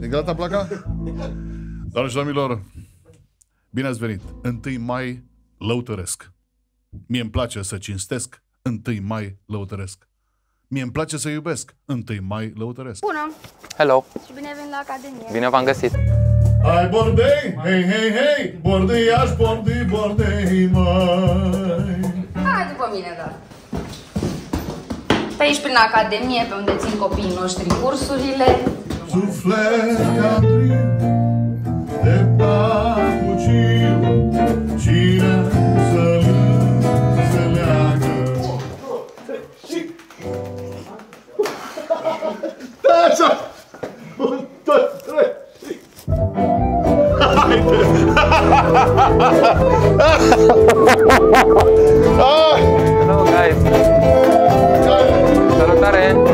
E gata placa? Doamne și domnilor, bine ați venit. 1 mai lăutăresc. Mie îmi place să cinstesc. 1 mai lăutăresc. Mie îmi place să iubesc. 1 mai lăutăresc. Bună Hello, și bine ai venit la Academie. bine v-am găsit. Hai bordei, hei, hei, hei, bordei, aș bordei, bordei, mai. Hai după mine, da. Pe aici, prin Academie, pe unde țin copiii noștri cursurile. Suflet ca trin de papuciu, cine să-l înțeleagă? Da, așa! Un, doi, trei! Hello, guys. Salutare!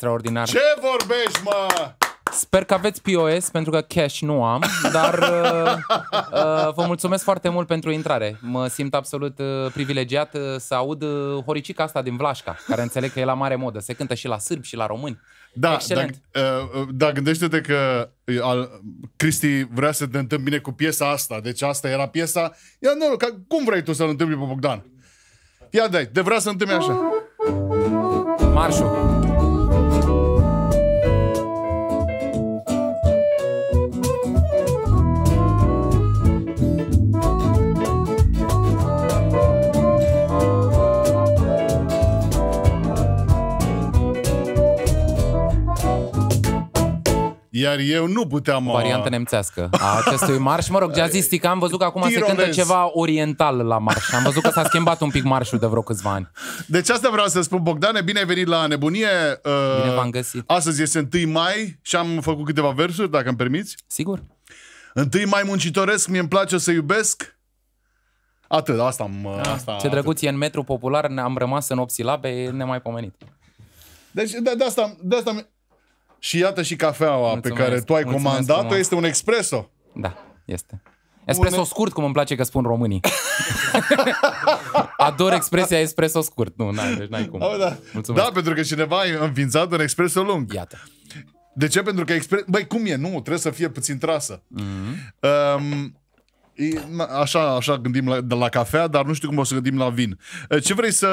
Extraordinar. Ce vorbești, mă? Sper că aveți POS, pentru că cash nu am, dar uh, uh, vă mulțumesc foarte mult pentru intrare. Mă simt absolut uh, privilegiat uh, să aud uh, horicica asta din Vlașca, care înțeleg că e la mare modă. Se cântă și la sârbi și la români. Da, Excelent. Dar, uh, da, gândește-te că uh, al, Cristi vrea să te întâmpine cu piesa asta. Deci asta era piesa. Ia, nu, ca, cum vrei tu să-l întâmpini pe Bogdan? Ia dai, de vrea să întâmpini așa. Marșul. Iar eu nu puteam... uh, Variantă nemțească a acestui marș. Mă rog, jazzistic, am văzut că acum se cântă Tirolez. ceva oriental la marș. Am văzut că s-a schimbat un pic marșul de vreo câțiva ani. Deci asta vreau să spun, Bogdane, bine ai venit la Nebunie. Uh, Bine v-am găsit. Astăzi este 1 mai și am făcut câteva versuri, dacă îmi permiți. Sigur? 1 mai muncitoresc, mie îmi place să iubesc. Atât, asta am... uh, asta, Ce drăguț e în metru popular, ne- am rămas în 8 silabe, e nemaipomenit. Deci de, de asta, de asta mi- și iată și cafeaua Mulțumesc, pe care tu ai mulțumesc comandat-o frumos. este un espresso. Da, este. Espresso Bune. scurt, cum îmi place că spun românii. Ador expresia espresso scurt. Nu, n-ai, deci n-ai cum. Oh, da. Mulțumesc. da, pentru că cineva a înființat un espresso lung. Iată. De ce? Pentru că expre... Băi, cum e? Nu, trebuie să fie puțin trasă. Mhm. Um, e- na, așa, așa gândim la, de la cafea, dar nu știu cum o să gândim la vin. Uh, Ce vrei să,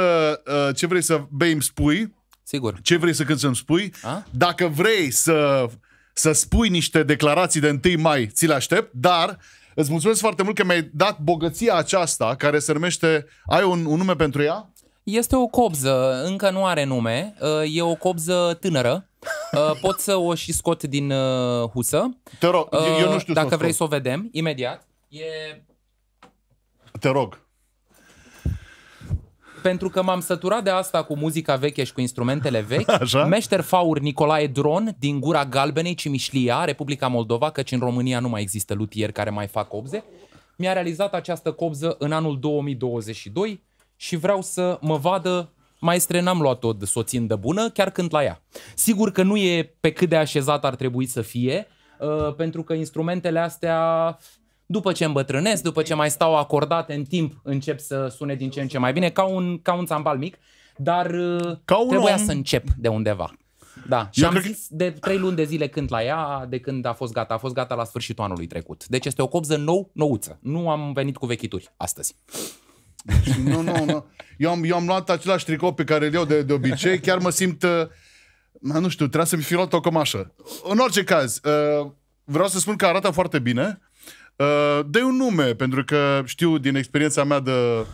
uh, ce vrei să bei îmi spui? Sigur. Ce vrei să cânti să-mi spui? A? Dacă vrei să, să spui niște declarații de 1 mai, ți le aștept, dar îți mulțumesc foarte mult că mi-ai dat bogăția aceasta care se numește... Ai un, un nume pentru ea? Este o cobză, încă nu are nume, uh, e o cobză tânără. Uh, Pot să o și scot din uh, husă. Te rog, eu, eu nu știu Uh, Dacă să o vrei scot. să o vedem, imediat. E Te rog. Pentru că m-am săturat de asta cu muzica veche și cu instrumentele vechi. Așa? Meșter Faur Nicolae Dron din Gura Galbenei, Cimișlia, Republica Moldova, căci în România nu mai există lutieri care mai fac cobze. Mi-a realizat această cobză în anul 2022 și vreau să mă vadă Maestre, n-am luat-o de soțin de bună, chiar când la ea. Sigur că nu e pe cât de așezat ar trebui să fie, uh, pentru că instrumentele astea, după ce îmbătrânesc, după ce mai stau acordate în timp, încep să sune din ce în ce mai bine, ca un, ca un țambal mic, dar uh, Ca un trebuia om. să încep de undeva. Da, și Eu am cred că- zis de trei luni de zile cânt la ea, de când a fost gata. A fost gata la sfârșitul anului trecut. Deci este o copză nou, nouță. Nu am venit cu vechituri astăzi. Nu, nu, nu. Eu am, eu am luat același tricou pe care îl iau de, de obicei, chiar mă simt... Uh, mă, nu știu, trebuia să-mi fi luat o cămașă. În orice caz, uh, vreau să spun că arată foarte bine. Uh, dă un nume, pentru că știu din experiența mea de,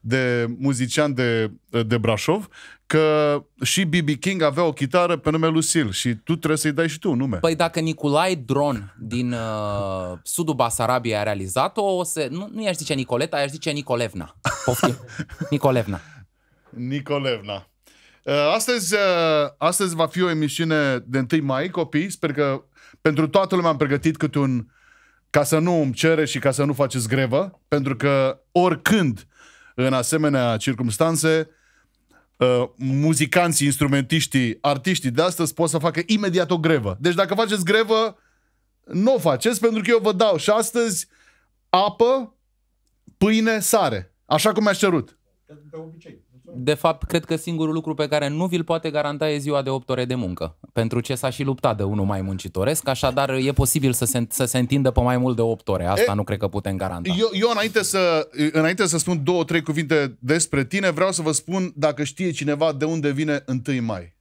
de muzician de, de Brașov că și B.B. King avea o chitară pe nume Lucille și tu trebuie să-i dai și tu un nume. Păi dacă Nicolae Dron din uh, sudul Basarabiei a realizat-o, o să, nu, nu i-aș zice Nicoleta, i-aș zice Nicolevna. Poftim. Nicolevna. Nicolevna. Uh, Astăzi, uh, astăzi va fi o emisiune de 1 mai, copii. Sper că pentru toată lumea am pregătit câte un... ca să nu îmi cere și ca să nu faceți grevă, pentru că oricând în asemenea circumstanțe, uh, muzicanții, instrumentiștii, artiștii de astăzi pot să facă imediat o grevă. Deci dacă faceți grevă, nu o faceți pentru că eu vă dau și astăzi apă, pâine, sare. Așa cum mi-aș cerut. De obicei. De fapt, cred că singurul lucru pe care nu vi-l poate garanta e ziua de 8 ore de muncă. Pentru ce s-a și luptat de unul mai muncitoresc, așadar e posibil să se, să se întindă pe mai mult de 8 ore. Asta E, nu cred că putem garanta. Eu, eu înainte, să, înainte să spun două, trei cuvinte despre tine, vreau să vă spun dacă știe cineva de unde vine 1 mai.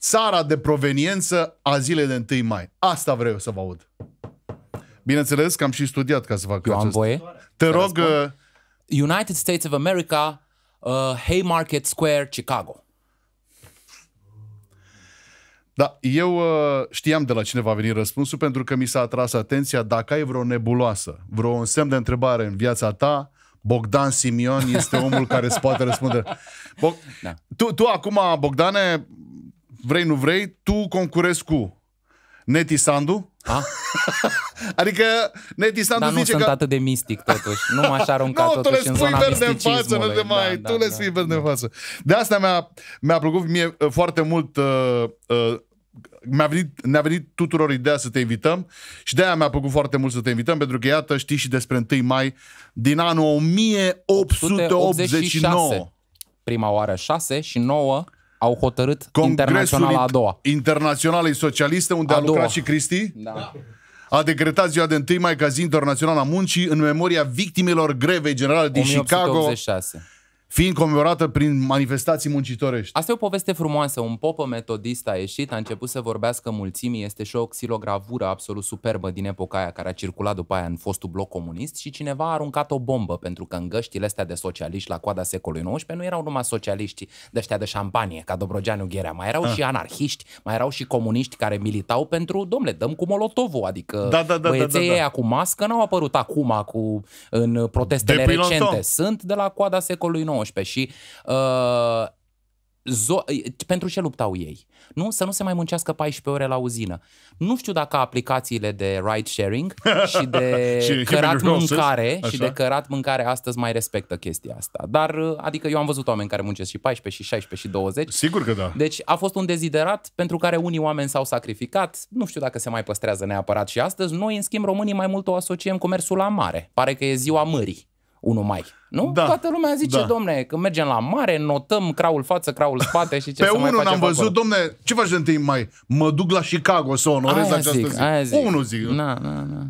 Țara de proveniență a zilei de 1 mai. Asta vreau să vă aud. Bineînțeles că am și studiat ca să fac Eu am acest. voie? Te rog, uh, United States of America, uh, Haymarket Square, Chicago. da, eu uh, știam de la cine va veni răspunsul pentru că mi s-a atras atenția dacă ai vreo nebuloasă, vreo semn de întrebare în viața ta, Bogdan Simion este omul care îți poate răspunde. Bo- Da. tu, tu acum, Bogdane, vrei, nu vrei, tu concurezi cu Neti Sandu. A? Adică Neti Sandu Dar nu zice sunt că... atât de mistic totuși. Nu m-aș arunca Nu, tu le totuși în spui zona verde în față, nu misticismului. te mai, Da, tu da, le da. spui verde în față. De asta mi-a, mi-a plăcut mie uh, foarte mult, uh, uh, mi-a venit, ne-a venit tuturor ideea să te invităm și de-aia mi-a plăcut foarte mult să te invităm, pentru că iată, știi și despre 1 mai din anul 1889. Prima oară 6 și 9 au hotărât Congresul internaționala a doua. Internaționalei Socialiste, unde a, A lucrat doua. și Cristi, Da. a decretat ziua de 1 mai ca zi internațională a muncii în memoria victimelor grevei generale din Chicago, 1886. Fiind comemorată prin manifestații muncitorești. Asta e o poveste frumoasă. Un popă metodist a ieșit, a început să vorbească mulțimii. Este și o xilogravură absolut superbă din epoca aia care a circulat după aia în fostul bloc comunist și cineva a aruncat o bombă pentru că în găștile astea de socialiști la coada secolului XIX nu erau numai socialiști de ăștia de șampanie, ca Dobrogeanu Gherea. Mai erau și anarhiști, mai erau și comuniști care militau pentru, domnule, dăm cu Molotovul, adică Da, da, da, băieții da, da, da. ăia cu mască n-au apărut acum cu, în protestele De Piloton. recente. Sunt de la coada secolului XIX și uh, zo- pentru ce luptau ei? Nu? Să nu se mai muncească 14 ore la uzină. Nu știu dacă aplicațiile de ride sharing și de Și cărat human resources, mâncare și așa. de cărat mâncare astăzi mai respectă chestia asta. Dar, uh, adică eu am văzut oameni care muncesc și 14 și 16 și 20 Sigur că da. deci a fost un deziderat pentru care unii oameni s-au sacrificat. Nu știu dacă se mai păstrează neapărat și astăzi. Noi, în schimb, românii mai mult o asociem cu mersul la mare. Pare că e ziua mării. 1 mai. Nu? Da. Toată lumea zice, Da. domne, când mergem la mare, notăm craul față, craul spate și ce Pe să mai unul facem n-am pe văzut, acolo. domne, ce faci de 1 mai? Mă duc la Chicago să onorez Aia această zic, zi. aia zic. Unul zic. Na, na, na.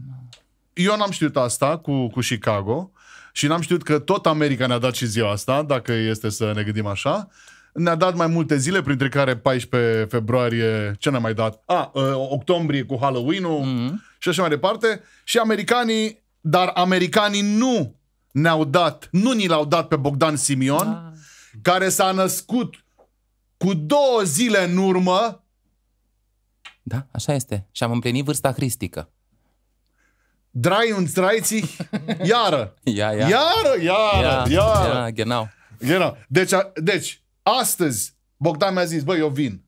Eu n-am știut asta cu, cu Chicago și n-am știut că tot America ne-a dat și ziua asta, dacă este să ne gândim așa. Ne-a dat mai multe zile, printre care 14 februarie, ce ne-a mai dat? A, uh, octombrie cu Halloween-ul Mhm. și așa mai departe. Și americanii, dar americanii nu ne-au dat, nu ni l-au dat pe Bogdan Simion, Da. care s-a născut cu două zile în urmă Da, așa este. Și am împlinit vârsta cristică. Drai un straiții, iară. Ia, ia. Iară, iară, iară. ia, genau. Genau. Deci, a- deci, astăzi, Bogdan mi-a zis, băi, eu vin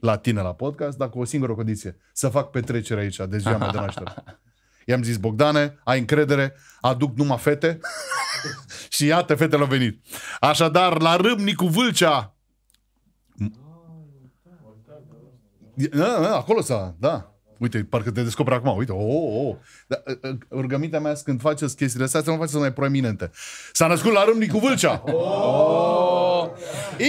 la tine la podcast, dar cu o singură condiție. Să fac petrecere aici de ziua mea de naștere. I-am zis, Bogdane, ai încredere, aduc numai fete și iată, fetele au venit. Așadar, la Râmnicu Vâlcea, Da, da, acolo s-a, da. Uite, parcă te descoperi acum. Uite, oh, oh, oh. Da, uh, uh, rugămintea mea când faceți chestiile astea, să nu faceți mai proeminente. S-a născut la Râmnicu Vâlcea. Oh!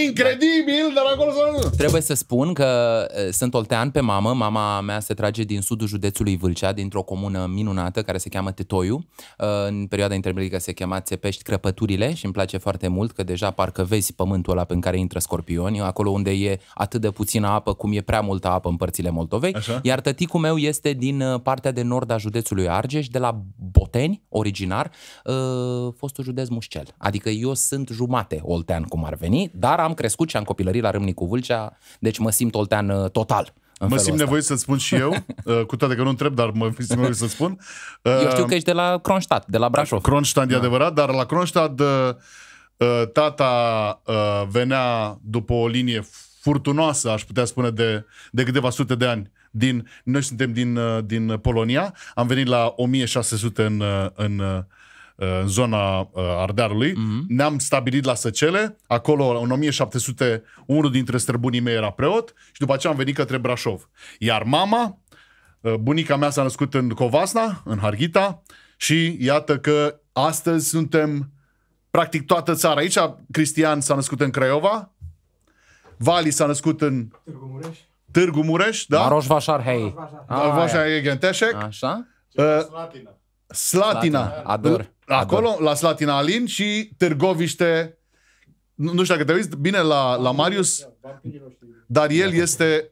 Incredibil, dar acolo să Trebuie să spun că uh, sunt oltean pe mamă. Mama mea se trage din sudul județului Vâlcea, dintr-o comună minunată care se cheamă Tetoiu. Uh, în perioada interbelică se chema Țepești Crăpăturile și îmi place foarte mult că deja parcă vezi pământul ăla în care intră scorpioni, acolo unde e atât de puțină apă cum e prea multă apă în părțile Moldovei. Așa. Iar tăticul meu este din uh, partea de nord a județului Argeș, de la Boteni, originar, uh, fostul județ Mușcel. Adică eu sunt jumate oltean cum ar veni, dar am crescut și am copilărit la Râmnicu Vâlcea, deci mă simt oltean uh, total. în Mă felul simt ăsta. nevoit să spun și eu, uh, cu toate că nu întreb, dar mă simt nevoit să spun. Uh, Eu știu că ești de la Kronstadt, de la Brașov. Kronstadt e adevărat, dar la Kronstadt uh, uh, tata uh, venea după o linie furtunoasă, aș putea spune, de, de câteva sute de ani. Din, noi suntem din, uh, din Polonia, am venit la 1600 în, uh, în, uh, în zona uh, Ardealului, mm-hmm. ne-am stabilit la Săcele, acolo în 1700 unul dintre străbunii mei era preot și după aceea am venit către Brașov. Iar mama, Uh, Bunica mea s-a născut în Covasna, în Harghita și iată că astăzi suntem practic toată țara. Aici Cristian s-a născut în Craiova, Vali s-a născut în Târgu Mureș. Târgu Mureș, da? Maroș Vașar, hei. Așa e Genteșec. Așa? Uh, Slatina. Slatina. Ador. Acolo, la Slatina Alin și Târgoviște. Nu nu știu dacă te uiți bine la, la Marius, Vampirii noștri. dar el este,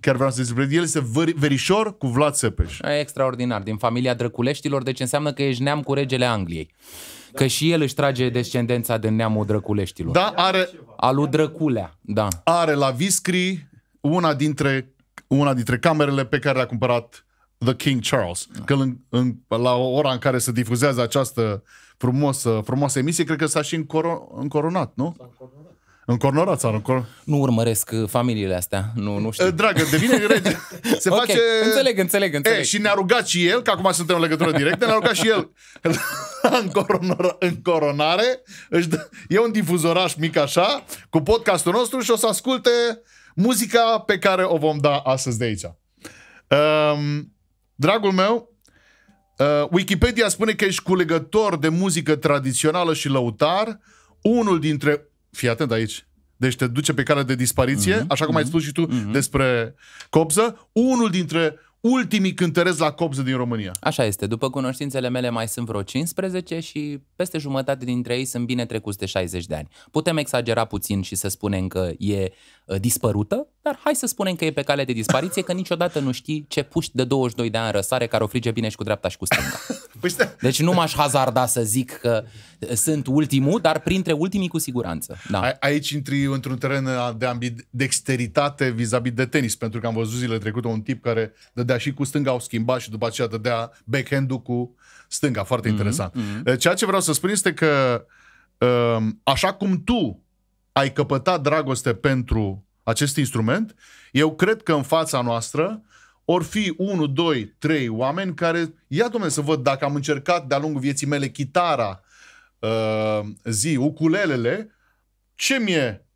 chiar vreau să zic, el este veri- verișor cu Vlad Țepeș. E extraordinar, din familia Drăculeștilor, deci înseamnă că ești neam cu regele Angliei. Că și el își trage descendența de neamul Drăculeștilor. Da, are, A lui Drăculea, da. are la Viscri una dintre, una dintre camerele pe care le-a cumpărat The King Charles. Că în, în, la ora în care se difuzează această frumosă, frumoasă emisie, cred că s-a și încoro, încoronat, nu? Încornorat sau încor... Nu urmăresc uh, familiile astea, nu, nu știu. Eh, Dragă, devine rege. Se Ok, face... înțeleg, înțeleg, înțeleg. E, și ne-a rugat și el, că acum suntem în legătură directă, ne-a rugat și el în, coronare, în coronare. Își dă, e un difuzoraș mic așa, cu podcastul nostru și o să asculte muzica pe care o vom da astăzi de aici. Um, dragul meu, uh, Wikipedia spune că ești culegător de muzică tradițională și lăutar, unul dintre... Fii atent aici. Deci te duce pe cale de dispariție, mm-hmm. așa cum ai spus și tu mm-hmm. despre Cobză, unul dintre ultimii cântăreți la Cobză din România. Așa este, după cunoștințele mele mai sunt vreo 15 și peste jumătate dintre ei sunt bine trecuți de 60 de ani. Putem exagera puțin și să spunem că e uh, dispărută, dar hai să spunem că e pe cale de dispariție, că niciodată nu știi ce puști de 22 de ani răsare care o frige bine și cu dreapta și cu stânga. Păi stai, Deci nu m-aș hazarda să zic că uh, sunt ultimul, dar printre ultimii cu siguranță. Da. a- aici intri într-un teren de ambidexteritate vis-a-vis de tenis, pentru că am văzut zilele trecute un tip care dădea și cu stânga, au schimbat și după aceea dădea backhand-ul cu stânga. Foarte interesant. Mm-hmm. Ceea ce vreau să spun este că um, așa cum tu ai căpătat dragoste pentru acest instrument, eu cred că în fața noastră or fi 1, 2, 3 oameni care, ia domnule să văd dacă am încercat de-a lungul vieții mele chitara, uh, zi, ukulelele, ce mi-e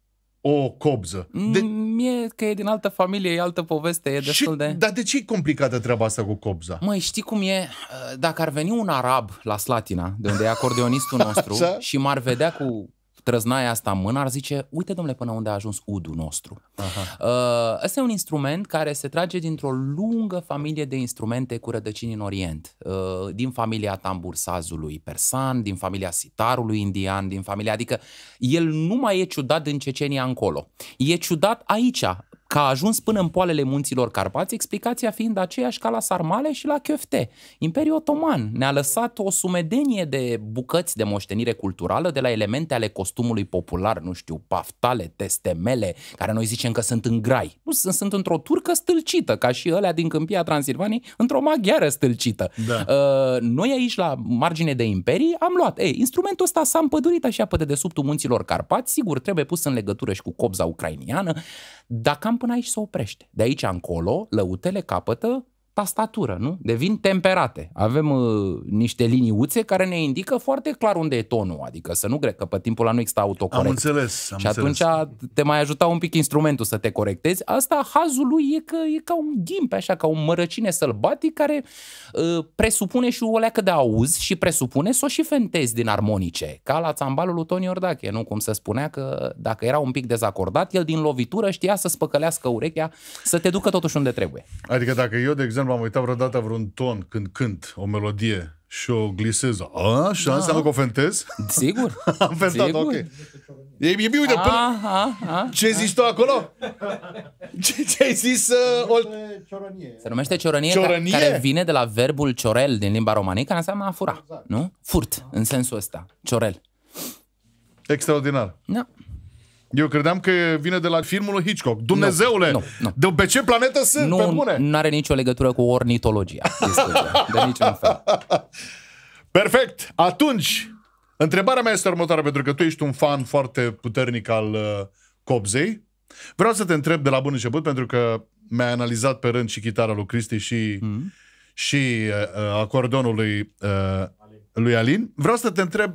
o cobză? De... Mie că e din altă familie, e altă poveste, e destul ce, de... Dar de ce e complicată treaba asta cu cobza? Măi, știi cum e? Dacă ar veni un arab la Slatina, de unde e acordeonistul nostru, Așa. și m-ar vedea cu trăznaia asta în mână, ar zice, uite domnule până unde a ajuns udul nostru. Aha. Uh, ăsta e un instrument care se trage dintr-o lungă familie de instrumente cu rădăcini în Orient. Uh, din familia tambursazului persan, din familia sitarului indian, din familia... Adică el nu mai e ciudat din Cecenia încolo. E ciudat aici, că a ajuns până în poalele munților Carpați, explicația fiind aceeași ca la sarmale și la chiofte. Imperiul Otoman ne-a lăsat o sumedenie de bucăți de moștenire culturală, de la elemente ale costumului popular, nu știu, paftale, testemele, care noi zicem că sunt în grai. Nu sunt, sunt într-o turcă stâlcită, ca și ălea din câmpia Transilvaniei, într-o maghiară stâlcită. Da. Uh, noi aici, la margine de imperii, am luat, ei, instrumentul ăsta s-a împădurit așa pe dedesubtul munților Carpați, sigur, trebuie pus în legătură și cu copza ucrainiană, dar cam până aici se oprește. De aici încolo, lăutele capătă tastatură, nu? Devin temperate. Avem uh, niște liniuțe care ne indică foarte clar unde e tonul, adică să nu cred că pe timpul ăla nu există autocorect. Am înțeles. Am și înțeles. atunci te mai ajuta un pic instrumentul să te corectezi. Asta, hazul lui e, că, e ca un ghimpe, așa, ca un mărăcine sălbatic care uh, presupune și o leacă de auz și presupune să o și fentezi din armonice. Ca la țambalul lui Toni Ordache, nu? Cum se spunea că dacă era un pic dezacordat, el din lovitură știa să spăcălească urechea, să te ducă totuși unde trebuie. Adică dacă eu, de exemplu, am uitat vreodată vreun ton când cânt o melodie și o glisez, a, și da. înseamnă că o fentez? Sigur? Am fentat, Sigur. ok. E, e bine, uite, până... A, a, a. Ce zici tu acolo? Ce, ce ai zis? Uh, ol... Se numește ciorănie, Ciorănie? Ca, care vine de la verbul ciorel din limba romanică, care înseamnă a fura, nu? Furt, în sensul ăsta, ciorel. Extraordinar. Da. Eu credeam că vine de la filmul lui Hitchcock. Dumnezeule! Nu, nu. De pe ce planetă sunt, pe Nu bune? are nicio legătură cu ornitologia. discuția, de niciun fel. Perfect! Atunci, întrebarea mea este următoarea, pentru că tu ești un fan foarte puternic al uh, Copzei. Vreau să te întreb de la bun început, pentru că mi-ai analizat pe rând și chitara lui Cristi și, mm. și uh, acordeonul lui, uh, lui Alin. Vreau să te întreb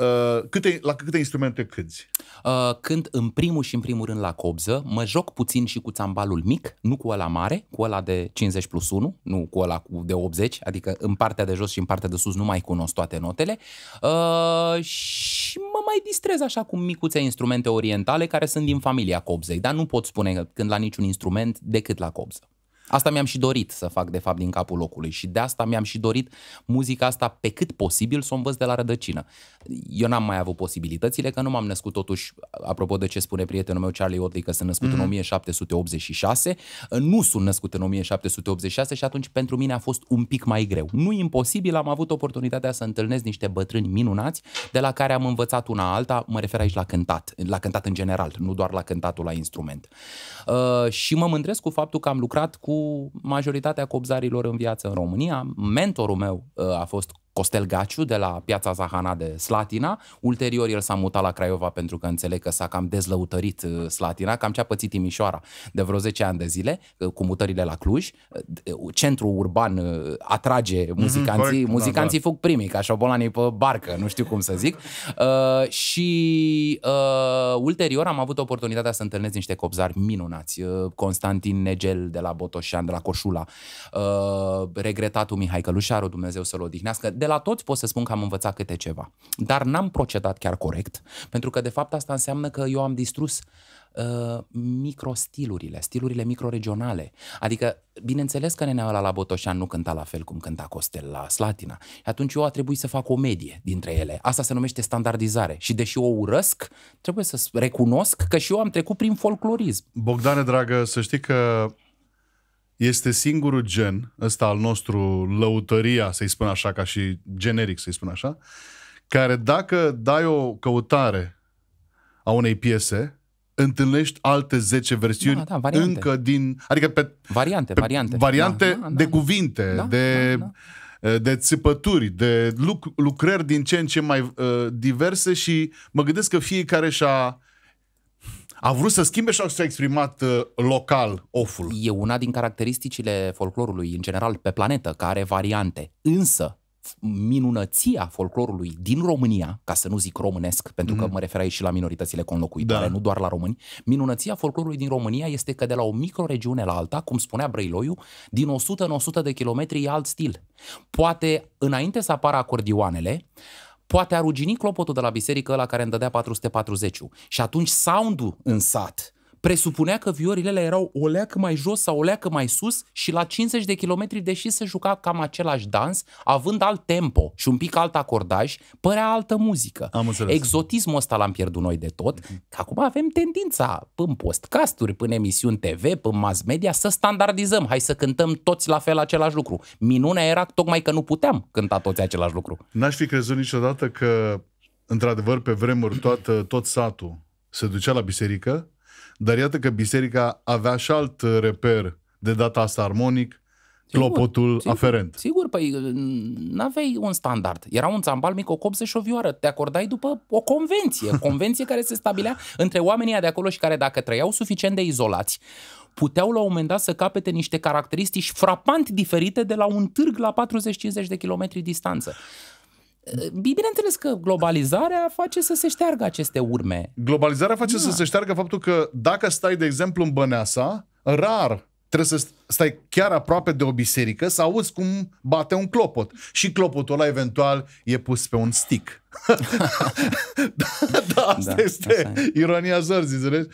uh, câte, la câte instrumente cânti? Uh, când în primul și în primul rând la cobză, mă joc puțin și cu țambalul mic, nu cu ăla mare, cu ăla de 50 plus 1, nu cu ăla cu de 80, adică în partea de jos și în partea de sus nu mai cunosc toate notele. Uh, și mă mai distrez așa cu micuțe instrumente orientale care sunt din familia cobzei, dar nu pot spune că când la niciun instrument decât la cobză. Asta mi-am și dorit să fac, de fapt, din capul locului și de asta mi-am și dorit muzica asta pe cât posibil să o învăț de la rădăcină. Eu n-am mai avut posibilitățile, că nu m-am născut totuși, apropo de ce spune prietenul meu Charlie Otley, că sunt născut mm-hmm. în 1786, nu sunt născut în 1786 și atunci pentru mine a fost un pic mai greu. Nu imposibil, am avut oportunitatea să întâlnesc niște bătrâni minunați, de la care am învățat una alta, mă refer aici la cântat, la cântat în general, nu doar la cântatul la instrument. Uh, și mă mândresc cu faptul că am lucrat cu majoritatea copzarilor în viață în România. Mentorul meu uh, a fost Costel Gaciu de la Piața Zahana de Slatina. Ulterior el s-a mutat la Craiova pentru că înțeleg că s-a cam dezlăutărit uh, Slatina, cam ce a pățit Timișoara de vreo 10 ani de zile uh, cu mutările la Cluj. Uh, Centrul urban uh, atrage muzicanții, corect. Da, muzicanții fug primii, ca șobolanii pe barcă, nu știu cum să zic. Uh, și uh, ulterior am avut oportunitatea să întâlnesc niște copzari minunați. Uh, Constantin Negel de la Botoșan, de la Coșula, uh, regretatul Mihai Călușaru, Dumnezeu să-l odihnească. De la toți pot să spun că am învățat câte ceva. Dar n-am procedat chiar corect, pentru că de fapt asta înseamnă că eu am distrus uh, microstilurile, stilurile microregionale. Adică, bineînțeles că nenea ăla la Botoșan nu cânta la fel cum cânta Costel la Slatina. Și atunci eu a trebuit să fac o medie dintre ele. Asta se numește standardizare. Și deși o urăsc, trebuie să recunosc că și eu am trecut prin folclorism. Bogdane, dragă, să știi că este singurul gen, ăsta al nostru, lăutăria, să-i spun așa, ca și generic, să-i spun așa, care dacă dai o căutare a unei piese, întâlnești alte 10 versiuni Da, da, variante. încă din... Adică pe, Variante, pe variante. variante Da, da, da, de da. cuvinte, Da, de, da, de țipături, de luc- lucrări din ce în ce mai uh, diverse și mă gândesc că fiecare și-a a vrut să schimbe și s-a exprimat uh, local oful. E una din caracteristicile folclorului în general pe planetă, care are variante. Însă, f- minunăția folclorului din România, ca să nu zic românesc, pentru că mă refer aici și la minoritățile conlocuitoare, Mhm. Da. nu doar la români, minunăția folclorului din România este că de la o microregiune la alta, cum spunea Brăiloiu, din 100 în 100 de kilometri e alt stil. Poate, înainte să apară acordioanele, poate a rugini clopotul de la biserică la care îmi dădea 440 și atunci soundul în sat presupunea că viorilele erau o leacă mai jos sau o leacă mai sus și la 50 de kilometri, deși se juca cam același dans, având alt tempo și un pic alt acordaj, părea altă muzică. Am înțeles. Exotismul ăsta l-am pierdut noi de tot, că acum avem tendința, până podcasturi, până emisiuni TV, până mass media, să standardizăm. Hai să cântăm toți la fel același lucru. Minunea era tocmai că nu puteam cânta toți același lucru. N-aș fi crezut niciodată că, într-adevăr, pe vremuri toată, tot satul se ducea la biserică, dar iată că biserica avea și alt uh, reper de data asta armonic, clopotul sigur, aferent. Sigur, păi n-aveai un standard. Era un țambal mic, o copsă și o vioară. Te acordai după o convenție. O convenție care se stabilea între oamenii de acolo și care dacă trăiau suficient de izolați, puteau la un moment dat să capete niște caracteristici frapant diferite de la un târg la 40-50 de kilometri distanță. Bineînțeles că globalizarea face să se șteargă aceste urme. Globalizarea face da. să se șteargă faptul că dacă stai, de exemplu, în Băneasa, rar trebuie să stai chiar aproape de o biserică să auzi cum bate un clopot. Și clopotul ăla eventual e pus pe un stick. da, da, asta da, este asta ironia zărzii, înțelegi?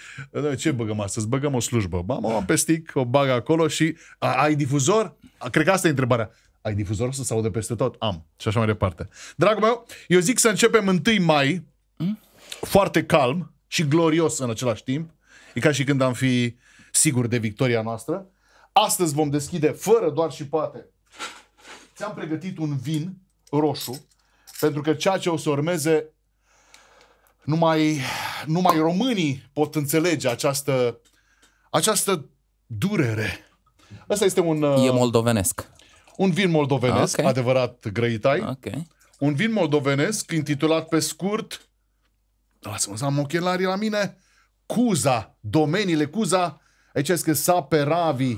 Ce băgăm astăzi? Băgăm o slujbă. Ba, mă, pe stick, o bag acolo și a, ai difuzor? A, cred că asta e întrebarea. Ai difuzor să se audă peste tot? Am. Și așa mai departe. Dragul meu, eu zic să începem 1 mai mm? foarte calm și glorios în același timp. E ca și când am fi sigur de victoria noastră. Astăzi vom deschide, fără doar și poate, ți-am pregătit un vin roșu, pentru că ceea ce o să urmeze, numai, numai românii pot înțelege această, această durere. Asta este un... E uh, moldovenesc. Un vin moldovenesc, okay. adevărat grăitai. Okay. Un vin moldovenesc intitulat pe scurt, lasă-mă să am ochelarii la mine, Cuza, domeniile Cuza, aici este Sape Ravi,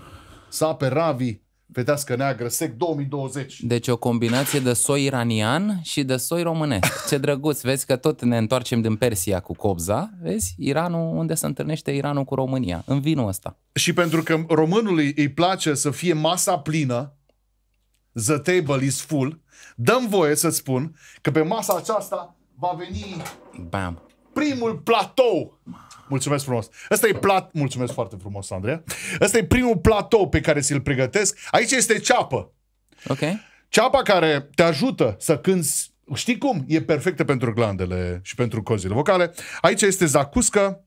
Sape Ravi, fetească neagră, sec 2020. Deci o combinație de soi iranian și de soi românesc. Ce drăguț, vezi că tot ne întoarcem din Persia cu Cobza, vezi? Iranul, unde se întâlnește Iranul cu România, în vinul ăsta. Și pentru că românului îi place să fie masa plină, the table is full, dăm voie să spun că pe masa aceasta va veni Bam. primul platou. Mulțumesc frumos. Ăsta e plat... Mulțumesc foarte frumos, Andreea. Ăsta e primul platou pe care ți-l pregătesc. Aici este ceapă. Ok. Ceapa care te ajută să cânți Știi cum? E perfectă pentru glandele și pentru cozile vocale. Aici este zacuscă,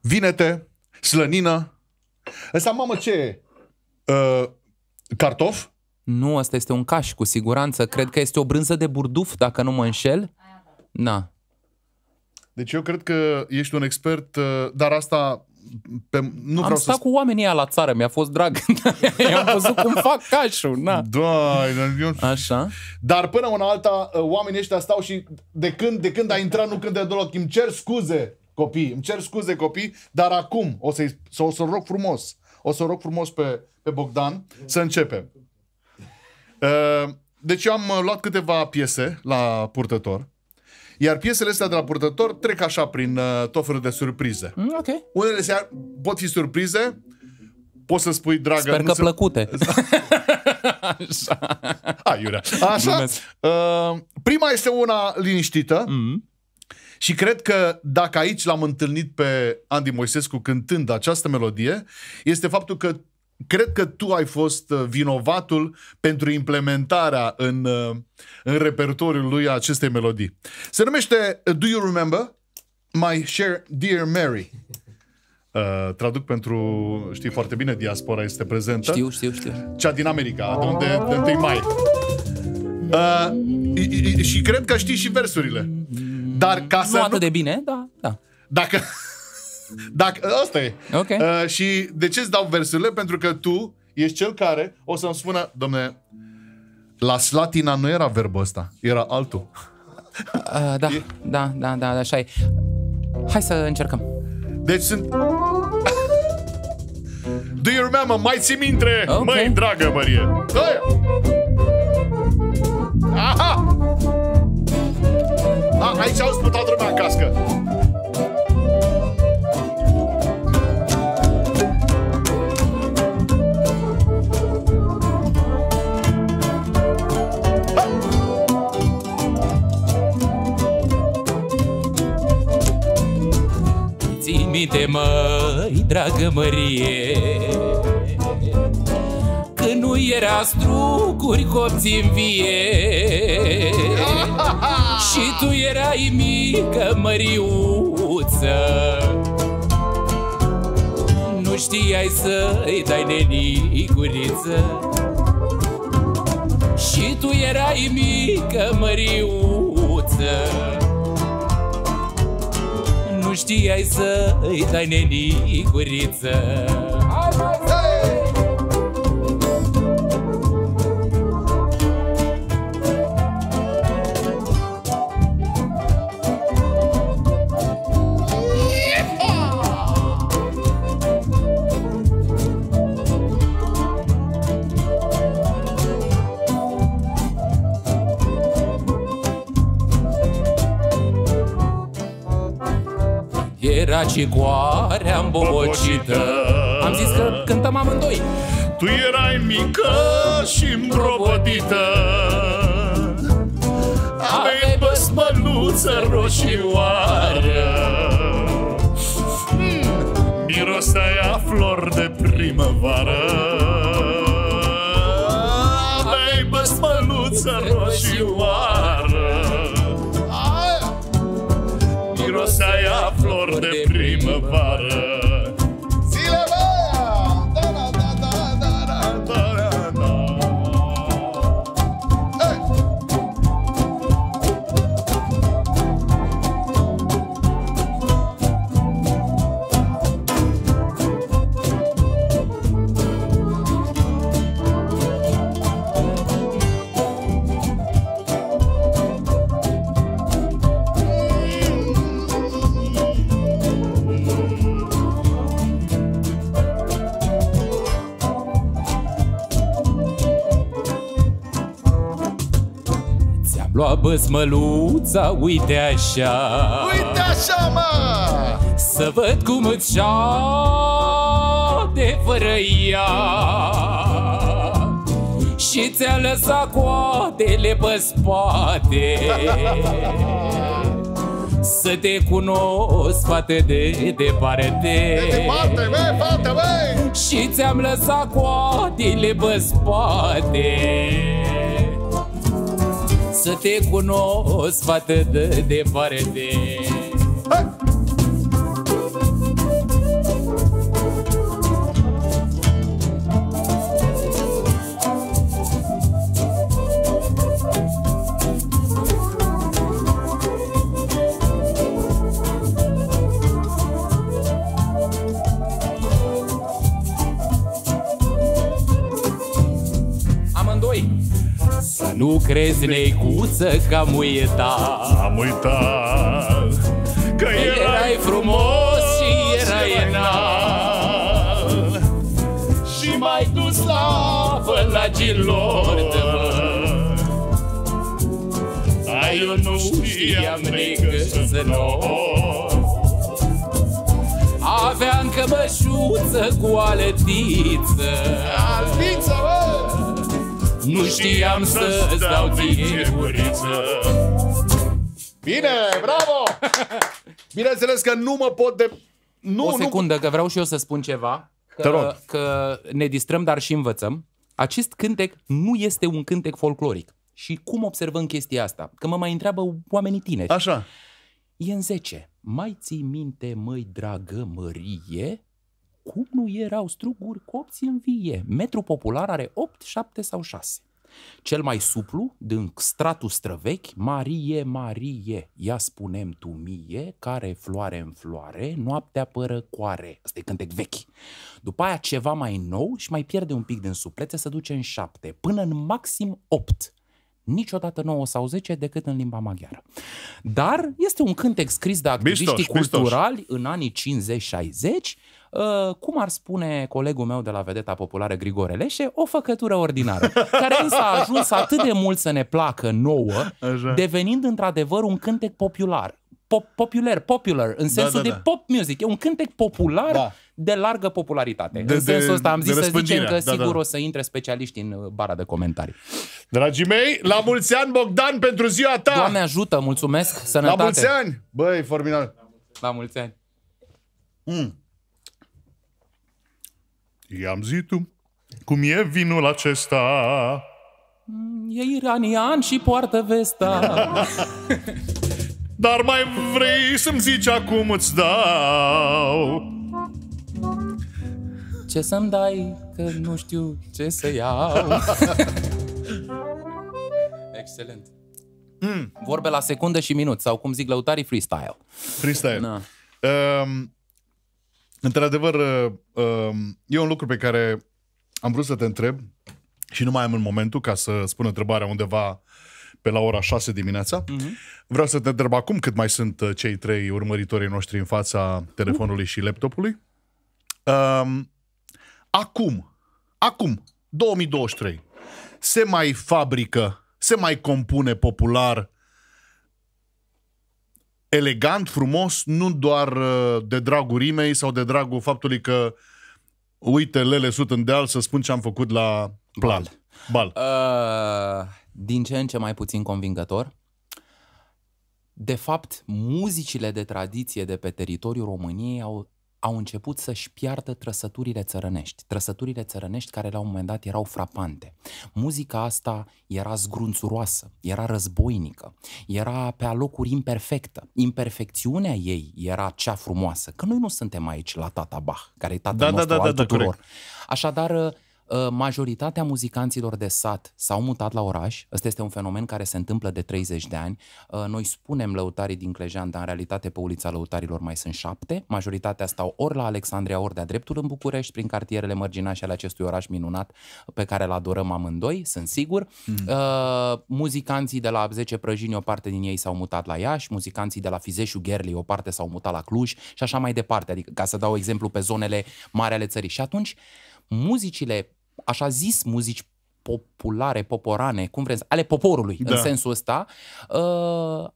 vinete, slănină. Ăsta, mamă, ce e? Uh, Cartof? Nu, asta este un caș, cu siguranță. Cred că este o brânză de burduf, dacă nu mă înșel. Na. Deci eu cred că ești un expert, uh, dar asta pe, nu Am vreau stat să... cu oamenii ăia la țară, mi-a fost drag. Am văzut cum fac cașul. Na. Da, eu... Așa. Dar până una alta, uh, oamenii ăștia stau și de când, de când a intrat, nu când de deloc. Îmi cer scuze, copii, îmi cer scuze, copii, dar acum o să-i, o să rog frumos o să rog frumos pe, pe Bogdan să începem. Uh, deci eu am uh, luat câteva piese la purtător. Iar piesele astea de la purtător trec așa prin uh, tot felul de surprize. Mm, ok. Unele se pot fi surprize, poți să spui, dragă... Sper că se... plăcute. așa. Hai, Iurea. Așa. Uh, prima este una liniștită. Mm. Și cred că dacă aici l-am întâlnit pe Andy Moisescu cântând această melodie, este faptul că cred că tu ai fost uh, vinovatul pentru implementarea în, uh, în repertoriul lui a acestei melodii. Se numește Do You Remember? My Share Dear Mary. Uh, traduc pentru, știi foarte bine, diaspora este prezentă. Știu, știu, știu. Cea din America, de unde de 1 mai. Uh, și cred că știi și versurile. Dar ca să nu atât de bine, da, da. Dacă... Dacă, asta e. Okay. Uh, și de ce îți dau versurile? Pentru că tu ești cel care o să-mi spună, domne, la Slatina nu era verbul ăsta, era altul. Uh, da, e... da, da, da, așa e. Hai să încercăm. Deci sunt... Do you remember? Mai ții minte? Okay. Măi, dragă Marie. Aha! A, aici auzi pe toată lumea în cască. Minte, măi, dragă Mărie. Că nu era strucuri copți în vie. Și tu erai mică, măriuță. Nu știai să-i dai nenicuriță Și tu erai mică, măriuță. Nu știai să-i dai nenicuriță era cicoarea îmbobocită Am zis că cântăm amândoi. Tu erai mică și îmbrobotită Aveai băsmăluță roșioară. Mm, Mirosea flor de primăvară. Aveai băsmăluță roșioară de Ți-am luat băsmăluța, uite așa. Uite așa, mă! Să văd cum îți de fără ea. Și ți-a lăsat coadele pe spate. Să te cunosc, fată de departe. Departe, băi, fată, băi! Și ți-am lăsat coadele pe spate Să te cunosc, fată de departe crezi, neicuță, că am uitat. Am uitat Că Erai frumos și erai înalt. Și mai dus slavă la gilor de Dar eu nu știam nică să nu Aveam cămășuță cu aletiță. Albiță, bă! Nu știam să-ți dau ție guriță Bine, bravo! Bineînțeles că nu mă pot de... Nu, O nu, secundă, că vreau și eu să spun ceva Te rog. că, că ne distrăm, dar și învățăm Acest cântec nu este un cântec folcloric Și cum observăm chestia asta? Că mă mai întreabă oamenii tineri Așa. E în 10. Mai ții minte, măi, dragă Mărie, cum nu erau struguri copți în vie? Metru popular are 8, 7 sau 6. Cel mai suplu, din stratul străvechi, Marie, Marie, ia spunem tu mie, care floare în floare, noaptea părăcoare. Asta e cântec vechi. După aia ceva mai nou și mai pierde un pic din suplețe, se duce în 7, până în maxim 8 niciodată 9 sau 10 decât în limba maghiară. Dar este un cântec scris de activiștii Bistoși, bistoși. culturali în anii 50-60, uh, cum ar spune colegul meu de la Vedeta Populară Grigore Leșe, o făcătură ordinară, care însă a ajuns atât de mult să ne placă nouă, Așa. devenind într-adevăr un cântec popular. Pop, popular, popular, în sensul da, de da. pop music. E un cântec popular Da. de largă popularitate. De- în sensul de- ăsta am de zis să zicem răspândire. că Da, sigur da. o să intre specialiști în uh, bara de comentarii. Dragii mei, la mulți ani, Bogdan, pentru ziua ta! Doamne ajută, mulțumesc, la sănătate. mulți ani! Băi, formidabil. La mulți ani. I-am zis tu, cum e vinul acesta? E iranian și poartă vesta. Dar mai vrei să-mi zici acum îți dau Ce să-mi dai, că nu știu ce să iau. Excelent. Mm. Vorbe la secundă și minut, sau cum zic lăutarii, freestyle. Freestyle. Na. Um, într-adevăr, uh, um, e un lucru pe care am vrut să te întreb și nu mai am în momentul ca să spun întrebarea undeva pe la ora 6 dimineața. Mm-hmm. Vreau să te întreb acum cât mai sunt uh, cei trei urmăritorii noștri în fața telefonului și laptopului. Um, acum, acum, 2023, se mai fabrică, se mai compune popular elegant, frumos, nu doar uh, de dragul rimei sau de dragul faptului că uite, lele sut în deal să spun ce am făcut la plan. Bal. Uh, din ce în ce mai puțin convingător. De fapt, muzicile de tradiție de pe teritoriul României au au început să-și piardă trăsăturile țărănești, trăsăturile țărănești care la un moment dat erau frapante. Muzica asta era zgrunțuroasă, era războinică, era pe alocuri imperfectă. Imperfecțiunea ei era cea frumoasă, că noi nu suntem aici la tata Bach, care e tatăl da, nostru da, da, al da, tuturor. Da, Așadar, Uh, majoritatea muzicanților de sat s-au mutat la oraș. Ăsta este un fenomen care se întâmplă de 30 de ani. Uh, noi spunem lăutarii din Clejan, dar în realitate pe ulița lăutarilor mai sunt șapte. Majoritatea stau ori la Alexandria, ori de-a dreptul în București, prin cartierele mărginașe ale acestui oraș minunat pe care îl adorăm amândoi, sunt sigur. Mm. Uh, muzicanții de la 10 Prăjini, o parte din ei s-au mutat la Iași, muzicanții de la Fizeșu Gherli, o parte s-au mutat la Cluj și așa mai departe, adică ca să dau exemplu pe zonele mari ale țării. Și atunci, muzicile așa zis muzici populare, poporane, cum vreți, ale poporului, da. în sensul ăsta, uh,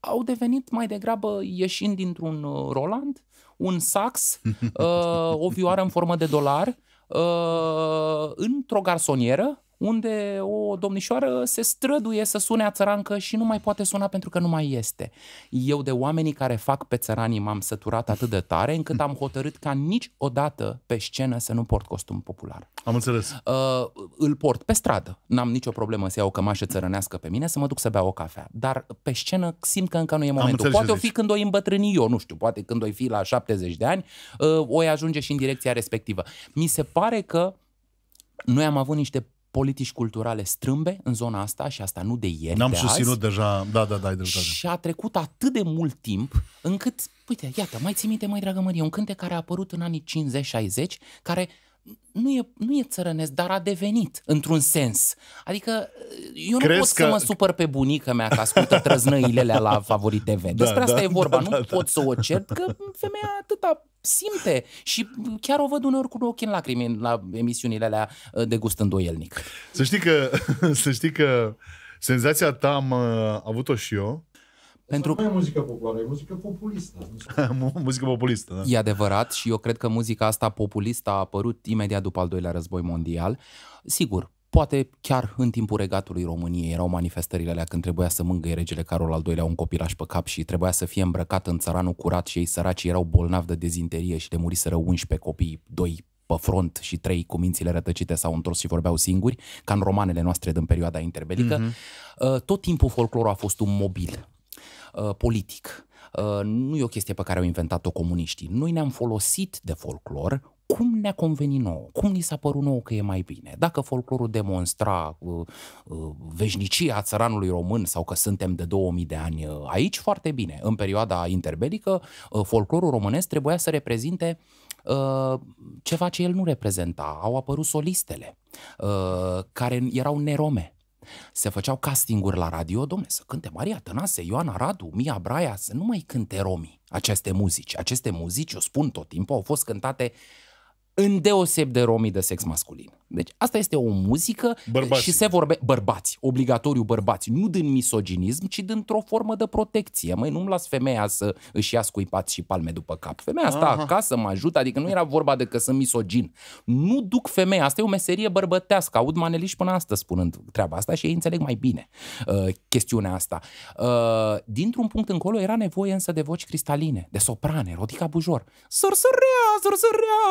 au devenit mai degrabă ieșind dintr-un uh, Roland, un sax, uh, o vioară în formă de dolar, uh, într-o garsonieră, unde o domnișoară se străduie să sune a țărancă și nu mai poate suna pentru că nu mai este. Eu de oamenii care fac pe țăranii m-am săturat atât de tare încât am hotărât ca niciodată pe scenă să nu port costum popular. Am înțeles. Uh, îl port pe stradă. N-am nicio problemă să iau o cămașă țărănească pe mine, să mă duc să beau o cafea. Dar pe scenă simt că încă nu e momentul. Poate o fi când o îmbătrâni eu, nu știu, poate când o fi la 70 de ani, uh, o ajunge și în direcția respectivă. Mi se pare că noi am avut niște politici culturale strâmbe în zona asta și asta nu de ieri, N-am de susținut azi. deja, da, da, da, ai Și a trecut atât de mult timp încât, uite, iată, mai ții minte, mai dragă Marie, un cântec care a apărut în anii 50-60, care nu e, nu e țărănesc, dar a devenit, într-un sens. Adică, eu nu Crezi pot că... să mă supăr pe bunica mea că ascultă trăznăile la Favorit TV. Da, Despre da, asta da, e vorba. Da, nu da, pot da. să o cer, că femeia atâta simte și chiar o văd uneori cu ochii în lacrimi la emisiunile alea uh, de gust îndoielnic. Să știi că, să știi că senzația ta am uh, avut-o și eu, pentru că nu e muzică populară, e muzică populistă. muzică populistă, da. E adevărat și eu cred că muzica asta populistă a apărut imediat după al doilea război mondial. Sigur, poate chiar în timpul regatului României erau manifestările alea când trebuia să mângâie regele Carol al II-lea un copilaș pe cap și trebuia să fie îmbrăcat în țăranul curat și ei săraci erau bolnavi de dezinterie și de muriseră 11 copii, doi pe front și trei cu mințile rătăcite s-au întors și vorbeau singuri, ca în romanele noastre din perioada interbelică. Mm-hmm. Tot timpul folclorul a fost un mobil Uh, politic. Uh, nu e o chestie pe care au inventat-o comuniștii. Noi ne-am folosit de folclor cum ne-a convenit nouă, cum ni s-a părut nouă că e mai bine. Dacă folclorul demonstra uh, uh, veșnicia țăranului român sau că suntem de 2000 de ani uh, aici, foarte bine. În perioada interbelică, uh, folclorul românesc trebuia să reprezinte uh, ceva ce el nu reprezenta. Au apărut solistele, uh, care erau nerome se făceau castinguri la radio, domne, să cânte Maria Tănase, Ioana Radu, Mia Braia, să nu mai cânte romii aceste muzici. Aceste muzici, o spun tot timpul, au fost cântate îndeoseb de romii de sex masculin. Deci asta este o muzică bărbați. și se vorbe bărbați, obligatoriu bărbați, nu din misoginism, ci dintr-o formă de protecție. Măi, nu-mi las femeia să își ia scuipați și palme după cap. Femeia asta Aha. acasă mă ajută, adică nu era vorba de că sunt misogin. Nu duc femeia, asta e o meserie bărbătească. Aud maneliși până astăzi spunând treaba asta și ei înțeleg mai bine uh, chestiunea asta. Uh, dintr-un punct încolo era nevoie însă de voci cristaline, de soprane, Rodica Bujor. Sărsărea, sărsărea,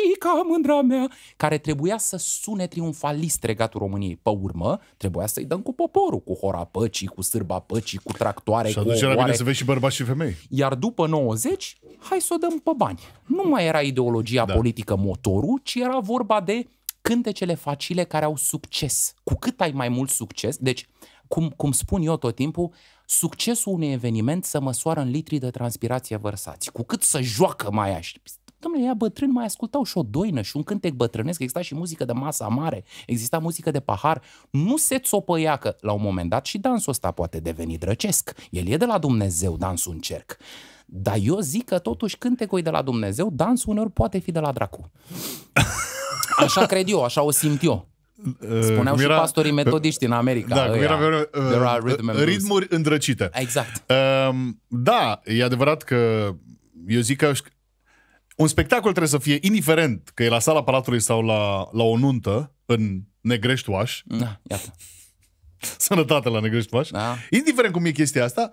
sărsărica, mândra mea, care trebuia să sune triumfalist regatul României. Pe urmă, trebuia să-i dăm cu poporul, cu hora păcii, cu sârba păcii, cu tractoare, și atunci cu era bine să vezi și bărbați și femei. Iar după 90, hai să o dăm pe bani. Nu mai era ideologia da. politică motorul, ci era vorba de cântecele facile care au succes. Cu cât ai mai mult succes, deci, cum, cum spun eu tot timpul, succesul unui eveniment se măsoară în litri de transpirație vărsați. Cu cât să joacă mai aștept Domnule, ea bătrâni mai ascultau și o doină și un cântec bătrânesc, exista și muzică de masă mare, exista muzică de pahar. Nu se țopăia că la un moment dat și dansul ăsta poate deveni drăcesc. El e de la Dumnezeu, dansul în cerc. Dar eu zic că totuși cântecul e de la Dumnezeu, dansul uneori poate fi de la dracu. Așa cred eu, așa o simt eu. uh, Spuneau cum și pastorii metodiști în America. Da, cum ăia. era, uh, There are rhythm and blues. ritmuri îndrăcite. Exact. Um, da, e adevărat că eu zic că un spectacol trebuie să fie, indiferent că e la sala Palatului sau la, la o nuntă în Negrești Oaș, Da, iată. sănătate la Negrești Oaș, Da. indiferent cum e chestia asta,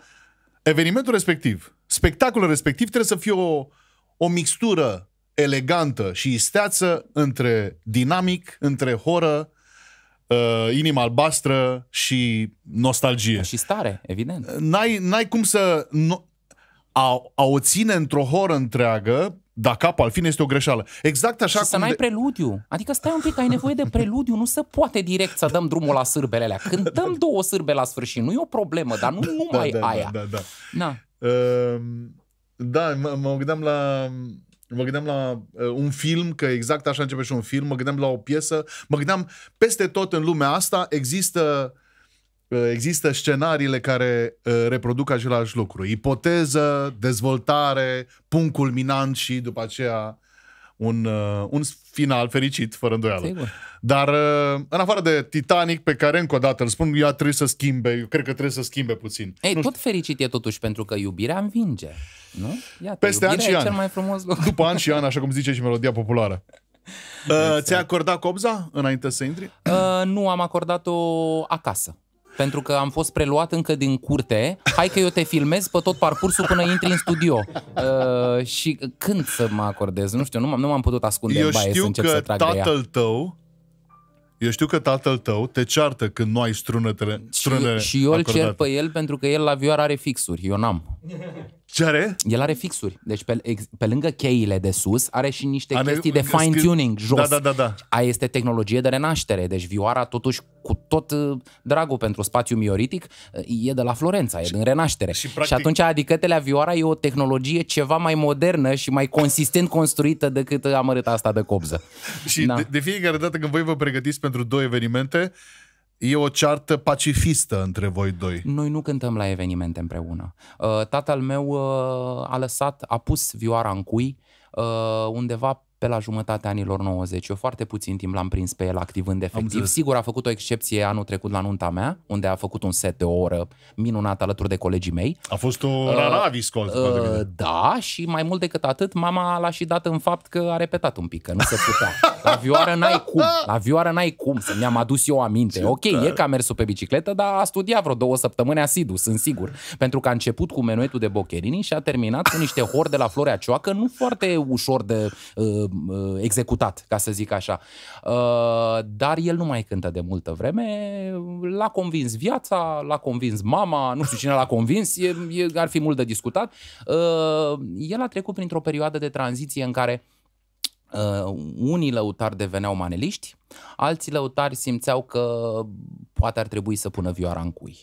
evenimentul respectiv, spectacolul respectiv trebuie să fie o, o mixtură elegantă și isteață între dinamic, între horă, uh, inima albastră și nostalgie. Și stare, evident. N-ai, n-ai cum să... Nu, a, a o ține într-o horă întreagă, da capul al fine este o greșeală. Exact așa Și să cum... n-ai de- preludiu. Adică stai un pic, ai nevoie de preludiu. Nu se poate direct să dăm drumul la sârbele alea. Cântăm două sârbe la sfârșit. Nu e o problemă, dar nu numai da, da, aia. Da, da, da. Na. Uh, da, mă, mă gândeam la... Mă gândeam la uh, un film, că exact așa începe și un film, mă gândeam la o piesă, mă gândeam peste tot în lumea asta există uh, există scenariile care uh, reproduc același lucru. Ipoteză, dezvoltare, punct culminant și după aceea un, uh, un final fericit, fără îndoială. Sigur. Dar uh, în afară de Titanic, pe care încă o dată îl spun, ea trebuie să schimbe, eu cred că trebuie să schimbe puțin. Ei, Nu tot fericit e totuși pentru că iubirea învinge. Nu? Iată, Peste iubirea ani și e ani. cel mai frumos lucru. După ani și ani, așa cum zice și melodia populară. Uh, ți-ai acordat copza înainte să intri? Uh, nu am acordat-o acasă. Pentru că am fost preluat încă din curte. Hai că eu te filmez pe tot parcursul până intri în studio. Uh, și când să mă acordez? Nu știu, nu m-am, nu m-am putut ascunde Eu în baie să știu încep că să trag de ea. tatăl tău eu știu că tatăl tău te ceartă când nu ai strunetele, Și, strunele și eu îl cer acordate. pe el pentru că el la vioară are fixuri, eu n-am. Ce are? El are fixuri. Deci pe, ex- pe lângă cheile de sus are și niște Are- chestii de scrie- fine-tuning jos. Da, da, da, da. Aia este tehnologie de renaștere. Deci vioara totuși cu tot uh, dragul pentru spațiu mioritic uh, e de la Florența, e din renaștere. și, Și, practic- atunci adicătelea vioara e o tehnologie ceva mai modernă și mai consistent construită decât amărâta asta de cobză. Și Da. de, de fiecare dată când voi vă pregătiți pentru două evenimente, e o ceartă pacifistă între voi doi. Noi nu cântăm la evenimente împreună. Uh, Tatăl meu uh, a lăsat, a pus vioara în cui uh, undeva pe la jumătatea anilor 90. Eu foarte puțin timp l-am prins pe el activând efectiv. înțeles. Sigur a făcut o excepție anul trecut la nunta mea, unde a făcut un set de o oră minunat alături de colegii mei. A fost o rara viscol. Uh, da, și mai mult decât atât, mama l-a și dat în fapt că a repetat un pic, că nu se putea. La vioară n-ai cum, la vioară n-ai cum, să mi-am adus eu aminte. ok, e ca mersul pe bicicletă, dar a studiat vreo două săptămâni asidu, sunt sigur. Pentru că a început cu menuetul de Boccherini și a terminat cu niște hori de la Florea Cioacă, nu foarte ușor de uh, uh, executat, ca să zic așa. Uh, dar el nu mai cântă de multă vreme, l-a convins viața, l-a convins mama, nu știu cine l-a convins, e, e, ar fi mult de discutat. Uh, el a trecut printr-o perioadă de tranziție în care Uh, unii lăutari deveneau maneliști, alții lăutari simțeau că poate ar trebui să pună vioara în cui.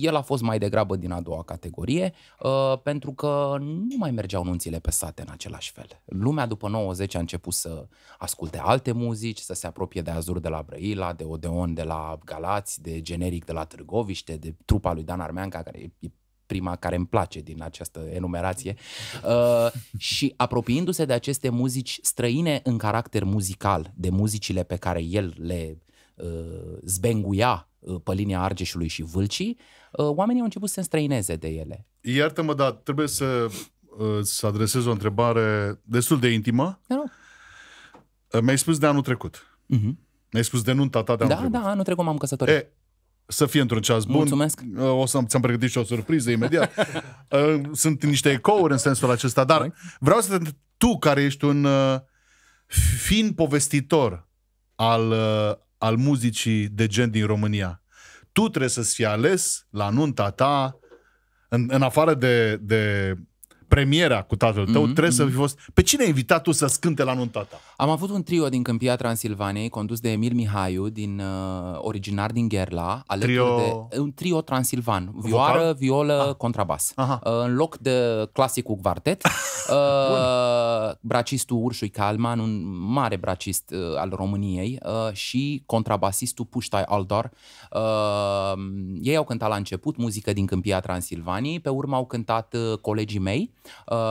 El a fost mai degrabă din a doua categorie, uh, pentru că nu mai mergeau nunțile pe sate în același fel. Lumea după 90 a început să asculte alte muzici, să se apropie de Azur de la Brăila, de Odeon de la Galați, de Generic de la Târgoviște, de trupa lui Dan Armeanca, care e prima care îmi place din această enumerație. Uh, și apropiindu-se de aceste muzici străine în caracter muzical, de muzicile pe care el le uh, zbenguia uh, pe linia Argeșului și Vâlcii, uh, oamenii au început să se înstrăineze de ele. Iartă-mă, dar trebuie să, uh, să adresez o întrebare destul de intimă. Da, nu? Uh, Mi-ai spus de anul trecut. Mhm. Mi-ai spus de nunta ta de anul Da, trecut. da, anul trecut m-am căsătorit. E, să fie într-un ceas bun. Mulțumesc. Uh, O să ți-am pregătit și o surpriză imediat. Uh, Sunt niște ecouri în sensul acesta, dar vreau să te tu care ești un uh, fin povestitor al, uh, al muzicii de gen din România. Tu trebuie să-ți fii ales la nunta ta, în, în afară de, de premiera cu tatăl tău, Mhm, trebuie să fi fost... Pe cine ai invitat tu să-ți cânte la nunta ta? Am avut un trio din Câmpia Transilvaniei, condus de Emil Mihaiu, din, uh, originar din Gherla, alături Trio- de un trio transilvan, vioară, Vocal? violă, ah. contrabas. Aha. Uh, în loc de clasicul quartet, uh, bracistul Urșui Calman, un mare bracist uh, al României, uh, și contrabasistul Puștai Aldor. Uh, ei au cântat la început muzică din Câmpia Transilvaniei, pe urmă au cântat uh, colegii mei, uh,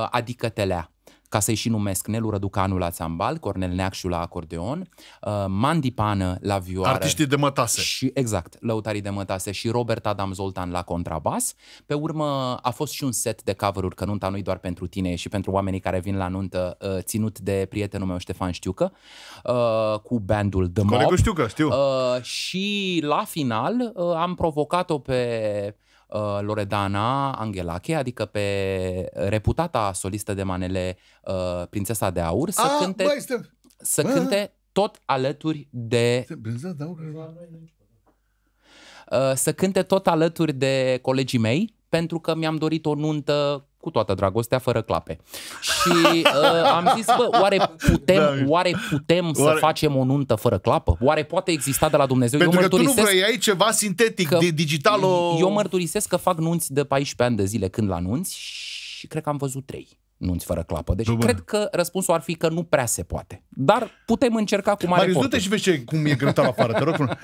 adică Telea ca să-i și numesc Nelu Răducanu la țambal, Cornel Neacșu la acordeon, uh, Mandy Pană la vioară. Artiștii de mătase. Și, exact, lăutarii de mătase și Robert Adam Zoltan la contrabas. Pe urmă a fost și un set de cover-uri, că nunta nu-i doar pentru tine, e și pentru oamenii care vin la nuntă, uh, ținut de prietenul meu Ștefan Știucă, uh, cu bandul The Mob. Colegul știu că știu. Uh, și la final uh, am provocat-o pe uh, Loredana Angelache, adică pe reputata solistă de manele uh, Prințesa de Aur, să Ah, cânte, băi, stai. să bă. cânte tot alături de Stai, Prințesa de Aur. uh, să cânte tot alături de colegii mei, pentru că mi-am dorit o nuntă cu toată dragostea, fără clape. Și uh, am zis, bă, oare putem, Da. oare putem să Oare- facem o nuntă fără clapă? Oare poate exista de la Dumnezeu? Pentru Eu că tu nu mărturisesc vrei, ai ceva sintetic, că de digital o... Eu mărturisesc că fac nunți de 14 ani de zile când la nunți și cred că am văzut trei nunți fără clapă. Deci Bă, bă. cred că răspunsul ar fi că nu prea se poate. Dar putem încerca cu mare Marius, du-te eforturi. și vezi ce, cum e grătar afară, te rog. frumos.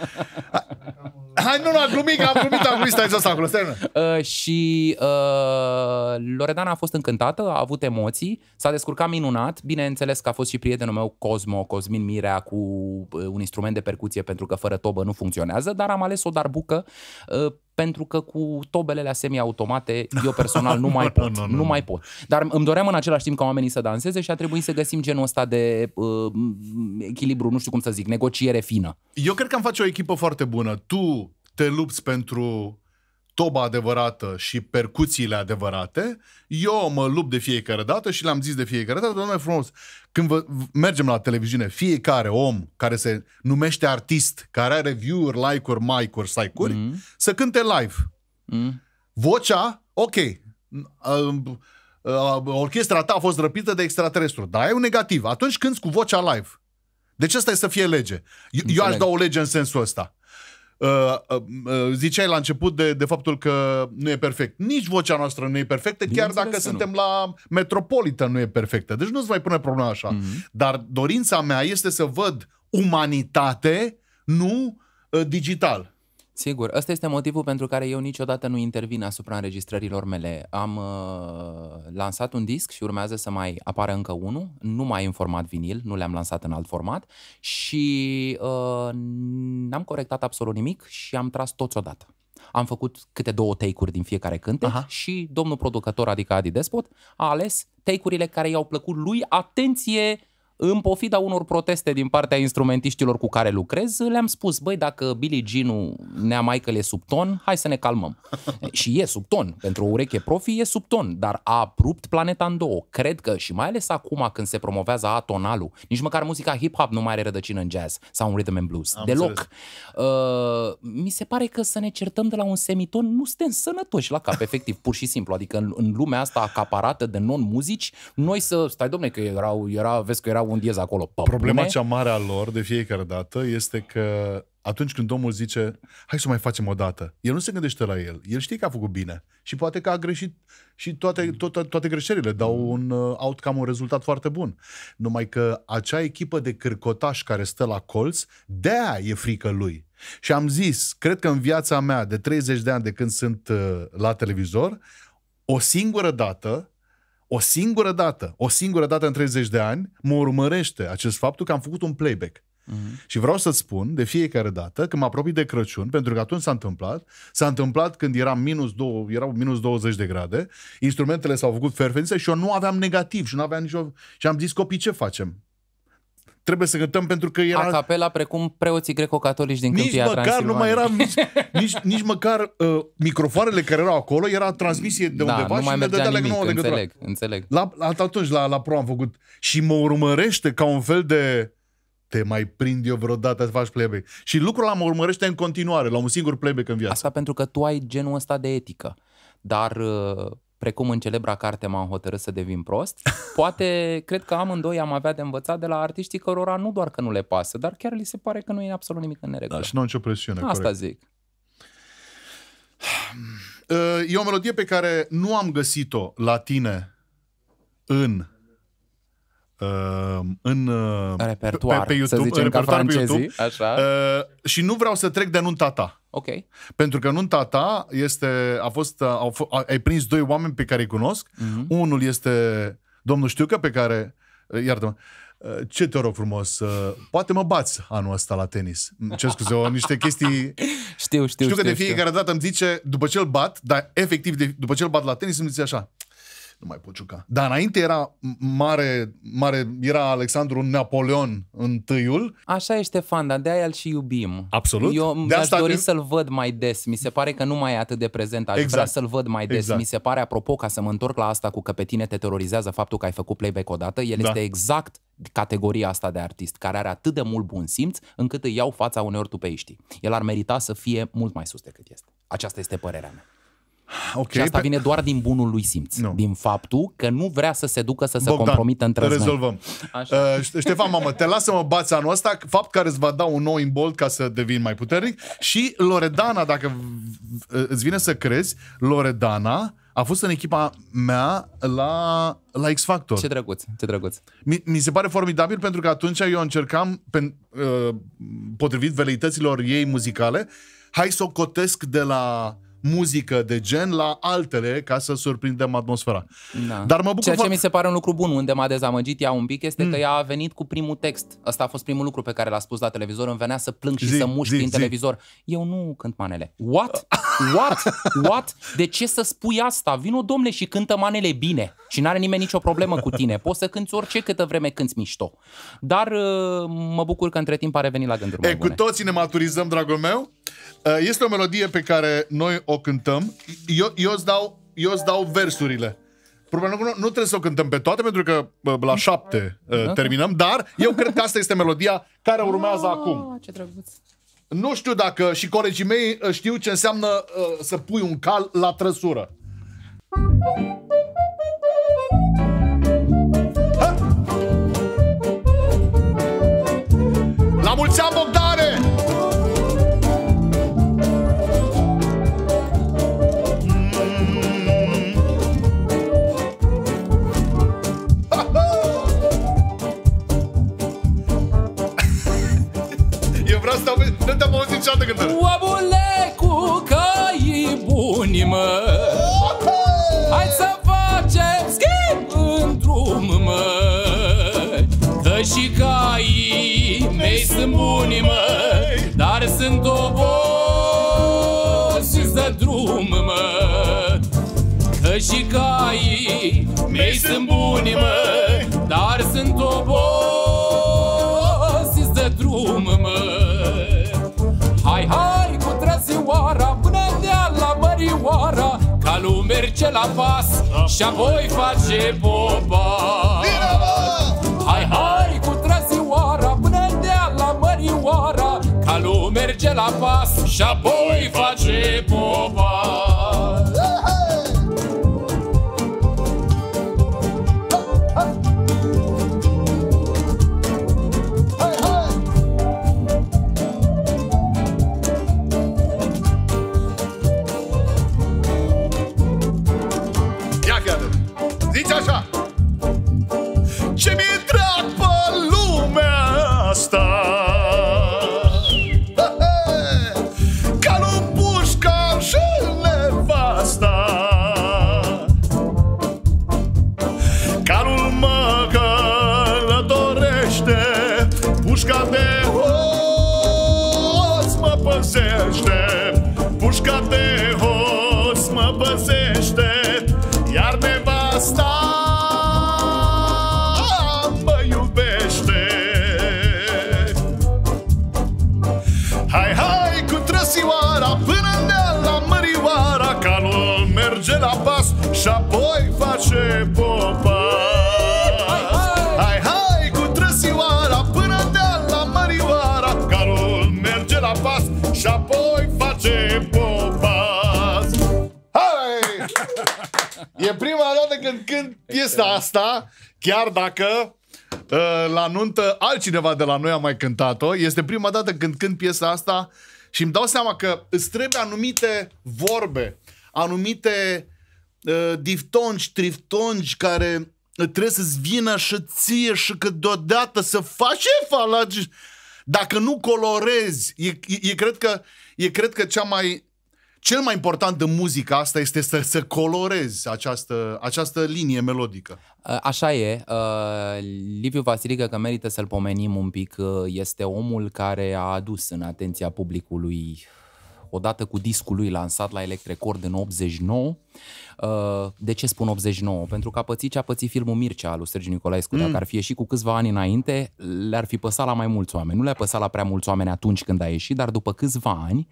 Hai, nu, nu, am glumit, am glumit, am glumit, stai jos acolo, stai. mă. Uh, și uh, Loredana a fost încântată, a avut emoții, s-a descurcat minunat. Bineînțeles că a fost și prietenul meu Cosmo, Cosmin Mirea, cu uh, un instrument de percuție, pentru că fără tobă nu funcționează, dar am ales o darbucă uh, pentru că cu tobelele semi-automate eu personal nu mai Nu, pot. nu, Nu, nu, nu. mai pot. Dar îmi doream în același timp ca oamenii să danseze și a trebuit să găsim genul ăsta de uh, echilibru, nu știu cum să zic, negociere fină. Eu cred că am face o echipă foarte bună. Tu te lupți pentru toba adevărată și percuțiile adevărate, eu mă lupt de fiecare dată și le-am zis de fiecare dată, domnule frumos, când vă, mergem la televiziune, fiecare om care se numește artist, care are view-uri, like-uri, mic-uri, psych-uri, Mm. să cânte live. Mm? Vocea, ok, uh, uh, orchestra ta a fost răpită de extraterestru, dar ai un negativ. Atunci cânti cu vocea live. Deci asta e să fie lege. Eu, eu aș Înțeleg. da o lege în sensul ăsta. Uh, uh, uh, ziceai la început de, de faptul că nu e perfect. Nici vocea noastră nu e perfectă, chiar Bineînțeles dacă că nu. suntem la Metropolitan nu e perfectă. Deci nu-ți mai pune problema așa. Mhm. Dar dorința mea este să văd umanitate, nu uh, digital. Sigur, ăsta este motivul pentru care eu niciodată nu intervin asupra înregistrărilor mele. Am uh, lansat un disc și urmează să mai apară încă unul, nu mai în format vinil, nu le-am lansat în alt format și uh, n-am corectat absolut nimic și am tras toți odată. Am făcut câte două take-uri din fiecare cântec Aha. și domnul producător, adică Adi Despot, a ales take-urile care i-au plăcut lui. Atenție! În pofida unor proteste din partea instrumentiștilor cu care lucrez, le-am spus, băi, dacă Billy Jean-ul Nea Michael e sub ton, hai să ne calmăm. și e sub ton, pentru o ureche profi e sub ton, dar a rupt planeta în două. Cred că, și mai ales acum când se promovează atonalul, nici măcar muzica hip-hop nu mai are rădăcină în jazz sau în rhythm and blues. Am Deloc. Uh, mi se pare că să ne certăm de la un semiton nu suntem sănătoși la cap, efectiv, pur și simplu. Adică în, în lumea asta acaparată de non-muzici, noi să, stai domne că erau, era, vezi că era un diez acolo. Pe Problema bune? cea mare a lor de fiecare dată este că atunci când omul zice hai să mai facem o dată, el nu se gândește la el. El știe că a făcut bine și poate că a greșit și toate, toate, toate greșelile dau un uh, outcome, un rezultat foarte bun. Numai că acea echipă de cârcotași care stă la colț, de-aia e frică lui. Și am zis, cred că în viața mea de 30 de ani de când sunt uh, la televizor, o singură dată o singură dată, o singură dată în 30 de ani, mă urmărește acest faptul că am făcut un playback. Mhm. Și vreau să-ți spun de fiecare dată când mă apropii de Crăciun, pentru că atunci s-a întâmplat, s-a întâmplat când era minus, două, erau minus 20 de grade, instrumentele s-au făcut ferfenițe și eu nu aveam negativ și nu aveam nicio... Și am zis, copii, ce facem? Trebuie să cântăm pentru că era... A capela precum preoții greco-catolici din Nici Câmpia măcar nu mai era, Transilvaniei. nici, nici, nici măcar uh, microfoanele care erau acolo, era transmisie de da, undeva nu și mai ne mergea dădea nimic, nouă legătura. înțeleg, înțeleg. La, la, atunci, la, la pro am făcut. Și mă urmărește ca un fel de... Te mai prind eu vreodată să faci playback. Și lucrul ăla mă urmărește în continuare, la un singur playback în viață. Asta pentru că tu ai genul ăsta de etică. Dar uh, precum în celebra carte m-am hotărât să devin prost, poate, cred că amândoi am avea de învățat de la artiștii cărora nu doar că nu le pasă, dar chiar li se pare că nu e absolut nimic în neregulă. Da, și nu am nicio presiune. Asta corect. zic. Uh, E o melodie pe care nu am găsit-o la tine în uh, în uh, Repertoar, pe, pe să YouTube, zicem în ca repertoar pe francezii, YouTube. așa. Uh, și nu vreau să trec de nunta ta. Ok. Pentru că nunta ta este, a fost, au, f- a, ai prins doi oameni pe care îi cunosc. Mhm. Unul este domnul Știucă, pe care, uh, iartă-mă, uh, ce te rog frumos, uh, poate mă bați anul ăsta la tenis. Ce scuze, o, niște chestii... Știu, știu, Știu știu. că de știu. fiecare dată îmi zice, după ce îl bat, dar efectiv, de, după ce îl bat la tenis, îmi zice așa, nu mai pot juca. Dar înainte era mare, mare era Alexandru Napoleon întâiul. Așa e Ștefan, dar de-aia îl și iubim. Absolut. Eu De mi-aș asta dori ne- să-l văd mai des. Mi se pare că nu mai e atât de prezent. Aș Exact. vrea să-l văd mai des. Exact. Mi se pare, apropo, ca să mă întorc la asta cu că pe tine te terorizează faptul că ai făcut playback odată, el Da. este exact categoria asta de artist, care are atât de mult bun simț, încât îi iau fața uneori tupeiștii. El ar merita să fie mult mai sus decât este. Aceasta este părerea mea. Ok, Și asta pe- vine doar din bunul lui simț. Nu. Din faptul că nu vrea să se ducă să se Bogdan, compromită între noi. rezolvăm. Așa. Uh, Șt- Ștefan, mamă, te las să mă bați anul ăsta, fapt care îți va da un nou imbold ca să devin mai puternic. Și Loredana, dacă v- v- îți vine să crezi, Loredana a fost în echipa mea la, la X Factor. Ce drăguț, ce drăguț. Mi, mi se pare formidabil pentru că atunci eu încercam, pe, uh, potrivit veleităților ei muzicale, hai să o cotesc de la muzică de gen la altele ca să surprindem atmosfera. Da. Dar mă bucur Ceea ce foarte- mi se pare un lucru bun, unde m-a dezamăgit ea un pic, este mm. că ea a venit cu primul text. Ăsta a fost primul lucru pe care l-a spus la televizor. Îmi venea să plâng și Zi, să mușc zi, prin zi. televizor. Eu nu cânt manele. What? What? What? De ce să spui asta? Vino, domne, și cântă manele bine. Și n-are nimeni nicio problemă cu tine. Poți să cânti orice câtă vreme cânti mișto. Dar uh, mă bucur că între timp a revenit la gânduri mai E, cu bune. toții ne maturizăm, dragul meu. Uh, Este o melodie pe care noi o cântăm. Eu, eu, îți, dau, eu îți dau versurile. Probabil nu, nu trebuie să o cântăm pe toate, pentru că bă, la șapte uh, terminăm, dar eu cred că asta este melodia care urmează acum. Ah, ce drăguț. Nu știu dacă și colegii mei uh, știu ce înseamnă uh, să pui un cal la trăsură. Ha! La mulți ani, Bogdane! Nu te-am auzit niciodată cântând. Oabule cu caii buni, mă. Hai să facem schimb în drum, mă. Că și caii mei sunt buni, mă Dar sunt obosiți de drum, mă. Că și caii mei sunt buni, mă mărioara Calul merge la pas Și apoi face popa. Hai, hai cu trăzioara Până dea la mărioara Calul merge la pas Și apoi face popa cânt piesa asta Chiar dacă uh, la nuntă altcineva de la noi a mai cântat-o. Este prima dată când cânt piesa asta Și îmi dau seama că îți trebuie anumite vorbe Anumite uh, diftongi, triftongi Care trebuie să-ți vină și ție Și că deodată să faci falagi Dacă nu colorezi. E, e, e, cred că, e cred că cea mai cel mai important în muzica asta este să, să colorezi această, această linie melodică. Uh, Așa e. Uh, Liviu Vasilică, că merită să-l pomenim un pic, uh, este omul care a adus în atenția publicului odată cu discul lui lansat la Electrecord în 89. Uh, De ce spun 89? Pentru că a pățit ce a pățit filmul Mircea al lui Sergiu Nicolaescu. Dacă ar fi ieșit cu câțiva ani înainte, le-ar fi păsat la mai mulți oameni. Nu le-a păsat la prea mulți oameni atunci când a ieșit, dar după câțiva ani,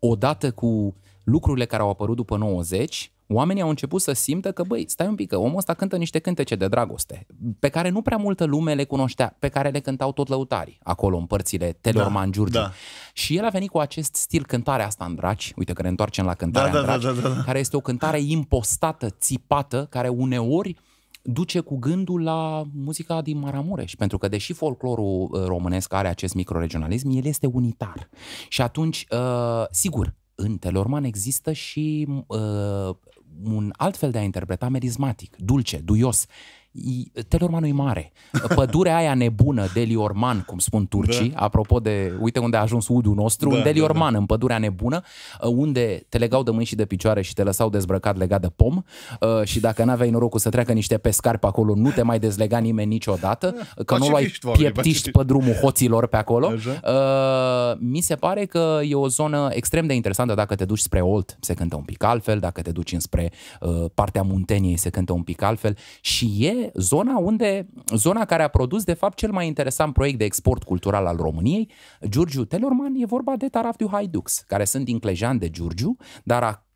odată cu lucrurile care au apărut după 90, oamenii au început să simtă că, băi, stai un pic, că omul ăsta cântă niște cântece de dragoste, pe care nu prea multă lume le cunoștea, pe care le cântau tot lăutarii, acolo în părțile Telorman Giurgiu. da. Și el a venit cu acest stil cântare asta în draci, uite că ne întoarcem la cântarea Da, în da, draci, da, da, da. care este o cântare impostată, țipată, care uneori duce cu gândul la muzica din Maramureș, pentru că deși folclorul uh, românesc are acest microregionalism, el este unitar. Și atunci, uh, sigur, în Telorman există și uh, un alt fel de a interpreta merismatic, dulce, duios. I- Telormanul e mare. Pădurea aia nebună, Deliorman, cum spun turcii, da. apropo de, uite unde a ajuns udul nostru, Da, da, în da, Deliorman, în pădurea nebună, uh, unde te legau de mâini și de picioare și te lăsau dezbrăcat legat de pom uh, și dacă n-aveai norocul să treacă niște pescari pe acolo, nu te mai dezlega nimeni niciodată, că nu luai Pacifiști oamenii, pieptiști pacifiști. pe drumul hoților pe acolo. Așa. Uh, mi se pare că e o zonă extrem de interesantă dacă te duci spre Olt, se cântă un pic altfel, dacă te duci înspre uh, partea Munteniei, se cântă un pic altfel și e zona unde zona care a produs de fapt cel mai interesant proiect de export cultural al României, Giurgiu Telorman, e vorba de Taraftiu Haidux, care sunt din Clejan de Giurgiu, dar a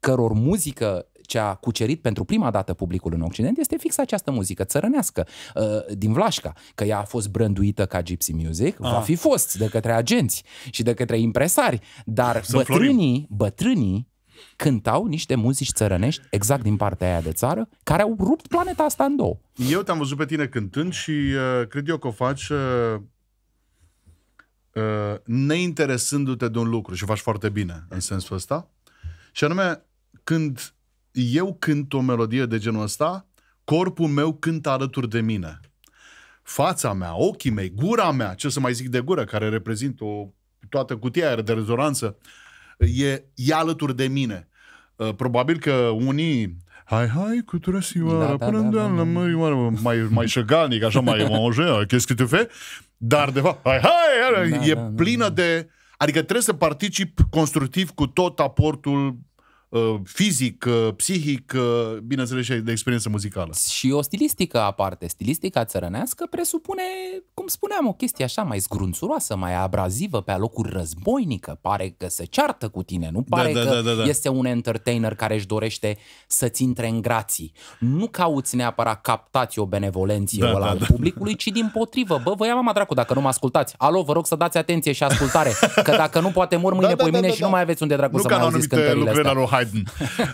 căror muzică ce a cucerit pentru prima dată publicul în Occident este fix această muzică țărănească uh, din Vlașca, că ea a fost brânduită ca gypsy music, ah. va fi fost de către agenți și de către impresari, dar Să bătrânii, bătrânii cântau niște muzici țărănești exact din partea aia de țară, care au rupt planeta asta în două. Eu te-am văzut pe tine cântând și uh, cred eu că o faci uh, uh, neinteresându-te de un lucru și o faci foarte bine în sensul ăsta. Și anume, când eu cânt o melodie de genul ăsta, corpul meu cântă alături de mine. Fața mea, ochii mei, gura mea, ce să mai zic de gură, care reprezintă o, toată cutia aia de rezonanță, e, e alături de mine. Uh, Probabil că unii Hai, hai, cu trăsioara, Da, da, da, până da, da, da, da, da. mai, mai, mai șăgalnic, așa mai manger, qu'est-ce que tu fais? Dar, de fapt, hai, hai, Da, e da, da, plină de... Adică trebuie să particip constructiv cu tot aportul uh, fizic, uh, psihic, uh, bineînțeles și de experiență muzicală. Și o stilistică aparte. Stilistica țărănească presupune, cum spuneam, o chestie așa mai zgrunțuroasă, mai abrazivă, pe alocuri războinică. Pare că se ceartă cu tine, nu pare da, că da, da, da. este un entertainer care își dorește să-ți intre în grații. Nu cauți neapărat captați o benevolenție Da, da, da, al da. publicului, ci din potrivă. Bă, vă ia mama dracu dacă nu mă ascultați. Alo, vă rog să dați atenție și ascultare, că dacă nu poate mor mâine, Da, da, poi da, mâine da, și da. nu mai aveți unde dracu Nu să ca mai în auziți anumite cântările lucrări astea. Ale lui Haydn.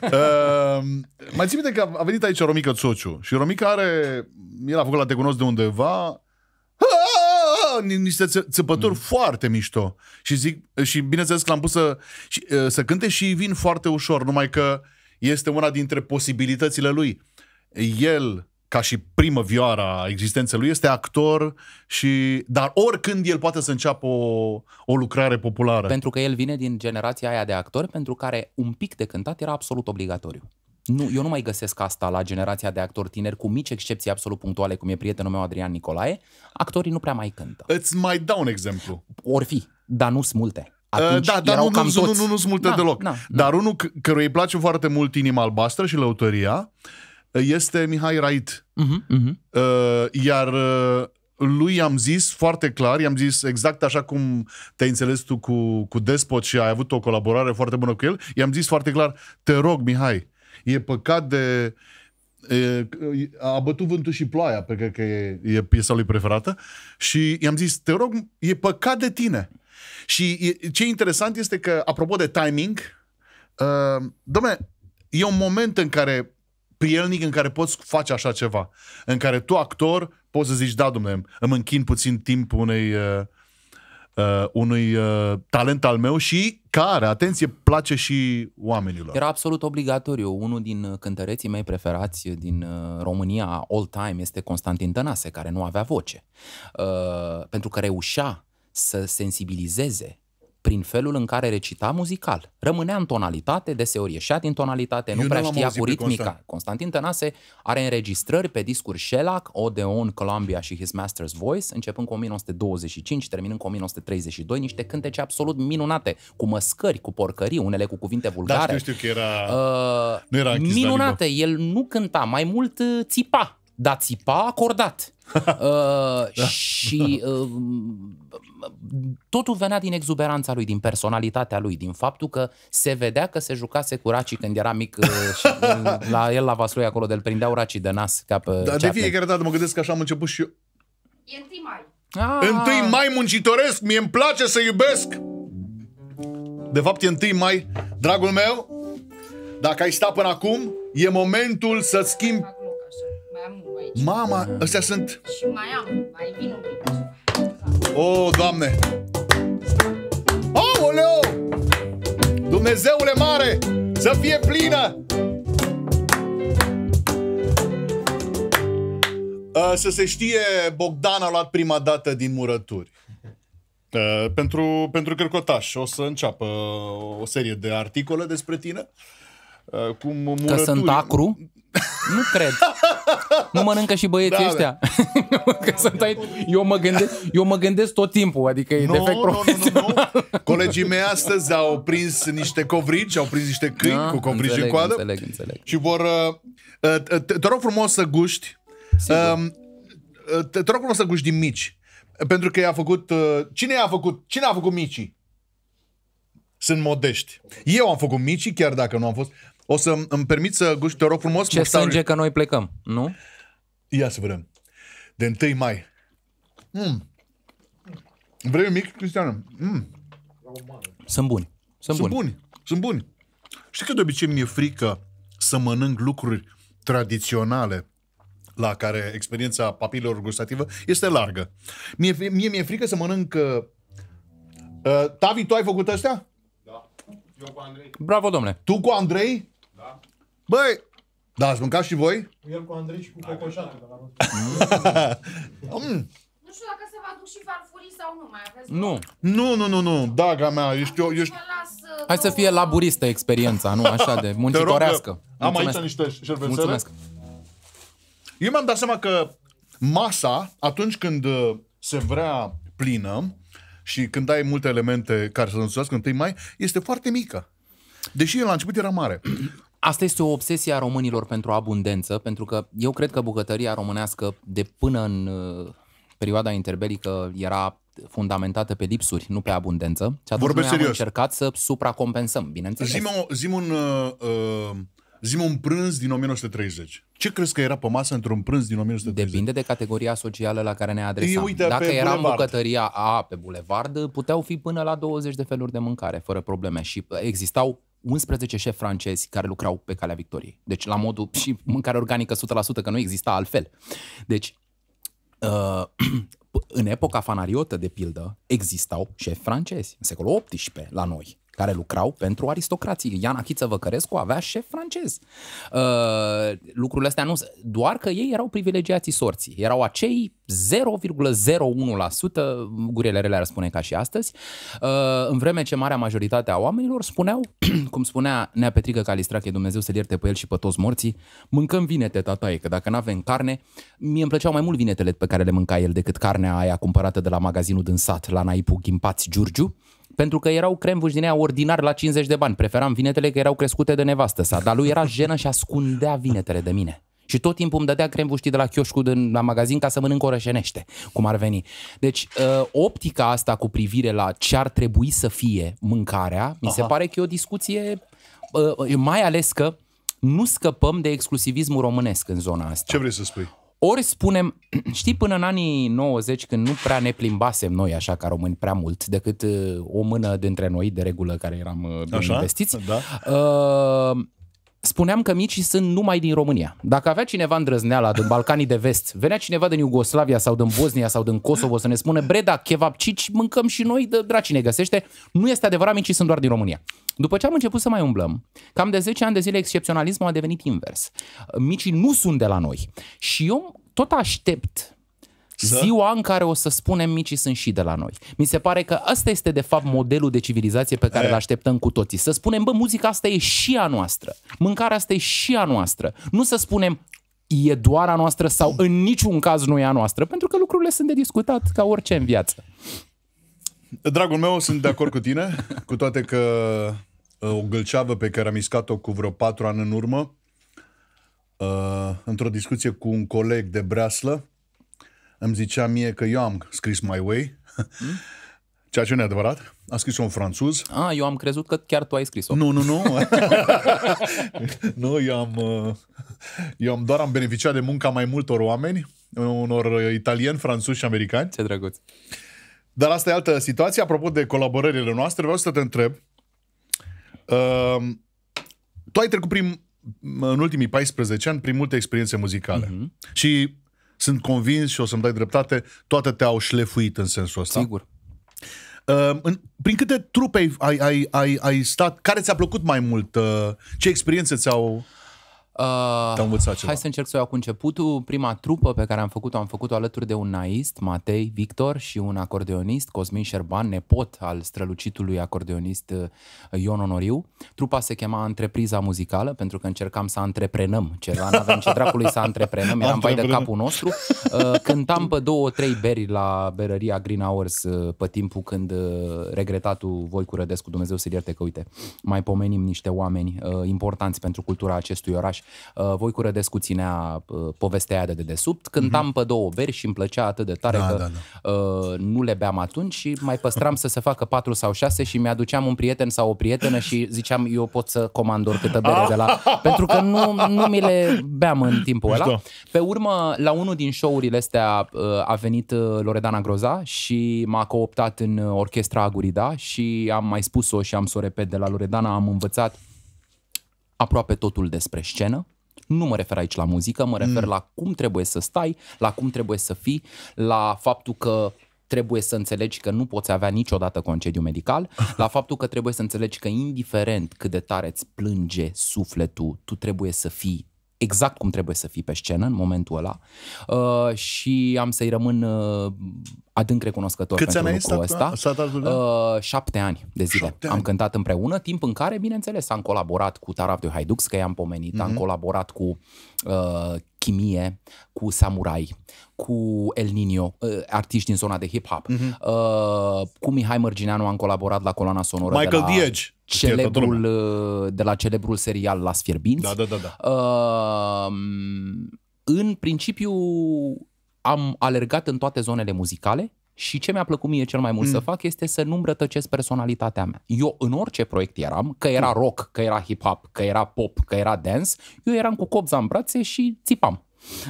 uh, mai ții minte că a venit aici Romica Țociu și Romica are, el a făcut la Te cunosc de undeva, ni- niște ță- țăpături mm. foarte mișto. Și zic, și bineînțeles că l-am pus să, și, uh, să cânte și vin foarte ușor, numai că este una dintre posibilitățile lui. El, ca și primă vioara a existenței lui, este actor și dar oricând el poate să înceapă o, o lucrare populară. Pentru că el vine din generația aia de actori pentru care un pic de cântat era absolut obligatoriu. Nu, eu nu mai găsesc asta la generația de actori tineri, cu mici excepții absolut punctuale, cum e prietenul meu Adrian Nicolae. Actorii nu prea mai cântă. Îți mai dau un exemplu. Or fi, dar nu sunt multe. Uh, Atunci da, dar erau nu, cam nu, nu, toți. nu, nu sunt multe Da, deloc. da, da. Dar unul c- căruia îi place foarte mult Inima Albastră și Lăutăria este Mihai Rait. Mhm, mhm. Uh, iar uh, lui i-am zis foarte clar, i-am zis exact așa cum te-ai înțeles tu cu, cu Despot și ai avut o colaborare foarte bună cu el, i-am zis foarte clar, te rog Mihai, e păcat de... E, a bătut vântul și ploaia, pe că, că e, e piesa lui preferată și i-am zis, te rog, e păcat de tine. Și e, ce e interesant este că, apropo de timing, uh, domne, e un moment în care prielnic în care poți face așa ceva. În care tu, actor, poți să zici, da, domnule, îmi închin puțin timp unei, uh, uh, unui uh, talent al meu și care, atenție, place și oamenilor. Era absolut obligatoriu. Unul din uh, cântăreții mei preferați din uh, România all time este Constantin Tănase, care nu avea voce. Uh, pentru că reușea să sensibilizeze prin felul în care recita muzical. Rămânea în tonalitate, deseori ieșea din tonalitate, nu Eu prea n-l-am știa auzit cu pe ritmica. Constant. Constantin Tănase are înregistrări pe discuri Shellac, Odeon, Columbia și His Master's Voice, începând cu 1925, terminând cu 1932, niște cântece absolut minunate, cu măscări, cu porcării, unele cu cuvinte Da, vulgare. știu, știu că era... Uh, Nu era închis la minunate, el nu cânta, mai mult uh, țipa, dar țipa acordat. uh, și uh, totul venea din exuberanța lui, din personalitatea lui, din faptul că se vedea că se jucase cu racii când era mic uh, și uh, la el la Vaslui acolo de îl prindeau racii de nas ca pe Dar de Chaplin. fiecare dată mă gândesc că așa am început și eu. E 1 mai. Ah, Întâi mai muncitoresc, mie îmi place să iubesc. De fapt, e întâi mai, dragul meu, dacă ai stat până acum, e momentul să-ți schimbi... Mama, ăstea sunt... Și mai am. Mai vin un pic. O, Doamne! Aoleu! Dumnezeule mare, să fie plină! Uh, Să se știe, Bogdan a luat prima dată din murături. Uh, pentru, pentru Cârcotaș o să înceapă o serie de articole despre tine. Uh, cum Că murături... sunt acru? Nu cred. Nu mănâncă și băieții Da, ăștia. că sunt ai... eu, mă gândesc, eu mă gândesc tot timpul, adică e Nu, defect nu, nu, profesional. nu, nu. Colegii mei astăzi au prins niște covrigi, au prins niște câini Da, cu covrigi înțeleg, în coadă Înțeleg, înțeleg. și vor... Uh, uh, te, te rog frumos să guști. Sigur. Uh, te, te rog frumos să guști din mici. Pentru că i-a făcut... Uh, cine i-a făcut? Cine a făcut micii? Sunt modești. Eu am făcut micii, chiar dacă nu am fost. O să îmi permit să guști, te rog frumos. Ce muștarul- sânge că noi plecăm, nu? Ia să vedem. De 1 mai. Mm. Vrei un mic, Cristian? Mm. Sunt buni. Sunt, Sunt buni. buni. Sunt buni. Știi că de obicei mi-e frică să mănânc lucruri tradiționale la care experiența papilor gustativă este largă. Mie, mie mi-e frică să mănânc... Uh, uh, Tavi, tu ai făcut astea? Bravo, domnule. Tu cu Andrei? Da. Băi, da, ați mâncat și voi? El cu Andrei și cu Cocoșatul. de la noi. Mm. Nu știu dacă se va duc și farfurii sau nu. Mai aveți Nu. Nu, nu, nu, nu. Daga mea, ești, o, ești Vă las uh, Hai să două- fie laburistă experiența, nu așa de Te rog, muncitorească. am aici Mulțumesc. niște șervețele. Mulțumesc. Eu mi-am dat seama că masa, atunci când uh, se vrea plină și când ai multe elemente care să însuțească întâi mai, este foarte mică. Deși la început era mare. Asta este o obsesie a românilor pentru abundență, pentru că eu cred că bucătăria românească de până în uh, perioada interbelică era fundamentată pe lipsuri, nu pe abundență. Și atunci Vorbesc noi am serios. încercat să supracompensăm, bineînțeles. Zim, o, zim, un, uh, uh, zim un prânz din 1930. Ce crezi că era pe masă într-un prânz din 1930? Depinde de categoria socială la care ne adresam. Ei, uite, Dacă pe era în bulevard. bucătăria A pe bulevard, puteau fi până la 20 de feluri de mâncare, fără probleme. Și existau 11 șefi francezi care lucrau pe calea victoriei. Deci la modul și mâncare organică 100%, că nu exista altfel. Deci Uh, în epoca fanariotă, de pildă, existau șefi francezi, în secolul XVIII, la noi, care lucrau pentru aristocrații. Ian Achiță Văcărescu avea șef francez. Uh, lucrurile astea nu... Doar că ei erau privilegiații sorții. Erau acei 0,01%, gurile rele ar spune ca și astăzi, uh, în vreme ce marea majoritate a oamenilor spuneau, cum spunea Nea Petrică Calistrache, Dumnezeu să-l ierte pe el și pe toți morții, mâncăm vinete, tataie, că dacă nu avem carne, mie îmi plăceau mai mult vinetele pe care le mânca el decât carnea aia cumpărată de la magazinul din sat, la Naipu Ghimpați Giurgiu, pentru că erau cremvuși din aia ordinar la 50 de bani. Preferam vinetele că erau crescute de nevastă sa, dar lui era jenă și ascundea vinetele de mine. Și tot timpul îmi dădea cremvuștii de la chioșcul din, la magazin ca să mănânc orășenește, cum ar veni. Deci, uh, optica asta cu privire la ce ar trebui să fie mâncarea, mi se pare că e o discuție, uh, mai ales că nu scăpăm de exclusivismul românesc în zona asta. Ce vrei să spui? Ori spunem, știi, până în anii 90, când nu prea ne plimbasem noi așa ca români prea mult, decât uh, o mână dintre noi, de regulă, care eram uh, bine Așa? investiți, Da. uh, spuneam că micii sunt numai din România. Dacă avea cineva îndrăzneala din Balcanii de Vest, venea cineva din Iugoslavia sau din Bosnia sau din Kosovo să ne spună Breda, kebabcici, mâncăm și noi, de draci ne găsește. Nu este adevărat, micii sunt doar din România. După ce am început să mai umblăm, cam de 10 ani de zile excepționalismul a devenit invers. Micii nu sunt de la noi. Și eu tot aștept Să? Ziua în care o să spunem micii sunt și de la noi. Mi se pare că ăsta este de fapt modelul de civilizație pe care E. îl așteptăm cu toții. Să spunem, bă, muzica asta e și a noastră. Mâncarea asta e și a noastră. Nu să spunem e doar a noastră sau în niciun caz nu e a noastră, pentru că lucrurile sunt de discutat ca orice în viață. Dragul meu, sunt de acord cu tine, cu toate că uh, o gâlceavă pe care am iscat-o cu vreo patru ani în urmă, uh, într-o discuție cu un coleg de breaslă, îmi zicea mie că eu am scris My Way, ceea ce nu e adevărat. A scris-o un franțuz. Ah, eu am crezut că chiar tu ai scris-o. Nu, nu, nu. nu, eu am, uh, eu am doar am beneficiat de munca mai multor oameni, unor italieni, franțuzi și americani. Ce drăguț. Dar asta e altă situație. Apropo de colaborările noastre, vreau să te întreb. Uh, tu ai trecut prin, în ultimii 14 ani prin multe experiențe muzicale. Uh-huh. Și sunt convins și o să-mi dai dreptate, toate te-au șlefuit în sensul ăsta. Sigur. Uh, în, prin câte trupe ai, ai, ai, ai, ai stat? Care ți-a plăcut mai mult? Uh, ce experiențe ți-au... Uh, Te-au învățat ceva. Hai să încerc să o iau cu începutul. Prima trupă pe care am făcut-o, am făcut-o alături de un naist, Matei Victor, și un acordeonist, Cosmin Șerban, nepot al strălucitului acordeonist uh, Ion Onoriu. Trupa se chema Întrepriza Muzicală, pentru că încercam să antreprenăm ceva, n-aveam ce dracului să antreprenăm, eram vai de Antreprenăm. capul nostru. Uh, Cântam pe două, trei beri la berăria Green Hours uh, pe timpul când uh, regretatul Voicu Rădescu, Dumnezeu să-l ierte că, uite, mai pomenim niște oameni uh, importanți pentru cultura acestui oraș. Uh, Voicu Rădescu ținea uh, povestea aia de dedesubt, cântam pe două beri și îmi plăcea atât de tare Da, că da, uh, nu le beam atunci și mai păstram să se facă patru sau șase și mi-aduceam un prieten sau o prietenă și ziceam eu pot să comand oricâtă bere de la... Pentru că nu, nu mi le beam în timpul ăla. Mișto. Pe urmă, la unul din show-urile astea uh, a venit uh, Loredana Groza și m-a cooptat în uh, orchestra Agurida și am mai spus-o și am să o repet de la Loredana, am învățat aproape totul despre scenă. Nu mă refer aici la muzică, mă refer mm. la cum trebuie să stai, la cum trebuie să fii, la faptul că trebuie să înțelegi că nu poți avea niciodată concediu medical, la faptul că trebuie să înțelegi că indiferent cât de tare îți plânge sufletul, tu trebuie să fii exact cum trebuie să fii pe scenă în momentul ăla uh, și am să-i rămân uh, adânc recunoscător Câți pentru ani ai lucrul stat- ăsta. stat alături de- Uh, șapte ani de zile. Șapte am ani. cântat împreună, timp în care, bineînțeles, am colaborat cu Taraf de Haidux, că i-am pomenit, mm-hmm. am colaborat cu uh, Chimie, cu Samurai, cu El Nino, uh, artiști din zona de hip-hop. Mm-hmm. Uh, cu Mihai Mărgineanu am colaborat la coloana sonoră Michael de la Diege. Știe toată celebrul, uh, de la celebrul serial Las Fierbinți. Da, da, da, da. Uh, în principiu am alergat în toate zonele muzicale și ce mi-a plăcut mie cel mai mult mm. să fac este să nu-mi rătăcesc personalitatea mea. Eu în orice proiect eram, că era rock, că era hip-hop, că era pop, că era dance, eu eram cu copza în brațe și țipam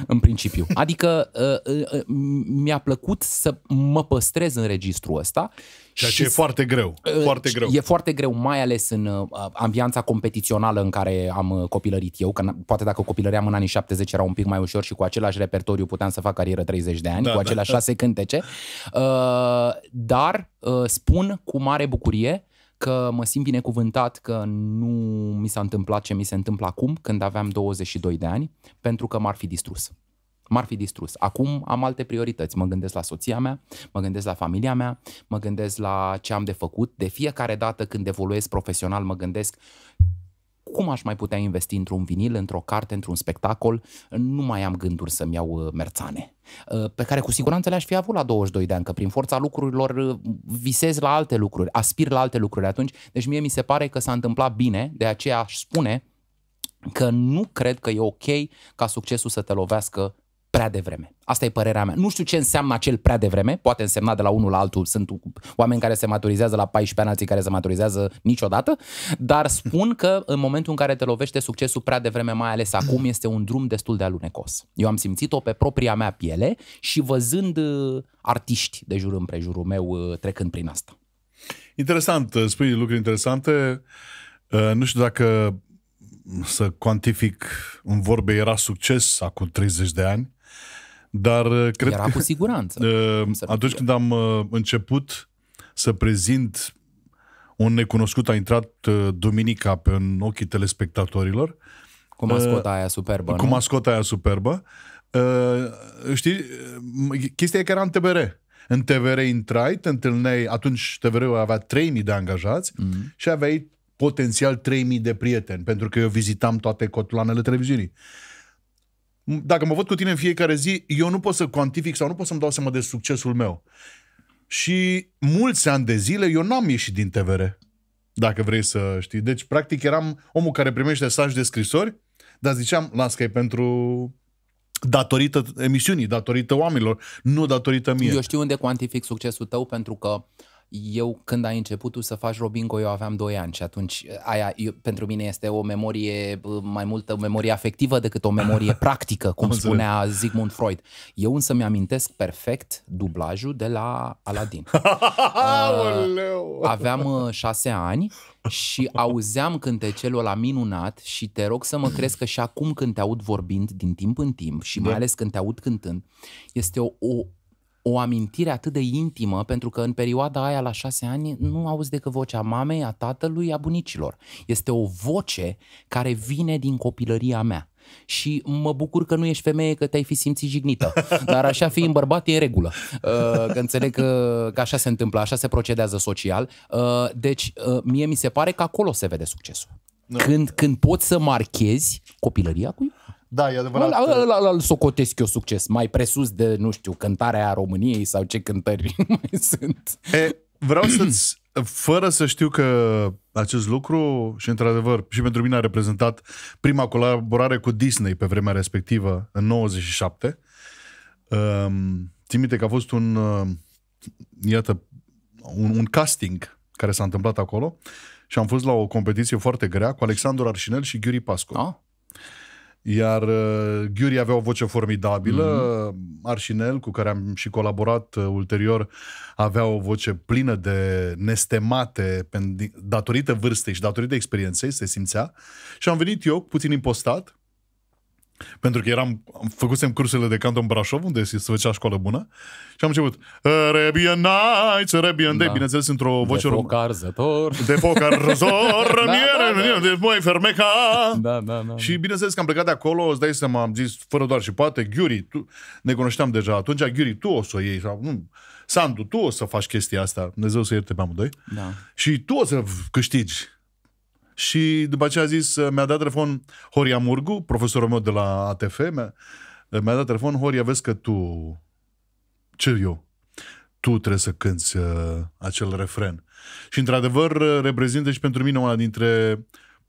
în principiu. Adică uh, uh, uh, mi-a plăcut să mă păstrez în registrul ăsta. Ceea și ce e să- foarte greu. Foarte greu. E foarte greu, mai ales în uh, ambianța competițională în care am uh, copilărit eu, că n- poate dacă copilăream în anii 70 era un pic mai ușor și cu același repertoriu puteam să fac carieră 30 de ani, Da, cu da. aceleași șase cântece. Uh, dar uh, spun cu mare bucurie că mă simt binecuvântat că nu mi s-a întâmplat ce mi se întâmplă acum, când aveam 22 de ani, pentru că m-ar fi distrus. M-ar fi distrus. Acum am alte priorități. Mă gândesc la soția mea, mă gândesc la familia mea, mă gândesc la ce am de făcut. De fiecare dată când evoluez profesional, mă gândesc cum aș mai putea investi într-un vinil, într-o carte, într-un spectacol. Nu mai am gânduri să-mi iau uh, merțane, uh, pe care cu siguranță le-aș fi avut la 22 de ani, că prin forța lucrurilor uh, visez la alte lucruri, aspir la alte lucruri atunci. Deci mie mi se pare că s-a întâmplat bine, de aceea aș spune că nu cred că e ok ca succesul să te lovească prea devreme. Asta e părerea mea. Nu știu ce înseamnă acel prea devreme, poate însemna de la unul la altul. Sunt oameni care se maturizează la 14 ani, alții care se maturizează niciodată, dar spun că în momentul în care te lovește succesul prea devreme, mai ales acum, este un drum destul de alunecos. Eu am simțit-o pe propria mea piele și văzând uh, artiști de jur împrejurul meu uh, trecând prin asta. Interesant, uh, spui lucruri interesante. Uh, Nu știu dacă să cuantific în vorbe era succes acum 30 de ani, dar uh, cred Era că cu siguranță. uh, Cum să nu atunci fie? când am uh, început să prezint un necunoscut a intrat uh, duminica pe în ochii telespectatorilor Cu mascota aia superbă, cu nu? mascota aia superbă. Uh, știi, uh, chestia e că era în TVR. În TVR intrai, te întâlneai, atunci TVR-ul avea 3000 de angajați mm. și aveai potențial 3000 de prieteni, pentru că eu vizitam toate cotloanele televiziunii. Dacă mă văd cu tine în fiecare zi, eu nu pot să cuantific sau nu pot să-mi dau seama de succesul meu. Și mulți ani de zile eu n-am ieșit din TVR, dacă vrei să știi. Deci, practic, eram omul care primește saj de scrisori, dar ziceam, las că e pentru datorită emisiunii, datorită oamenilor, nu datorită mie. Eu știu unde cuantific succesul tău pentru că eu când ai început tu să faci Robingo, eu aveam 2 ani și atunci aia eu, pentru mine este o memorie mai multă memorie afectivă decât o memorie practică, cum spunea Sigmund Freud. Eu însă mi-amintesc perfect dublajul de la Aladdin. uh, aveam șase ani și auzeam cântecelul la minunat și te rog să mă crezi că și acum când te aud vorbind din timp în timp și mai da. ales când te aud cântând, este o, o, o amintire atât de intimă, pentru că în perioada aia, la șase ani, nu auzi decât vocea mamei, a tatălui, a bunicilor. Este o voce care vine din copilăria mea. Și mă bucur că nu ești femeie, că te-ai fi simțit jignită. Dar așa fiind bărbat, e în regulă. Uh, că înțeleg că, că așa se întâmplă, așa se procedează social. Uh, deci, uh, mie mi se pare că acolo se vede succesul. Da. Când, când poți să marchezi copilăria cuiva. Da, e adevărat. Îl, îl, îl socotesc eu succes, mai presus de, nu știu, cântarea României sau ce cântări mai sunt. E, vreau să-ți, fără să știu că acest lucru, și într-adevăr, și pentru mine a reprezentat prima colaborare cu Disney pe vremea respectivă, în 97. Um, țin minte că a fost un, uh, iată, un, un casting care s-a întâmplat acolo și am fost la o competiție foarte grea cu Alexandru Arșinel și Ghiuri Pascu. Ah. Iar uh, Ghiuri avea o voce formidabilă, mm-hmm. Arșinel, cu care am și colaborat uh, ulterior, avea o voce plină de nestemate datorită vârstei și datorită experienței, se simțea. Și am venit eu, puțin impostat, pentru că eram, făcusem cursurile de canto în Brașov, unde se făcea școală bună, și am început Arabian Nights, Arabian Day, da. bineînțeles, într-o voce De foc arzător. De foc arzător, da, da, da. de moi fermeca. Da, da, da. Și bineînțeles că am plecat de acolo, îți dai seama, am zis, fără doar și poate, Ghiuri, tu, ne cunoșteam deja atunci, Ghiuri, tu o să o iei, sau nu, Sandu, tu o să faci chestia asta, Dumnezeu să ierte pe amândoi, da. și tu o să câștigi și după aceea a zis, mi-a dat telefon Horia Murgu, profesorul meu de la ATF, mi-a, mi-a dat telefon, Horia, vezi că tu, ce eu? Tu trebuie să cânti uh, acel refren. Și într-adevăr uh, reprezintă și pentru mine una dintre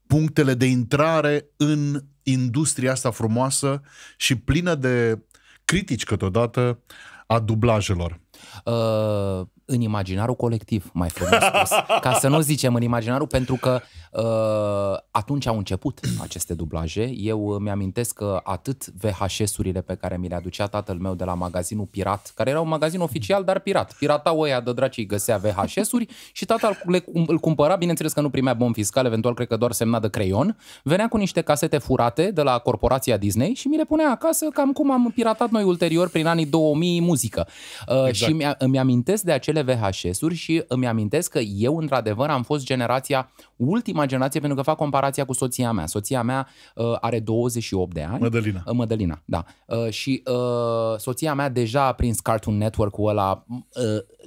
punctele de intrare în industria asta frumoasă și plină de critici câteodată a dublajelor. Uh, în imaginarul colectiv, mai frumos spus. Ca să nu zicem în imaginarul, pentru că uh, atunci au început aceste dublaje. Eu mi-amintesc că atât VHS-urile pe care mi le aducea tatăl meu de la magazinul Pirat, care era un magazin oficial, dar pirat. Pirata oia de dracii găsea VHS-uri și tata le, îl cumpăra, bineînțeles că nu primea bon fiscal, eventual cred că doar semna de creion. Venea cu niște casete furate de la corporația Disney și mi le punea acasă cam cum am piratat noi ulterior prin anii 2000 muzică. Uh, exact. Și mi-am amintesc de acele VHS-uri și îmi amintesc că eu, într-adevăr, am fost generația, ultima generație, pentru că fac comparația cu soția mea. Soția mea uh, are 28 de ani. Mădălina. Uh, Mădălina, da. Uh, și uh, soția mea deja a prins Cartoon Network-ul ăla uh,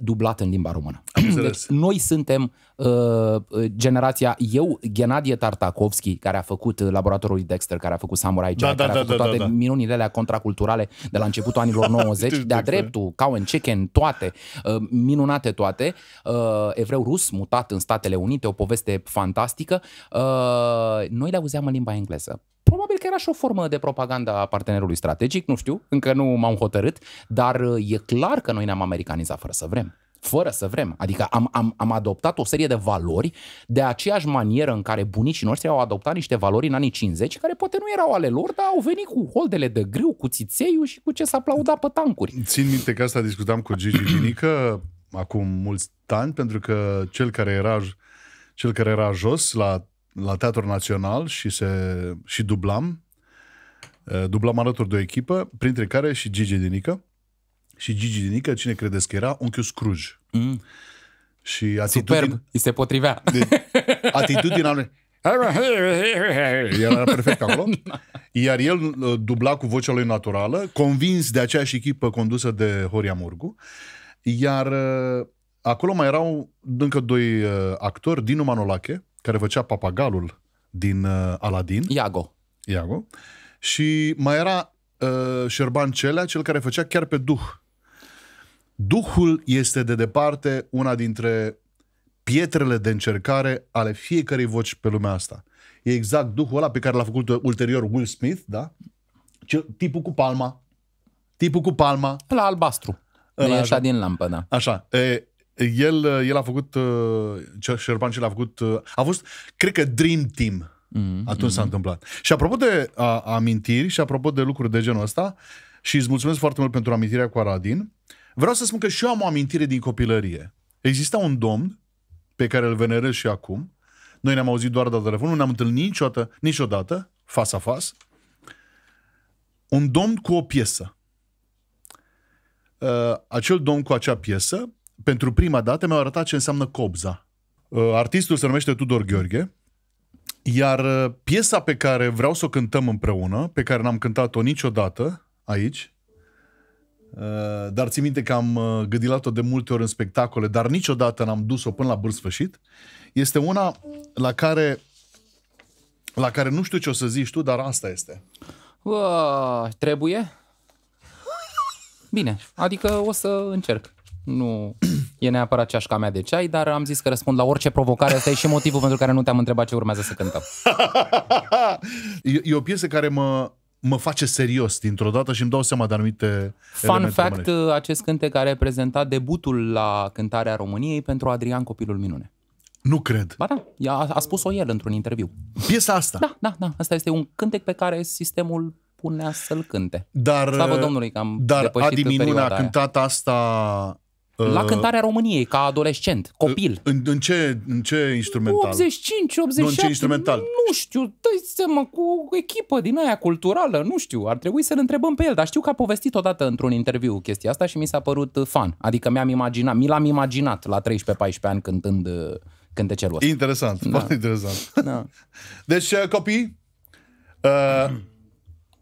dublat în limba română. Deci noi suntem uh, uh, generația, eu, Gennadie Tartakovsky, care a făcut uh, laboratorul Dexter, care a făcut Samurai Jack, da, da, care a da, făcut da, toate da, da. minunile alea contraculturale de la începutul anilor 90, de-a dreptul, Cow and Chicken, toate, uh, minunate toate, uh, evreu rus, mutat în Statele Unite, o poveste fantastică, uh, noi le auzeam în limba engleză. Probabil că era și o formă de propaganda a partenerului strategic, nu știu, încă nu m-am hotărât, dar uh, e clar că noi ne-am americanizat fără să vrem fără să vrem. Adică am, am, am adoptat o serie de valori de aceeași manieră în care bunicii noștri au adoptat niște valori în anii 50, care poate nu erau ale lor, dar au venit cu holdele de grâu, cu țițeiul și cu ce s-a aplaudat pe tancuri. Țin minte că asta discutam cu Gigi Vinică acum mulți ani, pentru că cel care era, cel care era jos la, la Teatrul Național și, se, și dublam, eh, dublam alături de o echipă, printre care și Gigi Dinică, și Gigi Dinică, cine credeți că era? Unchiul Scrooge. Mm. Și atitudine... Superb, îi se potrivea. De, atitudinea Era perfect acolo. Iar el uh, dubla cu vocea lui naturală, convins de aceeași echipă condusă de Horia Murgu. Iar uh, acolo mai erau încă doi uh, actori, Dinu Manolache, care făcea papagalul din uh, Aladdin, Iago. Iago, și mai era uh, Șerban Celea, cel care făcea chiar pe Duh. Duhul este de departe una dintre pietrele de încercare ale fiecărei voci pe lumea asta. E exact Duhul ăla pe care l-a făcut ulterior Will Smith, da? Ce, tipul cu palma. Tipul cu palma. La albastru. Ăla Ăla așa. așa din lampă, da. Așa. E, el, el a făcut, uh, ce- Șerban Celea a făcut, uh, a fost, cred că Dream Team. Mm, Atunci s-a întâmplat. Și apropo de a, amintiri și apropo de lucruri de genul ăsta, și îți mulțumesc foarte mult pentru amintirea cu Aradin, vreau să spun că și eu am o amintire din copilărie. Exista un domn pe care îl venerez și acum. Noi ne-am auzit doar de la telefon, nu ne-am întâlnit niciodată, niciodată, față a față. Un domn cu o piesă. Uh, acel domn cu acea piesă, pentru prima dată mi-a arătat ce înseamnă cobza. Uh, artistul se numește Tudor Gheorghe iar uh, piesa pe care vreau să o cântăm împreună, pe care n-am cântat-o niciodată aici, uh, dar țin minte că am uh, gândilat-o de multe ori în spectacole, dar niciodată n-am dus-o până la bun sfârșit, este una la care la care nu știu ce o să zici tu, dar asta este. Ua, trebuie? Bine, adică o să încerc. Nu e neapărat ceașca mea de ceai, dar am zis că răspund la orice provocare. Asta e și motivul pentru care nu te-am întrebat ce urmează să cântăm. e, e o piesă care mă, mă face serios dintr-o dată și îmi dau seama de anumite Fun elemente fact, românești. acest cântec a reprezentat debutul la cântarea României pentru Adrian Copilul Minune. Nu cred. Ba da, a, a spus-o el într-un interviu. Piesa asta. Da, da, da, asta este un cântec pe care sistemul punea să-l cânte. Dar, Slavă Domnului că am dar depășit Adi Minune perioada a aia. cântat asta La uh, cântarea României, ca adolescent, copil. În, în, ce, în ce instrumental? 85, Nu, 87, în ce instrumental? Nu știu, dai seama, cu o echipă din aia culturală, nu știu, ar trebui să-l întrebăm pe el, dar știu că a povestit odată într-un interviu chestia asta și mi s-a părut uh, fan. Adică mi-am imaginat, mi l-am imaginat la 13-14 ani cântând uh, cântecelul ăsta. Interesant, da. foarte interesant. Da. Deci, uh, copii, uh,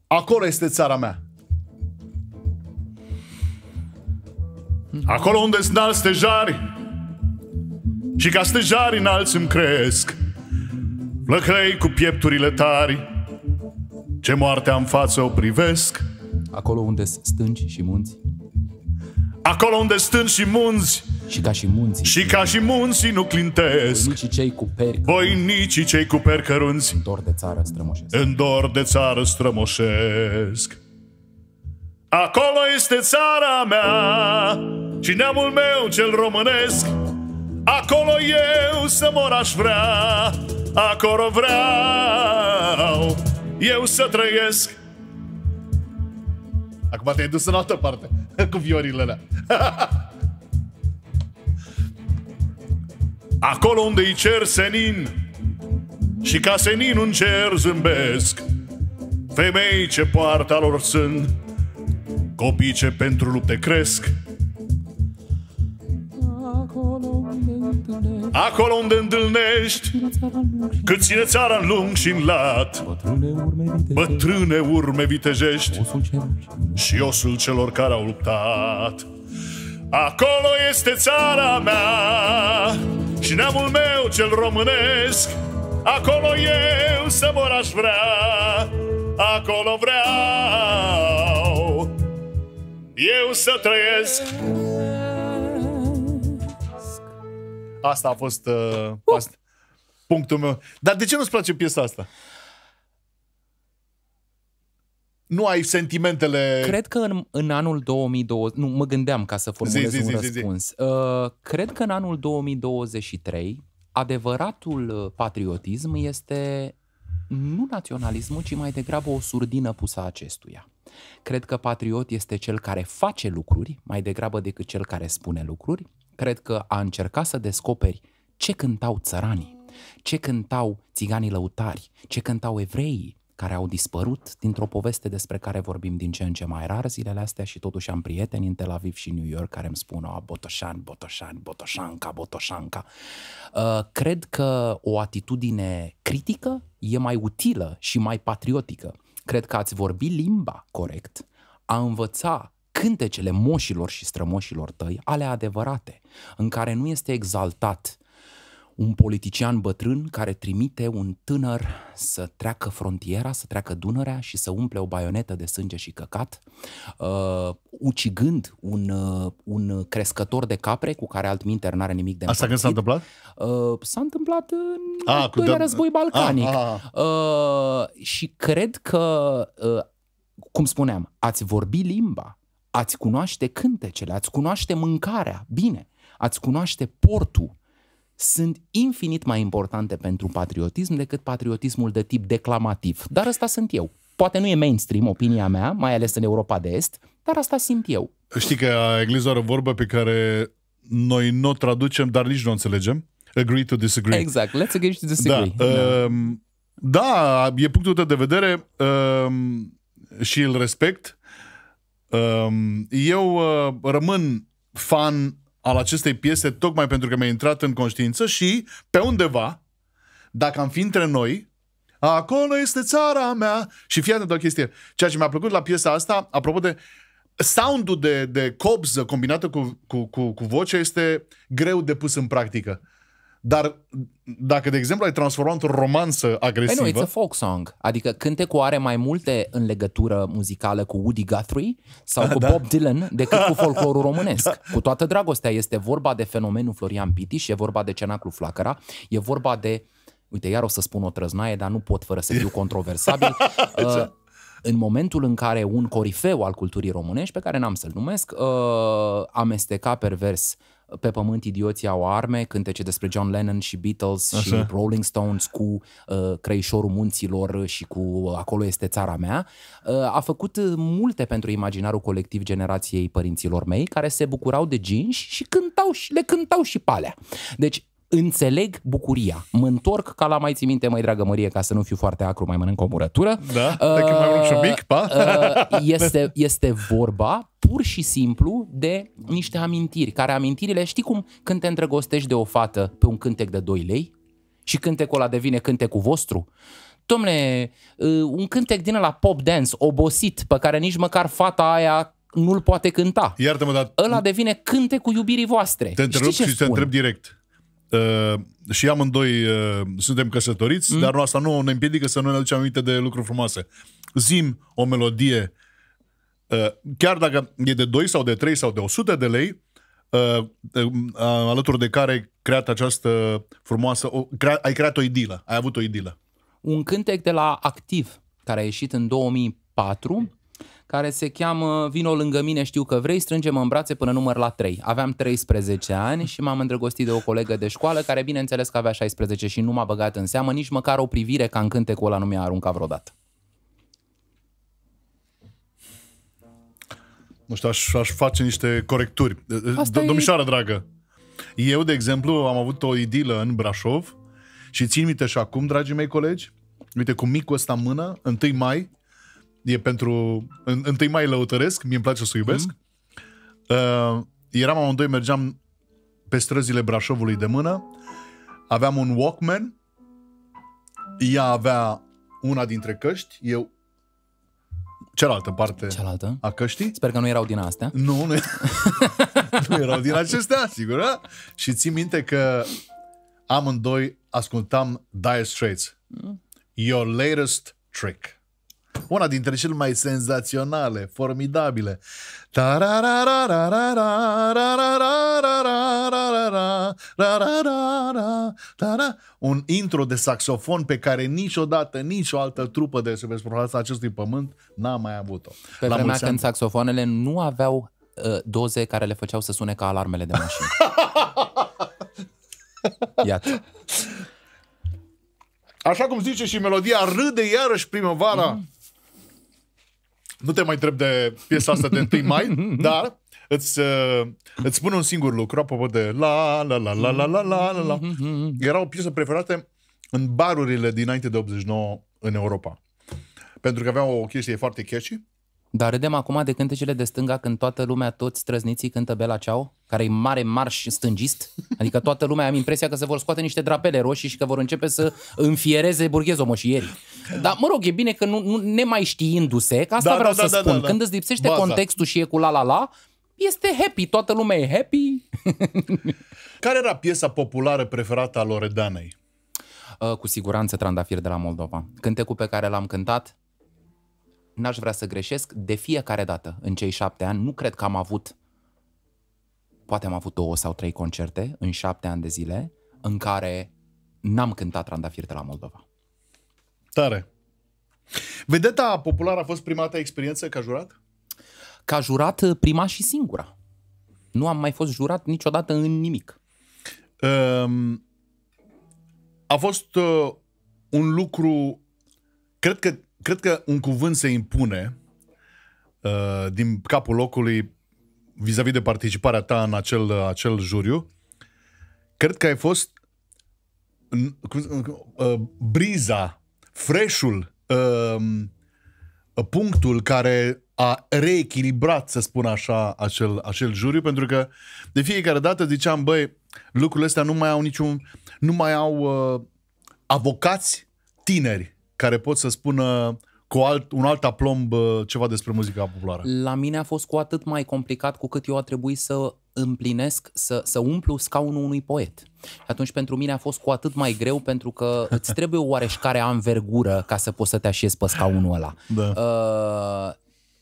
acolo este țara mea. Acolo unde sunt înalți stejari. Și ca stejari înalți îmi cresc Flăcăi cu piepturile tari. Ce moartea în față o privesc. Acolo unde sunt stânci și munți. Acolo unde stând și munți. Și ca și munții, Și ca și munții nu clintesc. Nici cei cu peri Voinicii cei cu percărunți. Dor de țară strămoșesc. În dor de țară strămoșesc Acolo este țara mea Și neamul meu cel românesc. Acolo eu să mor aș vrea Acolo vreau Eu să trăiesc. Acum te-ai dus în altă parte Cu viorile alea. Acolo unde-i cer senin Și ca senin în cer zâmbesc Femei ce poartă lor sân Copii ce pentru lupte cresc. Acolo unde întâlnești. Cât ține țara în lung și în lat. Bătrâne urme vitejești. Și osul celor care au luptat. Acolo este țara mea Și neamul meu cel românesc. Acolo eu să mor aș vrea. Acolo vreau Eu să trăiesc Asta a fost uh, asta, punctul meu. Dar de ce nu-ți place piesa asta? Nu ai sentimentele... Cred că în, în anul 2020, nu, mă gândeam ca să formulez Zi, zi, un zi, zi, zi. răspuns. Uh, cred că în anul 2023 adevăratul uh, patriotism este nu naționalismul, ci mai degrabă o surdină pusă acestuia. Cred că patriot este cel care face lucruri mai degrabă decât cel care spune lucruri. Cred că a încercat să descoperi ce cântau țăranii, ce cântau țiganii lăutari, ce cântau evreii, care au dispărut dintr-o poveste despre care vorbim din ce în ce mai rar zilele astea și totuși am prieteni în Tel Aviv și New York care îmi spun oh, Botoșan, Botoșan, Botoșanca, Botoșanca. Uh, cred că o atitudine critică e mai utilă și mai patriotică. Cred că ați vorbi limba corect, a învăța cântecele moșilor și strămoșilor tăi, ale adevărate, în care nu este exaltat un politician bătrân care trimite un tânăr să treacă frontiera, să treacă Dunărea și să umple o baionetă de sânge și căcat, uh, ucigând un, uh, un crescător de capre cu care altminte n-are nimic de Asta când s-a întâmplat? Uh, s-a întâmplat în Ah, al cu doilea de- război balcanic. Ah, ah, Uh, și cred că, uh, cum spuneam, ați vorbi limba, ați cunoaște cântecele, ați cunoaște mâncarea, bine, ați cunoaște portul, sunt infinit mai importante pentru patriotism decât patriotismul de tip declamativ. Dar ăsta sunt eu. Poate nu e mainstream opinia mea, mai ales în Europa de Est, dar asta simt eu. Știi că Engleza are o vorbă pe care noi nu o traducem, dar nici nu o înțelegem. Agree to disagree. Exact, let's agree to disagree. Da, uh, da, e punctul tău de vedere uh, și îl respect. Uh, eu uh, rămân fan al acestei piese tocmai pentru că mi-a intrat în conștiință și pe undeva, dacă am fi între noi, acolo este țara mea și fii atent o chestie. Ceea ce mi-a plăcut la piesa asta, apropo de soundul de, de cobză combinată cu, cu, cu, cu vocea este greu de pus în practică. Dar dacă, de exemplu, ai transformat într-o romanță Păi agresivă... nu, it's a folk song. Adică cântecul are mai multe în legătură muzicală cu Woody Guthrie sau cu da. Bob Dylan decât cu folclorul românesc. Cu toată dragostea este vorba de fenomenul Florian Pitiș, e vorba de Cenaclu Flacăra, e vorba de Uite, iar o să spun o trăznaie, dar nu pot fără să fiu controversabil. uh, în momentul în care un corifeu al culturii românești, pe care n-am să-l numesc, uh, amesteca pervers pe pământ idioții au arme, cântece despre John Lennon și Beatles Așa. și Rolling Stones cu uh, Crăișorul Munților și cu Acolo este țara mea, uh, a făcut uh, multe pentru imaginarul colectiv generației părinților mei, care se bucurau de ginși și cântau și le cântau și palea. Deci înțeleg bucuria. Mă întorc ca la mai ții minte, mai dragă Mărie, ca să nu fiu foarte acru, mai mănânc o murătură. Da? Dacă mai mănânc și un mic, pa? Uh, este, este vorba pur și simplu de niște amintiri, care amintirile, știi cum când te îndrăgostești de o fată pe un cântec de 2 lei și cântecul ăla devine cântecul vostru? Domne, uh, un cântec din la pop dance, obosit, pe care nici măcar fata aia nu-l poate cânta. Iartă-mă, dar Ăla devine cântecul iubirii voastre. te întrerup Știi ce și te spun? întreb direct. Uh, și amândoi uh, suntem căsătoriți, mm. dar nu, asta nu ne împiedică să nu ne aducem aminte de lucruri frumoase. Zim o melodie, uh, chiar dacă e de 2 sau de 3 sau de 100 de lei, uh, uh, alături de care ai creat această frumoasă, o, crea, ai creat o idilă, ai avut o idilă. un cântec de la Activ, care a ieșit în 2004, care se cheamă Vino lângă mine, știu că vrei, strângem în brațe până număr la 3. Aveam 13 ani și m-am îndrăgostit de o colegă de școală care bineînțeles că avea 16 și nu m-a băgat în seamă, nici măcar o privire ca în cântecul ăla nu mi-a aruncat vreodată. Nu știu, aș, aș face niște corecturi. Asta D- e- Domnișoară dragă, eu, de exemplu, am avut o idilă în Brașov și țin minte și acum, dragii mei colegi, uite, cu micul ăsta în mână, 1 mai, e pentru... în- 1 mai lăutăresc, mie îmi place să iubesc. Mhm. Uh, eram amândoi, mergeam pe străzile Brașovului de mână, aveam un Walkman, ea avea una dintre căști, eu cealaltă parte Cealaltă? a căștii. Sper că nu erau din astea. Nu, nu, nu erau din acestea, sigur, da? Și țin minte că amândoi ascultam Dire Straits. Your latest trick. Una dintre cele mai senzaționale, formidabile. Un intro de saxofon pe care niciodată, nicio altă trupă de suprafața acestui pământ n-a mai avut-o. Pe La vremea mulți când ani. saxofoanele nu aveau uh, doze care le făceau să sune ca alarmele de mașină. Iată. Așa cum zice și melodia, râde iarăși primăvara. Nu te mai întreb de piesa asta de 1 mai, dar îți, uh, îți spun un singur lucru, apropo de la la la la la la la la la. Era o piesă preferată în barurile dinainte de 89 în Europa. pentru că aveau o chestie foarte catchy. Dar râdem acum de cântecele de stânga când toată lumea, toți străzniții cântă Bela Ciao, care e mare marș stângist. Adică toată lumea am impresia că se vor scoate niște drapele roșii și că vor începe să înfiereze burghezomoșierii. Dar mă rog, e bine că nu, nu nemai știindu-se, că asta Da, vreau da, să da, spun. da, da. Când îți lipsește Baza. contextul și e cu la la la, este happy, toată lumea e happy. Care era piesa populară preferată a Loredanei? Uh, cu siguranță Trandafir de la Moldova. Cântecul pe care l-am cântat, n-aș vrea să greșesc, de fiecare dată în cei șapte ani, nu cred că am avut, poate am avut două sau trei concerte în șapte ani de zile, în care n-am cântat Trandafir de la Moldova. Tare. Vedeta populară a fost prima ta experiență ca jurat? Ca jurat, uh, prima și singura. Nu am mai fost jurat niciodată în nimic. Um, a fost uh, un lucru, cred că, cred că un cuvânt se impune uh, din capul locului vis-a-vis de participarea ta în acel, acel juriu. Cred că ai fost n- cum- uh, briza, freshul, uh, punctul care a reechilibrat, să spun așa, acel, acel juriu, pentru că de fiecare dată ziceam, băi, lucrurile astea nu mai au niciun, nu mai au uh, avocați tineri care pot să spună cu alt, un alt aplomb uh, ceva despre muzica populară. La mine a fost cu atât mai complicat cu cât eu a trebuit să împlinesc, să, să umplu scaunul unui poet. Și atunci pentru mine a fost cu atât mai greu pentru că îți trebuie o oareșcare anvergură ca să poți să te așezi pe scaunul ăla. Da. Uh,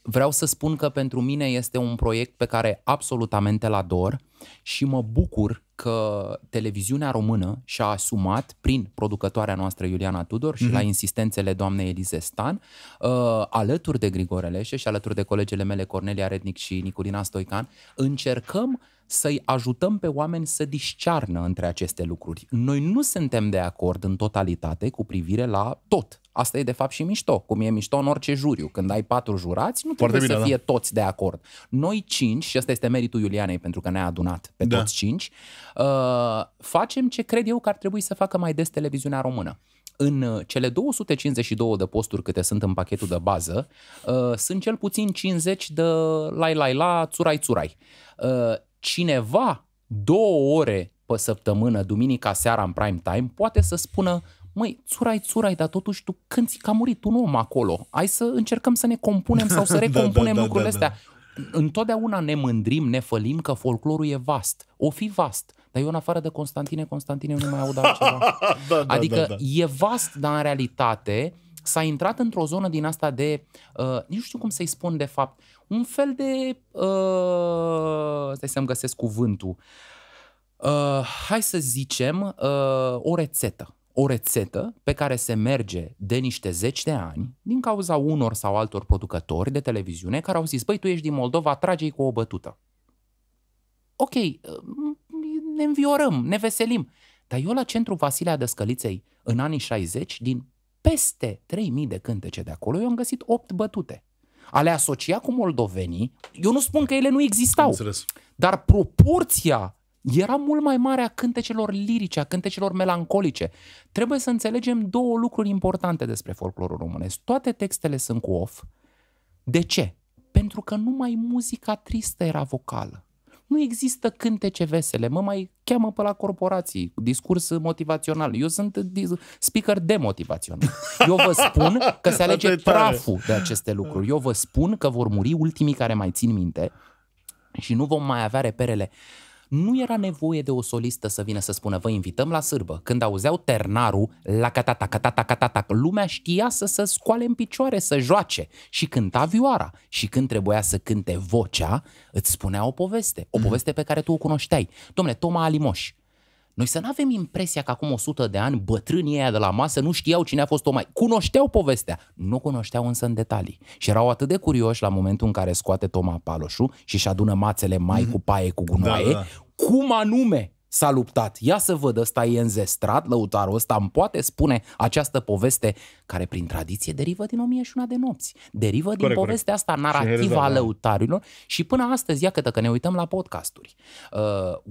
vreau să spun că pentru mine este un proiect pe care absolutamente îl ador și mă bucur că televiziunea română și-a asumat prin producătoarea noastră Iuliana Tudor și mm-hmm. la insistențele doamnei Elize Stan, uh, alături de Grigore Leșe și alături de colegele mele Cornelia Rednic și Niculina Stoican, încercăm să-i ajutăm pe oameni să discearnă între aceste lucruri. Noi nu suntem de acord în totalitate cu privire la tot. Asta e de fapt și mișto, cum e mișto în orice juriu. Când ai patru jurați, nu Foarte trebuie bine, să da. fie toți de acord. Noi cinci, și ăsta este meritul Iulianei pentru că ne-a adunat pe Da. toți cinci, uh, facem ce cred eu că ar trebui să facă mai des televiziunea română. În uh, cele 252 de posturi câte sunt în pachetul de bază, uh, sunt cel puțin 50 de lai lai la, țurai țurai. Uh, cineva două ore pe săptămână, duminica seara în prime time, poate să spună Măi, țurai, țurai, dar totuși tu cânti că a murit un om acolo. Hai să încercăm să ne compunem sau să Da, recompunem da, da, lucrurile da, da. astea. Întotdeauna ne mândrim, ne fălim că folclorul e vast. O fi vast. Dar eu în afară de Constantine, Constantine eu nu mai aud altceva. da, da, adică da, da. e vast, dar în realitate s-a intrat într-o zonă din asta de, uh, nici nu știu cum să-i spun de fapt, un fel de, uh, stai să-mi găsesc cuvântul, uh, hai să zicem, uh, o rețetă. O rețetă pe care se merge de niște zeci de ani din cauza unor sau altor producători de televiziune care au zis, băi, tu ești din Moldova, trage-i cu o bătută. Ok, uh, ne înviorăm, ne veselim. Dar eu la centru Vasilea Dăscăliței, în anii 60, din peste 3000 de cântece de acolo, eu am găsit 8 bătute. A le asocia cu moldovenii, eu nu spun că ele nu existau, Înțeles. dar proporția era mult mai mare a cântecelor lirice, a cântecelor melancolice. Trebuie să înțelegem două lucruri importante despre folclorul românesc. Toate textele sunt cu off. De ce? Pentru că numai muzica tristă era vocală. Nu există cântece vesele, mă mai cheamă pe la corporații, discurs motivațional. Eu sunt dis- speaker demotivațional. Eu vă spun că se alege Asta e tare. praful de aceste lucruri. Eu vă spun că vor muri ultimii care mai țin minte și nu vom mai avea reperele. Nu era nevoie de o solistă să vină să spună vă invităm la sârbă. Când auzeau ternarul, la catata, catata, catata, lumea știa să se scoale în picioare, să joace și cânta vioara. Și când trebuia să cânte vocea, îți spunea o poveste. O poveste pe care tu o cunoșteai. Domnule, Toma Alimoș, noi să nu avem impresia că acum 100 de ani bătrânii ăia de la masă nu știau cine a fost Toma. Cunoșteau povestea, nu cunoșteau însă în detalii. Și erau atât de curioși la momentul în care scoate Toma Paloșu și își adună mațele mai cu paie cu gunoaie, Da, da. cum anume s-a luptat. Ia să văd, ăsta e înzestrat, lăutarul ăsta îmi poate spune această poveste care prin tradiție derivă din 1001 de nopți. Derivă din Corect, povestea asta narrativă Hereza, a da. lăutarilor și până astăzi, ia că ne uităm la podcasturi. Uh,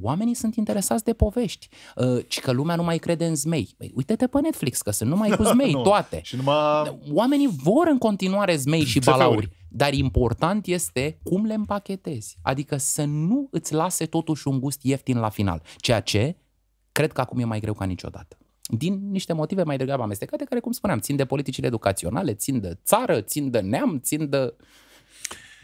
oamenii sunt interesați de povești. Uh, ci că lumea nu mai crede în zmei. Băi, uite-te pe Netflix, că sunt numai cu zmei, Nu. toate. Și numai... Oamenii vor în continuare zmei și CF-uri. balauri, dar important este cum le împachetezi. Adică să nu îți lase totuși un gust ieftin la final. Ceea ce cred că acum e mai greu ca niciodată. Din niște motive mai degrabă amestecate, care, cum spuneam, țin de politicile educaționale, țin de țară, țin de neam, țin de...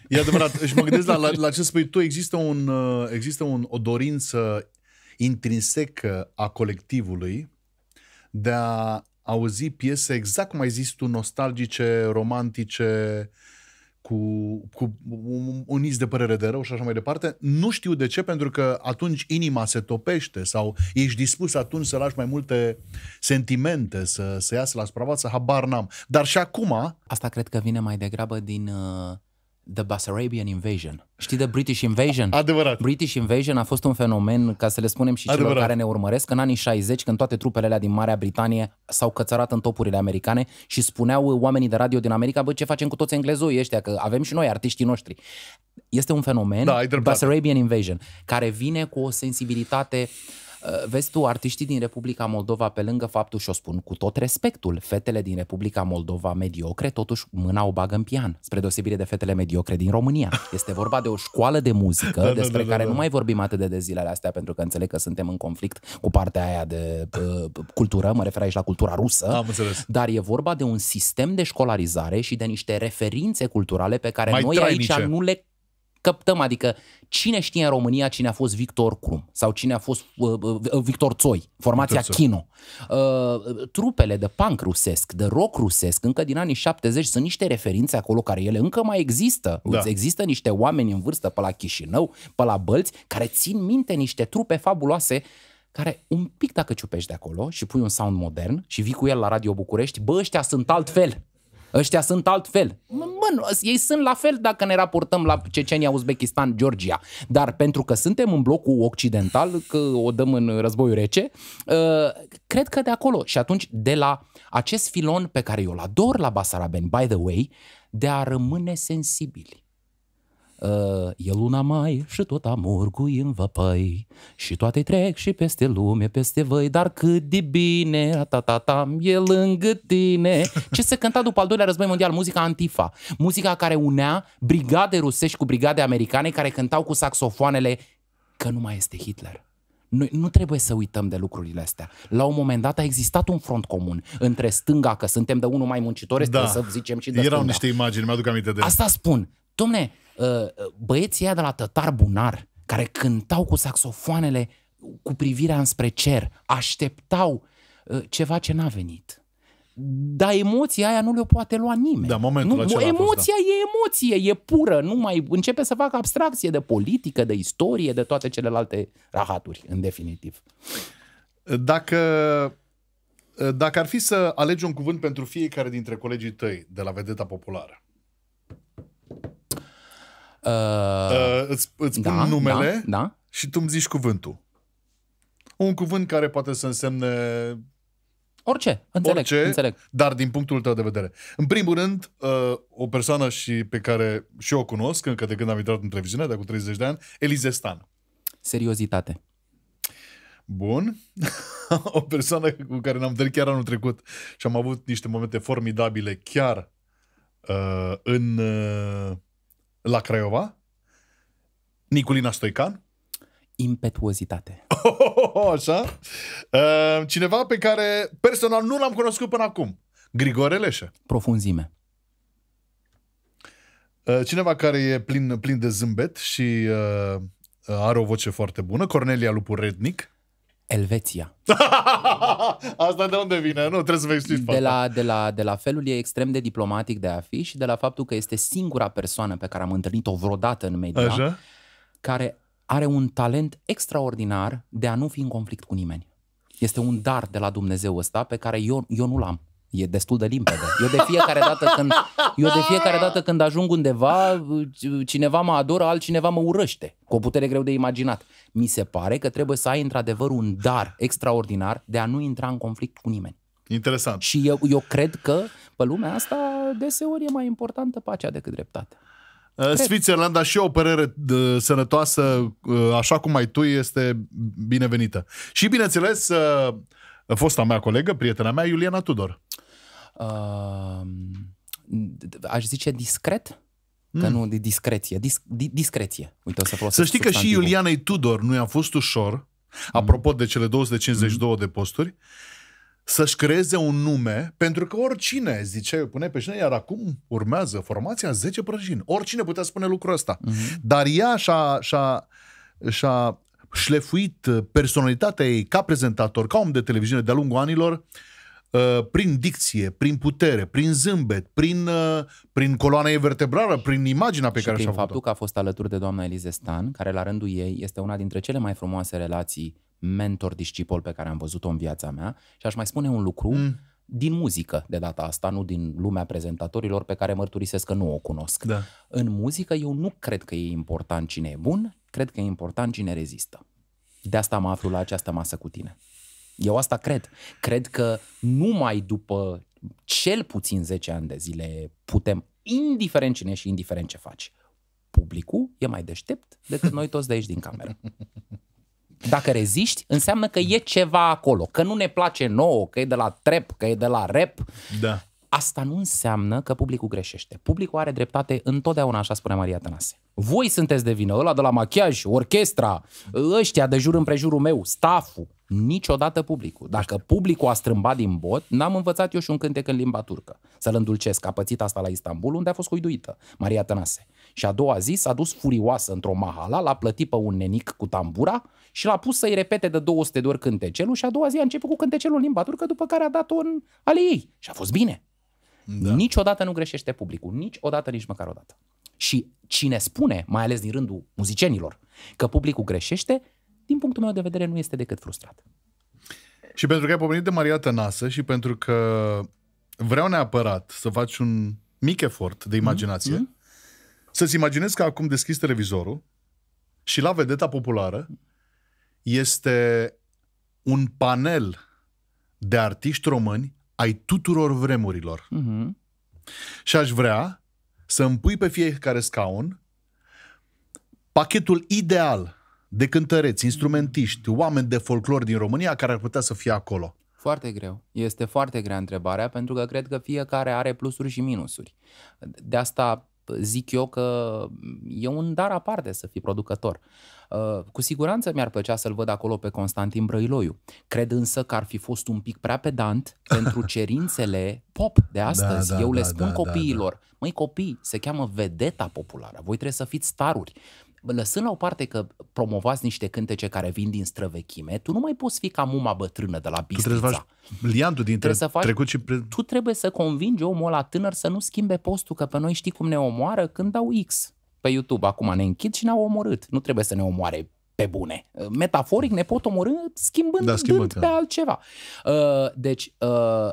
E adevărat. Și mă gândesc la, la, la ce spui tu. Există, un, uh, există un, o dorință intrinsecă a colectivului de a auzi piese, exact cum ai zis tu, nostalgice, romantice, cu, cu un, un iz de părere de rău și așa mai departe. Nu știu de ce, pentru că atunci inima se topește sau ești dispus atunci să lași mai multe sentimente, să, să iasă la suprafață, habar n-am. Dar și acum, Asta cred că vine mai degrabă din uh, The Bessarabian Invasion. Știi de British Invasion? adevărat, British Invasion a fost un fenomen, ca să le spunem și celor Adevărat. care ne urmăresc, în anii 60, când toate trupele alea din Marea Britanie s-au cățărat în topurile americane și spuneau oamenii de radio din America, bă, ce facem cu toți englezoi ăștia, că avem și noi artiștii noștri. Este un fenomen, Da, ai dreptate. Bessarabian Invasion, care vine cu o sensibilitate Uh, Vezi tu, artiștii din Republica Moldova, pe lângă faptul, și o spun cu tot respectul, fetele din Republica Moldova mediocre, totuși mâna o bagă în pian, spre deosebire de fetele mediocre din România. Este vorba de o școală de muzică Da, da, despre da, da, care da. nu mai vorbim atât de, de zilele astea, pentru că înțeleg că suntem în conflict cu partea aia de uh, cultură, mă refer aici la cultura rusă. am înțeles. Dar e vorba de un sistem de școlarizare și de niște referințe culturale pe care Mai noi trainice. aici nu le căptăm. Adică cine știe în România cine a fost Victor Krum sau cine a fost uh, uh, Victor Țoi, formația Victor Țoi. Kino. Uh, trupele de punk rusesc, de rock rusesc, încă din anii 70 sunt niște referințe acolo care ele încă mai există. Da. Există niște oameni în vârstă pe la Chișinău, pe la Bălți, care țin minte niște trupe fabuloase care un pic dacă ciupești de acolo și pui un sound modern și vii cu el la Radio București, bă, ăștia sunt altfel. Ăștia sunt altfel. Mă, nu, ei sunt la fel dacă ne raportăm la Cecenia, Uzbekistan, Georgia. Dar pentru că suntem în blocul occidental, că o dăm în războiul rece, uh, cred că de acolo. Și atunci, de la acest filon pe care eu îl ador la Basarabeni, by the way, de a rămâne sensibili. Uh, e luna mai și tot amurgui în văpăi Și toate trec și peste lume, peste voi Dar cât de bine, ta ta ta e lângă tine Ce se cânta după al doilea război mondial? Muzica Antifa Muzica care unea brigade rusești cu brigade americane Care cântau cu saxofoanele că nu mai este Hitler noi nu trebuie să uităm de lucrurile astea. La un moment dat a existat un front comun între stânga, că suntem de unul mai muncitori, Da. da. să zicem și de Erau stânga. niște imagini, mi-aduc aminte de Asta spun. Domne, uh, băieții ăia de la Tătar Bunar, care cântau cu saxofoanele cu privirea înspre cer, așteptau uh, ceva ce n-a venit. Dar emoția aia nu le poate lua nimeni. Da, momentul nu, acela a fost, Emoția e emoție, e pură, nu mai începe să facă abstracție de politică, de istorie, de toate celelalte rahaturi, în definitiv. Dacă, dacă ar fi să alegi un cuvânt pentru fiecare dintre colegii tăi de la Vedeta Populară, Uh, uh, îți, îți spun da, numele da, da. și tu îmi zici cuvântul. Un cuvânt care poate să însemne Orice, înțeleg, orice, înțeleg. dar din punctul tău de vedere. În primul rând, uh, o persoană și pe care și eu o cunosc, încă de când am intrat în televiziune, de cu 30 de ani, Elize Stan. Seriozitate. Bun. o persoană cu care ne-am întâlnit chiar anul trecut și am avut niște momente formidabile chiar uh, în uh, la Craiova. Niculina Stoican. Impetuozitate. Așa. Uh, cineva pe care personal nu l-am cunoscut până acum. Grigore Leșe. Profunzime. Uh, cineva care e plin, plin de zâmbet și uh, are o voce foarte bună. Cornelia Lupu Rednic. Elveția. Asta de unde vine? Nu, trebuie să vă explici De la, de, la, de la felul e extrem de diplomatic de a fi și de la faptul că este singura persoană pe care am întâlnit-o vreodată în media Așa? care are un talent extraordinar de a nu fi în conflict cu nimeni. Este un dar de la Dumnezeu ăsta pe care eu, eu nu l-am. E destul de limpede. Eu de fiecare dată când, eu de fiecare dată când ajung undeva, cineva mă adoră, altcineva mă urăște. Cu o putere greu de imaginat. Mi se pare că trebuie să ai într-adevăr un dar extraordinar de a nu intra în conflict cu nimeni. Interesant. Și eu, eu cred că pe lumea asta deseori e mai importantă pacea decât dreptatea. Uh, Switzerland, dar și o părere de, sănătoasă, uh, așa cum ai tu, este binevenită. Și, bineînțeles, uh, fosta mea colegă, prietena mea, Iuliana Tudor. Uh, aș zice discret? Că nu, de discreție. Dis, di, discreție. Uite, o să folosesc Să știi că și substantivul. Iulianei Tudor nu i-a fost ușor, apropo de cele 252 de posturi, să-și creeze un nume, pentru că oricine, zice, pune pe cine, iar acum urmează formația 10 prăjini. Oricine putea spune lucrul ăsta. Dar ea și-a, și-a, și-a șlefuit personalitatea ei ca prezentator, ca om de televiziune de-a lungul anilor, uh, prin dicție, prin putere, prin zâmbet, prin, uh, prin coloana ei vertebrală, prin imaginea pe și care prin și-a faptul făcut-o. că a fost alături de doamna Elize Stan, care la rândul ei este una dintre cele mai frumoase relații mentor-discipol pe care am văzut-o în viața mea și aș mai spune un lucru mm. din muzică de data asta, nu din lumea prezentatorilor pe care mărturisesc că nu o cunosc. Da. În muzică eu nu cred că e important cine e bun, cred că e important cine rezistă. De asta mă aflu la această masă cu tine. Eu asta cred. Cred că numai după cel puțin 10 ani de zile putem, indiferent cine și indiferent ce faci, publicul e mai deștept decât noi toți de aici din cameră. Dacă reziști, înseamnă că e ceva acolo, că nu ne place nouă, că e de la trap, că e de la rap. Da. Asta nu înseamnă că publicul greșește. Publicul are dreptate întotdeauna, așa spune Maria Tănase. Voi sunteți de vină, ăla de la machiaj, orchestra, ăștia de jur împrejurul meu, stafful. Niciodată publicul. Dacă publicul a strâmbat din bot, n-am învățat eu și un cântec în limba turcă. Să-l îndulcesc. A pățit asta la Istanbul, unde a fost huiduită, Maria Tănase. Și a doua zi s-a dus furioasă într-o mahala, l-a plătit pe un nenic cu tambura și l-a pus să-i repete de 200 de ori cântecelul și a doua zi a început cu cântecelul în limba turcă, după care a dat-o în ale ei. Și a fost bine. Da. Niciodată nu greșește publicul, niciodată, nici măcar o dată. Și cine spune, mai ales din rândul muzicienilor, că publicul greșește, din punctul meu de vedere nu este decât frustrat. Și pentru că ai pomenit de Maria Tănasă și pentru că vreau neapărat să faci un mic efort de imaginație, mm-hmm. să-ți imaginezi că acum deschizi televizorul și la vedeta populară este un panel de artiști români ai tuturor vremurilor. Mm-hmm. Și aș vrea să îmi pui pe fiecare scaun pachetul ideal de cântăreți, instrumentiști, oameni de folclor din România care ar putea să fie acolo. Foarte greu. Este foarte grea întrebarea pentru că cred că fiecare are plusuri și minusuri. De asta zic eu că e un dar aparte să fii producător. Uh, Cu siguranță mi-ar plăcea să-l văd acolo pe Constantin Brăiloiu. Cred însă că ar fi fost un pic prea pedant pentru cerințele pop de astăzi. da, eu le da, spun da, da, copiilor, măi copii, se cheamă vedeta populară, voi trebuie să fiți staruri. Lăsând la o parte că promovați niște cântece care vin din străvechime, tu nu mai poți fi ca muma bătrână de la Tu trebuie să Bistrița. faci liantul dintre Trebuie să faci- trecut și... Pre... Tu trebuie să convingi omul ăla tânăr să nu schimbe postul, că pe noi știi cum ne omoară când dau X pe YouTube. Acum ne închid și ne-au omorât. Nu trebuie să ne omoare pe bune. Metaforic ne pot omorâ schimbând, Da, da, schimbând, dând pe da. altceva. Uh, deci, uh,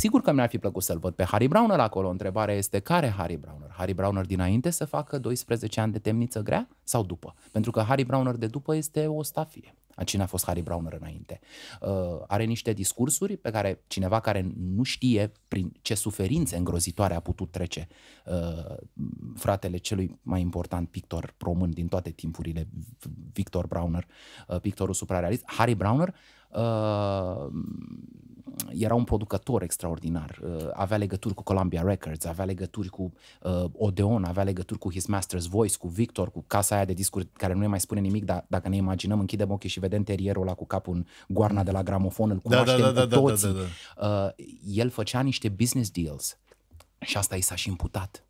sigur că mi-ar fi plăcut să-l văd pe Harry Browner acolo. Întrebarea este care Harry Browner? Harry Browner dinainte să facă 12 ani de temniță grea sau după? Pentru că Harry Browner de după este o stafie. A cine a fost Harry Browner înainte? Uh, are niște discursuri pe care cineva care nu știe prin ce suferințe îngrozitoare a putut trece uh, fratele celui mai important pictor român din toate timpurile, Victor Browner, uh, pictorul suprarealist, Harry Browner, uh, era un producător extraordinar, uh, avea legături cu Columbia Records, avea legături cu uh, Odeon, avea legături cu His Master's Voice, cu Victor, cu casa aia de discuri care nu ne mai spune nimic, dar dacă ne imaginăm, închidem ochii și vedem terierul ăla cu capul în goarna de la gramofon, îl Da, da, cunoaștem da, da, cu da, da, toții. da, Uh, el făcea niște business deals și asta i s-a și imputat.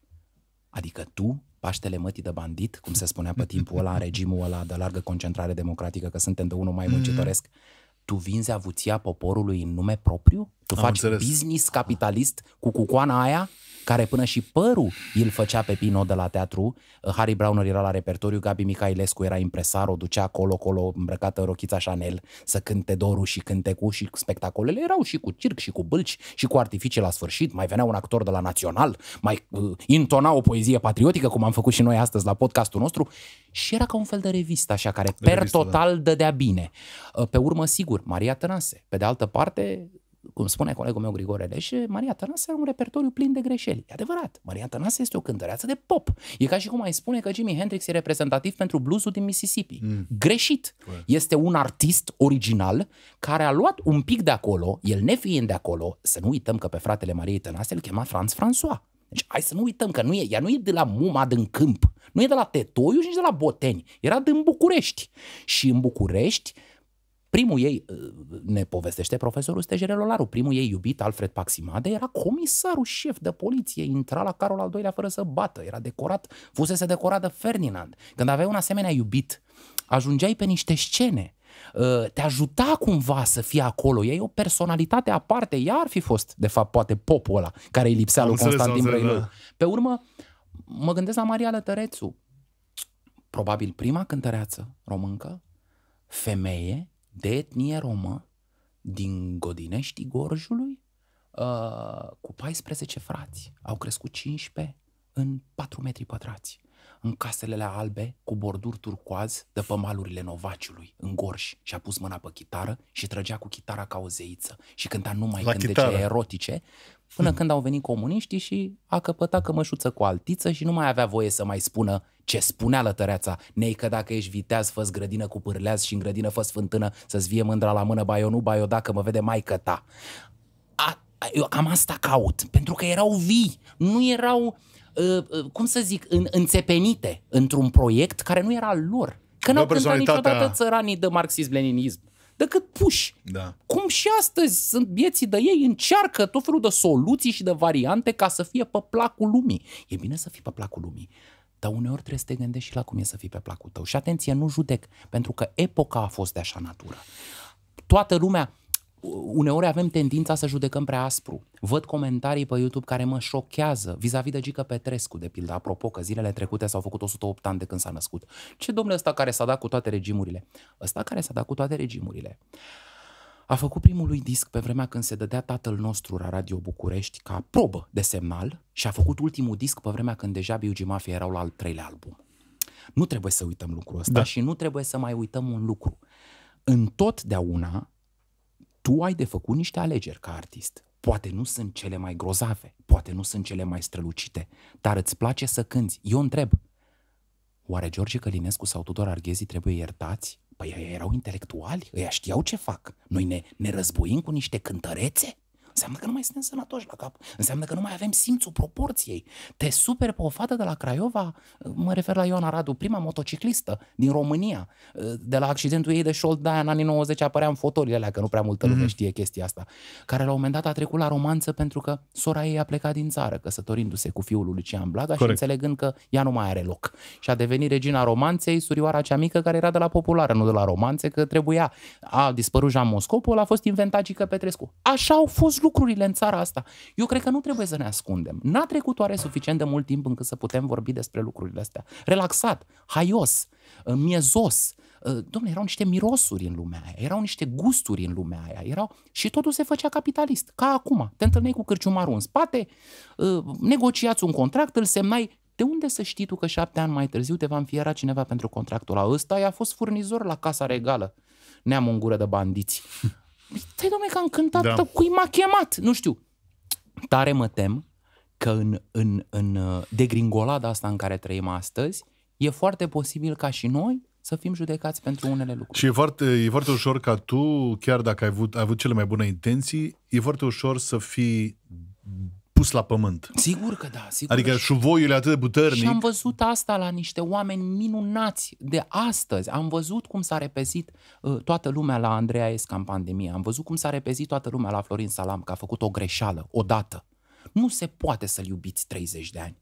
Adică tu, Paștele mătii de bandit, cum se spunea pe timpul ăla, în regimul ăla de largă concentrare democratică, că suntem de unul mai muncitoresc, tu vinzi avuția poporului în nume propriu? Tu Am faci înțeles. business capitalist cu cucoana aia care până și părul îl făcea pe Pino de la teatru. Harry Browner era la repertoriu, Gabi Micailescu era impresar, o ducea colo-colo îmbrăcată în rochița Chanel să cânte dorul și cântecul și spectacolele erau și cu circ și cu bâlci și cu artificii la sfârșit. Mai venea un actor de la Național, mai uh, intona o poezie patriotică, cum am făcut și noi astăzi la podcastul nostru și era ca un fel de revistă așa, care per revistă, da. total dădea bine. Uh, Pe urmă, sigur, Maria Tănase. Pe de altă parte, cum spune colegul meu Grigore Leșe, Maria Tănase are un repertoriu plin de greșeli. E adevărat, Maria Tănase este o cântăreață de pop. E ca și cum ai spune că Jimi Hendrix e reprezentativ pentru bluesul din Mississippi. Mm. Greșit. Este un artist original care a luat un pic de acolo, el nefiind de acolo, să nu uităm că pe fratele Mariei Tănase îl chema Franz François. Deci hai să nu uităm că nu e, ea nu e de la Muma din Câmp, nu e de la Tetoiu și nici de la Boteni, era din București. Și în București Primul ei, uh, ne povestește profesorul Stejere Lolaru, primul ei iubit, Alfred Paximade, era comisarul șef de poliție, intra la Carol al doilea fără să bată, era decorat, fusese decorat de Ferdinand. Când aveai un asemenea iubit, ajungeai pe niște scene, uh, te ajuta cumva să fii acolo, ei o personalitate aparte, ea ar fi fost, de fapt, poate popul ăla care îi lipsea Am lui înțeles, Constantin am înțeles, Brăiloiu. da. Pe urmă, mă gândesc la Maria Lătărețu, probabil prima cântăreață româncă, femeie de etnie romă din Godinești Gorjului uh, cu 14 frați. Au crescut 15 în 4 metri pătrați. În caselele albe, cu borduri turcoaz de pe malurile Novaciului, în Gorj, și-a pus mâna pe chitară și trăgea cu chitara ca o zeiță și cânta numai La cântece chitară. erotice, până când au venit comuniștii și a căpătat cămășuță cu altiță și nu mai avea voie să mai spună ce spunea lătăreața, nei că dacă ești viteaz, fă grădină cu pârleaz și în grădină fă fântână să-ți vie mândra la mână, bai eu nu, bai eu dacă mă vede mai ta. A, a- eu cam asta caut, pentru că erau vii, nu erau, uh, uh, cum să zic, în, înțepenite într-un proiect care nu era al lor. Că n-au cântat personalitatea- niciodată țăranii de marxism-leninism, decât puși. Da. Cum și astăzi sunt vieții de ei, încearcă tot felul de soluții și de variante ca să fie pe placul lumii. E bine să fii pe placul lumii, dar uneori trebuie să te gândești și la cum e să fii pe placul tău. Și atenție, nu judec, pentru că epoca a fost de așa natură. Toată lumea, uneori avem tendința să judecăm prea aspru. Văd comentarii pe YouTube care mă șochează vis-a-vis de Gică Petrescu, de pildă, apropo că zilele trecute s-au făcut 108 ani de când s-a născut. Ce domnule ăsta care s-a dat cu toate regimurile? Ăsta care s-a dat cu toate regimurile a făcut primul lui disc pe vremea când se dădea tatăl nostru la Radio București ca probă de semnal și a făcut ultimul disc pe vremea când deja Biugi Mafia erau la al treilea album. Nu trebuie să uităm lucrul ăsta da. și nu trebuie să mai uităm un lucru. Întotdeauna tu ai de făcut niște alegeri ca artist. Poate nu sunt cele mai grozave, poate nu sunt cele mai strălucite, dar îți place să cânți. Eu întreb, Oare George Călinescu sau Tudor Arghezi trebuie iertați? Păi ei erau intelectuali, ăia știau ce fac. Noi ne, ne războim cu niște cântărețe? Înseamnă că nu mai suntem sănătoși la cap. Înseamnă că nu mai avem simțul proporției. Te super pe o fată de la Craiova, mă refer la Ioana Radu, prima motociclistă din România. De la accidentul ei de șold, de în anii 90 apărea în fotolile alea, că nu prea multă lume știe chestia asta. Care la un moment dat a trecut la romanță pentru că sora ei a plecat din țară, căsătorindu-se cu fiul lui Lucian Blaga și Corect. înțelegând că ea nu mai are loc. Și a devenit regina romanței, surioara cea mică care era de la populară, nu de la romanțe, că trebuia. A dispărut Jean Moscopol, a fost inventat Gică Petrescu. Așa au fost lucrurile în țara asta. Eu cred că nu trebuie să ne ascundem. N-a trecut oare suficient de mult timp încât să putem vorbi despre lucrurile astea. Relaxat, haios, uh, miezos. Uh, Domnule, erau niște mirosuri în lumea aia, erau niște gusturi în lumea aia, erau... și totul se făcea capitalist, ca acum. Te întâlneai cu cârciumarul în spate, uh, negociați un contract, îl semnai, de unde să știi tu că șapte ani mai târziu te va înfiera cineva pentru contractul ăla? Ăsta i-a fost furnizor la Casa Regală. Neamul în gură de bandiți. Stai, domnule, că am cântat, Da. da. cui m-a chemat? Nu știu. Tare mă tem că în, în, în uh, degringolada asta în care trăim astăzi, e foarte posibil ca și noi să fim judecați pentru unele lucruri. Și e foarte, e foarte ușor ca tu, chiar dacă ai avut, ai avut cele mai bune intenții, e foarte ușor să fii pus la pământ. Sigur că da, sigur. Adică și, șuvoiul e atât de puternic. și am văzut asta la niște oameni minunați de astăzi. Am văzut cum s-a repezit uh, toată lumea la Andreea Esca în pandemie. Am văzut cum s-a repezit toată lumea la Florin Salam, că a făcut o greșeală, odată. Nu se poate să-l iubiți 30 de ani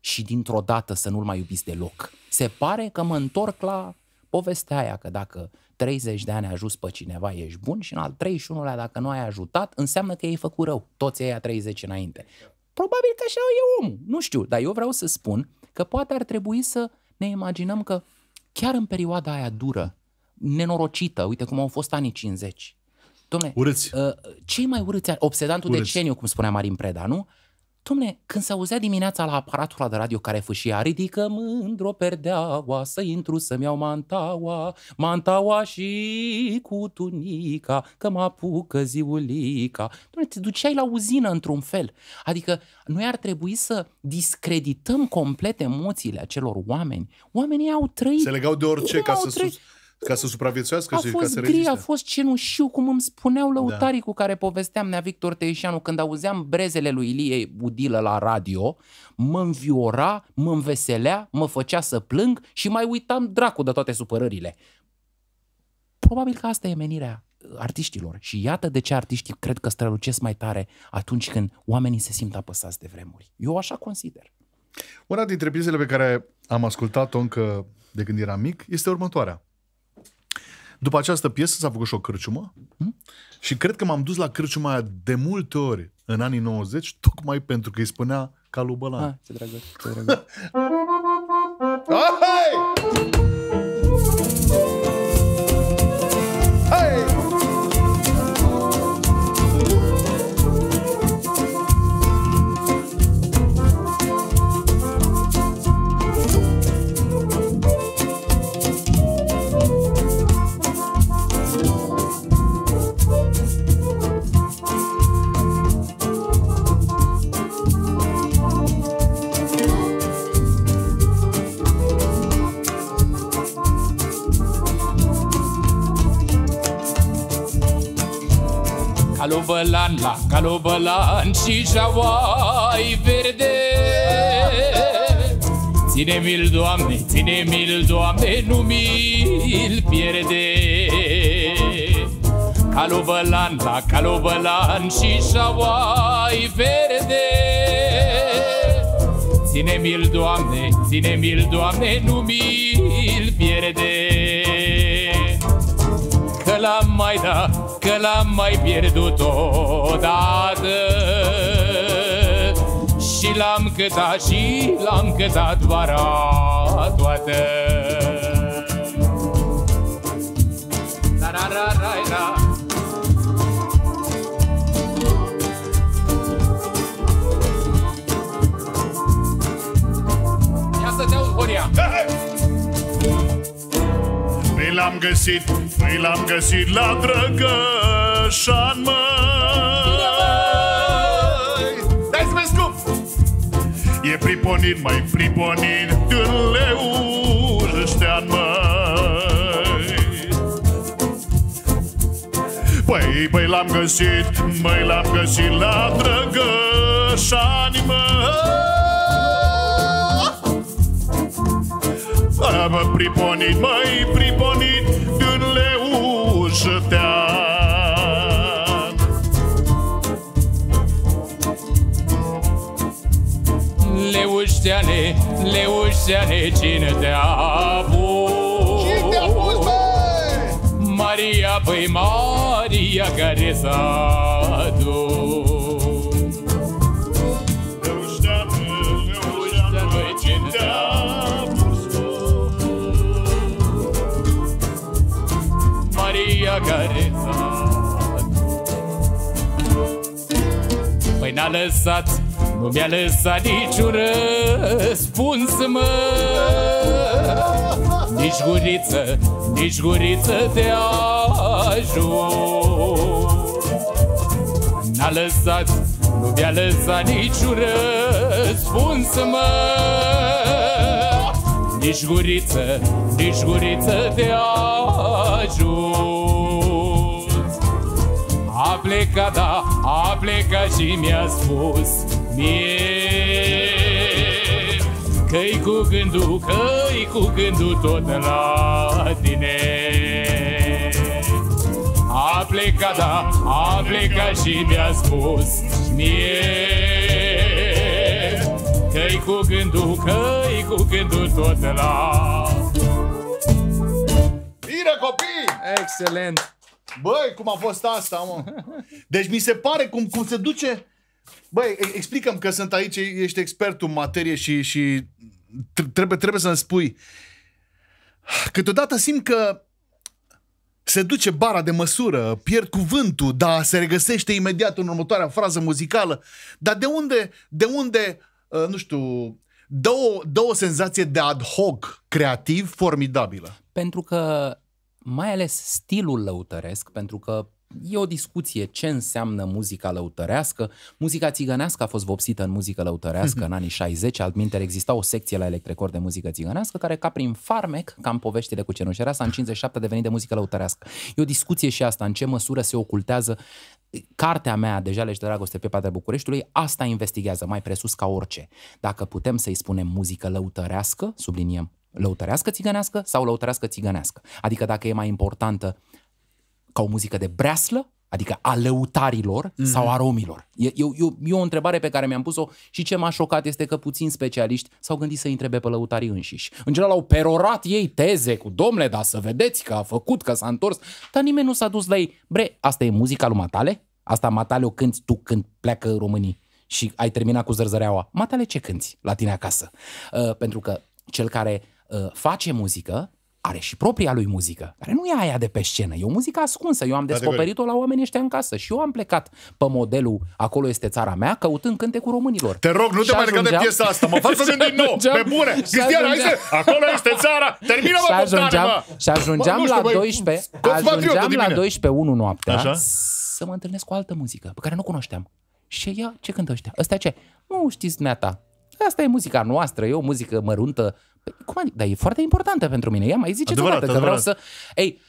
și dintr-o dată să nu-l mai iubiți deloc. Se pare că mă întorc la povestea aia că dacă 30 de ani ai ajuns pe cineva, ești bun și în al 31-lea dacă nu ai ajutat, înseamnă că ai făcut rău. Toți ei 30 înainte. Probabil că așa e omul, nu știu, dar eu vreau să spun că poate ar trebui să ne imaginăm că chiar în perioada aia dură, nenorocită, uite cum au fost anii 50, Domne, Urâți. Uh, cei mai urâți, obsedantul Urâți. deceniu, cum spunea Marin Preda, nu? Domne, când se auzea dimineața la aparatul ăla de radio care fâșia Ridică mândro perdeaua, să intru să-mi iau mantaua Mantaua și cu tunica, că mă apucă ziulica Domne, te duceai la uzină într-un fel Adică noi ar trebui să discredităm complet emoțiile acelor oameni Oamenii au trăit Se legau de orice Cum ca au să, trăit? sus, ca să supraviețuiască A și ca fost să gri, reziste. a fost cenușiu, cum îmi spuneau lăutarii da. cu care povesteam nea Victor Teișanu când auzeam brezele lui Ilie Budilă la radio, mă înviora, mă înveselea, mă făcea să plâng și mai uitam dracu de toate supărările. Probabil că asta e menirea artiștilor și iată de ce artiștii cred că strălucesc mai tare atunci când oamenii se simt apăsați de vremuri. Eu așa consider. Una dintre piesele pe care am ascultat-o încă de când eram mic este următoarea. După această piesă s-a făcut și o cârciumă Hmm? și cred că m-am dus la cârciuma aia de multe ori în anii 90, tocmai pentru că îi spunea Calu Bălan. Ah, ce dragă, ce dragă. Calobălan la calobălan și jawai verde. Ține-mi-l, Doamne, ține-mi-l, Doamne, nu mi-l pierde. Calobălan la calobălan și jawai verde. Ține-mi-l, Doamne, ține-mi-l, Doamne, nu mi-l pierde. Că l-am mai dat, că l-am mai pierdut odată Și l-am cătat și l-am cătat vara toată La-ra-ra-ra-ra. Ia să te auzi, Horia! Păi l-am găsit, păi l-am găsit la Drăgășan, măi Dai să vezi cum. E priponit, mai priponit În leuștean, măi. Păi, păi l-am găsit, măi l-am găsit la Drăgășani, măi. Mă priponit, mai priponit Leușteane, leușteane, cine te-a pus? Cine te-a pus, bă? Maria, păi Maria care s-a dus Leuștean, leuștean, Băi, cine te-a pus, Maria care s-a Păi n-a lăsat, nu mi-a lăsat niciun răspuns, mă Nici guriță, nici guriță de ajut. N-a lăsat, nu mi-a lăsat niciun răspuns, mă Nici guriță, nici guriță de ajut. A plecat, da, a plecat și mi-a spus mie Că-i cu gândul, că-i cu gândul tot la tine A plecat, da, a plecat și mi-a spus mie Că-i cu gândul, că-i cu gândul tot la bine, copii! Excelent! Băi, cum a fost asta, mă? Deci mi se pare cum, cum se duce... Băi, e- explicăm că sunt aici, ești expertul în materie și, și tr- trebuie, trebuie să-mi spui. Câteodată simt că se duce bara de măsură, pierd cuvântul, dar se regăsește imediat în următoarea frază muzicală. Dar de unde, de unde uh, nu știu, dă o, dă o senzație de ad hoc creativ formidabilă. Pentru că, mai ales stilul lăutăresc, pentru că e o discuție ce înseamnă muzica lăutărească. Muzica țigănească a fost vopsită în muzică lăutărească în anii 60, altminteri exista o secție la Electrecord de muzică țigănească care ca prin farmec, ca în poveștile cu cenușereasa, în 57 a devenit de muzică lăutărească. E o discuție și asta, în ce măsură se ocultează Cartea mea, Deja legi de dragoste pe Padre Bucureștiului, asta investigează mai presus ca orice. Dacă putem să-i spunem muzică lăutărească, subliniem, lăutărească țigănească sau lăutărească țigănească. Adică dacă e mai importantă ca o muzică de breaslă, adică a lăutarilor mm-hmm. sau a romilor. E, e, e, e o întrebare pe care mi-am pus-o și ce m-a șocat este că puțini specialiști s-au gândit să întrebe pe lăutarii înșiși. În general au perorat ei teze cu domnule, da să vedeți că a făcut, că s-a întors, dar nimeni nu s-a dus la ei. Bre, asta e muzica lui Matale? Asta Matale o cânti tu când pleacă românii și ai terminat cu zărzăreaua. Matale ce cânti la tine acasă? Uh, pentru că cel care uh, face muzică are și propria lui muzică, care nu e aia de pe scenă, e o muzică ascunsă. Eu am descoperit-o la oamenii ăștia în casă și eu am plecat pe modelul Acolo este țara mea, căutând cântecul românilor. Te rog, nu Și te mai lega de ajungeam- piesa asta, mă fac să gând din nou, ajungeam- pe bune. și Cristian, hai ajungeam- să... Acolo este țara, termină și mă ajungeam, ajungeam, și ajungeam Bă, nu știu, la băi, 12, compatriotă ajungeam din la mine. 12 1 noaptea Așa? să mă întâlnesc cu altă muzică pe care nu cunoșteam. Și ea, ce cântă ăștia? Ăsta ce? Nu știți dumneata. Asta e muzica noastră, e o muzică măruntă. Păi, cum adică? Dar e foarte importantă pentru mine. Ia mai ziceți o Adevărat, dată, că vreau adevărat. să... Ei,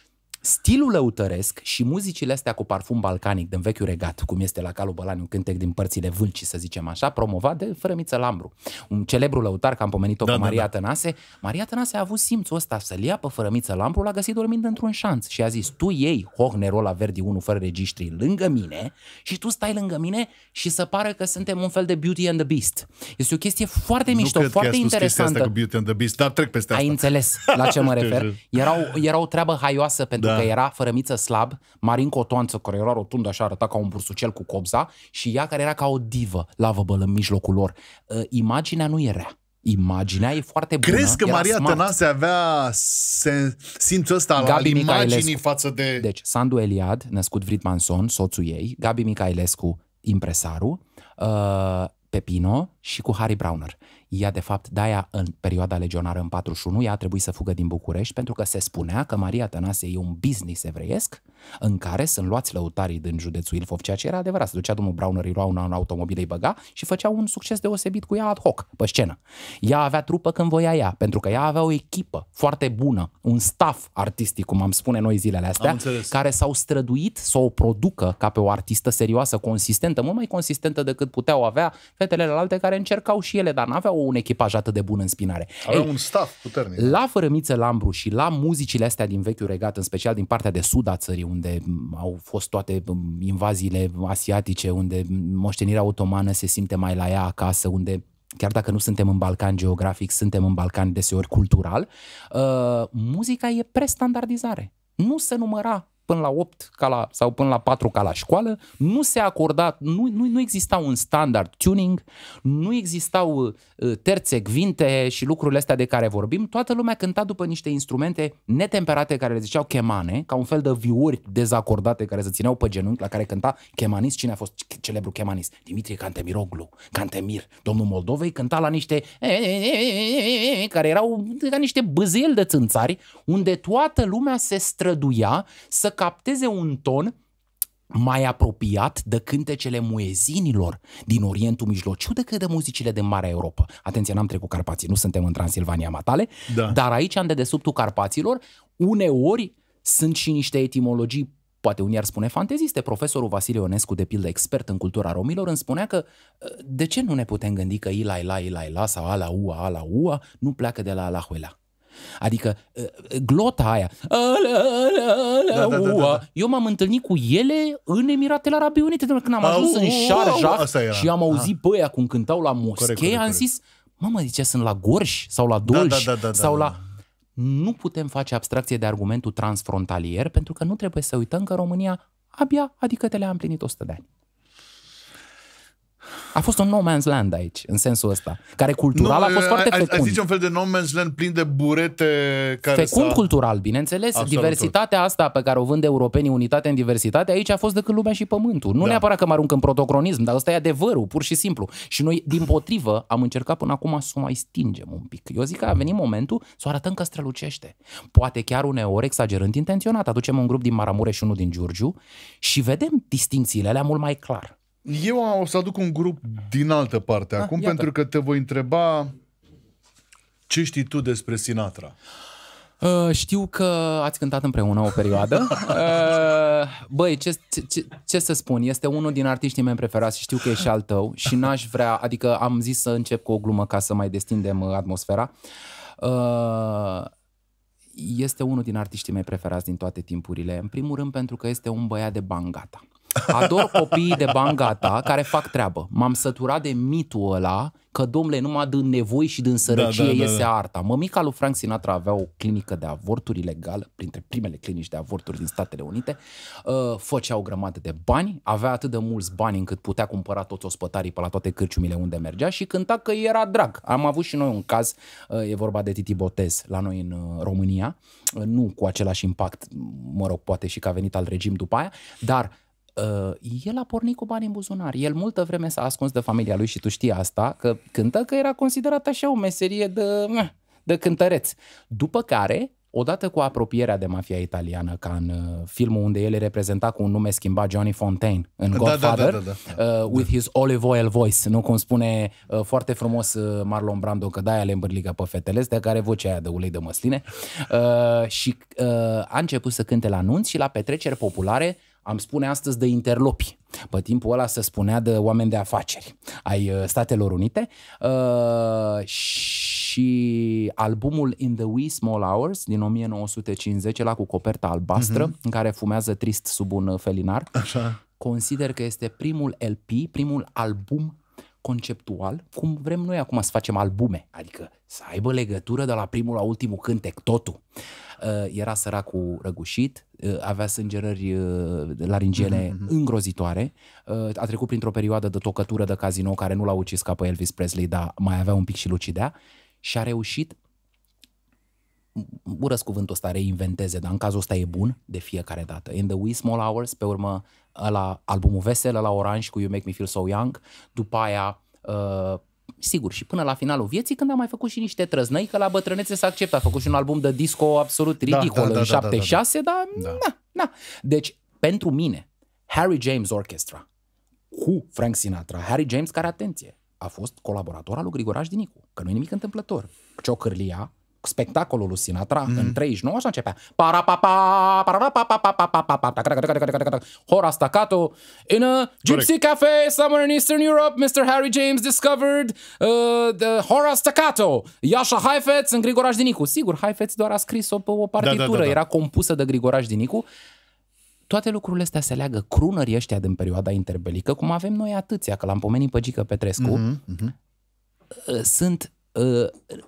stilul lăutăresc și muzicile astea cu parfum balcanic din vechiul regat, cum este la Calul Bălani, un cântec din părțile vâlcii, să zicem așa, promovat de Fărămiță Lambru. Un celebru lăutar, că am pomenit-o Da, da, da, cu Maria da. Tănase. Maria Tănase a avut simțul ăsta să-l ia pe Fărămiță Lambru, l-a găsit dormind într-un șanț și a zis, tu iei Hohnerul la Verdi 1 fără registri lângă mine și tu stai lângă mine și să pară că suntem un fel de Beauty and the Beast. Este o chestie foarte Nu mișto, cred că foarte ai spus chestia asta interesantă. cu Beauty and the Beast, dar trec peste asta. Ai înțeles la ce mă refer? jur. Era o, era o treabă haioasă pentru Da. că era fărămiță slab, Marin Cotoanță, care era rotund așa, arăta ca un bursucel cu copza și ea care era ca o divă, lovable în mijlocul lor. Uh, Imaginea nu e rea. Imaginea e foarte bună. Crezi că era Maria smart. Tănase avea se, simțul ăsta al Gabi imaginii Micailescu. față de... Deci, Sandu Eliad, născut Vritmanson, soțul ei, Gabi Micailescu, impresarul, uh, Pepino și cu Harry Browner. Ea, de fapt, de-aia, în perioada legionară în 41, ea a trebuit să fugă din București pentru că se spunea că Maria Tănase e un business evreiesc în care sunt luați lăutarii din județul Ilfov, ceea ce era adevărat. Se ducea domnul Browner, îi lua un în automobil, îi băga și făcea un succes deosebit cu ea ad hoc, pe scenă. Ea avea trupă când voia ea, pentru că ea avea o echipă foarte bună, un staff artistic, cum am spune noi zilele astea, înțeles. care s-au străduit să o producă ca pe o artistă serioasă, consistentă, mult mai consistentă decât puteau avea fetele alte care încercau și ele, dar n-aveau un echipaj atât de bun în spinare. Avea un staff puternic. La Fărămiță Lambru și la muzicile astea din vechiul regat, în special din partea de sud a țării, unde m, au fost toate m, invaziile asiatice, unde m, moștenirea otomană se simte mai la ea acasă, unde chiar dacă nu suntem în Balcan geografic, suntem în Balcan deseori cultural, uh, muzica e prestandardizare. Nu se număra până la 8 ca la, sau până la 4 ca la școală, nu se acorda, nu, nu, nu exista un standard tuning, nu existau uh, terțe, gvinte și lucrurile astea de care vorbim, toată lumea cânta după niște instrumente netemperate care le ziceau chemane, ca un fel de viuri dezacordate care se țineau pe genunchi, la care cânta chemanist. Cine a fost celebru chemanist? Dimitrie Cantemiroglu, Cantemir, domnul Moldovei, cânta la niște care erau ca niște băzeli de țânțari, unde toată lumea se străduia să capteze un ton mai apropiat de cântecele muezinilor din Orientul Mijlociu decât de muzicile din Marea Europa. Atenție, n-am trecut Carpații, nu suntem în Transilvania matale, Da. dar aici, în dedesubtul Carpaților, uneori sunt și niște etimologii poate unii ar spune fanteziste. Profesorul Vasile Ionescu, de pildă expert în cultura romilor, îmi spunea că de ce nu ne putem gândi că ilai la, ilai la sau ala ua, ala ua nu pleacă de la alahuela. Adică uh, glota aia ala, ala, ala, Da, da, da, da, ua. da. Eu m-am întâlnit cu ele în Emiratele Arabe Unite Când am Au, ajuns în au, Sharjah asta era. Și am auzit pe ăia cum cântau la moschee corect, Am corect. zis, mamă, zice, sunt la Gorj sau la Da, Dolj da, da, da, Sau da, la... da. nu putem face abstracție de argumentul transfrontalier pentru că nu trebuie să uităm că România abia, adică te le-a împlinit 100 de ani. A fost un no man's land aici, în sensul ăsta, care cultural a fost foarte ai, ai fecund. zice un fel de no man's land plin de burete care Fecund s-a... cultural, bineînțeles. Absolut. Diversitatea asta pe care o vând europenii, unitate în diversitate, aici a fost decât lumea și pământul. Nu Da. neapărat că mă arunc în protocronism, dar ăsta e adevărul, pur și simplu. Și noi, din potrivă, am încercat până acum să o mai stingem un pic. Eu zic că a venit momentul să o arătăm că strălucește. Poate chiar uneori exagerând intenționat. Aducem un grup din Maramureș și unul din Giurgiu și vedem distincțiile alea mult mai clar. Eu o să aduc un grup din altă parte acum, Ah, iată. pentru că te voi întreba ce știi tu despre Sinatra. Uh, știu că ați cântat împreună o perioadă. Uh, băi, ce, ce, ce, ce să spun, este unul din artiștii mei preferați și știu că e și al tău și n-aș vrea, adică am zis să încep cu o glumă ca să mai destindem uh, atmosfera. Uh, este unul din artiștii mei preferați din toate timpurile. În primul rând pentru că este un băiat de bangata. Ador copiii de bangata care fac treabă. M-am săturat de mitul ăla că, domnule, numai din nevoi și din sărăcie Da, da, da, iese da. arta. Mămica lui Frank Sinatra avea o clinică de avorturi ilegală, printre primele clinici de avorturi din Statele Unite. Uh, făcea o grămadă de bani, avea atât de mulți bani încât putea cumpăra toți ospătarii pe la toate cârciumile unde mergea și cânta că era drag. Am avut și noi un caz, uh, e vorba de Titi Botez la noi în uh, România, Uh, nu cu același impact, mă rog, poate și că a venit al regim după aia, dar Uh, el a pornit cu bani în buzunar. El multă vreme s-a ascuns de familia lui și tu știi asta, că cântă că era considerat așa o meserie de, meh, de cântăreț. După care, odată cu apropierea de mafia italiană, ca în uh, filmul unde el e reprezentat cu un nume schimbat Johnny Fontaine în Da, Godfather, da, da, da, Uh, with his olive oil voice, nu cum spune uh, foarte frumos uh, Marlon Brando, că de-aia le îmbârligă pe fetele astea, care vocea aia de ulei de măsline. Uh, și uh, a început să cânte la nunți și la petreceri populare am spune astăzi de interlopi. Pe timpul ăla se spunea de oameni de afaceri ai uh, Statelor Unite uh, și albumul In the Wee Small Hours din 1950, la cu coperta albastră, uh-huh. în care fumează trist sub un uh, felinar, Așa. consider că este primul LP, primul album conceptual, cum vrem noi acum să facem albume, adică să aibă legătură de la primul la ultimul cântec, totul. Uh, era săracul răgușit, uh, avea sângerări uh, laringiene mm-hmm. îngrozitoare, uh, a trecut printr-o perioadă de tocătură de casino care nu l-a ucis ca pe Elvis Presley, dar mai avea un pic și lucidea și a reușit urăsc cuvântul ăsta, reinventeze, dar în cazul ăsta e bun de fiecare dată. In the wee small hours, pe urmă la albumul vesel, la Orange cu You Make Me Feel So Young, după aia uh, sigur, și până la finalul vieții, când a mai făcut și niște trăznăi, că la bătrânețe s-a acceptat. A făcut și un album de disco absolut Da, ridicol da, da, în da, da, da. 76, dar Da. na, na. Deci, pentru mine, Harry James Orchestra cu Frank Sinatra, Harry James, care, atenție, a fost colaborator al lui Grigoraș Dinicu, că nu e nimic întâmplător. Ciocârlia, spectacolul lui Sinatra, mm. în 39, așa începea. Parapapa, parapapa, Hora staccato. In a gypsy cafe somewhere in Eastern Europe, Mr. Harry James discovered uh, the Hora staccato. Iașa Haifetz în Grigoraș Dinicu. Sigur, Haifetz doar a scris-o pe o partitură, da, da, da. era compusă de Grigoraș Dinicu toate lucrurile astea se leagă crunării ăștia din perioada interbelică, cum avem noi atâția, că l-am pomenit pe Gică Petrescu, mm-hmm, mm-hmm. sunt, uh,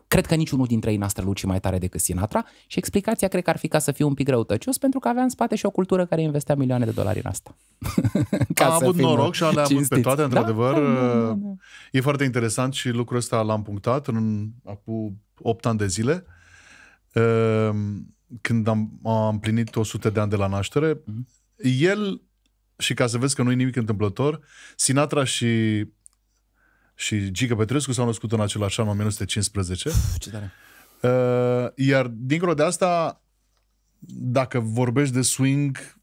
cred că niciunul dintre ei n-a strălucit mai tare decât Sinatra și explicația cred că ar fi ca să fiu un pic răutăcios pentru că avea în spate și o cultură care investea milioane de dolari în asta. A să avut fim noroc și a le-a avut pe cinstiți. toate, Da, într-adevăr. da, da, da. E foarte interesant și lucrul ăsta l-am punctat în, acum 8 ani de zile, Ehm, când am, am împlinit 100 de ani de la naștere. Mhm. El, și ca să vezi că nu e nimic întâmplător, Sinatra și și Gică Petrescu s-au născut în același an, 1915. Pf, Ce tare. Uh, iar dincolo de asta, dacă vorbești de swing,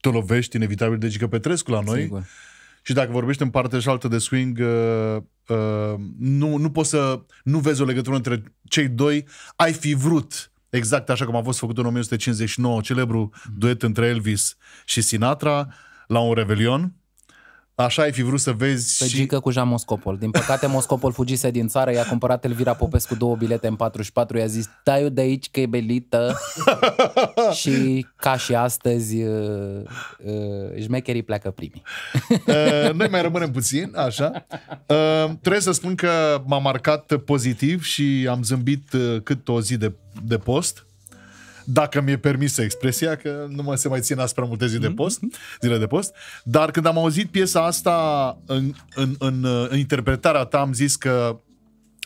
te lovești inevitabil de Gică Petrescu la noi. Sigur. Și dacă vorbești în partea cealaltă de swing, uh, uh, nu, nu poți să nu vezi o legătură între cei doi. Ai fi vrut, exact așa cum a fost făcut în 1959, celebru duet între Elvis și Sinatra la un revelion. Așa ai fi vrut să vezi Pe și... Gică cu Jean Moscopol. Din păcate Moscopol fugise din țară, i-a cumpărat Elvira Popescu două bilete în 44, i-a zis tai de aici că e belită și ca și astăzi uh, uh, șmecherii pleacă primii. Uh, noi mai rămânem puțin, așa. Uh, trebuie să spun că m-a marcat pozitiv și am zâmbit uh, cât o zi de, de post. Dacă mi-e permisă expresia, că nu mă se mai țin asupra multe zile de post, zile de post. Dar când am auzit piesa asta în, în, în, uh, în interpretarea ta, am zis că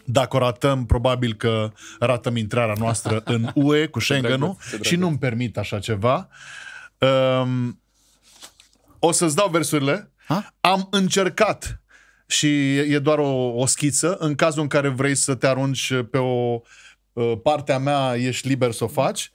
dacă o ratăm, probabil că ratăm intrarea noastră în UE cu Schengen-ul și nu-mi permit așa ceva. Um, o să-ți dau versurile. Ha? Am încercat și e doar o, o schiță. În cazul în care vrei să te arunci pe o uh, partea mea, ești liber să o faci.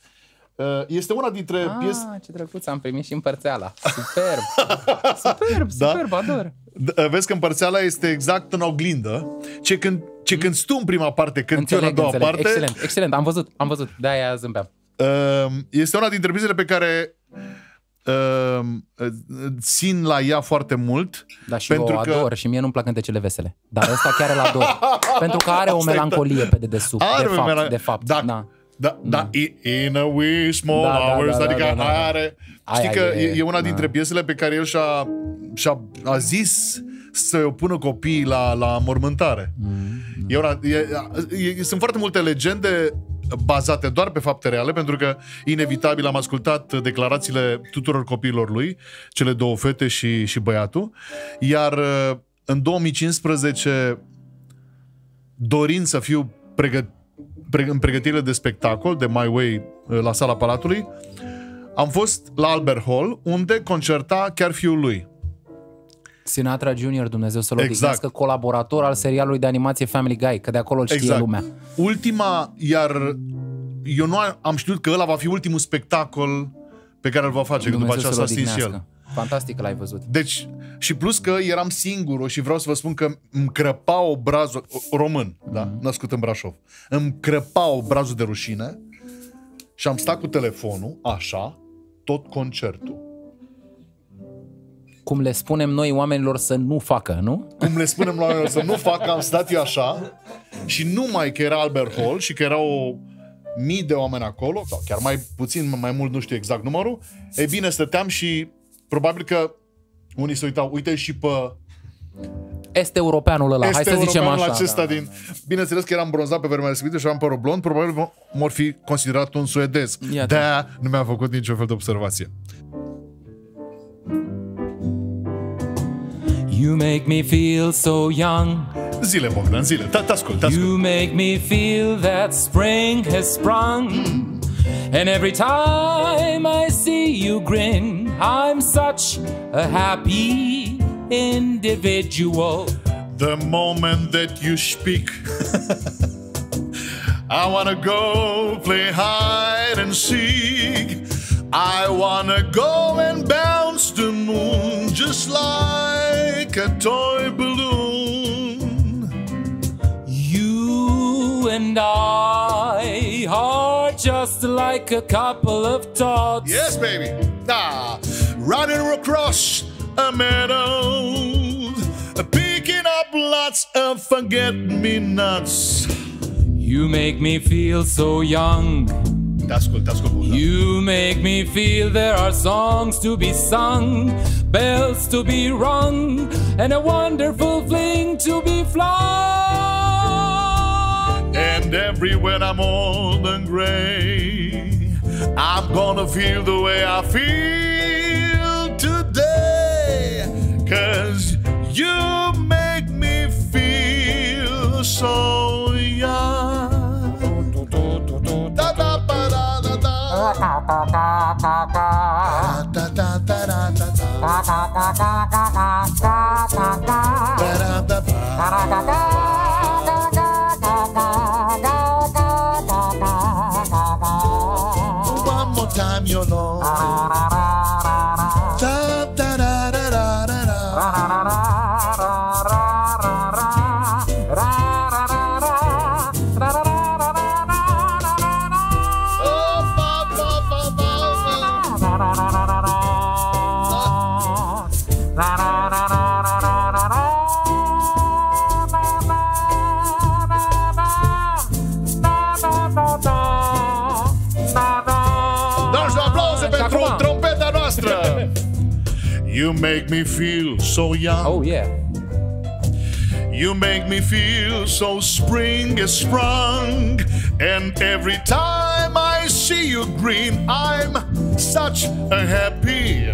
Uh, Este una dintre piese... Ah, ce drăguț, am primit și împărțeala. Superb! Superb, Da? superb, ador. D- Vezi că împărțeala este exact în oglindă. Ce când, ce când tu în prima parte, când eu în a Înțeleg, doua înțeleg. parte, Excelent, excelent, am văzut, am văzut, de-aia zâmbeam. uh, este una dintre piesele pe care uh, țin la ea foarte mult. Da, și pentru eu o că ador și mie nu-mi plac cântecele vesele. Dar ăsta chiar îl ador. pentru că are o Asta e melancolie pe dedesubt. Are de fapt, melan- de fapt. Da. Da. Da, da, in a wee small Da, da, hours, da, da, adică da, da, da. are... Aia Știi că e, e- e una da. dintre piesele pe care el și-a, și-a a zis să o pună copiii la, la mormântare. Mm, E una, e, e, sunt foarte multe legende bazate doar pe fapte reale, pentru că inevitabil am ascultat declarațiile tuturor copiilor lui, cele două fete și, și băiatul, iar uh, în 2015 dorind să fiu pregătit pre- în pregătirile de spectacol de My Way uh, la sala Palatului, am fost la Albert Hall, unde concerta chiar fiul lui. Sinatra Junior, Dumnezeu să-l Exact. odihnească, colaborator al serialului de animație Family Guy, că de acolo îl știe Exact. lumea. Ultima, iar eu nu am știut că ăla va fi ultimul spectacol pe care îl va face, că după Dumnezeu aceea să-l s-a stins și el. Odihnească. Fantastic că l-ai văzut. Deci, și plus că eram singur și vreau să vă spun că îmi crăpa obrazul, român, da, născut în Brașov, îmi crăpa obrazul de rușine și am stat cu telefonul, așa, tot concertul. Cum le spunem noi oamenilor să nu facă, nu? cum le spunem la oamenilor să nu facă, am stat eu așa și numai că era Albert Hall și că erau mii de oameni acolo, sau chiar mai puțin, mai mult, nu știu exact numărul, e bine, stăteam și probabil că unii se uitau, uite și pe Este europeanul ăla, hai este să zicem europeanul așa. acesta da. din... Bineînțeles că eram bronzat pe vremea respectivă și am părul blond, probabil m-ar fi considerat un suedez. Iată. de nu mi-a făcut niciun fel de observație. You make me feel so young Zile, Bogdan, zile. Te te ascult, te ascult. You make me feel that spring has sprung. And every time I see you grin, I'm such a happy individual. The moment that you speak, I wanna go play hide and seek. I wanna go and bounce the moon just like a toy balloon. You and I just like a couple of tots. Yes, baby. Ah, running across a meadow, picking up lots of forget-me-nots. You make me feel so young. Ascult, te ascult, Bogdan. You make me feel there are songs to be sung, bells to be rung, and a wonderful fling to be flung. And everywhere I'm old and gray, I'm gonna feel the way I feel today. Cause you make me feel so young. make me feel so young. Oh, yeah. You make me feel so spring is sprung. And every time I see you green, I'm such a happy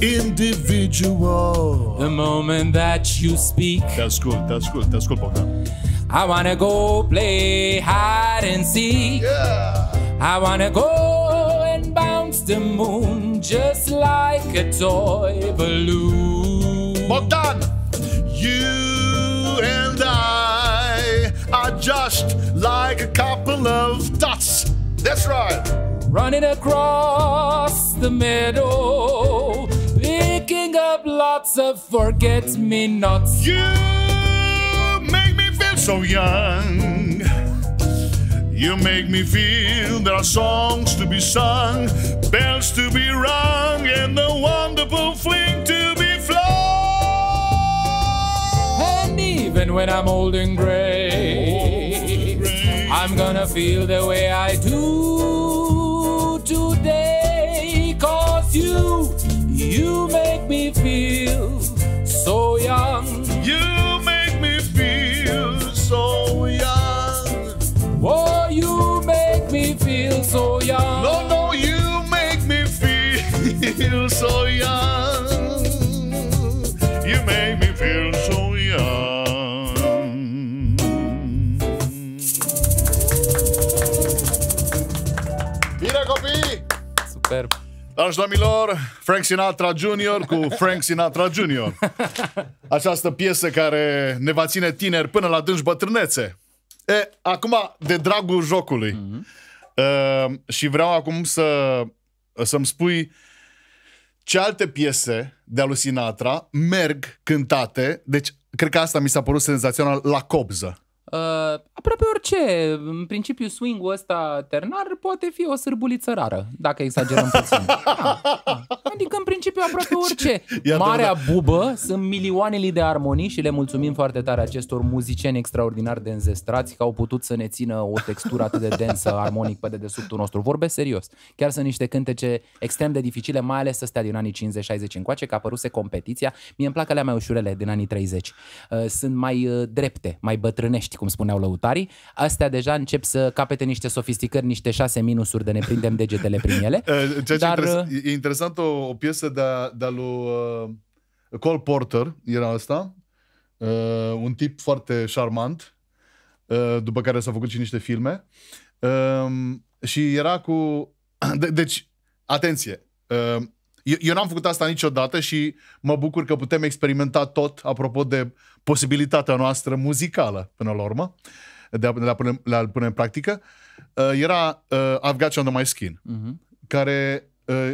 individual. The moment that you speak, That's ascult, that's ascult, that's ascult, Bogdan. I wanna go play hide and seek. Yeah. I wanna go and bounce the moon just like a toy balloon. Bogdan, you and I are just like a couple of dots. That's right. Running across the meadow, picking up lots of forget me nots. You make me feel so young. You make me feel there are songs to be sung, bells to be rung, and the wonderful fling to be flown. And even when I'm old and gray, I'm gonna feel the way I do today. Cause you, you make me feel so young. You me feel so young. No, no, you make me feel so young. You make me feel so young. Bine, copii! Superb. Doamnelor și domnilor, Frank Sinatra Jr. cu Frank Sinatra Jr. Această piesă care ne va ține tineri până la dânși bătrânețe. E, acum, de dragul jocului. Uh, și vreau acum să, să-mi spui ce alte piese de lui Sinatra merg cântate, deci cred că asta mi s-a părut senzațional, la cobză. Uh, aproape orice. În principiu, swing-ul ăsta ternar poate fi o sârbuliță rară, dacă exagerăm puțin. Da, da. Adică, în principiu, aproape orice. Iată, Marea bubă, sunt milioanele de armonii și le mulțumim foarte tare acestor muzicieni extraordinar de înzestrați că au putut să ne țină o textură atât de densă, armonic pe dedesubtul nostru. Vorbesc serios. Chiar sunt niște cântece extrem de dificile, mai ales astea din anii 50-60 încoace, că a apăruse competiția. Mie îmi plac alea mai ușurele din anii 30. Uh, Sunt mai uh, drepte, mai bătrânești, cum spuneau lăutarii. Astea deja încep să capete niște sofisticări, niște șase minusuri de ne prindem degetele prin ele. Uh, Ceea ce Dar, Dar, uh, e interesant o, o piesă de-a, de-a lui uh, Cole Porter, era asta, uh, un tip foarte șarmant, uh, după care s-au făcut și niște filme. Uh, și era cu... De, deci, atenție, uh, eu, eu n-am făcut asta niciodată și mă bucur că putem experimenta tot apropo de posibilitatea noastră muzicală, până la urmă, de a, de a, pune, de a pune în practică. Uh, era uh, I've Got You Under My Skin Mhm. care uh,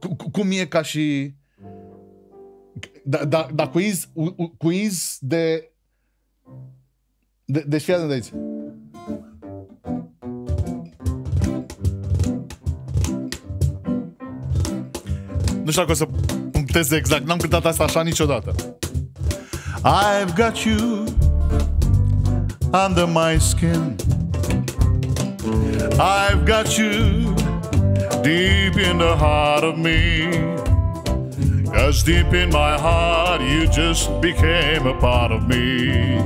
cu, cu, cum e ca și da, da, da quiz, u- u- quiz de de, deci fii atent de aici. Nu știu dacă o să puntez exact, n-am cântat asta așa niciodată. I've got you under my skin I've got you deep in the heart of me. Cause deep in my heart, you just became a part of me.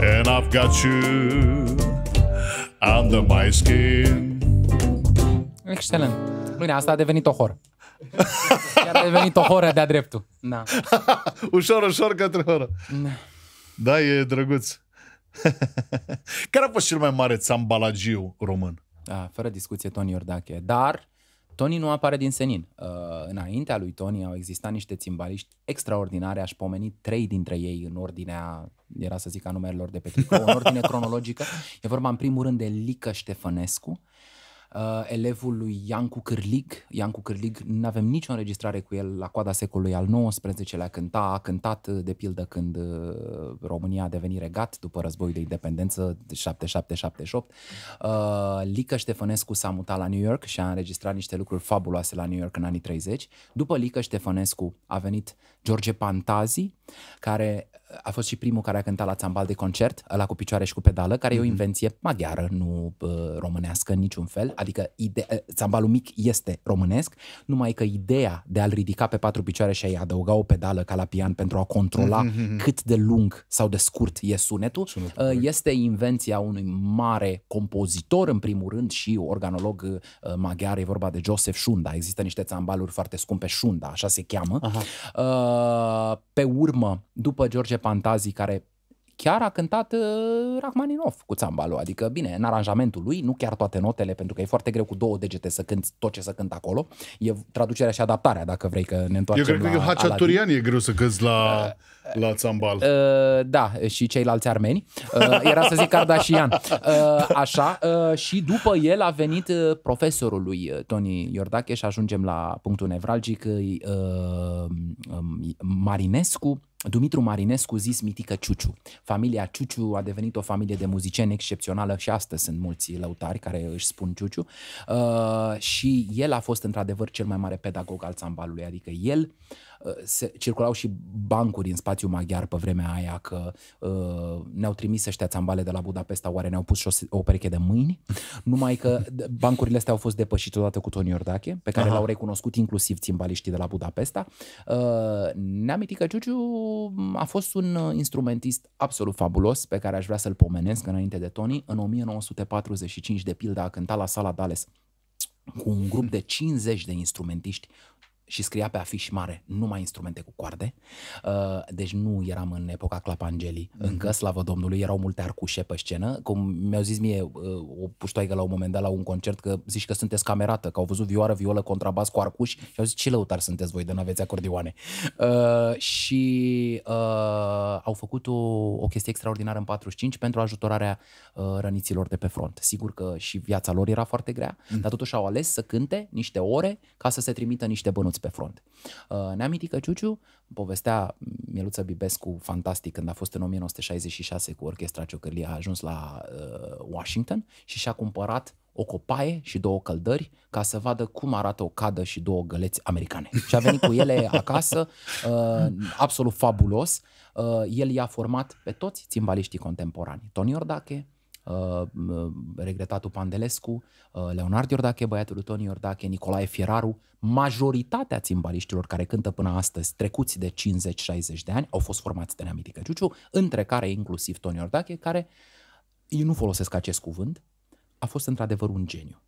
And I've got you under my skin. Excelent. Bine, asta a devenit o. Chiar a devenit o horă de-a dreptul. Da. ușor, ușor către oră. Da, e drăguț. Care a fost cel mai mare țambalagiu român? Da, fără discuție Tony Iordache. Dar Tony nu apare din senin. Uh, înaintea lui Tony au existat niște țimbaliști extraordinare, aș pomeni trei dintre ei în ordinea, era să zic a numerelor de pe tricou, în ordine cronologică. E vorba în primul rând de Lică Ștefănescu, uh, elevul lui Iancu Cârlig. Iancu Cârlig, nu avem nicio înregistrare cu el la coada secolului al XIX-lea, cânta, a cântat uh, de pildă când uh, România a devenit regat după războiul de independență 77-78. Uh, Lică Ștefănescu s-a mutat la New York și a înregistrat niște lucruri fabuloase la New York în anii 30. După Lică Ștefănescu a venit George Pantazi, care a fost și primul care a cântat la țambal de concert, la cu picioare și cu pedală, care e o invenție maghiară, nu uh, românească în niciun fel. Adică ide- uh, țambalul mic este românesc, numai că ideea de a-l ridica pe patru picioare și a-i adăuga o pedală ca la pian pentru a controla cât de lung sau de scurt e sunetul, uh, este invenția unui mare compozitor, în primul rând, și organolog uh, maghiar, e vorba de Joseph Shunda. Există niște țambaluri foarte scumpe, Shunda, așa se cheamă. Uh, pe urmă, după George Pantazi, care chiar a cântat uh, Rachmaninov cu țambalul, adică bine, în aranjamentul lui, nu chiar toate notele, pentru că e foarte greu cu două degete să cânti tot ce să cânt acolo. E traducerea și adaptarea, dacă vrei că ne Eu întoarcem cred că la Aladdin. Haciaturian e greu să căzi la, la țambal. Uh, da, și ceilalți armeni. Uh, era să zic Kardashian. Uh, așa, uh, și după el a venit uh, profesorul lui uh, Tony Iordache și ajungem la punctul nevralgic, uh, um, Marinescu, Dumitru Marinescu, zis mitică Ciuciu. Familia Ciuciu a devenit o familie de muzicieni excepțională și astăzi sunt mulți lăutari care își spun Ciuciu. Uh, și el a fost într-adevăr cel mai mare pedagog al țambalului, adică el uh, se, circulau și bancuri în spațiu maghiar pe vremea aia că uh, ne-au trimis ăștia țambale de la Budapesta, oare ne-au pus și o, se- o pereche de mâini, numai că d- bancurile astea au fost depășite odată cu Toni Iordache, pe care Aha. l-au recunoscut inclusiv țimbaliștii de la Budapesta. Uh, Neamitică Ciuciu a fost un uh, instrumentist absolut fabulos pe care aș vrea să-l pomenesc înainte de Tony. În 1945, de pildă, a cântat la Sala Dales cu un grup de 50 de instrumentiști și scria pe afiș mare numai instrumente cu coarde. Uh, deci nu eram în epoca Clapangelii. Mm-hmm. Încă, slavă Domnului, erau multe arcușe pe scenă. Cum mi-au zis mie uh, o puștoaică la un moment dat la un concert că zici că sunteți camerată, că au văzut vioară, violă, contrabas cu arcuși și au zis ce lăutari sunteți voi de n-aveți acordioane. Uh, și uh, au făcut o, o chestie extraordinară în 45 pentru ajutorarea uh, răniților de pe front. Sigur că și viața lor era foarte grea, mm. dar totuși au ales să cânte niște ore ca să se trimită niște bănuți pe front. Uh, Neamitică Ciuciu povestea Mieluță Bibescu fantastic când a fost în 1966 cu orchestra Ciocârlie, a ajuns la uh, Washington și și-a cumpărat o copaie și două căldări ca să vadă cum arată o cadă și două găleți americane. Și a venit cu ele acasă, uh, absolut fabulos. Uh, el i-a format pe toți țimbaliștii contemporani. Toni Ordache, uh, uh, regretatul Pandelescu, uh, Leonard Iordache, băiatul lui Toni Iordache, Nicolae Fieraru, majoritatea țimbaliștilor care cântă până astăzi, trecuți de 50-60 de ani, au fost formați de Neamitică Ciuciu, între care inclusiv Toni Iordache, care, eu nu folosesc acest cuvânt, a fost într-adevăr un geniu.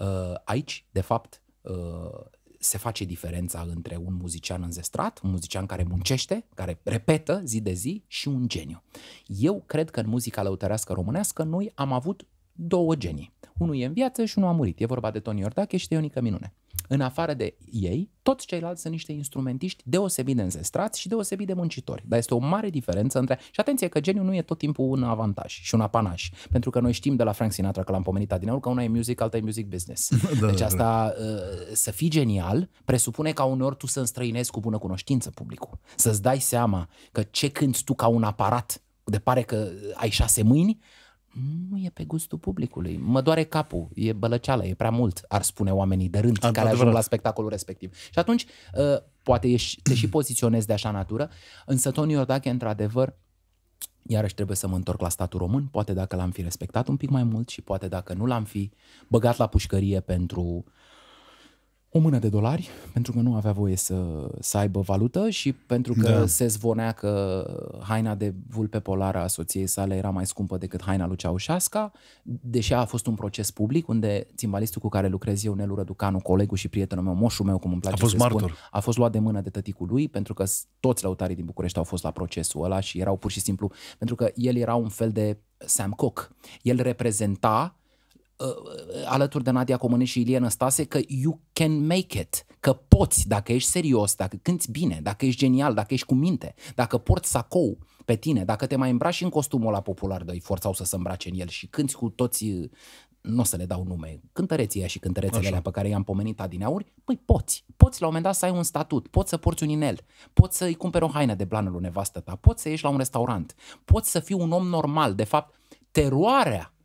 Uh, Aici, de fapt, uh, se face diferența între un muzician înzestrat, un muzician care muncește, care repetă zi de zi și un geniu. Eu cred că în muzica lăutărească românească noi am avut două genii. Unul e în viață și unul a murit. E vorba de Toni Iordache și de Ionica Minune. În afară de ei, toți ceilalți sunt niște instrumentiști deosebit de înzestrați și deosebit de muncitori. Dar este o mare diferență între... Și atenție că geniul nu e tot timpul un avantaj și un apanaj. Pentru că noi știm de la Frank Sinatra, că l-am pomenit adineauri, că una e music, alta e music business. Da, deci da, asta, uh, să fii genial, presupune ca uneori tu să înstrăinezi cu bună cunoștință publicul. Să-ți dai seama că ce cânti tu ca un aparat, de pare că ai șase mâini, nu e pe gustul publicului. Mă doare capul, e bălăceală, e prea mult, ar spune oamenii de rând care Adevărat. ajung la spectacolul respectiv. Și atunci, uh, poate ești, te și poziționezi de așa natură, însă Toni Iordache, într-adevăr, iarăși trebuie să mă întorc la statul român, poate dacă l-am fi respectat un pic mai mult și poate dacă nu l-am fi băgat la pușcărie pentru o mână de dolari, pentru că nu avea voie să, să aibă valută și pentru că Da. da. se zvonea că haina de vulpe polară a soției sale era mai scumpă decât haina lui Ceaușasca, deși a fost un proces public unde țimbalistul cu care lucrez eu, Nelu Răducanu, colegul și prietenul meu, moșul meu, cum îmi place A fost să spun, martor. a fost luat de mână de tăticul lui, pentru că s- toți lăutarii din București au fost la procesul ăla și erau pur și simplu, pentru că el era un fel de Sam Cooke. El reprezenta uh, alături de Nadia Comăne și Ilie Năstase că you can make it, că poți, dacă ești serios, dacă cânti bine, dacă ești genial, dacă ești cu minte, dacă porți sacou pe tine, dacă te mai îmbraci în costumul ăla popular de îi forțau să se îmbrace în el și cânti cu toți uh, nu o să le dau nume, cântăreții ăia și cântărețele Așa. alea pe care i-am pomenit adineauri, păi poți. Poți la un moment dat să ai un statut, poți să porți un inel, poți să-i cumperi o haină de blană lui nevastă ta, poți să ieși la un restaurant, poți să fii un om normal. De fapt, teroarea uh,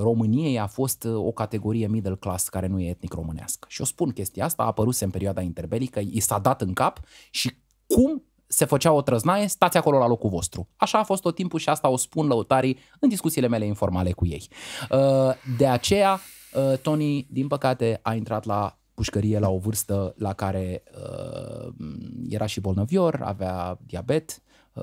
României a fost uh, o categorie middle class care nu e etnic românească. Și eu spun chestia asta, a apărut în perioada interbelică, i s-a dat în cap și cum se făcea o trăznaie, stați acolo la locul vostru. Așa a fost tot timpul și asta o spun lăutarii în discuțiile mele informale cu ei. Uh, De aceea, uh, Tony, din păcate, a intrat la pușcărie la o vârstă la care uh, era și bolnăvior, avea diabet, uh,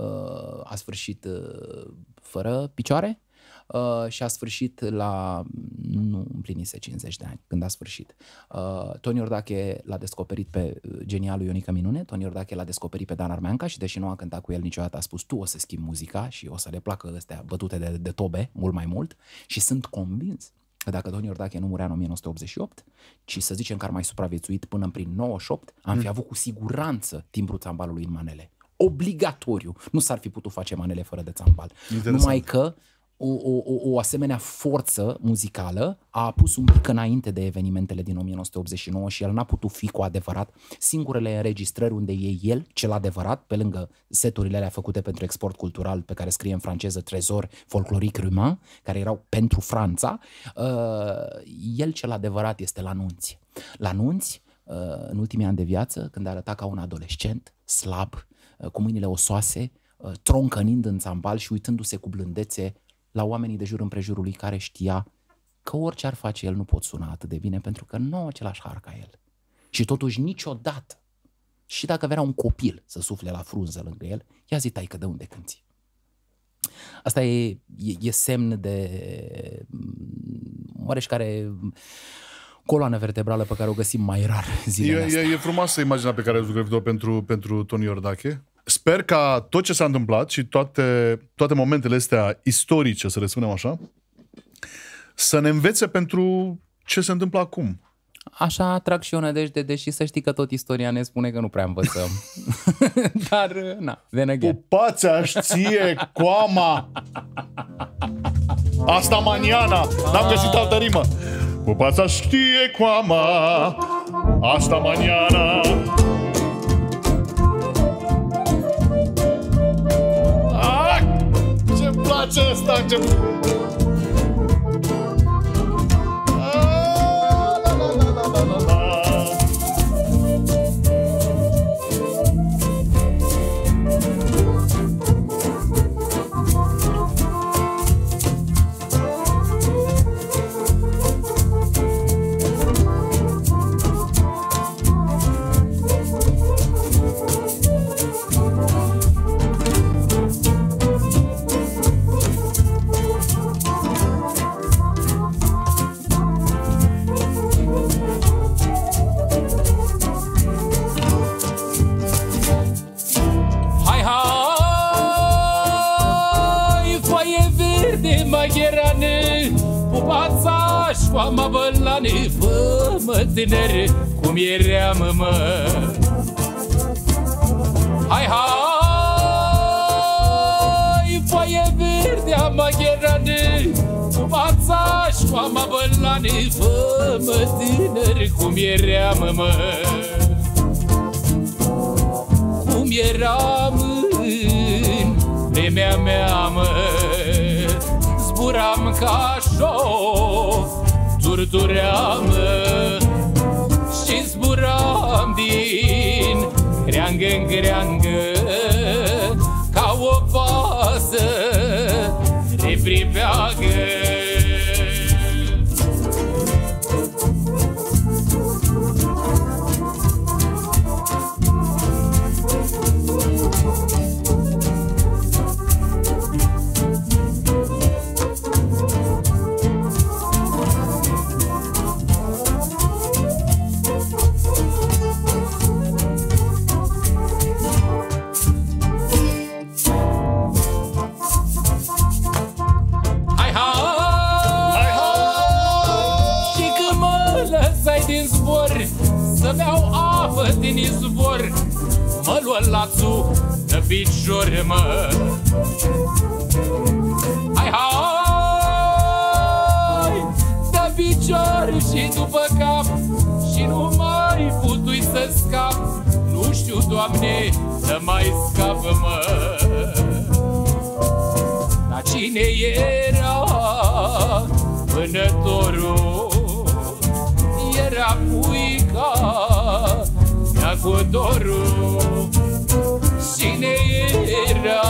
a sfârșit uh, fără picioare uh, și a sfârșit la, nu împlinise 50 de ani când a sfârșit. Uh, Toni Ordache l-a descoperit pe uh, genialul Ionica Minune, Toni Ordache l-a descoperit pe Dan Armeanca și deși nu a cântat cu el niciodată, a spus tu o să schimbi muzica și o să le placă astea bătute de, de tobe mult mai mult și sunt convins că dacă Toni Ordache nu murea în 1988, ci să zicem că ar mai supraviețuit până în prin 98, am fi avut cu siguranță timbrul țambalului în manele. Obligatoriu. Nu s-ar fi putut face manele fără de țambal. Interesant. Numai că o, o, o, o asemenea forță muzicală a pus un pic înainte de evenimentele din 1989 și el n-a putut fi cu adevărat singurele înregistrări unde e el, cel adevărat, pe lângă seturile alea făcute pentru export cultural pe care scrie în franceză Trezor folcloric rumain, care erau pentru Franța, uh, el cel adevărat este la nunți. La nunți, uh, în ultimii ani de viață, când arăta ca un adolescent, slab, uh, cu mâinile osoase, uh, troncănind în țambal și uitându-se cu blândețe la oamenii de jur împrejurul lui care știa că orice ar face el nu pot suna atât de bine pentru că nu au același har ca el. Și totuși niciodată, și dacă avea un copil să sufle la frunză lângă el, ia zi taică de unde cânti. Asta e, e, e semn de mm, oareșcare coloană vertebrală pe care o găsim mai rar E, zilele e, astea. e frumoasă imaginea pe care ați zugrăvit-o pentru, pentru Toni Iordache. Sper ca tot ce s-a întâmplat și toate, toate momentele astea istorice, să le spunem așa, să ne învețe pentru ce se întâmplă acum. Așa trag și eu nădejde, deși să știi că tot istoria ne spune că nu prea învățăm. Dar, na, then again. Pupațea ție, coama! Asta maniana! N-am găsit altă rimă! Pupața știe coama Asta maniana place asta ce... fă mă tânăr, cum eram, mă. Hai, hai, foaie verde, magherane, pupața școama bălane, fă mă tânăr, cum eram, mă. Cum eram în vremea mea, mă. Zburam ca șo, turtuream Și zburam din creangă în creangă Ca o pasă de pribeagă picior, mă. Hai, hai De picior și după cap Și nu mai putui să scap. Nu știu, Doamne, să mai scapă, mă. Dar cine era vânătorul? Era puica mea cu dorul Cine era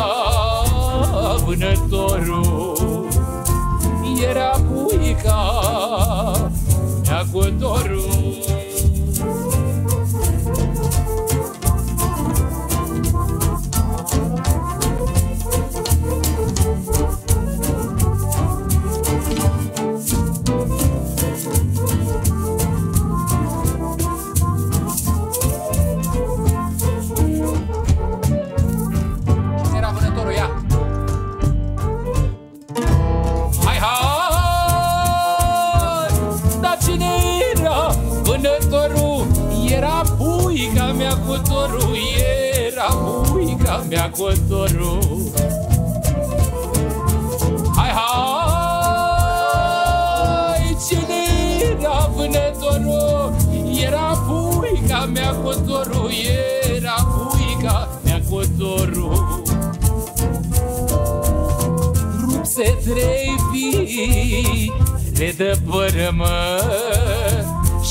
vânătorul? Era puica mea puica mea cu dorul Hai, hai! Cine era vânătorul? Era puica mea cu dorul Era puica mea cu dorul rupse trei fire de părmă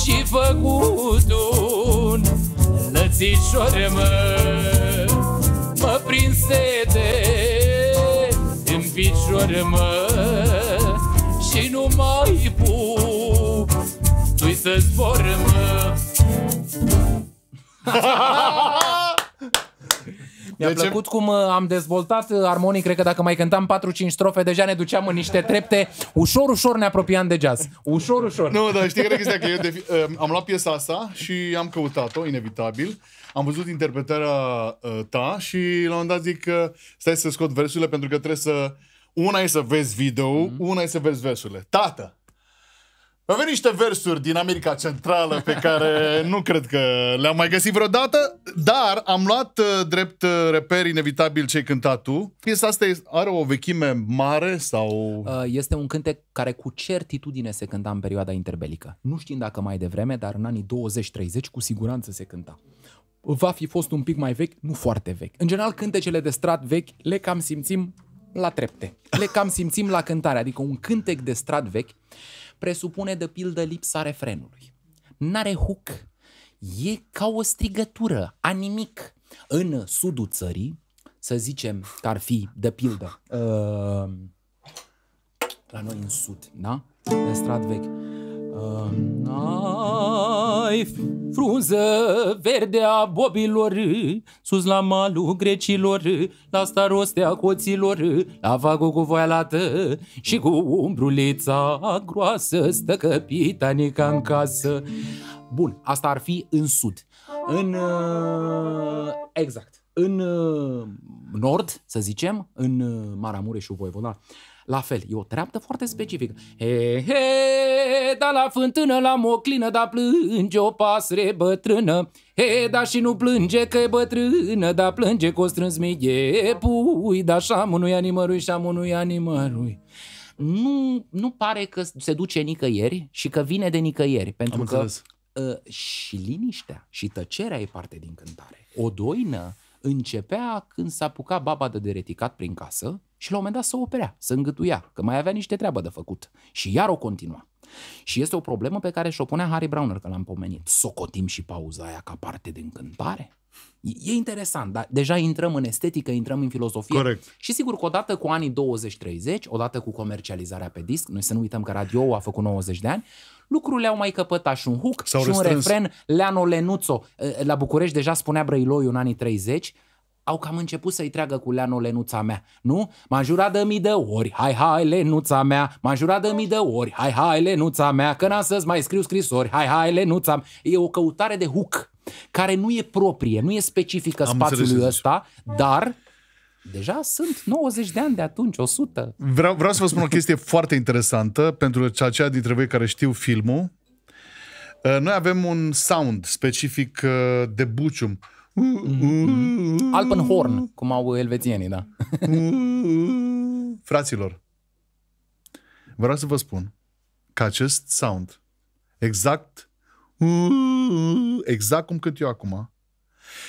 Și făcut un lățișor mă Mă prinsete în picior mă Și nu mai pu tu să zbor mă Mi-a Deci- plăcut cum uh, am dezvoltat uh, armonic, cred că dacă mai cântam 4-5 strofe, deja ne duceam în niște trepte. Ușor, ușor ne apropiam de jazz. Ușor, ușor. Nu, dar știi care e chestia? Că eu de, uh, am luat piesa asta și am căutat-o, inevitabil. Am văzut interpretarea uh, ta și la un moment dat zic că stai să scot versurile pentru că trebuie să... Una e să vezi video, mm-hmm. una e să vezi versurile. Tată! Avem niște versuri din America Centrală pe care nu cred că le-am mai găsit vreodată, dar am luat uh, drept uh, reper inevitabil ce ai cântat tu. Piesa asta e- are o vechime mare sau... Uh, Este un cântec care cu certitudine se cânta în perioada interbelică. Nu știm dacă mai devreme, dar în anii 20-30 cu siguranță se cânta. Va fi fost un pic mai vechi, nu foarte vechi. În general, cântecele de strat vechi le cam simțim la trepte. Le cam simțim la cântare, adică un cântec de strat vechi presupune de pildă lipsa refrenului. N-are hook. E ca o strigătură, a nimic. În sudul țării, să zicem că ar fi, de pildă, uh, la noi în sud, da? De strat vechi. Uh, ai frunză verde a bobilor Sus la malul grecilor La starostea coților La vagul cu voia lată Și cu umbrulița groasă Stă capitanica în casă. Bun, asta ar fi în sud. În... uh, Exact. În uh, nord, să zicem, în uh, Maramureșul Voivoda, la fel, e o treaptă foarte specifică. He, he, da la fântână, la moclină, da plânge o pasăre bătrână. He, da și nu plânge că e bătrână, da plânge că o strâns mie pui, da șamu nu-i animărui, șamu nu-i animărui. Nu, nu pare că se duce nicăieri și că vine de nicăieri, pentru Am că înțeles. uh, și liniștea și tăcerea e parte din cântare. O doină începea când s-a apucat baba de dereticat prin casă și la un moment dat să oprea, să îngătuia, că mai avea niște treabă de făcut. Și iar o continua. Și este o problemă pe care și-o punea Harry Browner, că l-am pomenit. Socotim și pauza aia ca parte din cântare? E, e interesant, dar deja intrăm în estetică, intrăm în filozofie. Corect. Și sigur că odată cu anii 20-30, odată cu comercializarea pe disc, noi să nu uităm că radio a făcut 90 de ani, lucrurile au mai căpătat și un hook S-au și un restrâns. refren. Leano Lenuțo, eh, la București deja spunea Brăiloiu în anii 30, au cam început să-i treagă cu Leano Lenuța mea, nu? M-a jurat de mii de ori, hai, hai, Lenuța mea, m-a jurat de mii de ori, hai, hai, Lenuța mea, că n-am să-ți mai scriu scrisori, hai, hai, Lenuța mea. E o căutare de hook, care nu e proprie, nu e specifică Am spațiului înțeles ce zici. ăsta, dar deja sunt 90 de ani de atunci, 100. Vreau, vreau să vă spun o chestie foarte interesantă pentru aceia dintre voi care știu filmul. Uh, Noi avem un sound specific uh, de bucium. Alpenhorn, cum au elvețienii, da. Fraților, vreau să vă spun că acest sound, exact, exact cum cânt eu acum,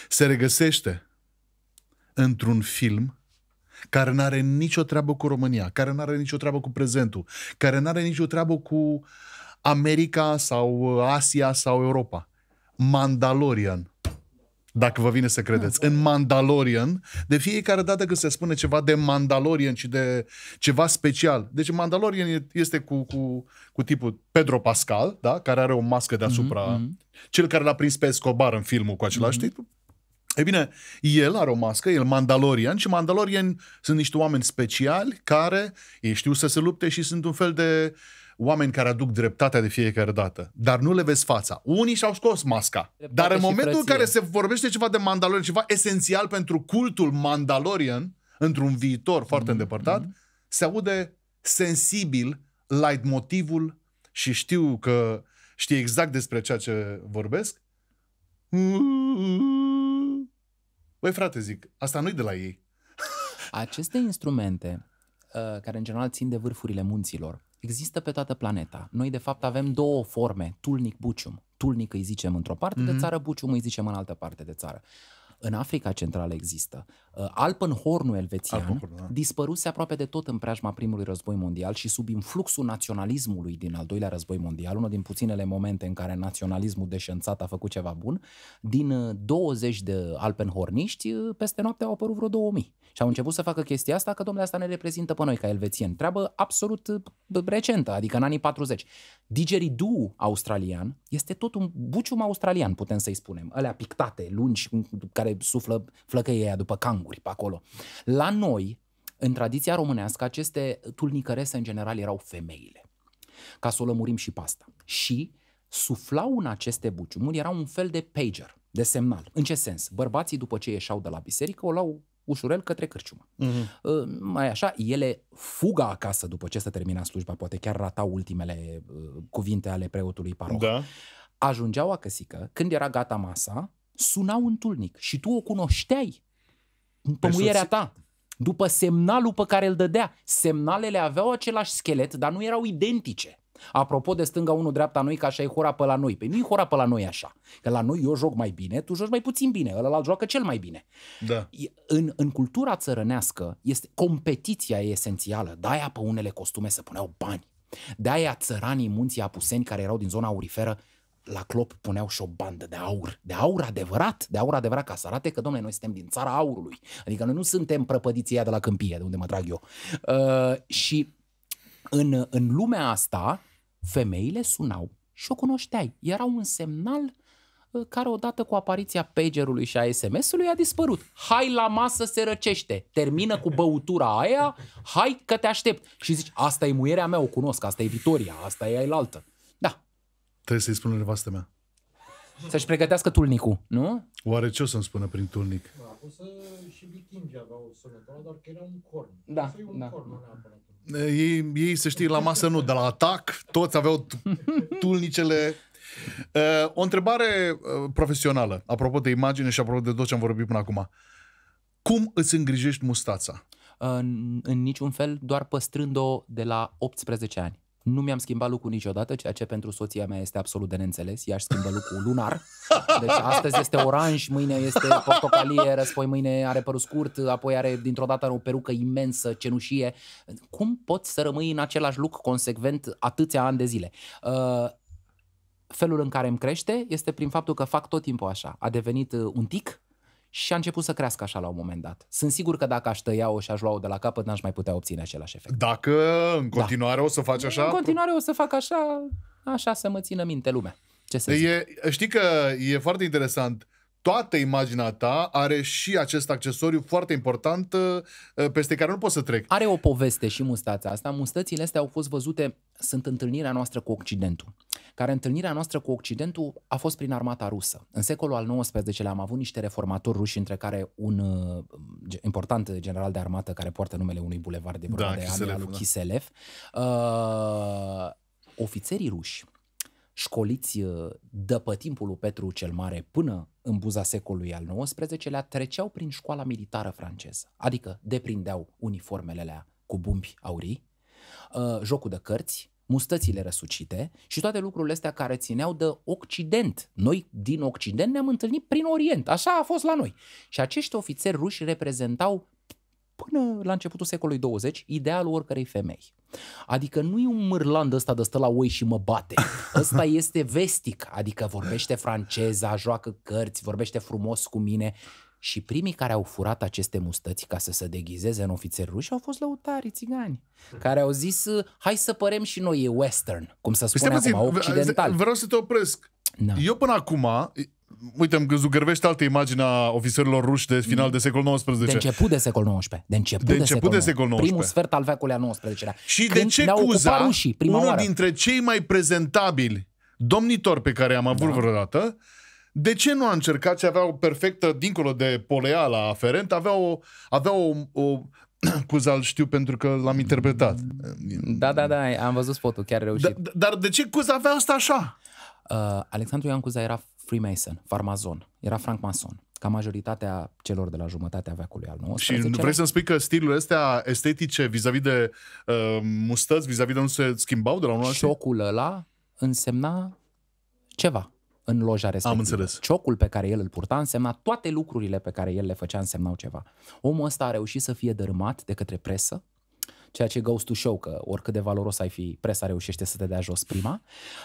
se regăsește într-un film care nu are nicio treabă cu România, care nu are nicio treabă cu prezentul, care nu are nicio treabă cu America sau Asia sau Europa. Mandalorian. Dacă vă vine să credeți. În Mandalorian, de fiecare dată când se spune ceva de Mandalorian și de ceva special. Deci Mandalorian e- este cu, cu, cu tipul Pedro Pascal, da? care are o mască deasupra. Mm-hmm. Cel care l-a prins pe Escobar în filmul cu același mm-hmm. titlu. E bine, el are o mască, el Mandalorian și Mandalorian sunt niște oameni speciali care ei știu să se lupte și sunt un fel de oameni care aduc dreptatea de fiecare dată. Dar nu le vezi fața. Unii și-au scos masca. Dreptate Dar în și momentul în frăție. care se vorbește ceva de Mandalorian, ceva esențial pentru cultul Mandalorian, într-un viitor foarte îndepărtat, se aude sensibil light motivul și știu că știi exact despre ceea ce vorbesc. Băi frate, zic, asta nu-i de la ei. Aceste instrumente, uh, care în general țin de vârfurile munților, există pe toată planeta. Noi, de fapt, avem două forme, tulnic, bucium. Tulnic îi zicem într-o parte Mhm. de țară, bucium îi zicem în altă parte de țară. În Africa Centrală există. Uh, Alpenhornul elvețian Alpenhornul, da. dispăruse aproape de tot în preajma primului război mondial și sub influxul naționalismului din al doilea război mondial, unul din puținele momente în care naționalismul deșanțat a făcut ceva bun, din uh, 20 de alpenhorniști, uh, peste noapte au apărut vreo 2000. Și au început să facă chestia asta că, domnule, asta ne reprezintă pe noi ca elvețieni. Treabă absolut uh, recentă, adică în anii 40. Didgeridoo australian este tot un bucium australian, putem să-i spunem. Alea pictate, lungi, care suflă flăcăii aia după canguri pe acolo. La noi, în tradiția românească, aceste tulnicărese în general erau femeile. Ca să o lămurim și pe asta. Și suflau în aceste buciumuri, era un fel de pager, de semnal. În ce sens? Bărbații, după ce ieșeau de la biserică, o luau ușurel către cârciumă. Mm-hmm. Uh, Mai așa, ele fuga acasă după ce se termina slujba, poate chiar ratau ultimele uh, cuvinte ale preotului paroh Da. ajungeau acasă, când era gata masa, sunau în tulnic și tu o cunoșteai pe muierea soție- ta. După semnalul pe care îl dădea. Semnalele aveau același schelet, dar nu erau identice. Apropo de stânga 1 dreapta noi, că așa e hora pe la noi. Păi nu e hora pe la noi așa. Că la noi eu joc mai bine, tu joci mai puțin bine, ăla joacă cel mai bine. Da. E- În, în cultura țărănească, este, competiția e esențială. De-aia pe unele costume se puneau bani. De-aia țăranii munții apuseni care erau din zona auriferă la clop puneau și o bandă de aur. De aur adevărat, de aur adevărat, ca să arate că, domnule, noi suntem din țara aurului. Adică noi nu suntem prăpădiții aia de la câmpie, de unde mă trag eu. Uh, și în, în lumea asta, femeile sunau și o cunoșteai. Era un semnal uh, care odată cu apariția pagerului și a SMS-ului a dispărut. Hai la masă se răcește, termină cu băutura aia, hai că te aștept. Și zici, asta e muierea mea, o cunosc, asta e Vitoria, asta e ailaltă. Da, Trebuie să-i spun nevastă mea. să-și pregătească tulnicul, nu? Oare ce o să-mi spună prin tulnic? Da, a fost să și vikingii aveau sunetul ăla, doar că era un corn. Da, Să e un da. corn, nu neapărat. Ei, ei, să știi, la masă nu, de la atac, toți aveau t- tulnicele. Uh, o întrebare uh, profesională, apropo de imagine și apropo de tot ce am vorbit până acum. Cum îți îngrijești mustața? În, în niciun fel, doar păstrând-o de la 18 ani. Nu mi-am schimbat lucrul niciodată, ceea ce pentru soția mea este absolut de neînțeles. Ea își schimbă lucrul lunar. Deci astăzi este oranj, mâine este portocalie, răspoi mâine are părul scurt, apoi are dintr-o dată o perucă imensă, cenușie. Cum poți să rămâi în același look consecvent atâția ani de zile? Uh, felul în care îmi crește este prin faptul că fac tot timpul așa. A devenit uh, un tic și a început să crească așa la un moment dat. Sunt sigur că dacă aș tăia-o și aș lua-o de la capăt, n-aș mai putea obține același efect. Dacă în continuare o să faci așa... În continuare o să fac așa, așa să mă țină minte lumea. Ce să zic? E, știi că e foarte interesant. Toată imaginea ta are și acest accesoriu foarte important uh, peste care nu poți să trec. Are o poveste și mustața asta. Mustățile astea au fost văzute, sunt întâlnirea noastră cu Occidentul. Care întâlnirea noastră cu Occidentul a fost prin armata rusă. În secolul al XIX-lea am avut niște reformatori ruși, între care un uh, ge- important general de armată care poartă numele unui bulevard de vorba Da, de Kiselev, Amiral da. Kiselev. Uh, ofițerii ruși școliți uh, de pe timpul lui Petru cel Mare până în buza secolului al XIX-lea, treceau prin școala militară franceză. Adică deprindeau uniformele alea cu bumbi aurii, uh, jocul de cărți, mustățile răsucite și toate lucrurile astea care țineau de Occident. Noi din Occident ne-am întâlnit prin Orient. Așa a fost la noi. Și acești ofițeri ruși reprezentau până la începutul secolului 20, idealul oricărei femei. Adică nu e un mârland ăsta de stă la oi și mă bate. Ăsta este vestic, adică vorbește franceza, joacă cărți, vorbește frumos cu mine. Și primii care au furat aceste mustăți ca să se deghizeze în ofițeri ruși au fost lăutarii țigani, care au zis, hai să părem și noi e western, cum să Păi spune stai acum, puțin, occidental. Vreau să te opresc. Da. Eu până acum, uite, îmi zugărvește altă imagine a ofițerilor ruși de final de secol XIX. De început de secol XIX. De început De de, început de secol secol XIX. Primul XIX. sfert al veacului al XIX-lea. Și Când de ce ne-au Cuza, ocupat rușii, prima unul oară. dintre cei mai prezentabili domnitori pe care am avut da. vreodată, de ce nu a încercat ce avea o perfectă, dincolo de poleala aferent, avea o, avea o, o Cuza îl știu pentru că l-am interpretat. Da, da, da, am văzut spotul, chiar Da, reușit. dar de ce Cuza avea asta așa? Uh, Alexandru Ioan Cuza era Freemason, farmazon, era francmason, ca majoritatea celor de la jumătatea veacului al Și XIX. vrei să-mi spui că stilurile astea estetice vis-a-vis de uh, mustăți, vis-a-vis de nu se schimbau de la unul la altul? Șocul ăla însemna ceva în loja respectivă. înțeles. Ciocul pe care el îl purta însemna toate lucrurile pe care el le făcea însemnau ceva. Omul ăsta a reușit să fie dărâmat de către presă, ceea ce goes to show că oricât de valoros ai fi, presa reușește să te dea jos prima.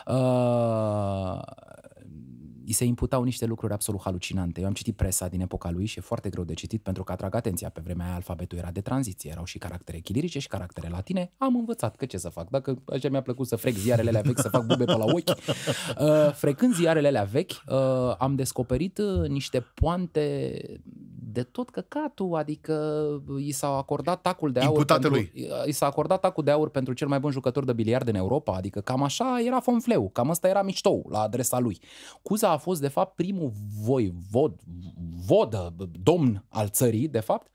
Uh, îi se imputau niște lucruri absolut halucinante. Eu am citit presa din epoca lui și e foarte greu de citit pentru că atrag atenția. Pe vremea aia alfabetul era de tranziție, erau și caractere chilirice și caractere latine. Am învățat că ce să fac. Dacă așa mi-a plăcut să frec ziarele alea vechi, să fac bube pe la ochi. Uh, frecând ziarele alea vechi, uh, am descoperit uh, niște poante de tot căcatul, adică i s-a acordat tacul de aur Imputate pentru, lui. i s-a acordat tacul de aur pentru cel mai bun jucător de biliard în Europa, adică cam așa era Fonfleu, cam asta era miștou la adresa lui. Cuza a fost de fapt primul voi, vod, vodă, domn al țării, de fapt,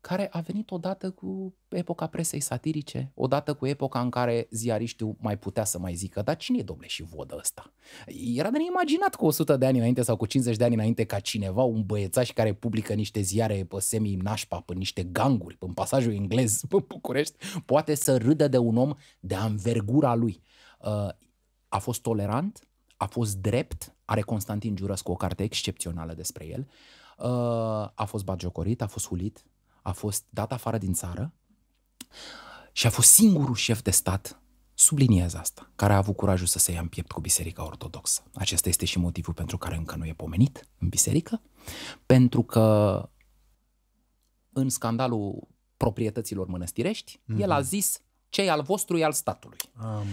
care a venit odată cu epoca presei satirice, odată cu epoca în care ziariștii mai putea să mai zică, dar cine e domnule și vodă ăsta? Era de neimaginat cu 100 de ani înainte sau cu 50 de ani înainte ca cineva, un băiețaș care publică niște ziare pe semi-nașpa, pe niște ganguri, în pasajul englez, pe București, poate să râdă de un om de anvergura lui. Uh, A fost tolerant, a fost drept, are Constantin Giurăscu o carte excepțională despre el, Uh, a fost bagiocorit, a fost hulit, a fost dat afară din țară și a fost singurul șef de stat, subliniez asta, care a avut curajul să se ia în piept cu Biserica Ortodoxă. Acesta este și motivul pentru care încă nu e pomenit în biserică, pentru că în scandalul proprietăților mănăstirești, mm-hmm. el a zis ce e al vostru e al statului. Um,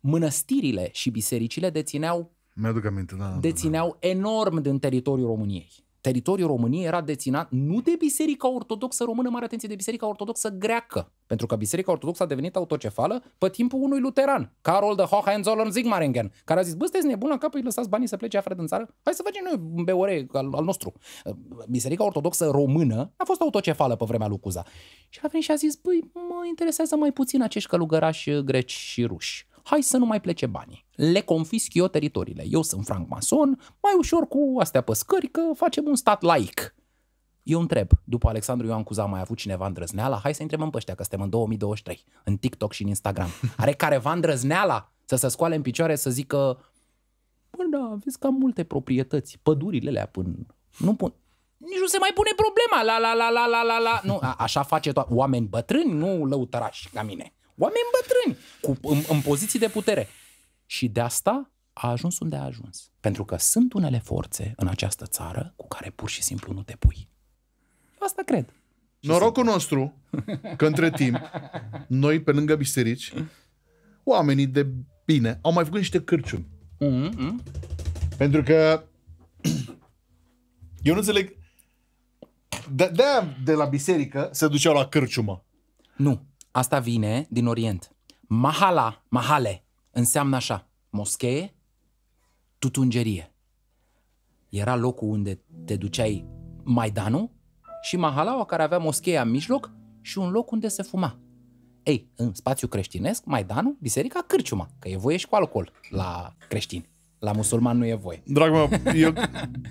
Mănăstirile și bisericile dețineau mi-aduc aminte, da. da, da. dețineau enorm din teritoriul României. Teritoriul României era deținat nu de Biserica Ortodoxă Română, mare atenție, de Biserica Ortodoxă Greacă. Pentru că Biserica Ortodoxă a devenit autocefală pe timpul unui luteran, Carol de Hohenzollern-Sigmaringen, care a zis, bă, sunteți nebun la cap, îi lăsați banii să plece afară din țară? Hai să facem noi un beore al, al nostru. Biserica Ortodoxă Română a fost autocefală pe vremea lui Cuza. Și a venit și a zis, băi, mă interesează mai puțin acești călugărași greci și ruși hai să nu mai plece banii. Le confisc eu teritoriile. Eu sunt francmason, mai ușor cu astea pe scări, că facem un stat laic. Eu întreb, după Alexandru Ioan Cuza a mai avut cineva îndrăzneala? Hai să întrebăm pe ăștia, că suntem în 2023, în TikTok și în Instagram. Are careva îndrăzneala să se scoale în picioare să zică Bă, da, aveți cam multe proprietăți, pădurile alea până... Nu pun... Nici nu se mai pune problema, la la la la la la la. Nu, a, așa face toate. Oameni bătrâni, nu lăutărași ca mine. Oameni bătrâni, cu, în, în poziții de putere. Și de asta a ajuns unde a ajuns. Pentru că sunt unele forțe în această țară cu care pur și simplu nu te pui. Eu asta cred. Norocul nostru că între timp, noi pe lângă biserici, oamenii de bine au mai făcut niște cârciumi. Mm-hmm. Pentru că eu nu înțeleg de, de, de la biserică se duceau la cârciumă. Nu, asta vine din Orient. Mahala, mahale, înseamnă așa, moschee, tutungerie. Era locul unde te duceai Maidanul și mahalaua care avea moscheea în mijloc și un loc unde se fuma. Ei, în spațiu creștinesc, Maidanul, biserica, cârciuma, că e voie și cu alcool la creștini. La musulman nu e voie. Dragă mă, e o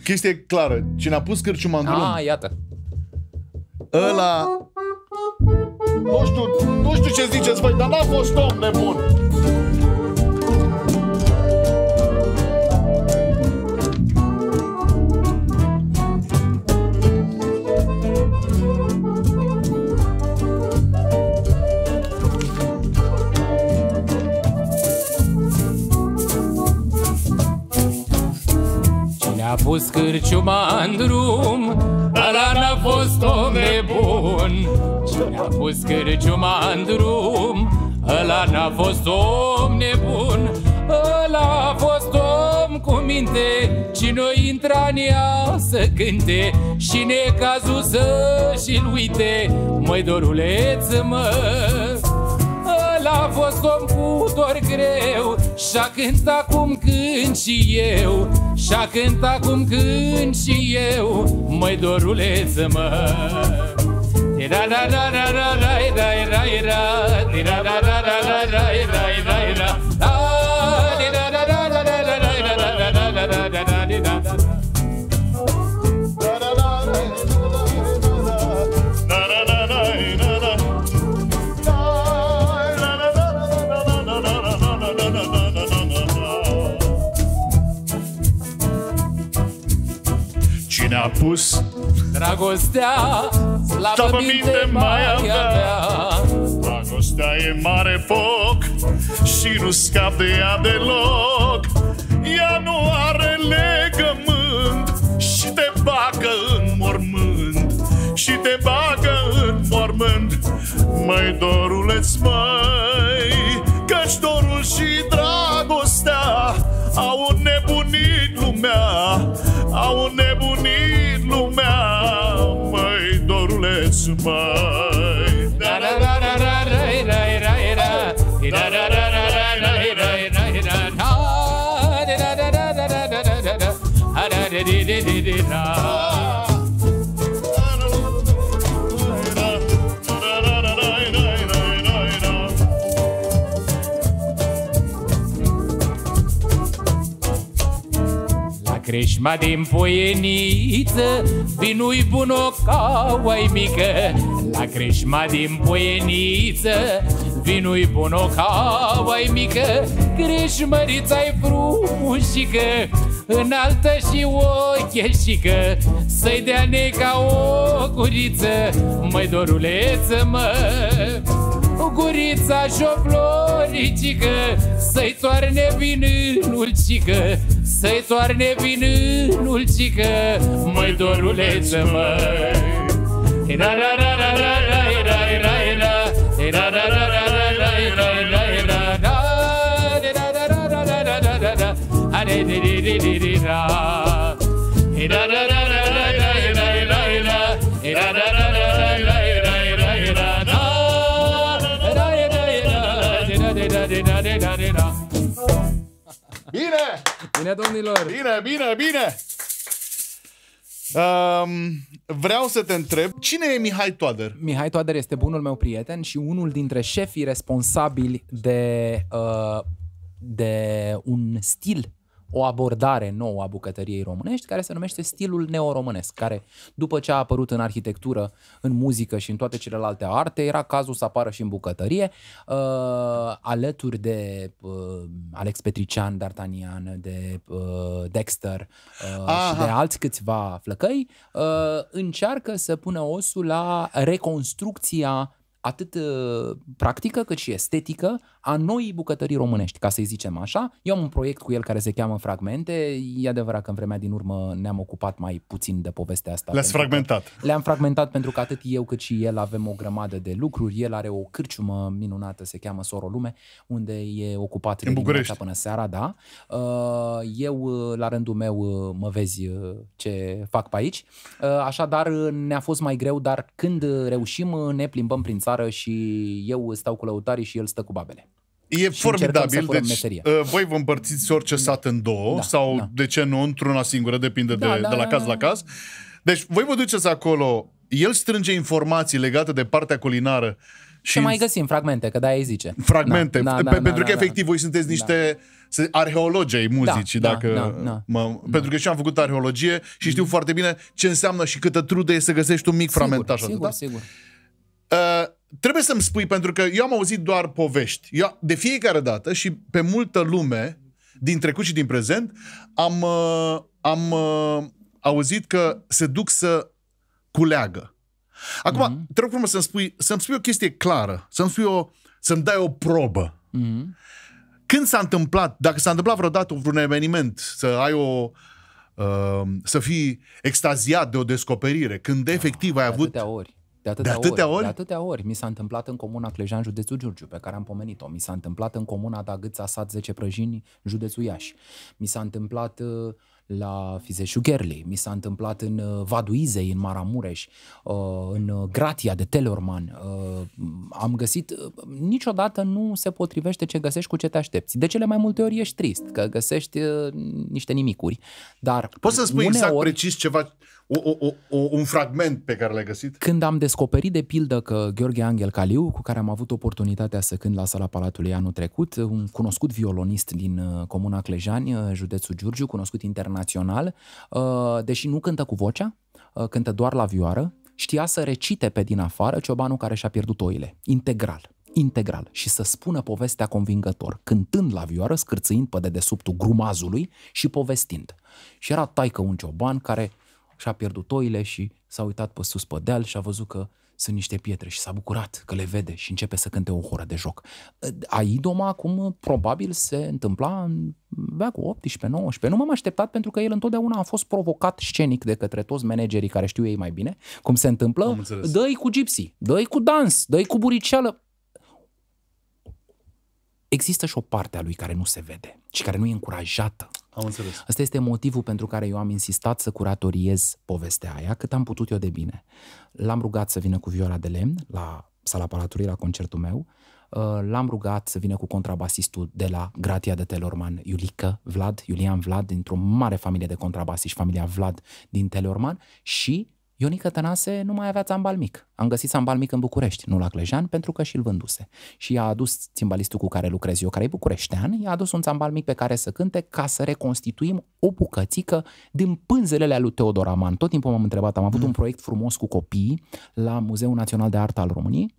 chestie clară. Cine a pus cârciuma în drum, Ah, iată. Ăla... Nu știu, nu știu ce ziceți voi, dar n-a fost om nebun. A pus cârciuma în drum Ăla n-a fost om nebun. Cine a pus cârciuma în drum Ăla n-a fost om nebun. Ăla a fost om cu minte Cine o intra în ea să cânte Și ne cazul să și-l uite. Măi doruleț mă Ăla a fost om cu dor greu Și-a cântat cum cânt și eu Și-a cântat cum cânt și eu Măi doruleț mă Tira da da da da da da da da Tira da da da da da da da da pus. Dragostea Slabă Slabă minte minte mai mai avea. avea Dragostea e mare foc Și nu scap de ea deloc. Ea nu are legământ Și te bagă în mormânt. Și te bagă în mormânt Măi doruleț măi. Căci dorul și dragostea Au nebunit lumea Au nebunit smile. Creșma din poieniță Vinui bun o cauai mică. La creșma din poieniță Vinui bun o cauai mică. Creșmărița-i frumușică Înaltă și ocheșică. Să-i dea neca o guriță Măi doruleță mă. Gurița și o floricică Să-i toarne vinul cică să-i toarne vinul cică Măi doruleță măi Era ra ra ra ra ra Era era era Era ra ra ra ra ra Era era era Era ra ra ra ra ra ra Era ra ra ra ra ra Bine, domnilor! Bine, bine, bine! Um, vreau să te întreb, cine e Mihai Toader? Mihai Toader este bunul meu prieten și unul dintre șefii responsabili de, uh, de un stil, o abordare nouă a bucătăriei românești, care se numește stilul neoromânesc, care după ce a apărut în arhitectură, în muzică și în toate celelalte arte, era cazul să apară și în bucătărie, uh, alături de uh, Alex Petrician, D'Artagnan, de uh, Dexter uh, Aha. și de alți câțiva flăcăi, uh, încearcă să pună osul la reconstrucția atât uh, practică cât și estetică a noii bucătării românești, ca să-i zicem așa. Eu am un proiect cu el care se cheamă Fragmente. E adevărat că în vremea din urmă ne-am ocupat mai puțin de povestea asta. Le-ați pentru că fragmentat. Le-am fragmentat pentru că atât eu cât și el avem o grămadă de lucruri. El are o cârciumă minunată, se cheamă Soro Lume, unde e ocupat de În dimineața București. până seara, da. Uh, Eu, uh, la rândul meu, uh, mă vezi uh, ce fac pe aici. Uh, Așadar, uh, ne-a fost mai greu, dar când uh, reușim, uh, ne plimbăm prin țară și eu stau cu lăutarii și el stă cu babele. E încercăm să formidabil, furăm deci meseria. uh, voi vă împărțiți orice sat în două Da, sau da. de ce nu într-una singură, depinde Da, de, da, de la da, caz da. la caz. Deci voi vă duceți acolo, el strânge informații legate de partea culinară și Și mai găsim fragmente, că de-aia îi zice. fragmente, Da, da, pe- da, pentru da, că da, efectiv voi sunteți niște se- arheologi ai muzicii, da, dacă da, da. mă, pentru că și eu am făcut arheologie și știu foarte bine ce înseamnă și câtă trudă e să găsești un mic fragmentaj. Sigur, atâta. sigur, sigur. Uh, trebuie să-mi spui, pentru că eu am auzit doar povești. Eu, de fiecare dată și pe multă lume, din trecut și din prezent, am, uh, am uh, auzit că se duc să culeagă. Acum, mm-hmm. te rog frumos să-mi spui, să-mi spui o chestie clară, să-mi, spui o, să-mi dai o probă. Mhm. Când s-a întâmplat, dacă s-a întâmplat vreodată vreun eveniment, să ai o, uh, să fii extaziat de o descoperire, când efectiv ai De avut... atâtea ori. De atâtea, De atâtea ori? De atâtea ori. Mi s-a întâmplat în comuna Clejan, județul Giurgiu, pe care am pomenit-o. Mi s-a întâmplat în comuna Dagâța, sat 10 prăjini, județul Iași. Mi s-a întâmplat uh, la Fizeșu Gherli, mi s-a întâmplat în uh, Vadu Izei, în Maramureș, uh, în uh, Gratia de Telorman. Uh, Am găsit, uh, niciodată nu se potrivește ce găsești cu ce te aștepți. De cele mai multe ori ești trist, că găsești uh, niște nimicuri. Dar Poți să spui exact uneori- precis ceva, o, o, o, o, un fragment pe care l-ai găsit? când am descoperit de pildă că Gheorghe Angel Caliu, cu care am avut oportunitatea să cânt la sala Palatului anul trecut, un cunoscut violonist din uh, comuna Clejani, uh, județul Giurgiu, cunoscut internațional, uh, deși nu cântă cu vocea, uh, cântă doar la vioară, știa să recite pe din afară ciobanul care și-a pierdut oile, integral integral și să spună povestea convingător, cântând la vioară, scârțâind pe dedesubtul grumazului și povestind. Și era taică un cioban care și-a pierdut oile și s-a uitat pe sus pe deal și a văzut că sunt niște pietre și s-a bucurat că le vede și începe să cânte o horă de joc. Aidoma acum probabil se întâmpla în veacul 18-19. Nu m-am așteptat pentru că el întotdeauna a fost provocat scenic de către toți managerii care știu ei mai bine cum se întâmplă. Am înțeles. Dă-i cu gypsy, dă-i cu dans, dă-i cu buriceală. Există și o parte a lui care nu se vede și care nu e încurajată. Am înțeles. Asta este motivul pentru care eu am insistat să curatoriez povestea aia cât am putut eu de bine. L-am rugat să vină cu viola de lemn la sala Palatului, la concertul meu. Uh, L-am rugat să vină cu contrabasistul de la Gratia de Telorman, Iulică Vlad, Iulian Vlad, dintr-o mare familie de contrabasiști, familia Vlad din Telorman și Ionica Tănase nu mai avea țambal mic. Am găsit țambal mic în București, nu la Clejan, pentru că și-l vânduse. Și i-a adus țimbalistul cu care lucrez eu, care e bucureștean, i-a adus un țambal mic pe care să cânte ca să reconstituim o bucățică din pânzelele lui Teodor Aman. Tot timpul m-am întrebat, am avut un proiect frumos cu copii la Muzeul Național de Artă al României,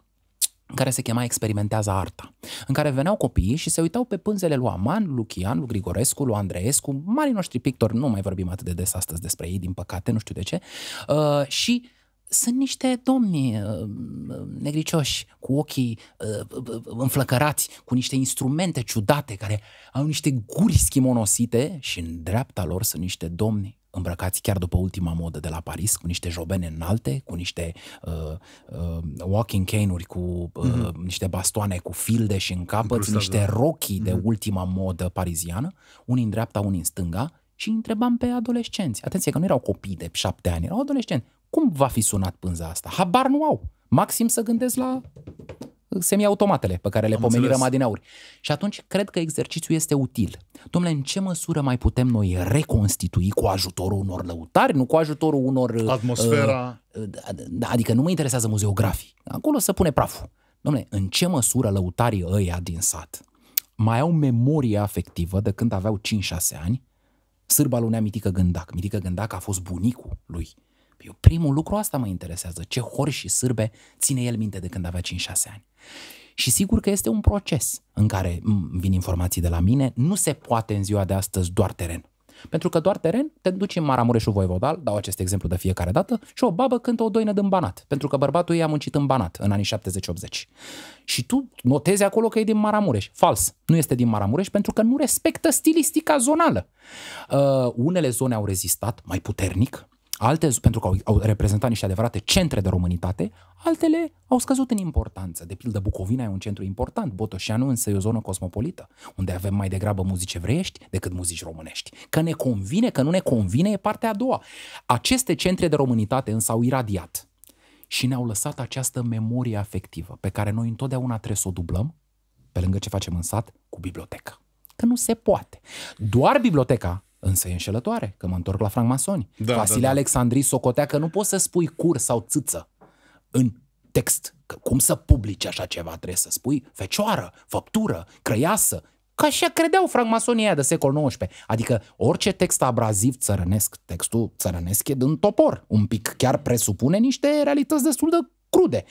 care se chema Experimentează Arta, în care veneau copiii și se uitau pe pânzele lui Aman, lui Chian, lui Grigorescu, lui Andreescu, marii noștri pictori, nu mai vorbim atât de des astăzi despre ei, din păcate, nu știu de ce, uh, și sunt niște domni uh, negricioși, cu ochii uh, uh, înflăcărați, cu niște instrumente ciudate, care au niște guri schimonosite și în dreapta lor sunt niște domni îmbrăcați chiar după ultima modă de la Paris, cu niște jobene înalte, cu niște uh, uh, walking cane-uri, cu uh, mm-hmm. niște bastoane cu filde și în capăt, Încrustat, niște da. rochii de ultima modă pariziană, unii în dreapta, unii în stânga, și îi întrebam pe adolescenți. Atenție că nu erau copii de șapte ani, erau adolescenți. Cum va fi sunat pânza asta? Habar nu au. Maxim să gândesc la semiautomatele pe care le Am pomenirăm înțeles. adineauri. Și atunci cred că exercițiul este util. Domnule, în ce măsură mai putem noi reconstitui cu ajutorul unor lăutari, nu cu ajutorul unor... uh, Atmosfera. uh, uh, adică nu mă interesează muzeografii. Acolo să pune praful. Domnule, în ce măsură lăutarii ăia din sat mai au memorie afectivă de când aveau 5-6 ani? Sârba lui Nea Mitică Gândac. Mitică Gândac a fost bunicul lui. Eu, primul lucru asta mă interesează. Ce hori și sârbe ține el minte de când avea 5-6 ani. Și sigur că este un proces în care m, vin informații de la mine, nu se poate în ziua de astăzi doar teren. Pentru că doar teren, te duci în Maramureșul Voivodal, dau acest exemplu de fiecare dată, și o babă cântă o doină din Banat, pentru că bărbatul ei a muncit în Banat în anii 70-80. Și tu notezi acolo că e din Maramureș. Fals. Nu este din Maramureș pentru că nu respectă stilistica zonală. Uh, unele zone au rezistat mai puternic, alte, pentru că au, au reprezentat niște adevărate centre de românitate, altele au scăzut în importanță. De pildă, Bucovina e un centru important, Botoșianu însă e o zonă cosmopolită, unde avem mai degrabă muzici evreiești decât muzici românești. Că ne convine, că nu ne convine, e partea a doua. Aceste centre de românitate însă au iradiat și ne-au lăsat această memorie afectivă pe care noi întotdeauna trebuie să o dublăm, pe lângă ce facem în sat, cu biblioteca. Că nu se poate. Doar biblioteca însă e înșelătoare, că mă întorc la francmasoni. Da, Vasile da, da. Alexandrii socotea că nu poți să spui cur sau țâță în text. Că cum să publici așa ceva? Trebuie să spui fecioară, făptură, crăiasă. Că așa credeau francmasonii aia de secol XIX. Adică orice text abraziv țărănesc, textul țărănesc e din topor. Un pic chiar presupune niște realități destul de crude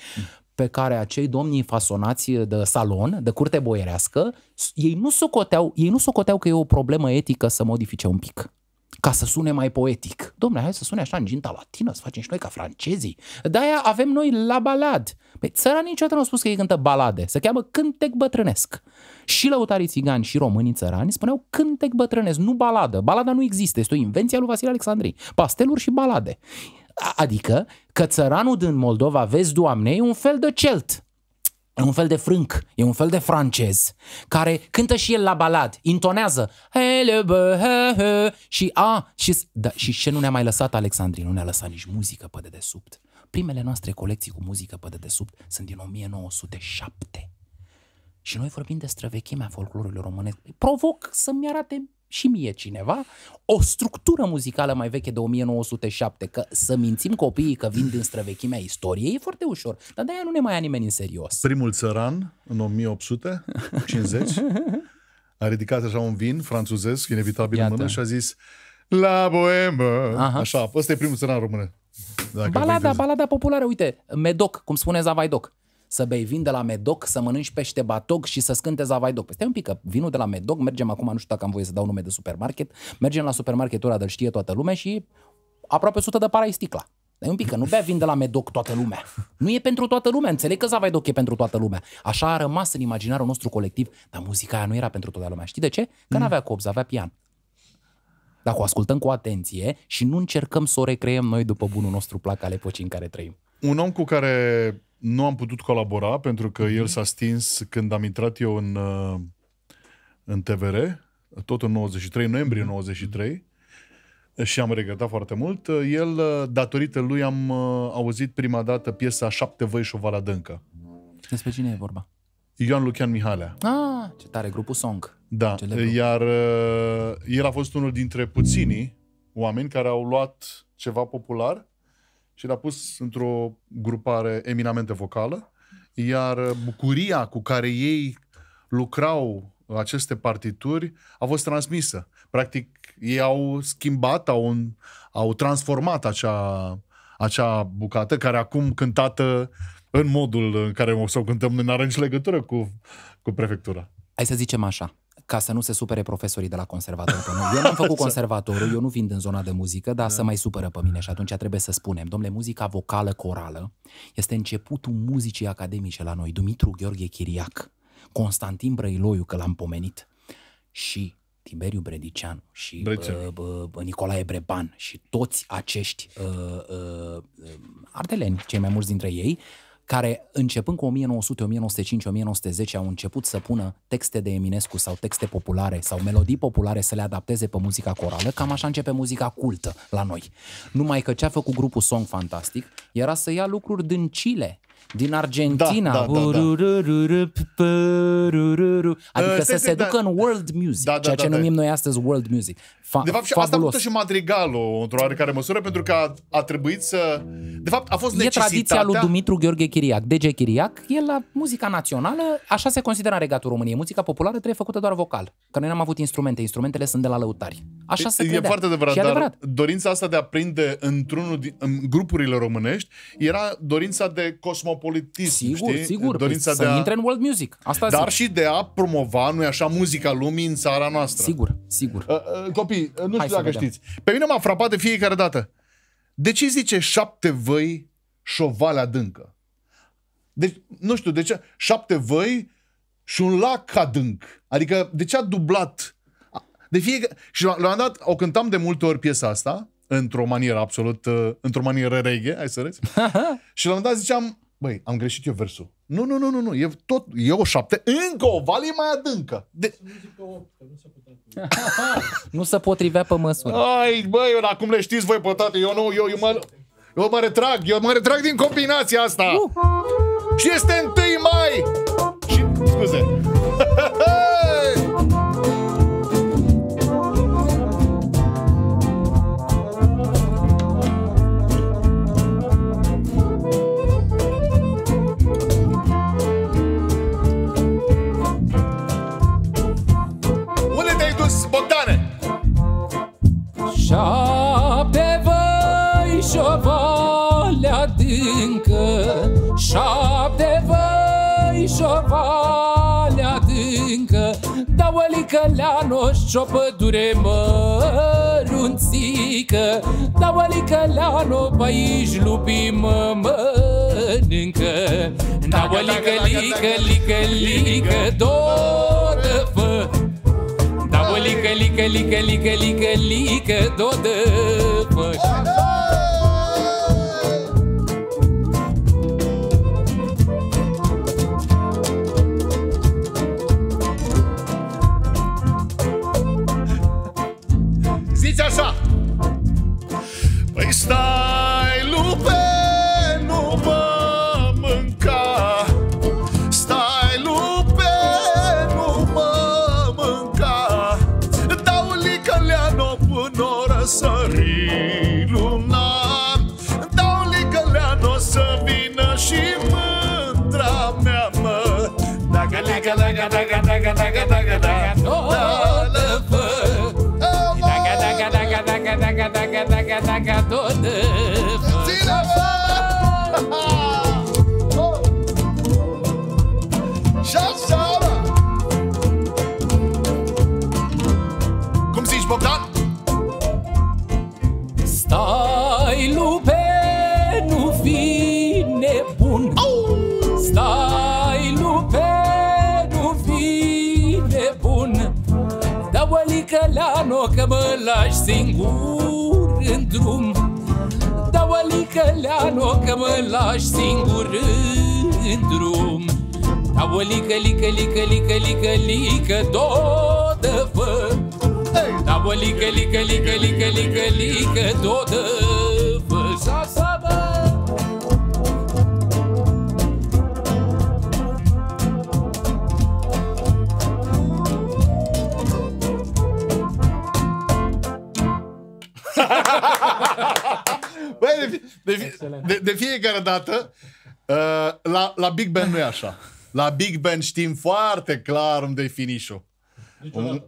pe care acei domnii fasonați de salon, de curte boierească, ei nu socoteau, ei nu socoteau că e o problemă etică să modifice un pic. ca să sune mai poetic. Domnule, hai să sune așa în ginta latină, să facem și noi ca francezii. De-aia avem noi la balad. Păi țara niciodată nu a spus că ei cântă balade, se cheamă cântec bătrânesc. Și lăutarii țigani și românii țărani spuneau cântec bătrânesc, nu baladă. Balada nu există, este o invenție a lui Vasile Alexandrii. Pasteluri și balade. A- Adică că țăranul din Moldova, vezi, Doamne, e un fel de celt. E un fel de frânc, e un fel de francez, care cântă și el la balad, intonează Hele, bă, he, he, și a, și, da, și ce nu ne-a mai lăsat Alexandrii, nu ne-a lăsat nici muzică pe dedesubt. Primele noastre colecții cu muzică pe dedesubt sunt din 1907. Și noi vorbim de străvechimea folclorului românesc. Provoc să-mi arate și mie cineva o structură muzicală mai veche de 1907, că să mințim copiii că vin din străvechimea istoriei e foarte ușor, dar de-aia nu ne mai ia nimeni în serios. Primul țăran, în 1850, a ridicat așa un vin franțuzesc, inevitabil Iată. în mână, și a zis La boemă. Aha. Așa, ăsta e primul țăran român. Dacă vă Balada, interesează. balada populară, uite, Medoc, cum spune Zavaidoc. Să bei vin de la Medoc, să mănânci pește batog și să scânte Zavaidoc. Păi stai un pic, că vinul de la Medoc, mergem acum, nu știu dacă am voie să dau nume de supermarket, mergem la supermarketul ăla, de știe toată lumea și aproape 100 de para e sticla. Dai un pic, că nu bea vin de la Medoc toată lumea. Nu e pentru toată lumea, înțeleg că Zavaidoc e pentru toată lumea. Așa a rămas în imaginarul nostru colectiv, dar muzica aia nu era pentru toată lumea. Știi de ce? Că n-avea copz, avea pian. Dacă o ascultăm cu atenție și nu încercăm să o recreăm noi după bunul nostru plac al epocii în care trăim. Un om cu care nu am putut colabora pentru că el s-a stins când am intrat eu în, uh, în TVR, tot în 93, noiembrie 93, și am regretat foarte mult. El, uh, datorită lui, am uh, auzit prima dată piesa Șapte văi și o vala dâncă. Despre cine e vorba? Ioan Lucian Mihalea. Ah, ce tare, grupul Song. Da, Celebru. iar uh, el a fost unul dintre puținii oameni care au luat ceva popular și l-a pus într-o grupare eminamente vocală, iar uh, bucuria cu care ei lucrau aceste partituri a fost transmisă. Practic, ei au schimbat, au, au transformat acea, acea bucată, care acum cântată în modul în care o să o cântăm, nu are nici legătură cu, cu prefectura. Hai să zicem așa, ca să nu se supere profesorii de la conservator pe noi. Eu n-am făcut conservatorul, eu nu vin din zona de muzică, dar să mai supără pe mine și atunci trebuie să spunem, domnule, muzica vocală corală este începutul muzicii academice la noi. Dumitru Gheorghe Chiriac, Constantin Brăiloiu, că l-am pomenit, și Tiberiu Bredicianu și Breceanu. uh, bă, bă, Nicolae Breban și toți acești uh, uh, uh, ardeleni, cei mai mulți dintre ei, care începând cu 1900, 1905, 1910 au început să pună texte de Eminescu sau texte populare sau melodii populare să le adapteze pe muzica corală, cam așa începe muzica cultă la noi. Numai că ce a făcut grupul Song Fantastic era să ia lucruri din Chile, din Argentina, Da, da, da, da. adică Uh, să stai, se stai, ducă da. în world music, Da, da, ceea da, ce da. numim noi astăzi world music. Fa- De fapt, și asta a fabulos. făcut și Madrigalul, într-o oarecare măsură, pentru că a, a trebuit să... De fapt, a fost E necesitatea... tradiția lui Dumitru Gheorghe Chiriac, DG Chiriac, el la muzica națională, așa se consideră în regatul României. Muzica populară trebuie făcută doar vocal, că noi n-am avut instrumente, instrumentele sunt de la lăutari. Așa se E credea. foarte adevărat, Și e dar adevărat. dorința asta de a prinde într-unul din în grupurile românești era dorința de cosmopolitism, Sigur, știi? sigur, Dorința păi de să a... intre în world music. Asta Dar zic. și de a promova, nu așa, muzica lumii în țara noastră. Sigur, sigur. Uh, uh, copii, uh, nu Hai știu să dacă vedem. știți. Pe mine m-a frapat de fiecare dată. De ce zice șapte văi și o vale adâncă? Deci, nu știu, de ce șapte văi și un lac adânc? Adică, de ce a dublat? De fiecare... Și la la un moment dat, o cântam de multe ori piesa asta, într-o manieră absolut, uh, într-o manieră reggae, hai să râzi. și la un moment dat ziceam, băi, am greșit eu versul. Nu, nu, nu, nu, nu, e tot, e o șapte, încă o vale mai adâncă. De, Muzică 8, că nu se putea. Nu se potrivea pe măsură. Ai, băi, eu, acum le știți voi pe toate, eu nu, eu, eu mă, eu mă retrag, eu mă retrag din combinația asta. Uh. Și este 1 mai. Și, scuze. Șapte văi și o vale adâncă Șapte văi și o vale adâncă Da o licăleană și o pădure mărunt frunțică Da bălică la no pe aici lupii mă mănâncă Da bălică, lică, lică, lică, dodă fă Tá Tamo liga, lica, lica, lica, lica, liga do damas. Zica sa! Pa lași singur în drum. Da bălică la no că mă lași singur în drum. Da bălică, lică, lică, lică, lică, lică, dodă fă da bă, lică, lică, lică, lică, lică, lică, dodă de, fi- de, fi- de, de fiecare dată uh, la, la Big Ben nu e așa. La Big Ben știm foarte clar unde e finish-ul. Niciodată.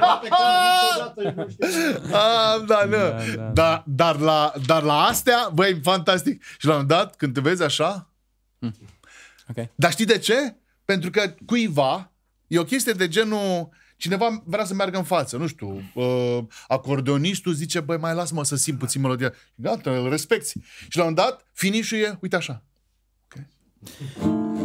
Poate că niciodată nu știu. Ah, da, nu. Da, da. Da, dar, la, dar la astea, băi, fantastic. Și la un moment dat, când te vezi așa, Ok. dar știi de ce? Pentru că cuiva, e o chestie de genul, cineva vrea să meargă în față, nu știu, uh, acordeonistul zice, băi, mai las-mă să simt puțin melodia. Gata, îl respecti. Și la un moment dat, finish-ul e, uite așa.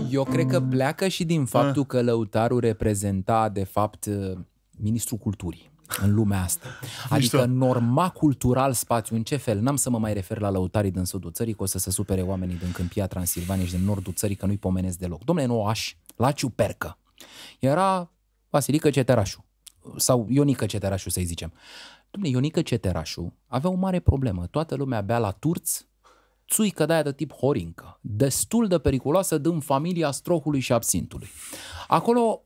Eu cred că pleacă și din faptul că lăutarul reprezenta, de fapt, uh, ministrul culturii în lumea asta. Adică norma cultural spațiu. În ce fel? N-am să mă mai refer la lăutarii din sudul țării, că o să se supere oamenii din Câmpia Transilvania și din nordul țării, că nu-i pomenesc deloc. Domnule, în Oaș, la Ciupercă, era Vasilică Ceterașu, sau Ionică Ceterașu, să-i zicem. Domnule, Ionică Ceterașu avea o mare problemă. Toată lumea bea la turți, țuică de aia de tip horincă, destul de periculoasă din familia strohului și absintului. Acolo,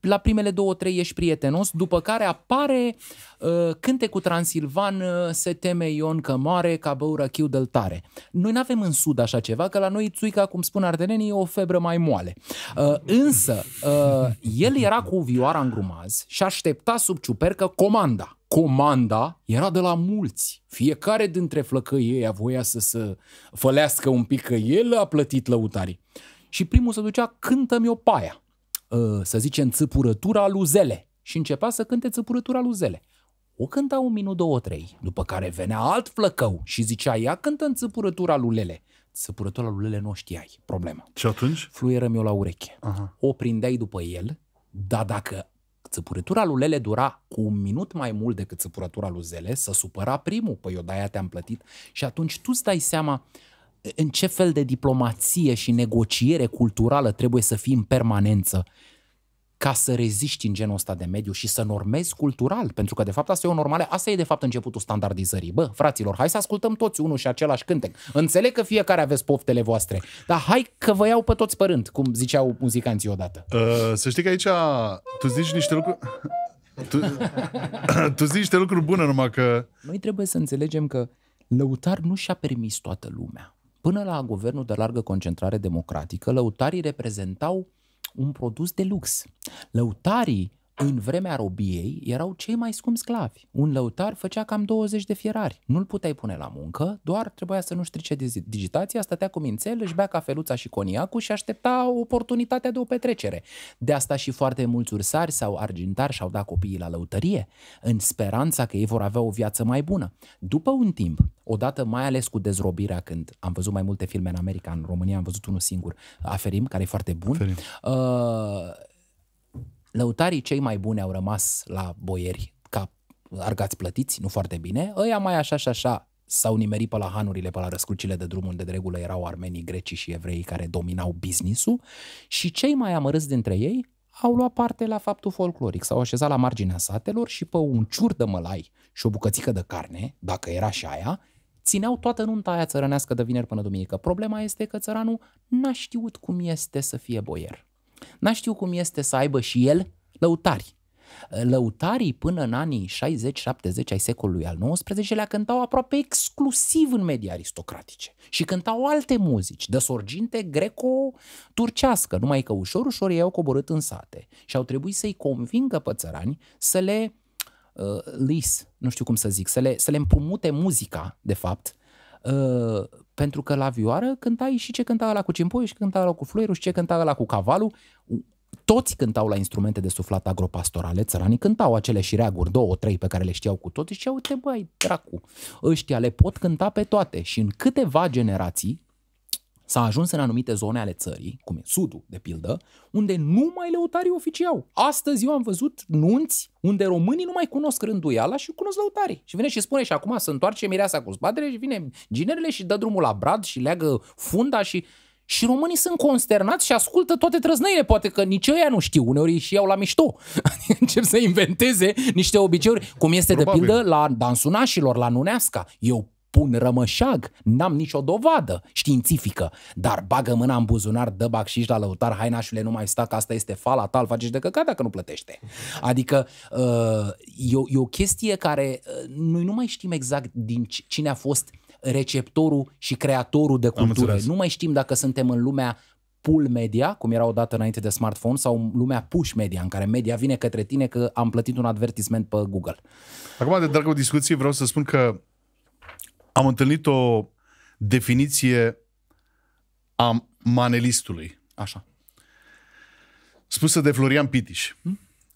la primele două, trei ești prietenos, după care apare uh, cântecul transilvan uh, Se teme Ion că moare ca băură chiu del tare. Noi nu avem în sud așa ceva, că la noi țuica, cum spun ardenenii, e o febră mai moale. Uh, însă, uh, el era cu vioara în grumaz și aștepta sub ciupercă comanda. Comanda era de la mulți. Fiecare dintre flăcăii ăia voia să se fălească un pic că el a plătit lăutarii. Și primul se ducea, cântă-mi o paia. Uh, să zicem, țăpurătura luzele. Și începea să cânte țăpurătura luzele. O cânta un minut, două, trei, după care venea alt flăcău și zicea, ia cântă în țăpurătura lulele. Țăpurătura lulele nu o știai, problemă Și atunci? fluieră-mi o la ureche. Aha. O prindeai după el, dar dacă țăpurătura lui Lele dura cu un minut mai mult decât țăpurătura lui Zele, să supăra primul, păi eu de-aia te-am plătit. Și atunci tu îți dai seama în ce fel de diplomație și negociere culturală trebuie să fii în permanență ca să reziști în genul ăsta de mediu și să normezi cultural, pentru că de fapt asta e o normale, asta e de fapt începutul standardizării. Bă, fraților, hai să ascultăm toți unul și același cântec. Înțeleg că fiecare aveți poftele voastre, dar hai că vă iau pe toți părând, cum ziceau muzicanții odată. Uh, să știi că aici tu zici niște lucruri... Tu, tu zici niște lucruri bune, numai că... Noi trebuie să înțelegem că lăutar nu și-a permis toată lumea. Până la guvernul de largă concentrare democratică, lăutarii reprezentau un produs de lux. Lăutarii în vremea robiei erau cei mai scumpi sclavi. Un lăutar făcea cam 20 de fierari. Nu-l puteai pune la muncă, doar trebuia să nu strice dizi- digitația, stătea cu mințel, își bea cafeluța și coniacul și aștepta oportunitatea de o petrecere. De asta și foarte mulți ursari sau argintari și-au dat copiii la lăutărie, în speranța că ei vor avea o viață mai bună. După un timp, odată mai ales cu dezrobirea, când am văzut mai multe filme în America, în România am văzut unul singur, Aferim, care e foarte bun, Aferim. Uh, lăutarii cei mai buni au rămas la boieri ca argați plătiți, nu foarte bine. Ăia mai așa și așa s-au nimerit pe la hanurile, pe la răscrucile de drum unde de regulă erau armenii, grecii și evrei care dominau businessul și cei mai amărâți dintre ei au luat parte la faptul folcloric, s-au așezat la marginea satelor și pe un ciur de mălai și o bucățică de carne, dacă era și aia, țineau toată nunta aia țărănească de vineri până duminică. Problema este că țăranul n-a știut cum este să fie boier. N-a știut cum este să aibă și el lăutari. Lăutarii până în anii 60-70 ai secolului al XIX-lea cântau aproape exclusiv în media aristocratice și cântau alte muzici, de sorginte greco-turcească, numai că ușor, ușor ei au coborât în sate și au trebuit să-i convingă pe țărani să le uh, lis, nu știu cum să zic, să le, să le împrumute muzica, de fapt, uh, pentru că la vioară cântai și ce cânta la cu cimpoiul și cânta la cu fluierul și ce cânta la cu cavalul. Toți cântau la instrumente de suflat agropastorale, țăranii cântau acele șireaguri, două, trei pe care le știau cu toți și ziceau, uite băi, dracu, ăștia le pot cânta pe toate și în câteva generații S-a ajuns în anumite zone ale țării, cum e sudul, de pildă, unde numai lăutarii oficiau. Astăzi eu am văzut nunți unde românii nu mai cunosc rânduiala și cunosc lăutarii. Și vine și spune și acum să întoarce mireasa cu spatele și vine ginerele și dă drumul la brad și leagă funda și... Și românii sunt consternați și ascultă toate trăznăile, poate că nici ăia nu știu, uneori și iau la mișto. Adică încep să inventeze niște obiceiuri, cum este Probabil. de pildă la dansul nașilor, la nuneasca. Eu pun rămășag, n-am nicio dovadă științifică, dar bagă mâna în buzunar, dă bacșiș la lăutar, hai nașule, nu mai sta că asta este fala ta, îl faci de căcat dacă nu plătește. Adică uh, e, o, e o chestie care uh, noi nu mai știm exact din c- cine a fost receptorul și creatorul de cultură. înțeles. Nu mai știm dacă suntem în lumea pull media, cum era odată înainte de smartphone, sau în lumea push media, în care media vine către tine că am plătit un advertisment pe Google. Acum, de dragul discuției, vreau să spun că am întâlnit o definiție a manelistului, Așa. spusă de Florian Pitiș,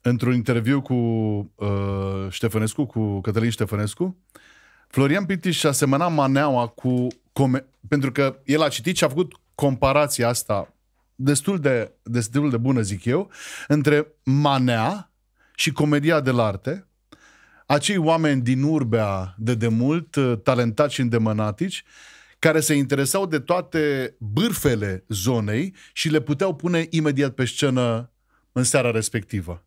într-un interviu cu uh, Ștefănescu, cu Cătălin Ștefănescu. Florian Pitiș a semănat maneaua cu... Come- pentru că el a citit și a făcut comparația asta destul de, destul de bună, zic eu, între manea și comedia de arte, acei oameni din urbea de demult, uh, talentați și îndemânatici, care se interesau de toate bârfele zonei și le puteau pune imediat pe scenă în seara respectivă.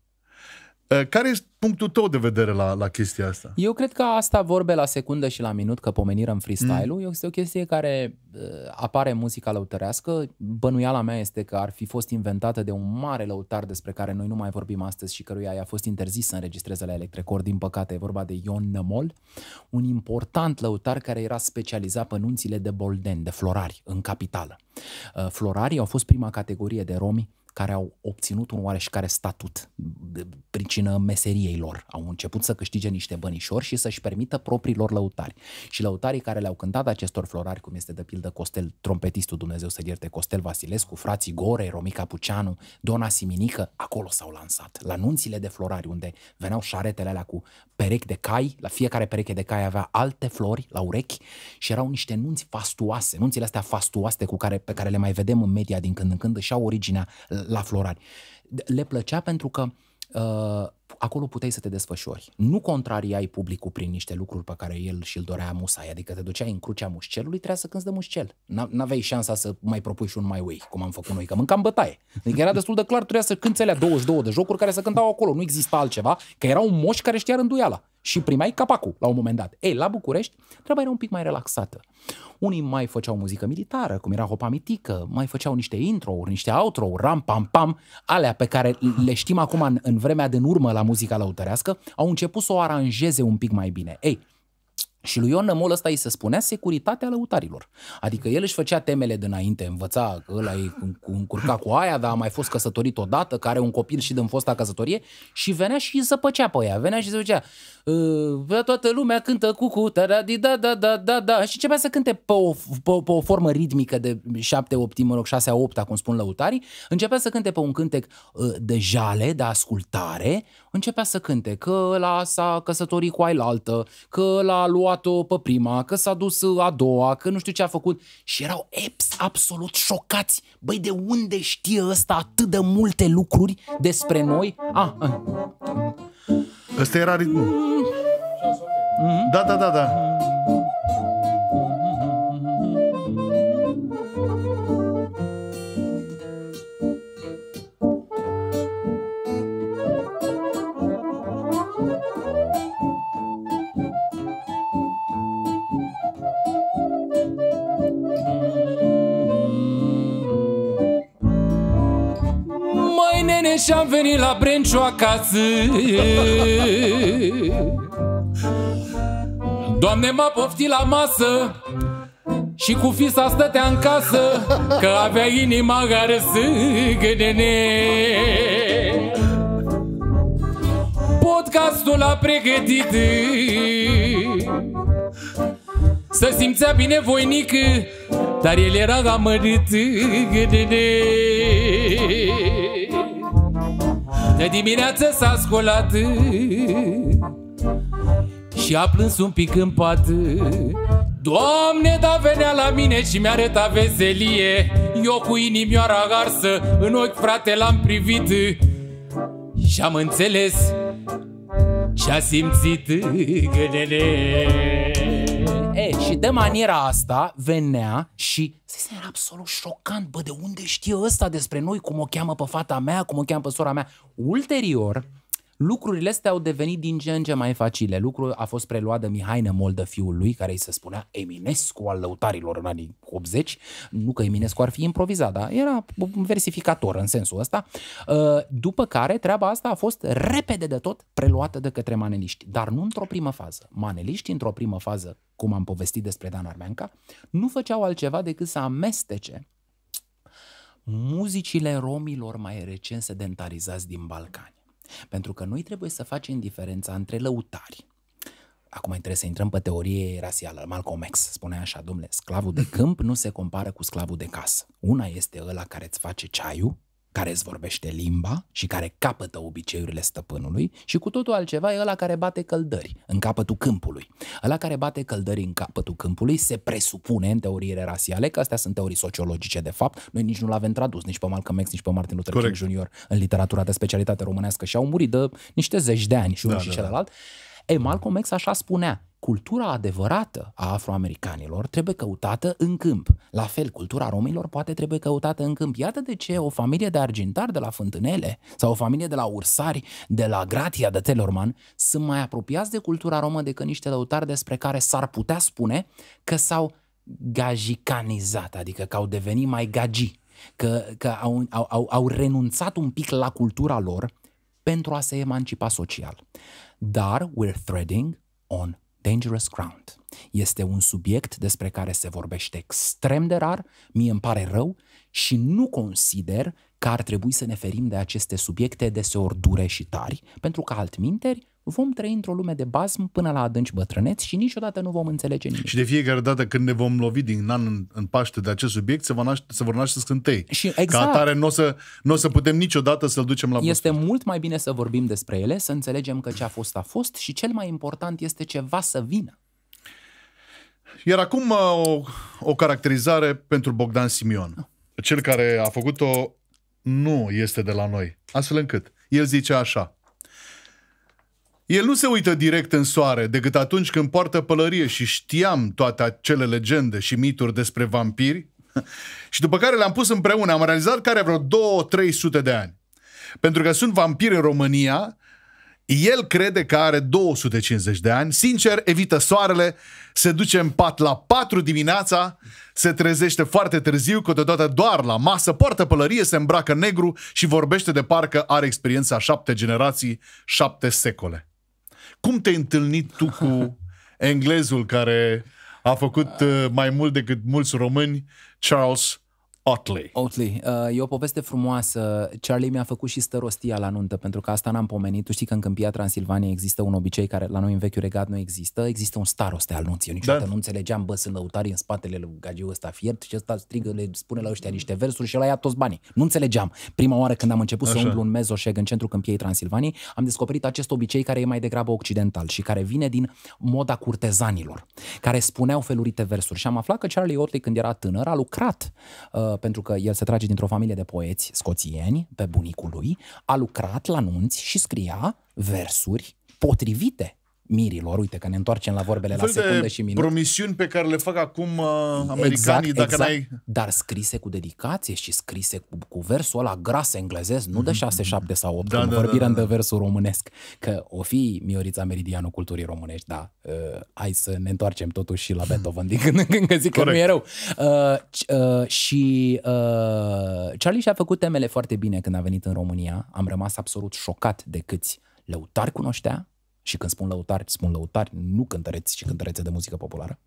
Uh, Care este punctul tău de vedere la, la chestia asta? Eu cred că asta vorbe la secundă și la minut, că pomenirea în freestyle-ul, mm. este o chestie care uh, apare în muzica lăutărească. Bănuiala mea este că ar fi fost inventată de un mare lăutar despre care noi nu mai vorbim astăzi și căruia i-a fost interzis să înregistreze la Electrecord. Din păcate, e vorba de Ion Nămol, un important lăutar care era specializat pe nunțile de bolden, de florari, în capitală. Uh, Florarii au fost prima categorie de romi care au obținut un oareșcare statut, de pricină meseriei lor. Au început să câștige niște bănișori și să-și permită propriilor lăutari. Și lăutarii care le-au cântat acestor florari, cum este de pildă Costel, trompetistul Dumnezeu să ierte, Costel Vasilescu, frații Gore, Romica Puceanu, Dona Siminică, acolo s-au lansat. La nunțile de florari, unde veneau șaretele alea cu perechi de cai, la fiecare pereche de cai avea alte flori la urechi și erau niște nunți fastuoase, nunțile astea fastuoase cu care, pe care le mai vedem în media din când în când și au originea la florari. Le plăcea pentru că uh, acolo puteai să te desfășori. Nu contrariai publicul prin niște lucruri pe care el și-l dorea musai, adică te duceai în crucea mușcelului, trebuia să cânți de mușcel. N- N-aveai șansa să mai propui și un My Way, cum am făcut noi, că mâncam bătaie. Adică era destul de clar, trebuia să cânți alea 22 de jocuri care se cântau acolo, nu exista altceva, că era un moș care știa rânduiala și primeai capacul la un moment dat. Ei, la București, treaba era un pic mai relaxată. Unii mai făceau muzică militară, cum era Hopa Mitică, mai făceau niște intro-uri, niște outro ram, pam, pam, alea pe care le știm acum în, în vremea din urmă la muzica lăutărească, au început să o aranjeze un pic mai bine. Ei, Și lui Ion Nămol ăsta îi se spunea securitatea lăutarilor. Adică el își făcea temele dinainte, învăța că ăla e cu- încurca cu aia, dar a mai fost căsătorit odată, care are un copil și din fosta căsătorie și venea și îi zăpăcea pe ea. Venea și zicea, "Uh, toată lumea cântă cu cu da da da da da da da și începea să cânte pe o, pe, o- pe o formă ritmică de 7 8 mă rog, 6 8 cum spun lăutarii, începea să cânte pe un cântec uh, de jale, de ascultare, începea să cânte că la s-a căsătorit cu ailaltă, că l-a luat-o pe prima, că s-a dus a doua, că nu știu ce a făcut și erau eps, absolut șocați. Băi, de unde știe ăsta atât de multe lucruri despre noi? Ah, ah. Ăsta era ritmul. Da, da, da, da. Mai nene și-am venit la Brenciu acasă. Doamne m-a poftit la masă Și cu fisa stătea în casă Că avea inima garsă Gădene Podcastul a pregătit Să simțea binevoinic Dar el era amărât Gădene De dimineață s-a scolat Și a plâns un pic în pat. Doamne, da venea la mine și mi-a arătat veselie. Eu cu inimioara arsă În ochi, frate, l-am privit. Și am înțeles Și-a simțit gânele E, și de maniera asta venea și se era absolut șocant, bă, de unde știe ăsta despre noi, cum o cheamă pe fata mea, cum o cheamă pe sora mea. Ulterior, lucrurile astea au devenit din ce în ce mai facile. Lucrul a fost preluat de Mihai Nămol, de fiul lui, care îi se spunea Eminescu al lăutarilor în anii 80. Nu că Eminescu ar fi improvizat, dar era un versificator în sensul ăsta. Uh, După care treaba asta a fost repede de tot preluată de către maneliști, dar nu într-o primă fază. Maneliștii, într-o primă fază, cum am povestit despre Dan Armeanca, nu făceau altceva decât să amestece muzicile romilor mai recent sedentarizați din Balcani. Pentru că noi trebuie să facem diferența între lăutari. Acum trebuie să intrăm pe teorie rasială. Malcolm X spunea așa, domnule, sclavul de câmp nu se compară cu sclavul de casă. Una este ăla care îți face ceaiul, care îți vorbește limba și care capătă obiceiurile stăpânului și cu totul altceva e ăla care bate căldări în capătul câmpului. Ăla care bate căldări în capătul câmpului se presupune în teoriile rasiale, că astea sunt teorii sociologice de fapt, noi nici nu l-avem tradus nici pe Malcolm X, nici pe Martin Luther King Corect. Jr. în literatura de specialitate românească și au murit de niște zeci de ani și unul Da, și da, da. Celălalt. E, Malcolm X așa spunea, cultura adevărată a afroamericanilor trebuie căutată în câmp. La fel, cultura romilor poate trebuie căutată în câmp. Iată de ce o familie de argintari de la Fântânele sau o familie de la Ursari, de la Gratia de Telorman, sunt mai apropiați de cultura romă decât niște lăutari despre care s-ar putea spune că s-au gajicanizat, adică că au devenit mai gagi, că, că au, au, au, au renunțat un pic la cultura lor pentru a se emancipa social. Dar we're threading on dangerous ground. Este un subiect despre care se vorbește extrem de rar, mie îmi pare rău și nu consider că ar trebui să ne ferim de aceste subiecte deseori dure și tari, pentru că altminteri vom trăi într-o lume de bazm până la adânci bătrâneți și niciodată nu vom înțelege nimic. Și de fiecare dată când ne vom lovi din an în, în Paște de acest subiect, se, va naște, se vor naște scântei. Și Ca exact. atare nu o să, n-o să putem niciodată să-l ducem la Este mult mai bine să vorbim despre ele, să înțelegem că ce a fost a fost și cel mai important este ceva să vină. Iar acum uh, o, o caracterizare pentru Bogdan Simion. Cel care a făcut-o nu este de la noi. Astfel încât el zice așa. El nu se uită direct în soare decât atunci când poartă pălărie și știam toate acele legende și mituri despre vampiri și după care le-am pus împreună. Am realizat că are vreo 2-300 de ani. Pentru că sunt vampiri în România, el crede că are 250 de ani, sincer, evită soarele, se duce în pat la 4 dimineața, se trezește foarte târziu, câteodată doar la masă, poartă pălărie, se îmbracă negru și vorbește de parcă are experiența a șapte generații, șapte secole. Cum te-ai întâlnit tu cu englezul care a făcut uh, mai mult decât mulți români, Charles Otley. Oatley, uh, e o poveste frumoasă. Charlie mi-a făcut și stărostia la nuntă, pentru că asta n-am pomenit. Tu știi că în Câmpia Transilvania există un obicei care la noi în vechiul regat nu există. Există un staroste al nunții. Eu niciodată Da. nu înțelegeam, bă, sunt lăutari în spatele lui gagiul ăsta fiert și ăsta strigă, le spune la ăștia niște versuri și ăla ia toți banii. Nu înțelegeam. Prima oară când am început să Așa. umblu un mezoșeg în centrul Câmpiei Transilvaniei, am descoperit acest obicei care e mai degrabă occidental și care vine din moda curtezanilor, care spuneau felurite versuri. Și am aflat că Charlie Oatley, când era tânăr, a lucrat, uh, pentru că el se trage dintr-o familie de poeți scoțieni, pe bunicul lui, a lucrat la nunți și scria versuri potrivite mirilor. Uite că ne întoarcem la vorbele la Un fel secunde de și minute. promisiuni pe care le fac acum uh, americanii dacă n-ai... Dar scrise cu dedicație și scrise cu, cu versul ăla gras englezesc, nu de 6, 7 sau 8, Da, da, da, vorbim da, de versul românesc. Că o fi Miorița Meridianul culturii românești, da. Uh, hai să ne întoarcem totuși și la Beethoven din când în când, că zic că nu Corect. e rău. Uh, c- uh, și uh, Charlie și-a făcut temele foarte bine când a venit în România. Am rămas absolut șocat de câți lăutari cunoștea. Și când spun lăutari, spun lăutari, nu cântăreți și cântărețe de muzică populară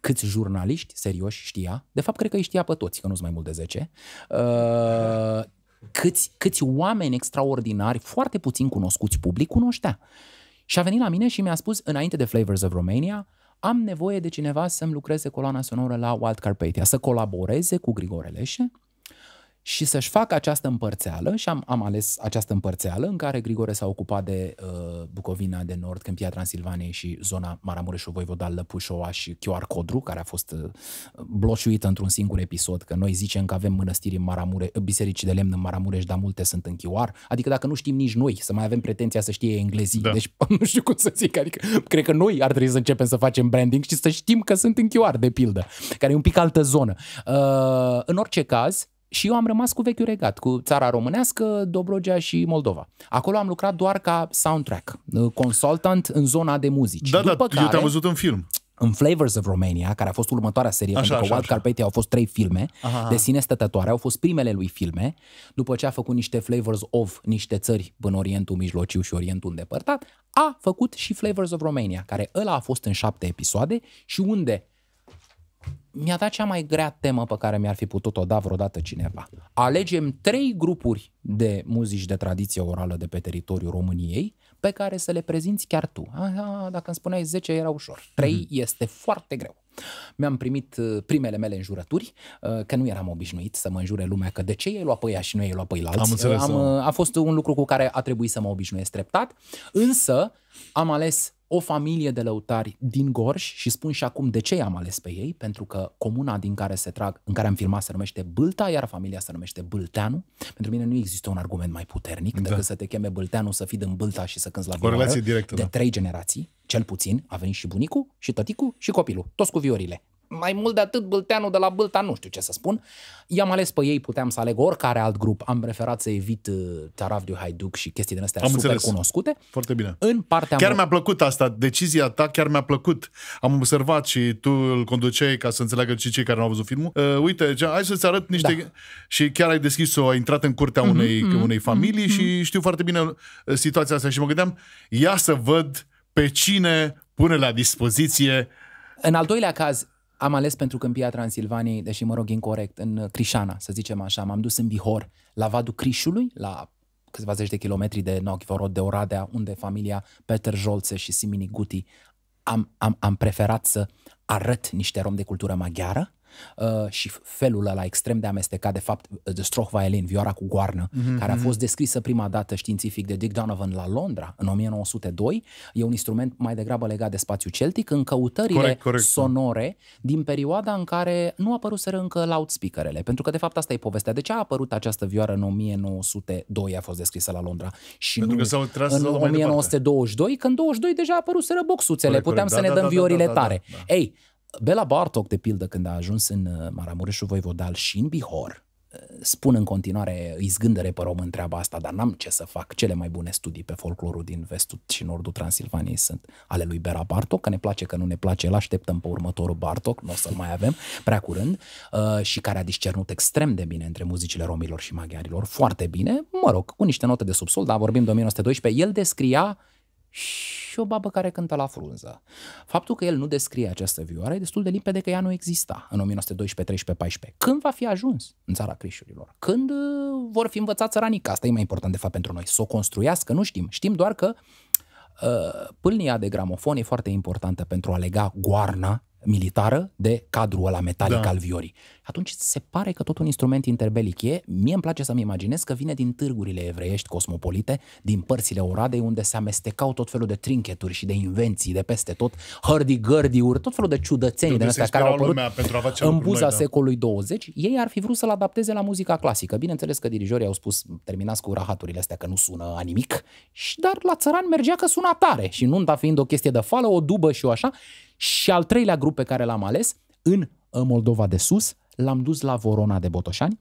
câți jurnaliști serioși știa, de fapt cred că îi știa pe toți, că nu sunt mai mult de 10, uh, câți, câți oameni extraordinari, foarte puțin cunoscuți public, cunoștea. Și a venit la mine și mi-a spus, înainte de Flavors of Romania, am nevoie de cineva să-mi lucreze coloana sonoră la Wild Carpathia, să colaboreze cu Grigore Leșe și să-și facă această împărțeală și am, am ales această împărțeală în care Grigore s-a ocupat de uh, Bucovina de Nord, Câmpia Transilvaniei și zona Maramureșul, Voivodal, Lăpușoa și Chioar Codru, care a fost uh, bloșuită într-un singur episod, că noi zicem că avem mănăstiri în Maramure, biserici de lemn în Maramureș, dar multe sunt în Chioar, adică dacă nu știm nici noi, să mai avem pretenția să știe englezii, Da. da. deci nu știu cum să zic, adică cred că noi ar trebui să începem să facem branding și să știm că sunt în Chioar, de pildă, care e un pic altă zonă. Uh, în orice caz, și eu am rămas cu vechiul regat, cu țara românească, Dobrogea și Moldova. Acolo am lucrat doar ca soundtrack, uh, consultant în zona de muzici. Da, da, După eu care, te-am văzut în film. în Flavors of Romania, care a fost următoarea serie, Așa, așa, pentru că așa, Wild așa. Carpathia au fost trei filme Aha. de sine stătătoare, au fost primele lui filme, după ce a făcut niște Flavors of niște țări în Orientul Mijlociu și Orientul Îndepărtat, a făcut și Flavors of Romania, care ăla a fost în șapte episoade și unde mi-a dat cea mai grea temă pe care mi-ar fi putut-o da vreodată cineva. Alegem trei grupuri de muzici de tradiție orală de pe teritoriul României pe care să le prezinți chiar tu. Aha, dacă îmi spuneai 10 era ușor. 3 este foarte greu. Mi-am primit uh, primele mele înjurături, uh, că nu eram obișnuit să mă înjure lumea că de ce ei luat pe ea și nu ei luat pe alții. Am înțeles, Am, da. uh, a fost un lucru cu care a trebuit să mă obișnuiesc treptat, însă am ales o familie de lăutari din Gorj și spun și acum de ce i-am ales pe ei, pentru că comuna din care se trag, în care am filmat se numește Bâlta, iar familia se numește Bâlteanu. Pentru mine nu există un argument mai puternic da. decât să te cheme Bâlteanu, să fii din Bâlta și să cânți la vioară. Corelație directă, De da. trei generații, cel puțin, a venit și bunicul, și tăticul, și copilul, toți cu viorile. Mai mult de atât, Bâlteanu de la Bâlta, nu știu ce să spun. I-am ales pe ei, puteam să aleg oricare alt grup. Am preferat să evit uh, Taravdiu Haiduc și chestii din astea Am super înțeles. cunoscute. Foarte bine. În partea Chiar mo- mi-a plăcut asta, decizia ta chiar mi-a plăcut. Am observat și tu îl conduceai ca să înțeleagă și cei care nu au văzut filmul. Uh, uite, gen, hai să-ți arăt niște... Da. Și chiar ai deschis-o, ai intrat în curtea Mhm, unei, mm-hmm, unei familii mm-hmm. și știu foarte bine uh, situația asta și mă gândeam, ia să văd pe cine pune la dispoziție În al doilea caz, am ales pentru Câmpia Transilvaniei, deși mă rog incorrect, în Crișana, să zicem așa. M-am dus în Bihor, la Vadul Crișului, la câțiva zeci de kilometri de Nochivorod, de Oradea, unde familia Peter Jolțe și Simini Guti am, am, am preferat să arăt niște rom de cultură maghiară uh, și felul ăla extrem de amestecat, de fapt, de stroh violin, vioara cu goarnă, Mhm, mm-hmm. care a fost descrisă prima dată științific de Dick Donovan la Londra în 1902. E un instrument mai degrabă legat de spațiu celtic în căutările Corect, corect. sonore din perioada în care nu apăruseră încă loudspeakerele. Pentru că, de fapt, asta e povestea. De ce a apărut această vioară în 1902, a fost descrisă la Londra, și Pentru nu că s-au tras în mai departe. 1922, când 22 deja apăruseră boxuțele, Corect, puteam corect. să Da, ne da, dăm da, da, viorile da, da, tare. da. Ei, Bela Bartok, de pildă, când a ajuns în uh, Maramureșul Voivodal și în Bihor, uh, spun în continuare, îi zgândere pe român treaba asta, dar n-am ce să fac. Cele mai bune studii pe folclorul din vestul și nordul Transilvaniei sunt ale lui Bera Bartok, că ne place, că nu ne place, îl așteptăm pe următorul Bartok, nu o să-l mai avem prea curând, uh, și care a discernut extrem de bine între muzicile romilor și maghiarilor, foarte bine, mă rog, cu niște note de subsol, dar vorbim de 1912, el descria și fi o babă care cântă la frunză. Faptul că el nu descrie această vioară e destul de limpede că ea nu exista în 1912, 13, 14. Când va fi ajuns în țara Crișurilor? Când uh, vor fi învățați țăranii? Că asta e mai important de fapt pentru noi. Să o construiască, nu știm. Știm doar că uh, pâlnia de gramofon e foarte importantă pentru a lega goarna militară de cadrul ăla metalic da. al viorii. Atunci se pare că tot un instrument interbelic e. Mie îmi place să-mi imaginez că vine din târgurile evreiești cosmopolite, din părțile Oradei, unde se amestecau tot felul de trincheturi și de invenții de peste tot, hărdi-gărdiuri, tot felul de ciudățenii de astea care au apărut pentru a face în buza noi, da. secolului 20. Ei ar fi vrut să-l adapteze la muzica clasică. Bineînțeles că dirijorii au spus, terminați cu rahaturile astea că nu sună a nimic, și dar la țăran mergea că suna tare și nunta fiind o chestie de fală, o dubă și o așa. Și al treilea grup pe care l-am ales, în Moldova de Sus, l-am dus la Vorona de Botoșani,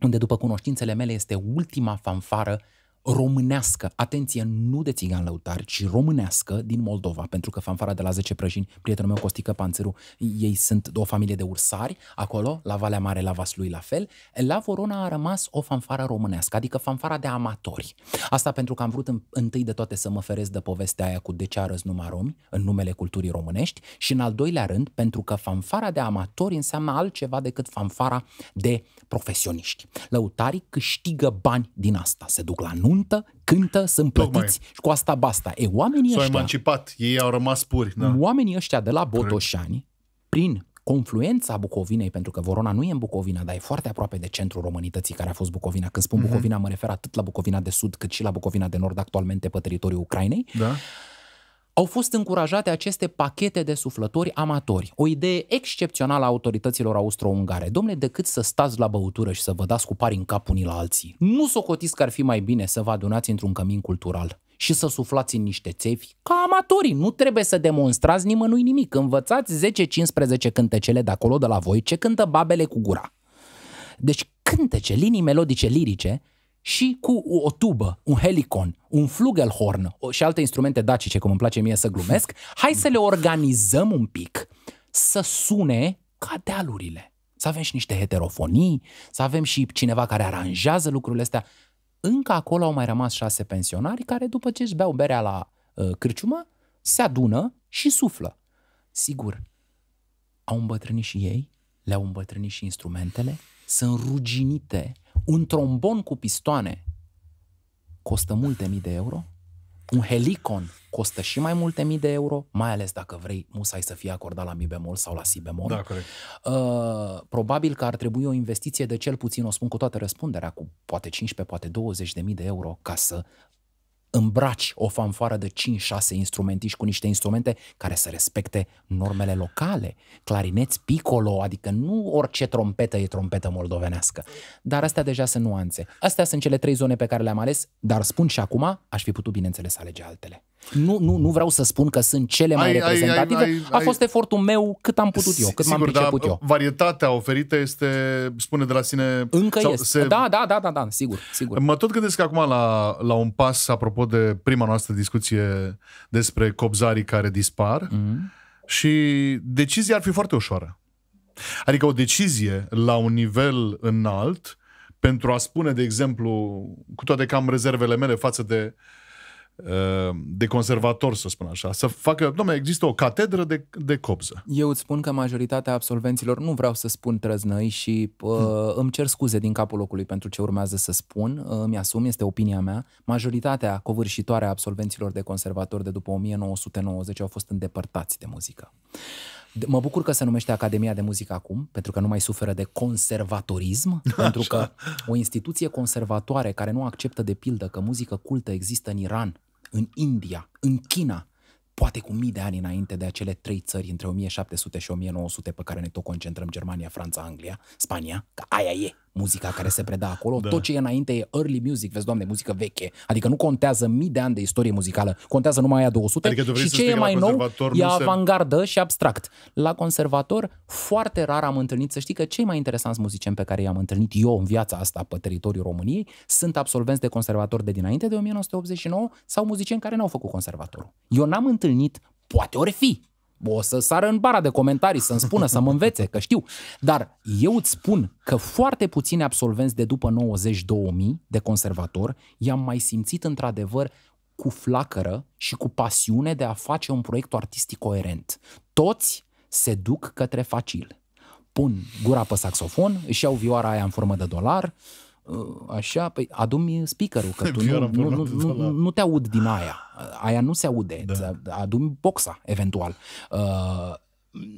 unde, după cunoștințele mele, este ultima fanfară românească, atenție, nu de țigan lăutari, ci românească din Moldova, pentru că fanfara de la 10 prăjini, prietenul meu Costică Panțăru, ei sunt o familie de ursari acolo, la Valea Mare, la Vaslui la fel. La Vorona a rămas o fanfară românească, adică fanfara de amatori. Asta pentru că am vrut în, întâi de toate să mă feresc de povestea aia cu de ce arăți numai romi, în numele culturii românești, și în al doilea rând, pentru că fanfara de amatori înseamnă altceva decât fanfara de profesioniști. Lăutarii câștigă bani din asta, se duc la nuntă, cântă, sunt plătiți Tocmai. și cu asta basta. E, oamenii S-au ăștia, emancipat, ei au rămas puri. Da. oamenii ăștia de la Botoșani, prin confluența Bucovinei, pentru că Vorona nu e în Bucovina, dar e foarte aproape de centrul românității care a fost Bucovina. Când spun Bucovina, mă refer atât la Bucovina de Sud, cât și la Bucovina de Nord, actualmente pe teritoriul Ucrainei Da? Au fost încurajate aceste pachete de suflători amatori. O idee excepțională a autorităților austro-ungare. Domnule, decât să stați la băutură și să vă dați cu pari în cap unii la alții, nu socotiți că ar fi mai bine să vă adunați într-un cămin cultural și să suflați în niște țevi ca amatorii. Nu trebuie să demonstrați nimănui nimic. Învățați 10-15 cântecele de acolo de la voi ce cântă babele cu gura. Deci cântece, linii melodice lirice și cu o tubă, un helicon, un flugelhorn o- și alte instrumente dacice, cum îmi place mie să glumesc, hai să le organizăm un pic să sune ca dealurile. Să avem și niște heterofonii, să avem și cineva care aranjează lucrurile astea. Încă acolo au mai rămas șase pensionari care după ce își beau berea la uh, cârciumă, se adună și suflă. Sigur, au îmbătrânit și ei, le-au îmbătrânit și instrumentele, sunt ruginite. Un trombon cu pistoane costă multe mii de euro, un helicon costă și mai multe mii de euro, mai ales dacă vrei musai să fie acordat la mi bemol sau la si bemol. Da, corect. Uh, probabil că ar trebui o investiție de cel puțin, o spun cu toată răspunderea, cu poate 15, poate 20 de mii de euro ca să îmbraci o fanfară de 5-6 instrumentiști cu niște instrumente care să respecte normele locale. Clarineți piccolo, adică nu orice trompetă e trompetă moldovenească. Dar astea deja sunt nuanțe. Astea sunt cele trei zone pe care le-am ales, dar spun și acum, aș fi putut, bineînțeles, alege altele. Nu, nu, nu vreau să spun că sunt cele mai Ai- ai- reprezentative. ai- ai- A fost efortul meu cât am putut eu, cât m-am Sigur, priceput dar eu. varietatea oferită este, spune de la sine... Încă sau este. se- Da, da, da, da, da, sigur, sigur. Mă tot gândesc acum la, la un pas, apropo de prima noastră discuție despre copzarii care dispar Mhm. și decizia ar fi foarte ușoară. Adică o decizie la un nivel înalt pentru a spune, de exemplu, cu toate că am rezervele mele față de uh, de conservator, să spun așa, să facă, domnule, există o catedră de, de copză. Eu îți spun că majoritatea absolvenților, nu vreau să spun trăznăi și uh, îmi cer scuze din capul locului pentru ce urmează să spun, uh, îmi asum, este opinia mea, majoritatea covârșitoare a absolvenților de conservator de după 1990 au fost îndepărtați de muzică. De- Mă bucur că se numește Academia de Muzică acum, pentru că nu mai suferă de conservatorism, pentru că o instituție conservatoare care nu acceptă de pildă că muzică cultă există în Iran, în India, în China, poate cu mii de ani înainte de acele trei țări între 1700 și 1900 pe care ne tot concentrăm, Germania, Franța, Anglia, Spania, că aia e muzica care se preda acolo, da. tot ce e înainte e early music, vezi, doamne, muzică veche, adică nu contează mii de ani de istorie muzicală, contează numai aia 200 Adică tu vrei și să ce spui e că la mai nou conservator e nu se- avangardă și abstract. La conservator, foarte rar am întâlnit, să știi că cei mai interesanți muzicieni pe care i-am întâlnit eu în viața asta pe teritoriul României sunt absolvenți de conservator de dinainte de 1989 sau muzicieni care n-au făcut conservatorul. Eu n-am întâlnit, poate ori fi, o să sară în bara de comentarii să-mi spună, să mă învețe, că știu. Dar eu îți spun că foarte puțini absolvenți de după 90-2000 de conservator i-am mai simțit într-adevăr cu flacără și cu pasiune de a face un proiect artistic coerent. Toți se duc către facil. Pun gura pe saxofon, își iau vioara aia în formă de dolar, uh, așa, păi adu-mi speakerul, că tu Vioara nu, în nu, formă de nu, dolar. nu, nu te aud din aia. Aia nu se aude. Da. Da. Adu-mi boxa, eventual. Uh,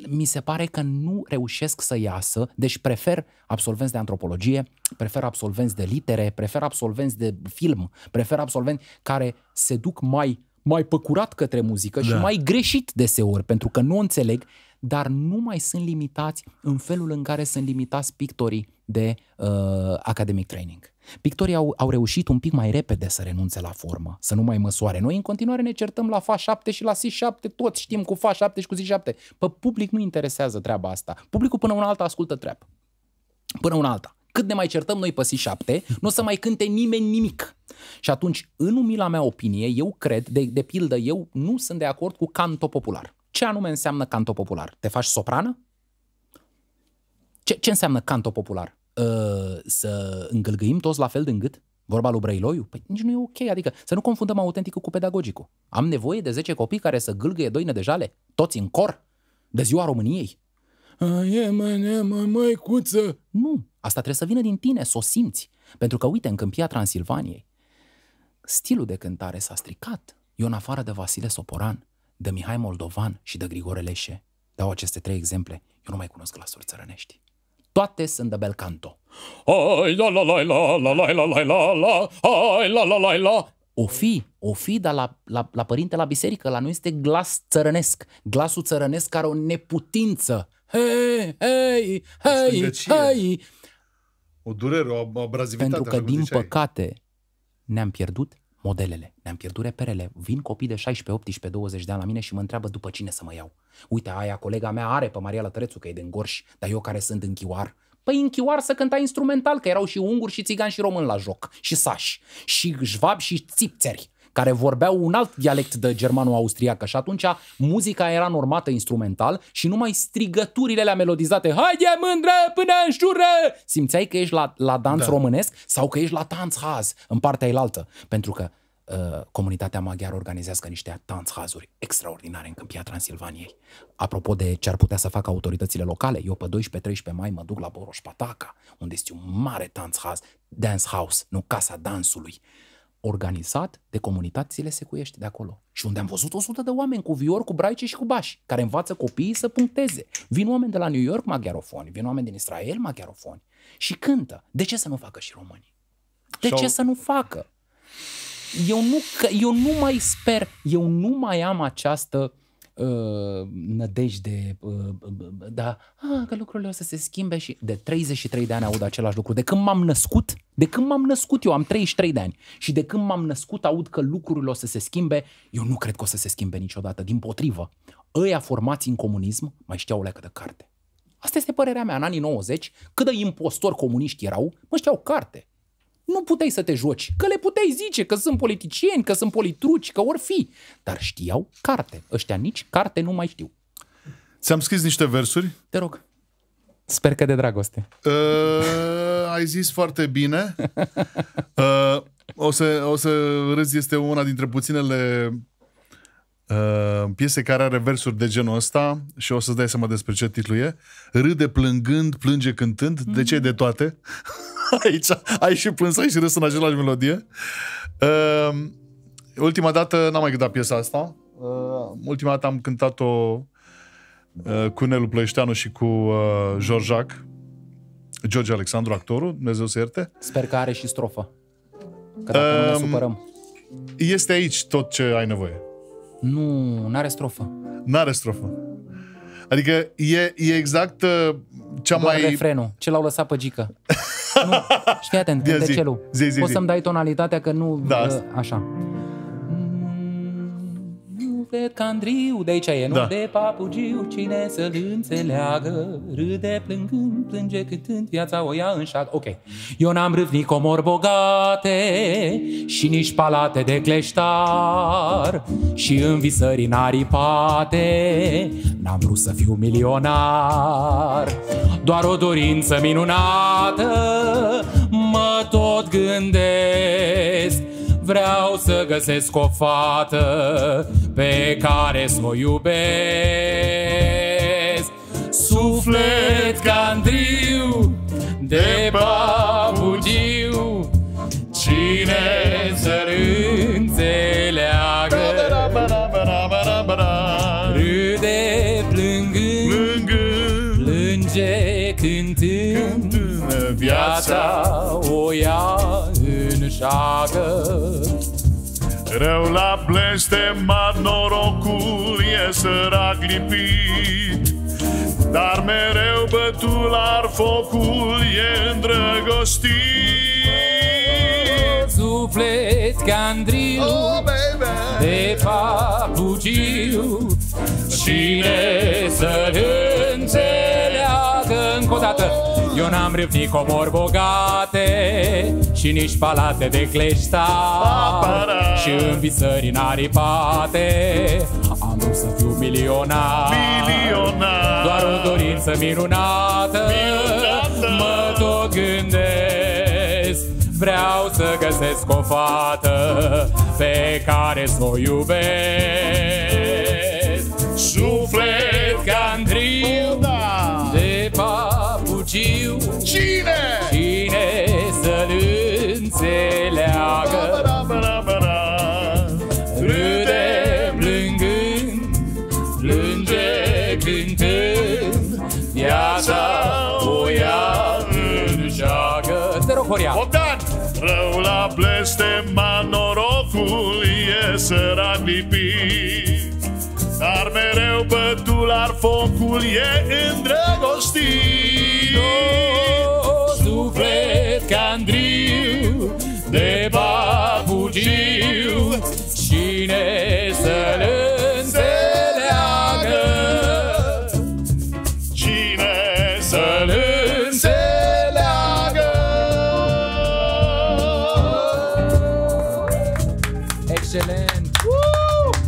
mi se pare că nu reușesc să iasă, deci prefer absolvenți de antropologie, prefer absolvenți de litere, prefer absolvenți de film, prefer absolvenți care se duc mai mai păcurat către muzică și Da. mai greșit deseori, pentru că nu o înțeleg, dar nu mai sunt limitați în felul în care sunt limitați pictorii de uh, academic training. Pictorii au, au reușit un pic mai repede să renunțe la formă, să nu mai măsoare. Noi în continuare ne certăm la Fa7 și la Si7, toți știm cu Fa7 și cu Si7. Pe public nu interesează treaba asta. Publicul până una alta ascultă trap. Până una alta. Cât ne mai certăm noi pe Si7, nu o să mai cânte nimeni nimic. Și atunci, în umila mea opinie, eu cred, de, de pildă, eu nu sunt de acord cu canto popular. Ce anume înseamnă canto popular? Te faci soprană? Ce, ce înseamnă canto popular? Uh, să îngâlgâim toți la fel de gât? Vorba lui Brăiloiu? Păi nici nu e ok, adică să nu confundăm autenticul cu pedagogicul. Am nevoie de 10 copii care să gâlgâie doine de jale, toți în cor, de ziua României. E, mă, ne, mă, măicuță. Nu, asta trebuie să vină din tine, să o simți. Pentru că, uite, în Câmpia Transilvaniei, stilul de cântare s-a stricat. Eu, în afară de Vasile Soporan, de Mihai Moldovan și de Grigore Leșe, dau aceste trei exemple, eu nu mai cunosc glasuri țărănești. Toate sunt de bel canto. Ai la la la la la la la la la la ai la la la la o fi, o fi, dar la, la, la părinte la biserică, la noi este glas țărănesc. Glasul țărănesc are o neputință. Hei, hei, hei, stângăcie. hei. O durere, o abrazivitate. Pentru că, așa cum din ziceai. păcate, ne-am pierdut modelele, ne-am pierdut reperele. Vin copii de 16, 18, 20 de ani la mine și mă întreabă după cine să mă iau. Uite, aia colega mea are pe Maria Lătărețu, că e din Gorj, dar eu care sunt în Chioar. Păi în Chioar să cânta instrumental, că erau și unguri și țigani și români la joc. Și sași. Și jvab și țipțeri care vorbeau un alt dialect de germano-austriacă și atunci muzica era normată instrumental și numai strigăturile alea melodizate Haide mândră până în jură! Simțeai că ești la, la dans Da. da. românesc sau că ești la tanzhaz în partea elaltă. Pentru că uh, comunitatea maghiară organizează niște tanzhazuri extraordinare în Câmpia Transilvaniei. Apropo de ce ar putea să facă autoritățile locale, eu pe 12-13 mai mă duc la Boroș Pataca, unde este un mare tanzhaz, dance house, nu casa dansului organizat de comunitățile secuiești de acolo. Și unde am văzut 100 de oameni cu viori, cu braice și cu bași, care învață copiii să puncteze. Vin oameni de la New York maghiarofoni, vin oameni din Israel maghiarofoni și cântă. De ce să nu facă și românii? De Și-au- ce să nu facă? Eu nu, că- eu nu mai sper, eu nu mai am această uh, nădejde, uh, uh, da, ah, că lucrurile o să se schimbe și de 33 de ani aud același lucru. De când m-am născut, de când m-am născut, eu am 33 de ani și de când m-am născut aud că lucrurile o să se schimbe, eu nu cred că o să se schimbe niciodată, din potrivă. Ăia formați în comunism mai știau o leacă de carte. Asta este părerea mea. În anii 90, cât de impostori comuniști erau, mă știau carte. Nu puteai să te joci, că le puteai zice că sunt politicieni, că sunt politruci, că or fi. Dar știau carte. Ăștia nici carte nu mai știu. Ți-am scris niște versuri. Te rog. Sper că de dragoste. Uh, ai zis foarte bine. Uh, o, să, o să râzi, este una dintre puținele uh, piese care are versuri de genul ăsta și o să-ți dai seama despre ce titlu e. Râde plângând, plânge cântând. De ce de toate? Aici ai și plâns, ai și râs în același melodie. Uh, ultima dată n-am mai cântat piesa asta. Uh, ultima dată am cântat-o uh, cu Nelu Plăișteanu și cu uh, George George Alexandru, actorul, Dumnezeu să ierte. Sper că are și strofă. Că dacă um, nu ne Um, supărăm. Este aici tot ce ai nevoie. Nu, n-are strofă. N-are strofă. Adică e, e exact uh, cea Doar mai... refrenul. Ce l-au lăsat pe gică. nu. Și fii atent, Zi, zi. cântecelul. Zi, zi, Poți zi. să-mi dai tonalitatea că nu... Da. uh, Așa. Suflet candriu, de aici e, nu Da. de papugiu, cine să-l înțeleagă, râde plângând, plânge cântând, viața o ia în șag. Ok. Eu n-am râvnit comori bogate și nici palate de cleștar și în visări naripate n-am vrut să fiu milionar. Doar o dorință minunată mă tot gândesc Vreau Vreau să găsesc o fată pe care să o iubesc. Suflet ca Andriu de babugiu Cine să-l înțeleagă? Râde plângând, Lângă plânge cântând Viața o ia. în șagă Rău la blestemat norocul e sărac lipit. Dar mereu bătular focul e îndrăgostit. Suflet ca Andriu de papugiu Cine să-l înțeleagă Încă o dată Eu n-am râvnit comori bogate Și nici palate de cleștar Și în visări naripate. Am vrut să fiu milionar. Milionar! Doar o dorință minunată, Minunată. Mă tot gândesc Vreau să găsesc o fată Pe care să o iubesc. Suflet ca Andriu. Da. De papugiu Cine? Cine să-l înțeleagă? Râde plângând Plânge cântând. Viața o ia în șagă. Te rog, Horia. Bogdan! Rău la blestema norocul e sărac lipit Dar mereu bătular focul e îndrăgostit. Suflet ca Andriu De babugiu Cine să-l înțeleagă? Cine Să-l înțeleagă? Excelent!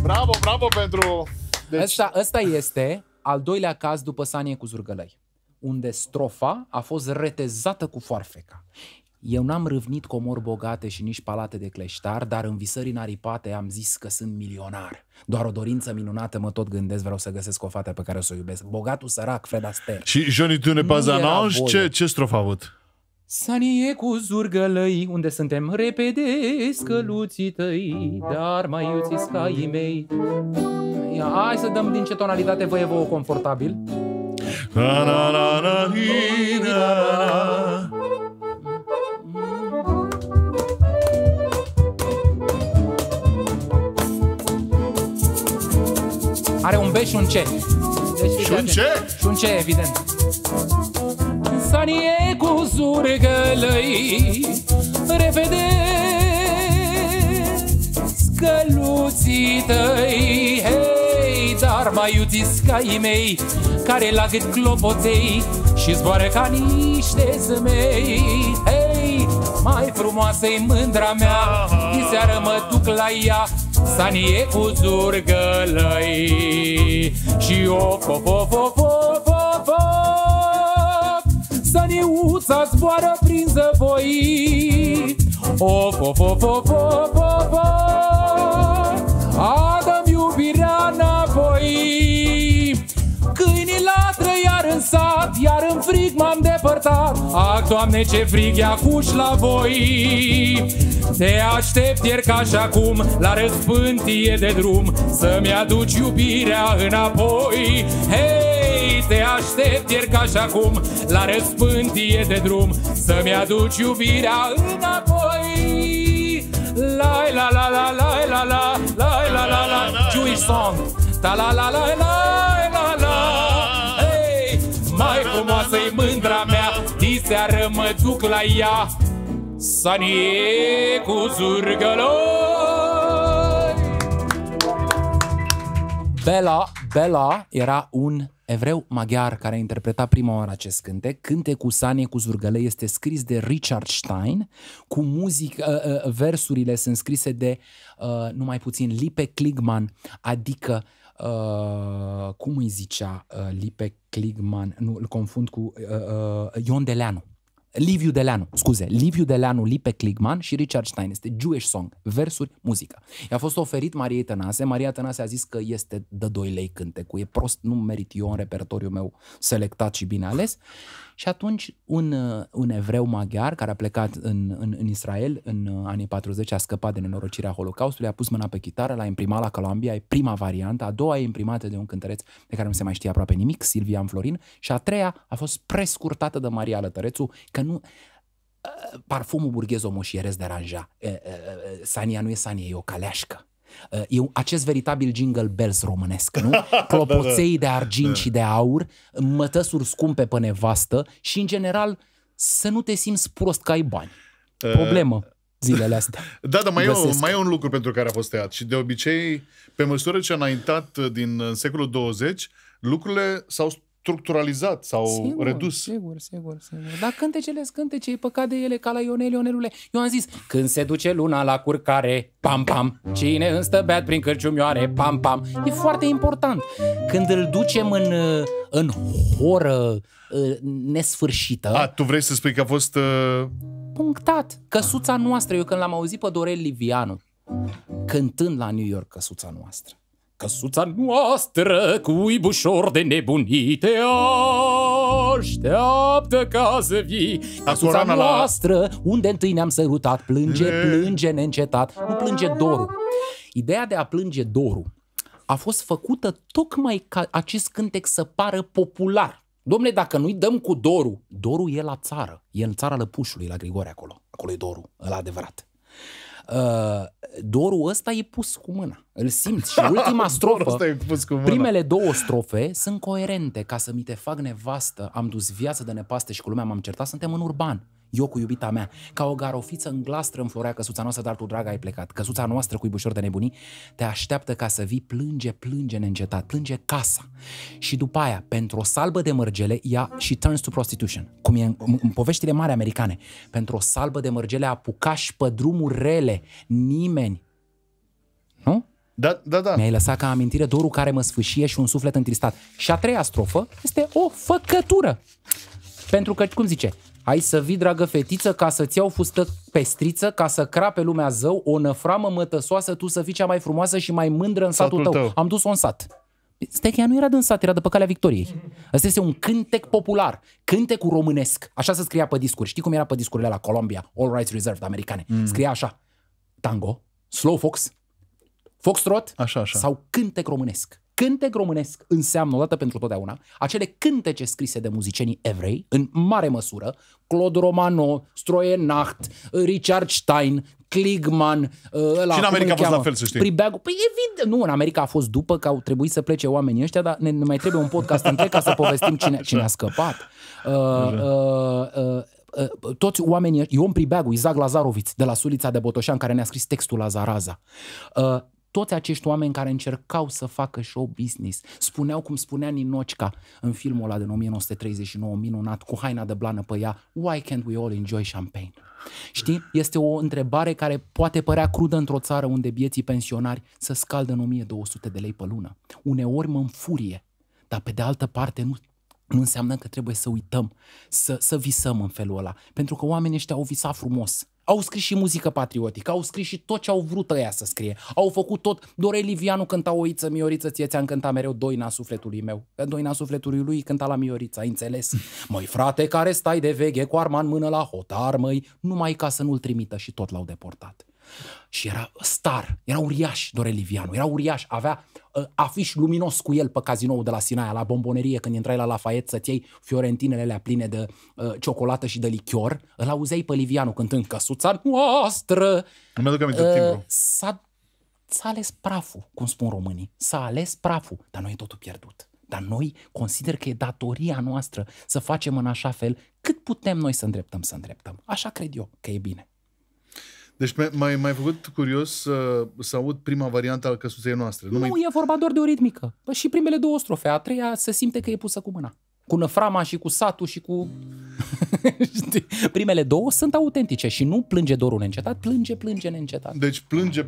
Bravo, bravo pentru... Deci... Ăsta, ăsta este al doilea caz după Sanie cu Zurgălăi, unde strofa a fost retezată cu foarfeca. Eu n-am râvnit comori bogate și nici palate de cleștar, dar în visări naripate am zis că sunt milionar. Doar o dorință minunată mă tot gândesc, vreau să găsesc o fată pe care o să o iubesc. Bogatul sărac, Fred Astaire. Și Johnny Tune Nu era Pazanaj, voie. ce, ce strofă a avut? Sanie cu zurgălăi, unde suntem repede scăluții tăi, dar mai iuți scaii mei. Ia, hai să dăm din ce tonalitate vă e vouă confortabil. Na, na, na, na, hi, na, na. Are un B și un C. Deci, Și un ce? Și un C, evident. Sanie cu zurgălăi, repede scăluții tăi, hei, dar mai iubiți caii mei, care la gât clopoței și zboară ca niște zmei, hei, mai frumoasă-i mândra mea, diseară mă duc la ea, Sanie cu zurgălăi. Și op, op, op, op, op, op, op Saniuța zboară prin zăvoi Op, op, op, op, op, op, op Adam iubirea înapoi în sat Iar în frig m-am depărtat Ac, Doamne, ce frig e acuș la voi Te aștept ieri ca și acum La răspântie de drum Să-mi aduci iubirea înapoi Hei, te aștept ieri ca și acum La răspântie de drum Să-mi aduci iubirea înapoi La la la la la la la la la la la Jewish song Ta la la la la la la Hey, mai frumoasă e mândra mea Diseară mă duc la ea Sanie cu zurgăloi Bela, Bela era un evreu maghiar care a interpretat prima oară acest cântec. Cântecul Sanie cu zurgălei este scris de Richard Stein, cu muzică, uh, uh, versurile sunt scrise de uh, numai puțin Lipe Kligman, adică uh, cum îi zicea uh, Lipe Kligman, nu, îl confund cu uh, uh, Ion Deleanu. Liviu Deleanu, scuze, Liviu Deleanu, Lipe Kligman și Richard Stein. Este Jewish Song, versuri, muzică. I-a fost oferit Mariei Tănase. Maria Tănase a zis că este de 2 lei cântecul. E prost, nu merit eu în repertoriul meu selectat și bine ales. Și atunci un, uh, un evreu maghiar care a plecat în, în, în Israel în uh, anii 40, a scăpat de nenorocirea Holocaustului, a pus mâna pe chitară, l-a imprimat la Columbia, e prima variantă, a doua e imprimată de un cântăreț de care nu se mai știe aproape nimic, Silvia Florin, și a treia a fost prescurtată de Maria Lătărețu, că nu, uh, parfumul burghez omoșieresc deranja. Sania nu e Sania, e o caleașcă. E acest veritabil jingle bells românesc, nu? Clopoței de argint și de aur, mătăsuri scumpe pe nevastă și, în general, să nu te simți prost că ai bani. Problemă zilele astea. Da, dar mai e, mai e un lucru pentru care a fost tăiat și de obicei, pe măsură ce a înaintat din secolul 20, lucrurile s-au structuralizat sau sigur, redus. Sigur, sigur, sigur. Dar cântecele cântece, e păcat de ele ca la Ionel Ionelule. Eu am zis, când se duce luna la curcare, pam, pam, cine înstă beat prin cărciumioare, pam, pam. E foarte important. Când îl ducem în, în horă nesfârșită... A, tu vrei să spui că a fost... Uh... Punctat. Căsuța noastră, eu când l-am auzit pe Dorel Livianu, cântând la New York căsuța noastră, Căsuța noastră cu uibușor de nebunite așteaptă ca să vii. Căsuța noastră, la... unde întâi ne-am sărutat, plânge, plânge neîncetat. Nu plânge dorul. Ideea de a plânge dorul a fost făcută tocmai ca acest cântec să pară popular. Domnule, dacă nu-i dăm cu dorul, dorul e la țară. E în țara lăpușului, la Grigore acolo. Acolo e dorul, ăla adevărat. Uh, dorul ăsta e pus cu mâna. Îl simți. Și ultima strofă, e pus cu mâna. primele două strofe sunt coerente. Ca să mi te fac nevastă, am dus viață de nepaste și cu lumea m-am certat, suntem în urban eu cu iubita mea, ca o garofiță în glastră înflorea căsuța noastră, dar tu, dragă, ai plecat. Căsuța noastră cu ibușor de nebunii te așteaptă ca să vii, plânge, plânge neîncetat, plânge casa. Și după aia, pentru o salbă de mărgele, ea și turns to prostitution, cum e în, în poveștile mari americane. Pentru o salbă de mărgele apucași pe drumuri rele, nimeni. Nu? Da, da, da. Mi-ai lăsat ca amintire dorul care mă sfâșie și un suflet întristat. Și a treia strofă este o făcătură. Pentru că, cum zice, ai să vii, dragă fetiță, ca să-ți iau fustă pestriță, ca să crape lumea zău, o năframă mătăsoasă, tu să fii cea mai frumoasă și mai mândră în satul, satul tău. tău. Am dus-o în sat. Stai că ea nu era din sat, era de pe calea Victoriei. Asta este un cântec popular, cântecul românesc. Așa se scria pe discuri. Știi cum era pe discurile la Columbia, All Rights Reserved americane? Mm. Scria așa, tango, slow fox, foxtrot așa, așa. sau cântec românesc cântec românesc înseamnă odată pentru totdeauna acele cântece scrise de muzicienii evrei, în mare măsură, Claude Romano, Stroienacht, Richard Stein, Kligman, ăla, și în America a fost la fel, să știi. Pribeagu. Păi evident, nu, în America a fost după că au trebuit să plece oamenii ăștia, dar ne, ne mai trebuie un podcast întreg ca să povestim cine, cine a scăpat. Uh, uh, uh, toți oamenii, Ion Pribeagu, Isaac Lazaroviț de la Sulița de Botoșan, care ne-a scris textul la Zaraza. Uh, toți acești oameni care încercau să facă show business, spuneau cum spunea Ninocca în filmul ăla din 1939, minunat, cu haina de blană pe ea, Why can't we all enjoy champagne? Știi? Este o întrebare care poate părea crudă într-o țară unde bieții pensionari să scaldă în 1200 de lei pe lună. Uneori mă înfurie, dar pe de altă parte nu, nu înseamnă că trebuie să uităm, să, să visăm în felul ăla. Pentru că oamenii ăștia au visat frumos. Au scris și muzică patriotică, au scris și tot ce au vrut ăia să scrie. Au făcut tot. Dorel Livianu cânta Oiță, Mioriță, ție ți-am cântat mereu Doina sufletului meu. Doina sufletului lui cânta la Mioriță, ai înțeles? Măi frate care stai de veche cu arma în mână la hotar, măi, numai ca să nu-l trimită și tot l-au deportat. Și era star, era uriaș Dorel Livianu, era uriaș, avea uh, afiș luminos cu el pe cazinoul de la Sinaia, la bombonerie, când intrai la Lafayette să-ți iei fiorentinele alea pline de uh, ciocolată și de lichior, îl auzeai pe Livianu cântând căsuța noastră. Îmi aduc aminte uh, S-a, s-a ales praful, cum spun românii, s-a ales praful, dar noi e totul pierdut. Dar noi consider că e datoria noastră să facem în așa fel cât putem noi să îndreptăm, să îndreptăm. Așa cred eu că e bine. Deci mai mai făcut curios să, să aud prima variantă al căsuței noastre. Nu, nu mai... e vorba doar de o ritmică. Bă, și primele două strofe. A treia se simte că e pusă cu mâna. Cu năframa și cu satul și cu... primele două sunt autentice și nu plânge dorul neîncetat, plânge, plânge neîncetat. Deci plânge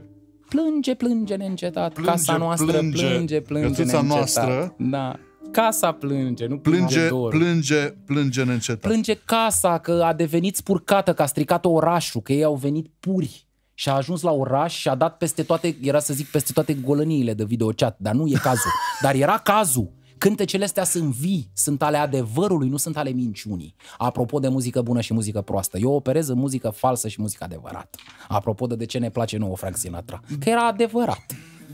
plânge, plânge neîncetat. Plânge, Casa noastră plânge, plânge, plânge neîncetat. noastră. Da. Casa plânge, nu Plânge, dorul. plânge, plânge neîncetat. plânge casa că a devenit spurcată, că a stricat orașul, că ei au venit puri și a ajuns la oraș și a dat peste toate, era să zic peste toate golăniile de videochat, dar nu e cazul. Dar era cazul. Cântecele astea sunt vii, sunt ale adevărului, nu sunt ale minciunii. Apropo de muzică bună și muzică proastă, eu operez în muzică falsă și muzică adevărată. Apropo de de ce ne place nouă Frank Sinatra, că era adevărat.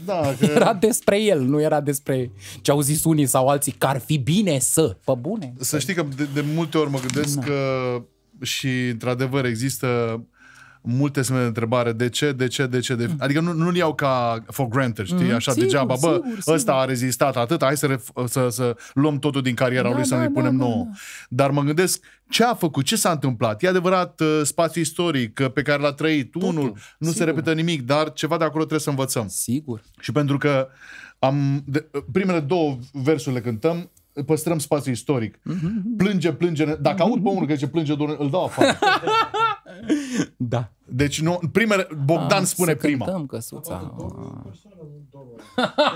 Da, că... Era despre el, nu era despre ce au zis unii sau alții, că ar fi bine să. Pe bune. Să știi că de, de multe ori mă gândesc că și într-adevăr există multe semne de întrebare. De ce, de ce, de ce? De... Adică nu, nu-l iau ca for granted, știi? Mm, Așa sigur, degeaba. Bă, sigur, sigur. ăsta a rezistat atât, hai să, ref- să, să luăm totul din cariera Da, lui să da, ne da, punem da, nouă. Dar mă gândesc ce a făcut, ce s-a întâmplat. E adevărat uh, spațiu istoric uh, pe care l-a trăit, unul, nu se sigur. repetă nimic, dar ceva de acolo trebuie să învățăm. Sigur. Și pentru că am de, primele două versuri le cântăm, păstrăm spațiu istoric. Plânge, plânge. Dacă aud pe unul că zice plânge, doar îl dau afară. Da. Deci nu, primele, Bogdan Ah, spune să prima. Cântăm căsuța. Dorul e o persoană, nu dorul.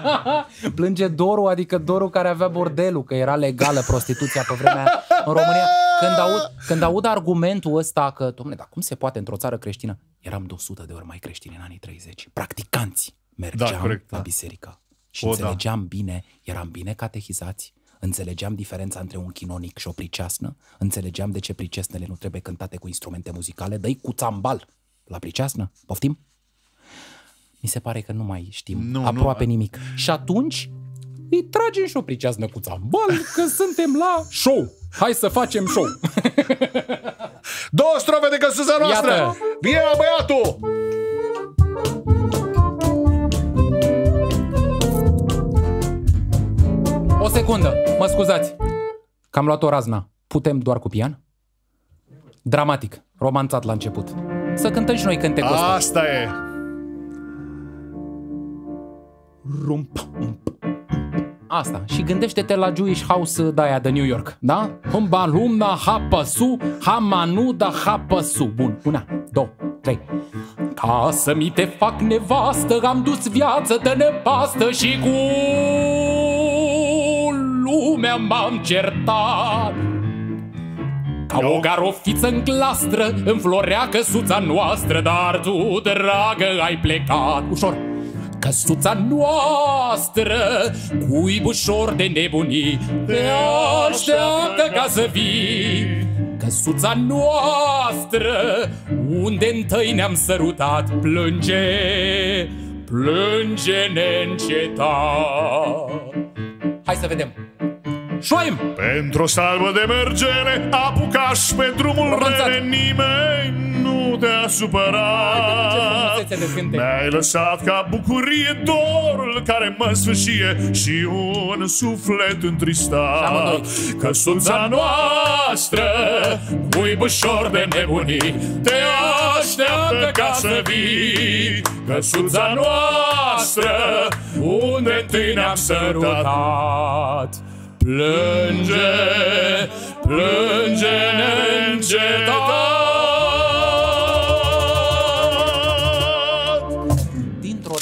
Plânge Doru, adică Doru care avea bordelul, că era legală prostituția pe vremea aia în România. Când aud, când aud argumentul ăsta că, domne, dar cum se poate într-o țară creștină? Eram de 100 de ori mai creștini în anii 30. Practicanți. Mergeam Da, corect, la da. biserică. Și O, înțelegeam bine, eram bine catehizați, înțelegeam diferența între un chinonic și o priceasnă, înțelegeam de ce pricesnele nu trebuie cântate cu instrumente muzicale, dă cu țambal la priceasnă. Poftim? Mi se pare că nu mai știm Nu, nu, nu. aproape nu. nimic. Și atunci îi tragem și o priceasnă cu țambal că suntem la show. Hai să facem show. Două strofe de căsuța noastră! Iată. Vine băiatul! O secundă, mă scuzați. Că am luat o razna. Putem doar cu pian? Dramatic, romanțat la început. Să cântăm și noi cântecul ăsta. Asta e. Rump, ump. Asta. Și gândește-te la Jewish House de aia de New York, da? Humba lumna hapăsu, hamanu da hapăsu. Bun, una, două, trei. Ca să mi te fac nevastă, am dus viață de nepastă și cu lumea m-am certat. Ca o garofiță în glastră Înflorea căsuța noastră Dar tu, dragă, ai plecat. Ușor. Căsuța noastră Cuibușor de nebunii Te așteaptă ca să vii. Căsuța noastră Unde întâi ne-am sărutat Plânge Plânge neîncetat. Hai să vedem Șoim! Pentru o salvă de mergele Apucaș pe drumul Romanțat. rele Nimeni nu te-a supărat frumusețe de cântec. Mi-ai lăsat ca bucurie dorul Care mă sfârșie Și un suflet întristat amândoi. Căsuța noastră Cuibușor de nebunii Te așteaptă ca să vii Căsuța noastră Unde întâi ne-am sărutat Plânge, plânge neîncetat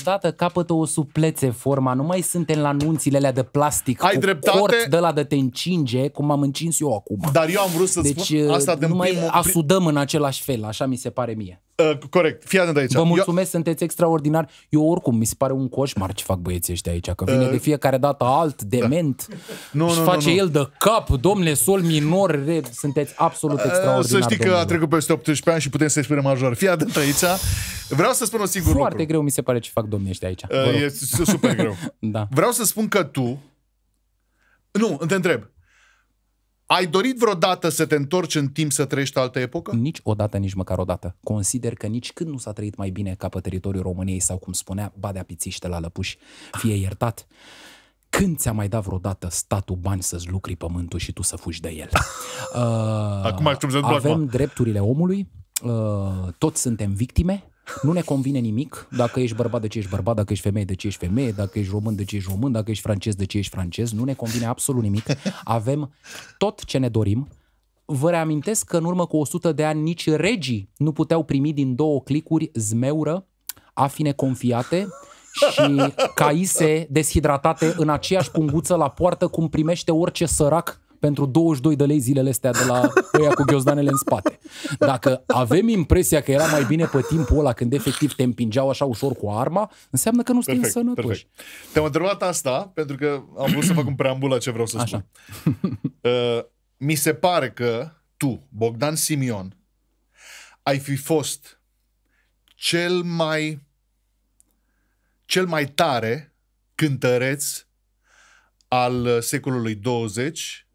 Dintr-o dată capătă o suplețe forma, nu mai suntem la nunțile alea de plastic Ai cu dreptate. cort de la de te încinge, cum am încins eu acum. Dar eu am vrut să Deci spun asta de nu mai primul, asudăm în același fel, așa mi se pare mie. Uh, corect, fii atent aici. Vă mulțumesc, sunteți extraordinar. Eu oricum, mi se pare un coșmar ce fac băieții ăștia aici, că vine de fiecare dată alt, dement, Uh, da. Nu, și nu, face nu, nu. el de cap, domnule, sol minor, re, sunteți absolut Eu, extraordinar. uh, să știi că a domnilor. trecut peste 18 ani și putem să-i spunem major. Fii atent aici. Vreau să spun un singur Foarte lucru. greu mi se pare ce fac domnii ăștia aici. Vă Uh, rog. E su- super greu. Da. Vreau să spun că tu... Nu, te întreb. Ai dorit vreodată să te întorci în timp să trăiești altă epocă? Nici odată, nici măcar odată. Consider că nici când nu s-a trăit mai bine ca pe teritoriul României sau cum spunea Badea Pițiște la Lăpuși, fie iertat. Când ți-a mai dat vreodată statul bani să-ți lucri pământul și tu să fugi de el? Uh, Acum, cum se întâmplă avem acum? drepturile omului, uh, toți suntem victime, nu ne convine nimic dacă ești bărbat de ce ești bărbat, dacă ești femeie de ce ești femeie, dacă ești român de ce ești român, dacă ești francez de ce ești francez, nu ne convine absolut nimic. Avem tot ce ne dorim, Vă reamintesc că în urmă cu 100 de ani nici regii nu puteau primi din două clicuri zmeură, afine confiate și caise deshidratate în aceeași punguță la poartă cum primește orice sărac pentru 22 de lei zilele astea de la ăia cu ghiozdanele în spate. Dacă avem impresia că era mai bine pe timpul ăla când efectiv te împingeau așa ușor cu arma, înseamnă că nu suntem Perfect, sănătoși. perfect. Te-am întrebat asta pentru că am vrut să fac un preambul la ce vreau să Așa. spun. Uh, mi se pare că tu, Bogdan Simion, ai fi fost cel mai cel mai tare cântăreț al uh, secolului 20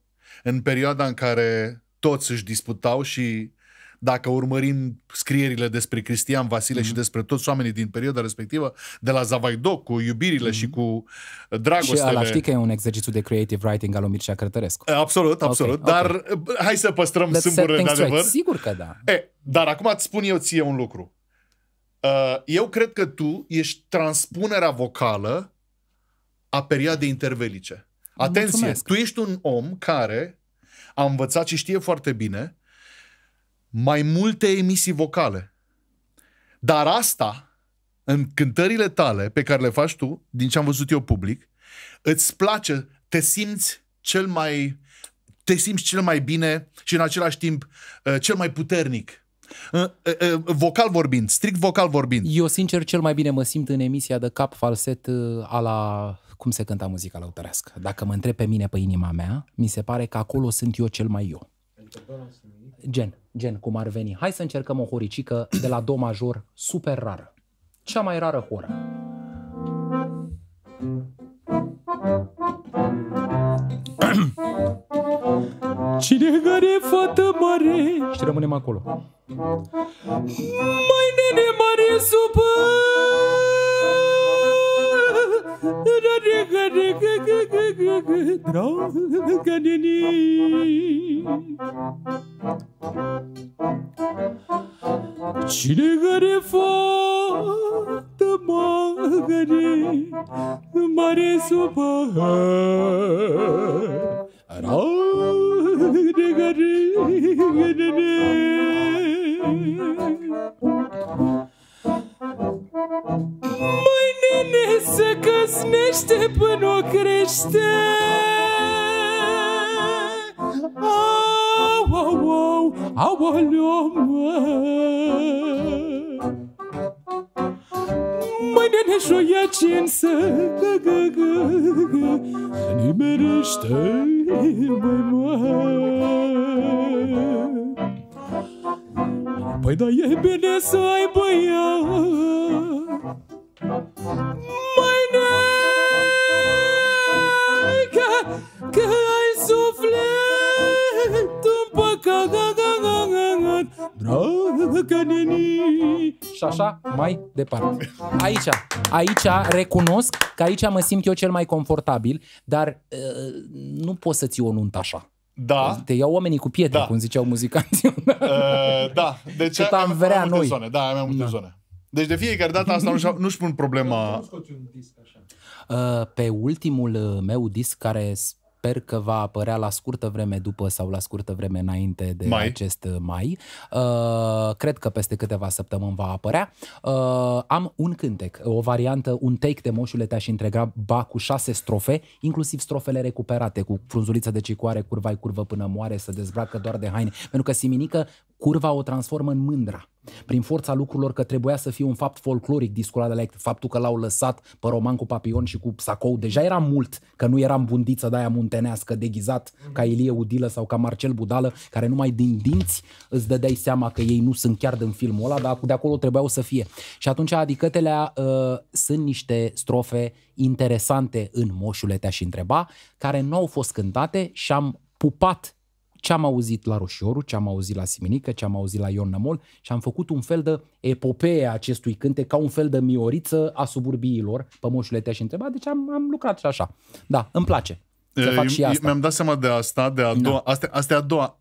în perioada în care toți își disputau și dacă urmărim scrierile despre Cristian Vasile Mhm. și despre toți oamenii din perioada respectivă, de la Zavaidoc, cu iubirile și cu uh, dragostele. Mhm. Și ăla știi că e un exercițiu de creative writing al lui Mircea Cărtărescu. Absolut, absolut. ok. Dar uh, hai să păstrăm Let's set sâmburile de things straight. adevăr. Sigur că da. E, dar acum îți spun eu ție un lucru. Uh, Eu cred că tu ești transpunerea vocală a perioadei intervelice. Atenție, Mulțumesc. tu ești un om care a învățat și știe foarte bine mai multe emisii vocale. Dar asta, în cântările tale pe care le faci tu, din ce am văzut eu public, îți place, te simți cel mai te simți cel mai bine și în același timp uh, cel mai puternic. Uh, uh, uh, Vocal vorbind, strict vocal vorbind. Eu, sincer, cel mai bine mă simt în emisia de cap falset uh, a la cum se cânta muzica lăutărească. Dacă mă întreb pe mine pe inima mea, mi se pare că acolo sunt eu cel mai eu. Gen, gen, cum ar veni. Hai să încercăm o horicică de la do major super rară. Cea mai rară horă. Cine care fată mare Și rămânem acolo Mai nene mare supă Dragă neni Cine care fată mare Mare supă Mai nene se căsnește până o crește. Au, au, au, au, au, Mai nene șoia cinsă gă, gă, gă, gă, Nimerește mai mare Păi da e bine să ai băiat. Mai că, că ai suflet în păcat. Dragă neni. Și așa mai departe. Aici, aici recunosc că aici mă simt eu cel mai confortabil Dar uh, nu poți să ții o nuntă așa Da, Te iau oamenii cu pietre, Da. cum ziceau muzicanții uh, da. Deci Cât ai- am ai vrea mai multe noi. Zone. Da, ai mai multe Da. zone. Deci de fiecare dată asta nu-și, nu-și pun problema... Nu scoți un disc așa. Uh, Pe ultimul uh, meu disc, care sper că va apărea la scurtă vreme după sau la scurtă vreme înainte de Mai. acest uh, mai, uh, cred că peste câteva săptămâni va apărea, uh, am un cântec, o variantă, un take de moșule te-aș întrega ba cu șase strofe, inclusiv strofele recuperate, cu frunzuliță de cicoare, curva curvă până moare, să dezbracă doar de haine, pentru că Siminică curva o transformă în mândra. Prin forța lucrurilor că trebuia să fie un fapt folcloric discul ăla de la faptul că l-au lăsat pe roman cu papion și cu sacou. Deja era mult că nu eram bundiță de aia muntenească, deghizat ca Ilie Udilă sau ca Marcel Budală, care numai din dinți îți dădeai seama că ei nu sunt chiar din filmul ăla, dar de acolo trebuiau să fie. Și atunci adicătelea uh, sunt niște strofe interesante în Moșule te-aș întreba, care nu au fost cântate și am pupat ce am auzit la Roșioru, ce am auzit la Siminică, ce am auzit la Ion Nămol și am făcut un fel de epopee a acestui cântec, ca un fel de mioriță a suburbiilor, pe moșule te-aș întreba, deci am, am lucrat și așa. Da, îmi place să fac Eu- și eu- asta. Mi-am dat seama de asta, de a doua. Asta, asta e a doua.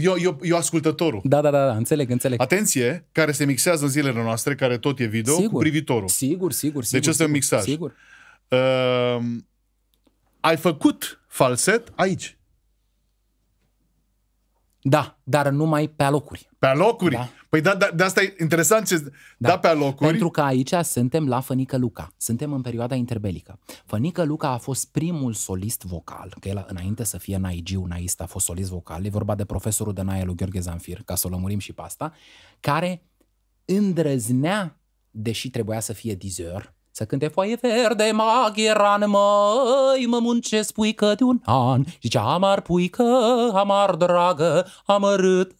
Eu, eu, eu ascultătorul. Da, da, da, da, înțeleg, înțeleg. Atenție, care se mixează în zilele noastre, care tot e video, cu privitorul. Sigur, sigur, sigur. Deci ăsta e un sigur, mixaj. Sigur. Uh, ai făcut falset aici, Da, dar numai pe alocuri. pe locuri. Da. Păi da, da, de asta e interesant ce da, da pe alocuri. Pentru că aici suntem la Fănică Luca. Suntem în perioada interbelică. Fănică Luca a fost primul solist vocal, că el înainte să fie naigiu, naist, a fost solist vocal. E vorba de profesorul de naie lui Gheorghe Zanfir, ca să o lămurim și pe asta, care îndrăznea, deși trebuia să fie dizeur, să cânte foaie verde, magheran, măi, mă muncesc puică de un an. Zicea, amar puică, amar dragă, amărât,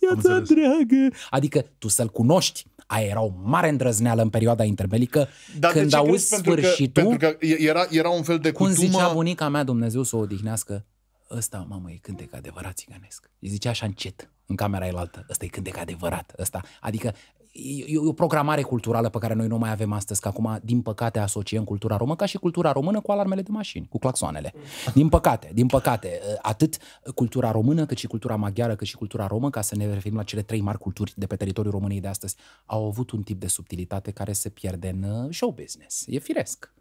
viața dragă. Adică tu să-l cunoști. Aia era o mare îndrăzneală în perioada interbelică Dar când de ce auzi crezi? Pentru că, sfârșitul, pentru că era, era un fel de cum cutumă... zicea bunica mea, Dumnezeu să o odihnească, ăsta, mamă, e cântec adevărat țiganesc. Îi zicea așa încet, în camera elaltă, ăsta e cântec adevărat, ăsta. Adică e, e o programare culturală pe care noi nu mai avem astăzi, că acum, din păcate, asociem cultura română ca și cultura română cu alarmele de mașini, cu claxoanele. Din păcate, din păcate, atât cultura română, cât și cultura maghiară, cât și cultura romă, ca să ne referim la cele trei mari culturi de pe teritoriul României de astăzi, au avut un tip de subtilitate care se pierde în uh, show business. E firesc.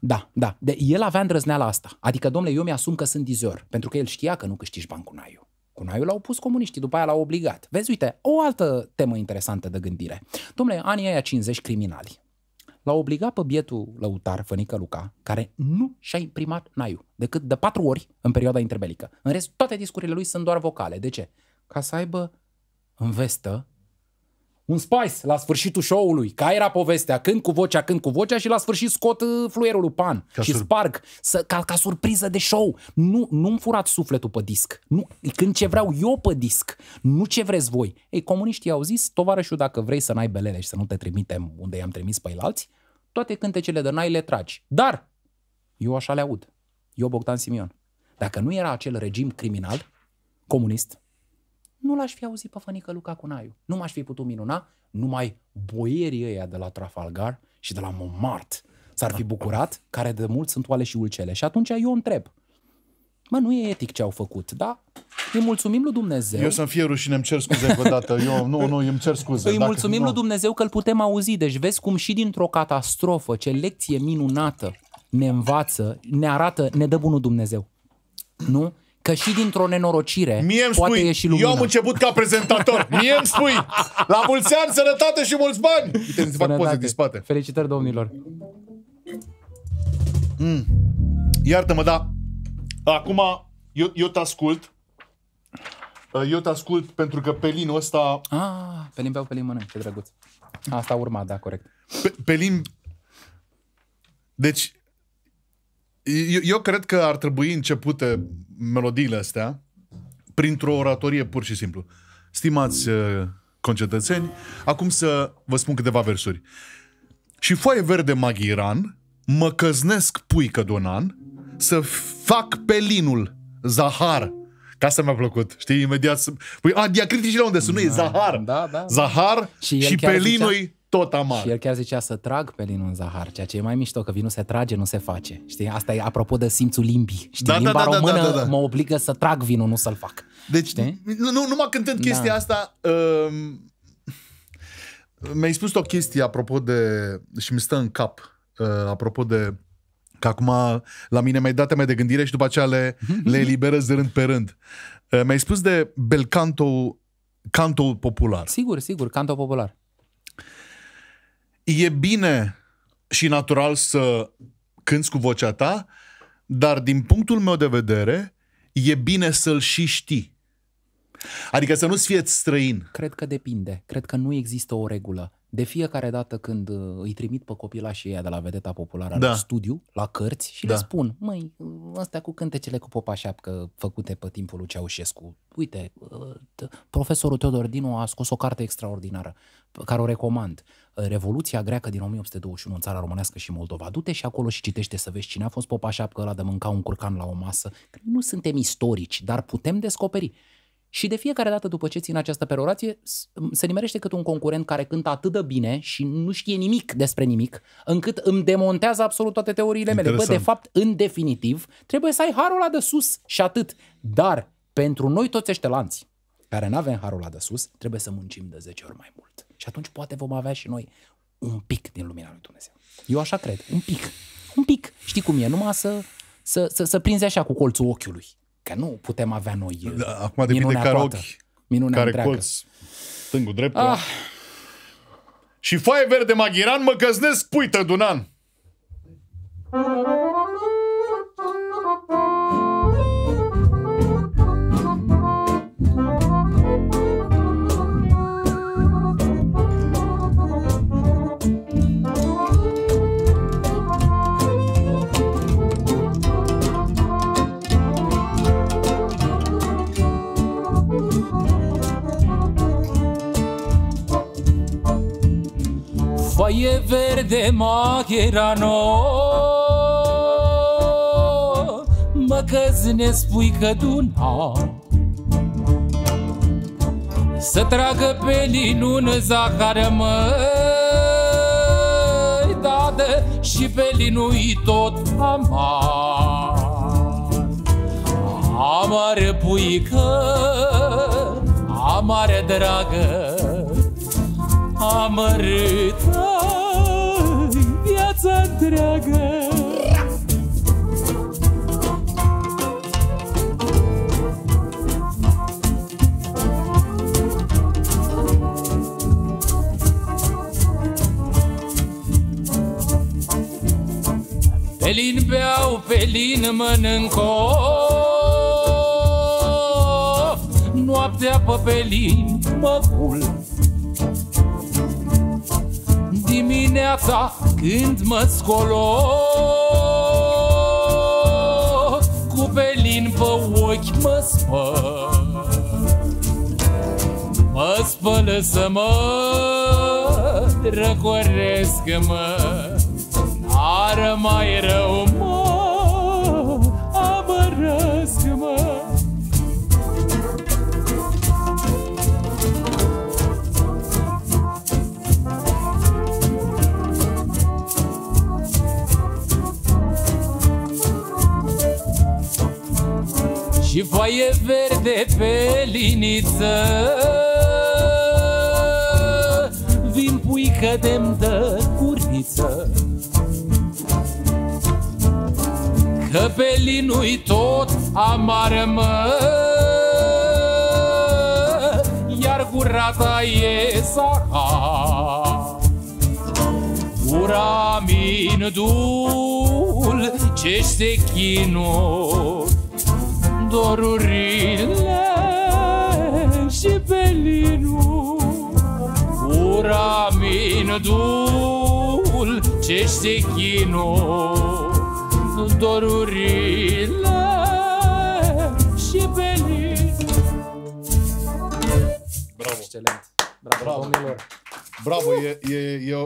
Da, da. De, el avea îndrăzneala asta. Adică, domnule, eu mi-asum că sunt dizor, pentru că el știa că nu câștigi bani cu naiul. Cu naiul l-au pus comuniștii, după aia l-au obligat. Vezi, uite, o altă temă interesantă de gândire. Domnule, anii aia 50 criminali. L-au obligat pe bietul lăutar, Fănică Luca, care nu și-a imprimat naiul, decât de patru ori în perioada interbelică. În rest, toate discurile lui sunt doar vocale. De ce? Ca să aibă în vestă un spice la sfârșitul show-ului, ca era povestea, când cu vocea, când cu vocea și la sfârșit scot uh, fluierul lui Pan Ca și sur- sparg, să, ca, ca surpriză de show. Nu, nu-mi furați sufletul pe disc. Nu, când ce vreau eu pe disc, nu ce vreți voi. Ei, comuniștii au zis, tovarășul, dacă vrei să n-ai belele și să nu te trimitem unde i-am trimis pe alții, toate cântecele de n-ai le tragi. Dar, eu așa le aud. Eu, Bogdan Simion. Dacă nu era acel regim criminal, comunist, nu l-aș fi auzit pe Fănică Luca Cunaiu. Nu m-aș fi putut minuna, numai boierii ăia de la Trafalgar și de la Montmartre s-ar fi bucurat, care de mult sunt oale și ulcele. Și atunci eu întreb, mă, nu e etic ce au făcut, da? Îi mulțumim lui Dumnezeu. Eu să-mi fie rușine, îmi cer scuze încă o dată. Eu, nu, nu, îmi cer scuze. Îi Dacă- mulțumim nu. lui Dumnezeu că îl putem auzi. Deci vezi cum și dintr-o catastrofă, ce lecție minunată ne învață, ne arată, ne dă bunul Dumnezeu. Nu? Că și dintr-o nenorocire Mie îmi poate spui, ieși eu lumina. am început ca prezentator. Mie îmi spui, la mulți ani, sănătate și mulți bani. Uite, îți fac poze Sănătate. din spate. Felicitări domnilor. Iartă-mă, da. Acum, eu, eu te ascult. Eu te ascult pentru că pelinul ăsta, Ah, pe limbeau, pe limbi mănânc, ce drăguț. Asta urma, da, corect. pe, pelin... Deci, eu, eu cred că ar trebui începute melodiile astea printr-o oratorie pur și simplu. Stimați uh, concetățeni, acum să vă spun câteva versuri. Și foaie verde maghiran, mă căznesc puică donan, să fac pelinul Zahar. Ca asta mi-a plăcut. Știi, imediat să... Păi, a, diacriticile unde sunt? Nu, e Zahar. Da, da. Zahar Și și, el și chiar pelinul zicea- e tot amar. Și el chiar zicea să trag pe linul în zahar, ceea ce e mai mișto, că vinul se trage, nu se face. Știi? Asta e apropo de simțul limbii. Știi? Da, da, Limba da, da, da, română da, da. mă obligă să trag vinul, nu să-l fac. Deci, Știi? nu, nu, numai cântând chestia Da. asta, uh, mi-ai spus o chestie apropo de, și mi stă în cap, uh, apropo de, că acum la mine mi-ai dat mai de gândire și după aceea le, le eliberez de rând pe rând. Uh, mi-ai spus de bel canto, canto popular. Sigur, sigur, canto popular. E bine și natural să cânți cu vocea ta, dar din punctul meu de vedere, e bine să-l și știi. Adică să nu-ți fie străin. Cred că depinde. Cred că nu există o regulă. De fiecare dată când uh, îi trimit pe copilașii ăia de la Vedeta Populară Da. la studiu, la cărți și Da. le spun, măi, astea cu cântecele cu popa șapcă făcute pe timpul lui Ceaușescu, uite, uh, t- profesorul Teodor Dinu a scos o carte extraordinară pe care o recomand. Uh, Revoluția greacă din 1821 în țara românească și Moldova. Du-te și acolo și citește să vezi cine a fost popa șapcă ăla de mânca un curcan la o masă. Că nu suntem istorici, dar putem descoperi. Și de fiecare dată după ce țin această perorație, s- se nimerește cât un concurent care cântă atât de bine și nu știe nimic despre nimic, încât îmi demontează absolut toate teoriile mele. Bă, de Interesant. fapt, în definitiv, trebuie să ai harul ăla de sus și atât. Dar, pentru noi toți ăștia care nu avem harul ăla de sus, trebuie să muncim de 10 ori mai mult. Și atunci poate vom avea și noi un pic din lumina lui Dumnezeu. Eu așa cred, un pic. Un pic. Știi cum e? Numai să, să, să, să prinzi așa cu colțul ochiului. Că nu putem avea noi Da, acum depinde minunea care toată. ochi. Minunea care întreagă. colț stângul dreptul. Ah. Și foaie verde maghiran, mă căznesc, pui tădunan. Foaie verde magherano Mă căznesc pui căduna Să tragă pe linun zahară măi Dadă și pe linui tot amar. Amară puică, amară dragă amărâtă viața întreagă. Pelin beau, pelin mănânco Noaptea pe pelin mă culc dimineața când mă scolo Cu pelin pe ochi mă spăl. Mă spălă să mă răcoresc mă N-ar mai rău mă Și foaie verde pe liniță. Vin puică de-mi dă curniță Că pe linui tot amară mă. Iar gura ta e sahar Gura min dul ce-ște chinul dorurile și pelinul Ura min dul ce știe chinul dorurile și pelinul Bravo. Excelent! Bravo, Bravo. domnilor! Bravo, e, e,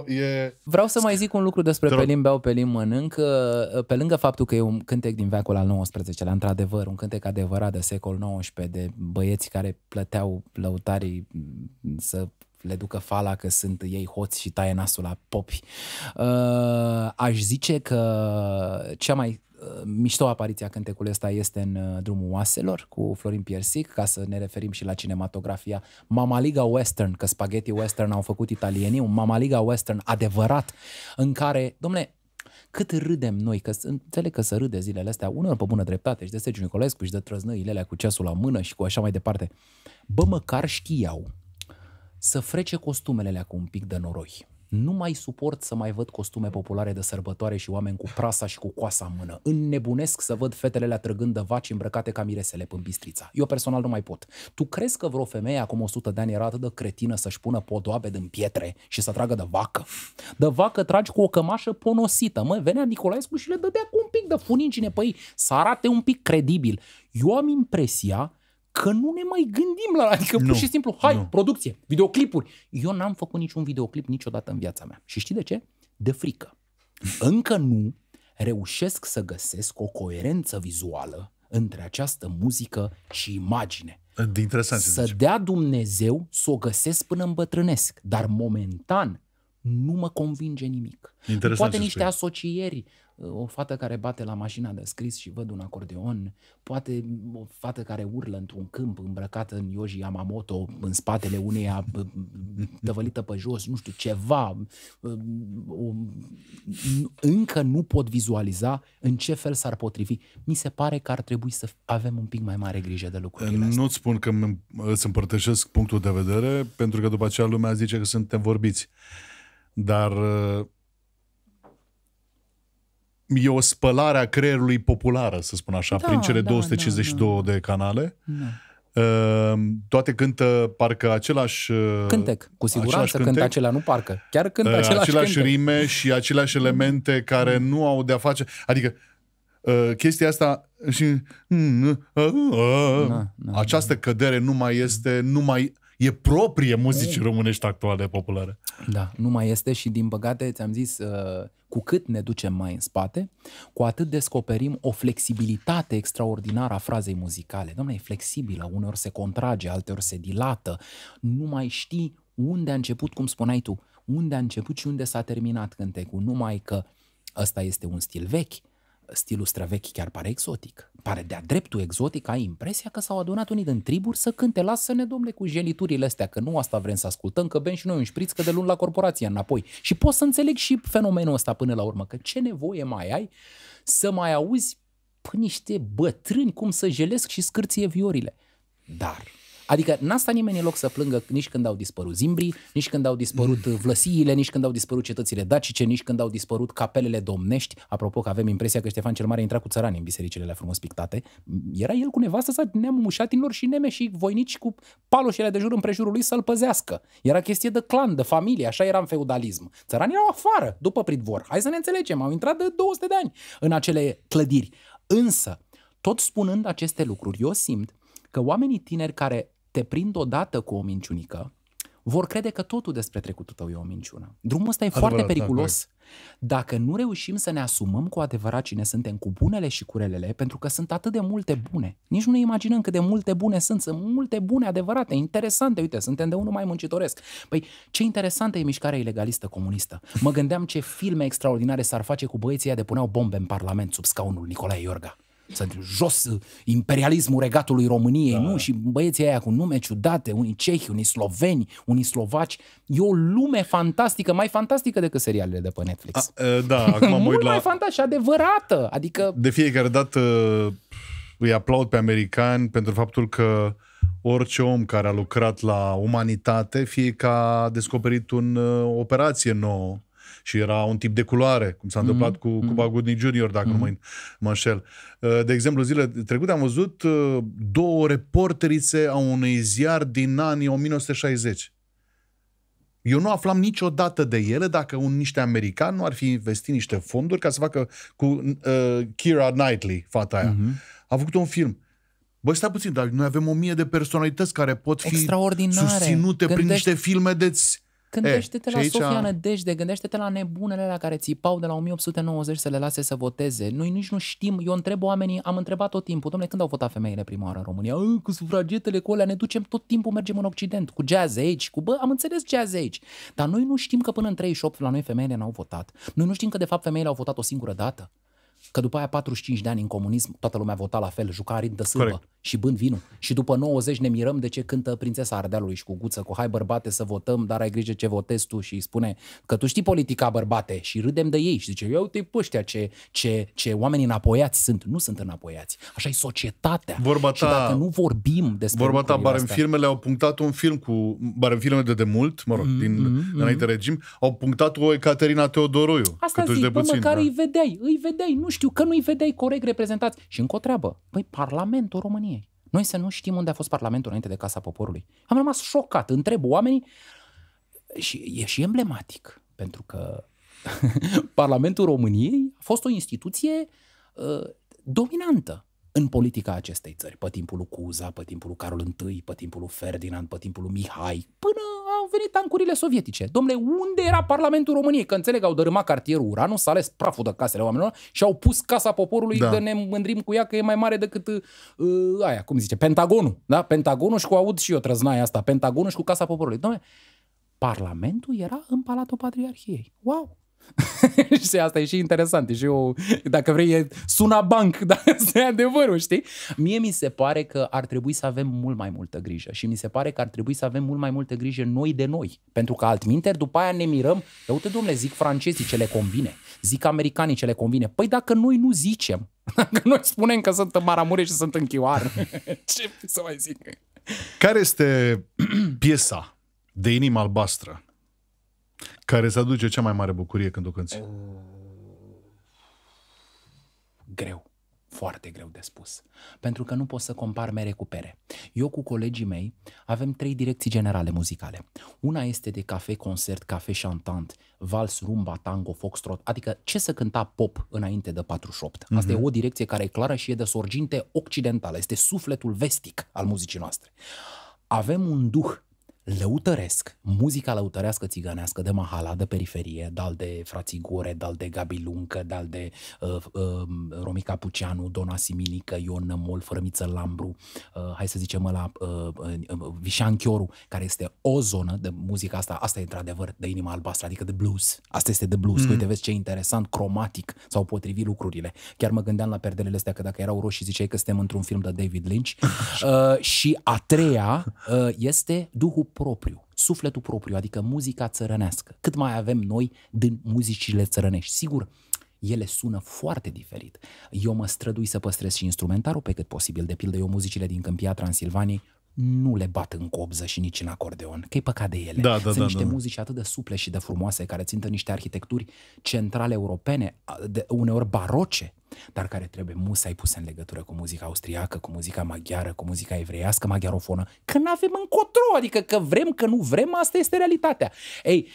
e, e... Vreau să mai zic un lucru despre Te rog. Pelin Beau, Pelin Mănânc. uh, Pe lângă faptul că e un cântec din veacul al XIX-lea, într-adevăr, un cântec adevărat de secol XIX, de băieți care plăteau lăutarii mm, să le ducă fala că sunt ei hoți și taie nasul la popi. Uh, Aș zice că cea mai uh, mișto apariția cântecului ăsta este în uh, Drumul Oaselor cu Florin Piersic, ca să ne referim și la cinematografia Mamaliga Western, că spaghetti western au făcut italienii, un Mamaliga Western adevărat, în care, domnule, cât râdem noi, că s- înțeleg că să râde zilele astea, uneori pe bună dreptate, și de Sergiu Nicolescu și de trăznăile alea cu ceasul la mână și cu așa mai departe. Bă, măcar știau să frece costumele alea cu un pic de noroi. Nu mai suport să mai văd costume populare de sărbătoare și oameni cu prasa și cu coasa în mână. Înnebunesc să văd fetele alea trăgând de vaci îmbrăcate ca miresele în bistrița. Eu personal nu mai pot. Tu crezi că vreo femeie acum 100 de ani era atât de cretină să-și pună podoabe din pietre și să tragă de vacă? De vacă tragi cu o cămașă ponosită. Mă, venea Nicolaescu și le dădea cu un pic de funingine pe ei să arate un pic credibil. Eu am impresia că nu ne mai gândim la adică Nu, pur și simplu, hai, nu. producție, videoclipuri. Eu n-am făcut niciun videoclip niciodată în viața mea. Și știi de ce? De frică. Încă nu reușesc să găsesc o coerență vizuală între această muzică și imagine. De interesant ce Să zici. dea Dumnezeu să o găsesc până îmbătrânesc, dar momentan nu mă convinge nimic. Interesant Poate ce niște spui. asocieri o fată care bate la mașina de scris și văd un acordeon, poate o fată care urlă într-un câmp îmbrăcată în Yoji Yamamoto, în spatele uneia b- b- tăvălită pe jos, nu știu, ceva. O, încă nu pot vizualiza în ce fel s-ar potrivi. Mi se pare că ar trebui să avem un pic mai mare grijă de lucrurile astea. Nu-ți spun că îmi- îți împărtășesc punctul de vedere, pentru că după aceea lumea zice că suntem vorbiți. Dar uh, e o spălare a creierului populară, să spun așa, Da, prin cele da, 252 de canale. Da. Uh, Toate cântă parcă același... uh, Cântec, cu siguranță același cântă cântec. acelea, nu parcă. Chiar cântă uh, același, aceleași cântec. rime și aceleași elemente care nu au de-a face... Adică uh, chestia asta și uh, uh, uh, Da, da, această cădere nu mai este, nu mai e proprie muzicii românești actuale populare. Da, nu mai este și din păcate ți-am zis, uh, cu cât ne ducem mai în spate, cu atât descoperim o flexibilitate extraordinară a frazei muzicale. Domnule, e flexibilă, uneori se contrage, alteori se dilată, nu mai știi unde a început, cum spuneai tu, unde a început și unde s-a terminat cântecul. Numai că ăsta este un stil vechi, stilul străvechi chiar pare exotic. Pare de-a dreptul exotic, ai impresia că s-au adunat unii din triburi să cânte, lasă-ne, domnule, cu jeliturile astea, că nu asta vrem să ascultăm, că bem și noi un șpriț, că de luni la corporație înapoi. Și pot să înțeleg și fenomenul ăsta până la urmă, că ce nevoie mai ai să mai auzi pă, niște bătrâni cum să jelesc și scârție viorile. Dar Adică n-a stat nimeni în loc să plângă nici când au dispărut zimbrii, nici când au dispărut mm. vlăsiile, nici când au dispărut cetățile dacice, nici când au dispărut capelele domnești. Apropo că avem impresia că Ștefan cel Mare intra cu țărani în bisericile alea frumos pictate. Era el cu nevastă sa neamul mușatinilor și neme și voinici cu paloșele de jur împrejurul lui să-l păzească. Era chestie de clan, de familie, așa era în feudalism. Țăranii erau afară, după pridvor. Hai să ne înțelegem, au intrat de 200 de ani în acele clădiri. Însă, tot spunând aceste lucruri, eu simt că oamenii tineri care te prind odată cu o minciunică, vor crede că totul despre trecutul tău e o minciună. Drumul ăsta e Adevărat, foarte da, periculos. Dacă nu reușim să ne asumăm cu adevărat cine suntem cu bunele și cu relele, pentru că sunt atât de multe bune. Nici nu ne imaginăm cât de multe bune sunt. Sunt multe bune, adevărate, interesante. Uite, suntem de unul mai muncitoresc. Păi, ce interesantă e mișcarea ilegalistă comunistă. Mă gândeam ce filme extraordinare s-ar face cu băieții ăia de puneau bombe în Parlament sub scaunul Nicolae Iorga. Să jos uh, imperialismul regatului României, da. nu? Și băieții aia cu nume ciudate, unii cehi, unii sloveni, unii slovaci. E o lume fantastică, mai fantastică decât serialele de pe Netflix. A, uh, da, acum mă uit Mult mai la... fantastică și adevărată. Adică, De fiecare dată îi aplaud pe americani pentru faptul că orice om care a lucrat la umanitate, fie că a descoperit un, o operație nouă și era un tip de culoare, cum s-a întâmplat cu Cuba Gooding Jr., dacă nu mă, mă înșel. De exemplu, zile trecute am văzut uh, două reporterițe a unui ziar din anii 1960. Eu nu aflam niciodată de ele dacă un niște americani nu ar fi investit niște fonduri ca să facă cu uh, Kira Knightley, fata aia. Uh-huh. A făcut un film. Băi, stai puțin, dar noi avem o mie de personalități care pot fi Extraordinare. susținute prin Gândește- niște filme de Gândește-te E, la și aici- Sofia Nădejde, gândește-te la nebunele la care țipau de la 1890 să le lase să voteze. Noi nici nu știm, eu întreb oamenii, am întrebat tot timpul, domnule, când au votat femeile prima oară în România? "Ă, Cu sufragetele, cu alea, ne ducem tot timpul, mergem în Occident, cu jazz aici, cu bă, am înțeles jazz aici. Dar noi nu știm că până în 38 la noi femeile n-au votat. Noi nu știm că de fapt femeile au votat o singură dată. Că după aia 45 de ani în comunism, toată lumea vota la fel, juca ritm de sâmbă Corect. și bând vinul. Și după 90 ne mirăm de ce cântă prințesa Ardealului și cu guță, cu hai bărbate să votăm, dar ai grijă ce votezi tu și îi spune că tu știi politica bărbate și râdem de ei și zice, ia uite pe ăștia ce, ce, ce oameni înapoiați sunt. Nu sunt înapoiați. Așa e societatea. Vorba și ta- dacă nu vorbim despre Vorba ta, lucrurile barem astea- firmele au punctat un film cu, barem filme de demult, mă rog, mm, din mm, înainte regim, au punctat o Ecaterina Teodoroiu. Asta câtuși zic, de bă, puțin, măcar da. îi vedeai, îi vedeai, nu știu, că nu îi vedeai corect reprezentați. Și încă o treabă, băi, Parlamentul României. Noi să nu știm unde a fost Parlamentul înainte de Casa Poporului. Am rămas șocat, întreb oamenii și e și emblematic, pentru că Parlamentul României a fost o instituție uh, dominantă în politica acestei țări, pe timpul lui Cuza, pe timpul lui Carol I, pe timpul lui Ferdinand, pe timpul lui Mihai, până au venit tancurile sovietice. Domnule, unde era Parlamentul României? Că înțeleg, au dărâmat cartierul Uranu, s-a ales praful de casele oamenilor și au pus Casa Poporului Da. da. de ne mândrim cu ea că e mai mare decât uh, aia, cum zice, Pentagonul. Da? Pentagonul și cu aud și eu trăznaia asta, Pentagonul și cu Casa Poporului. Domnule, Parlamentul era în Palatul Patriarhiei. Wow! și asta e și interesant, e și eu, dacă vrei, e, suna banc, dar asta e adevărul, știi? Mie mi se pare că ar trebui să avem mult mai multă grijă și mi se pare că ar trebui să avem mult mai multă grijă noi de noi, pentru că altminteri după aia ne mirăm, că uite domnule, zic francezii ce le convine, zic americanii ce le convine, păi dacă noi nu zicem, dacă noi spunem că sunt în Maramureș și sunt în Chioar, ce să mai zic? Care este piesa de inimă albastră care îți aduce cea mai mare bucurie când o cânti? greu, foarte greu de spus. Pentru că nu poți să compar mere cu pere. Eu cu colegii mei avem trei direcții generale muzicale. Una este de cafe, concert, cafe chantant, vals, rumba, tango, foxtrot, adică ce să cânta pop înainte de 48. Asta e o direcție care e clară și e de sorginte occidentală, este sufletul vestic al muzicii noastre. Avem un duh lăutăresc, muzica lăutărească țigănească de Mahala, de periferie, dal de Frații Gore, dal de Gabi Luncă, dal de uh, uh, Romica Puceanu, Dona Siminică, Ion Nămol, Fărămiță Lambru, uh, hai să zicem la uh, uh, Vișan Chioru, care este o zonă de muzica asta, asta e într-adevăr de inima albastră, adică de blues. Asta este de blues. Mm. Uite, vezi ce interesant, cromatic s-au potrivit lucrurile. Chiar mă gândeam la perdelele astea că dacă erau roșii ziceai că suntem într-un film de David Lynch. Uh, și a treia uh, este duhul propriu, sufletul propriu, adică muzica țărănească. Cât mai avem noi din muzicile țărănești. Sigur, ele sună foarte diferit. Eu mă strădui să păstrez și instrumentarul pe cât posibil. De pildă, eu muzicile din Câmpia Transilvaniei nu le bat în cobză și nici în acordeon, că e păcat de ele. Da, da, Sunt da, niște da. muzici atât de suple și de frumoase, care țintă niște arhitecturi centrale europene, de, uneori baroce, dar care trebuie musai puse în legătură cu muzica austriacă, cu muzica maghiară, cu muzica evreiască, maghiarofonă, că nu avem încotro, adică că vrem, că nu vrem, asta este realitatea. Ei,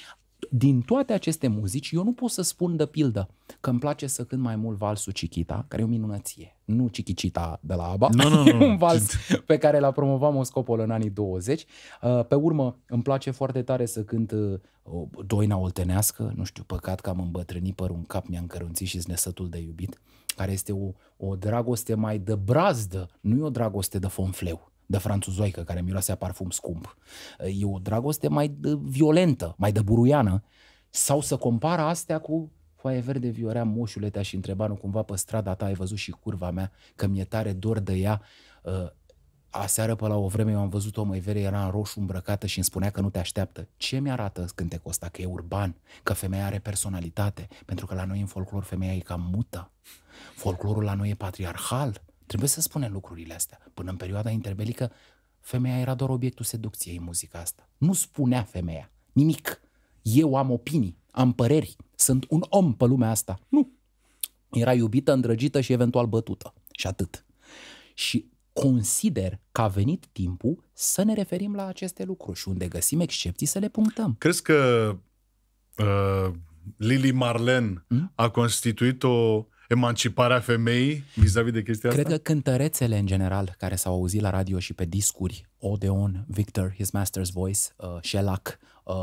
din toate aceste muzici, eu nu pot să spun de pildă că îmi place să cânt mai mult valsul Chiquita, care e o minunăție. Nu Chiquicita de la ABBA, Nu, nu, e nu. un vals pe care l-a promovat Moscopol în anii 20. Uh, Pe urmă, îmi place foarte tare să cânt uh, o doina oltenească, nu știu, păcat că am îmbătrânit părul în cap, mi-am cărunțit și znesătul de iubit, care este o, o dragoste mai de brazdă, nu e o dragoste de fonfleu de franțuzoică care miroase a parfum scump. E o dragoste mai de violentă, mai de buruiană. Sau să compară astea cu foaie verde viorea moșule te-aș întreba nu cumva pe strada ta ai văzut și curva mea că mi-e tare dor de ea Uh, aseară pe la o vreme eu am văzut o măivere, era în roșu îmbrăcată și îmi spunea că nu te așteaptă. Ce mi-arată cântecul ăsta? Că e urban, că femeia are personalitate, pentru că la noi în folclor femeia e cam mută. Folclorul la noi e patriarhal. Trebuie să spunem lucrurile astea. Până în perioada interbelică, femeia era doar obiectul seducției în muzica asta. Nu spunea femeia nimic. Eu am opinii, am păreri, sunt un om pe lumea asta. Nu. Era iubită, îndrăgită și eventual bătută. Și atât. Și consider că a venit timpul să ne referim la aceste lucruri și unde găsim excepții să le punctăm. Crezi că uh, Lili Marlen Hmm? a constituit o emancipare a femeii vis-a-vis de chestia Cred asta? că cântărețele în general care s-au auzit la radio și pe discuri, Odeon, Victor, His Master's Voice, uh, Shellac, uh,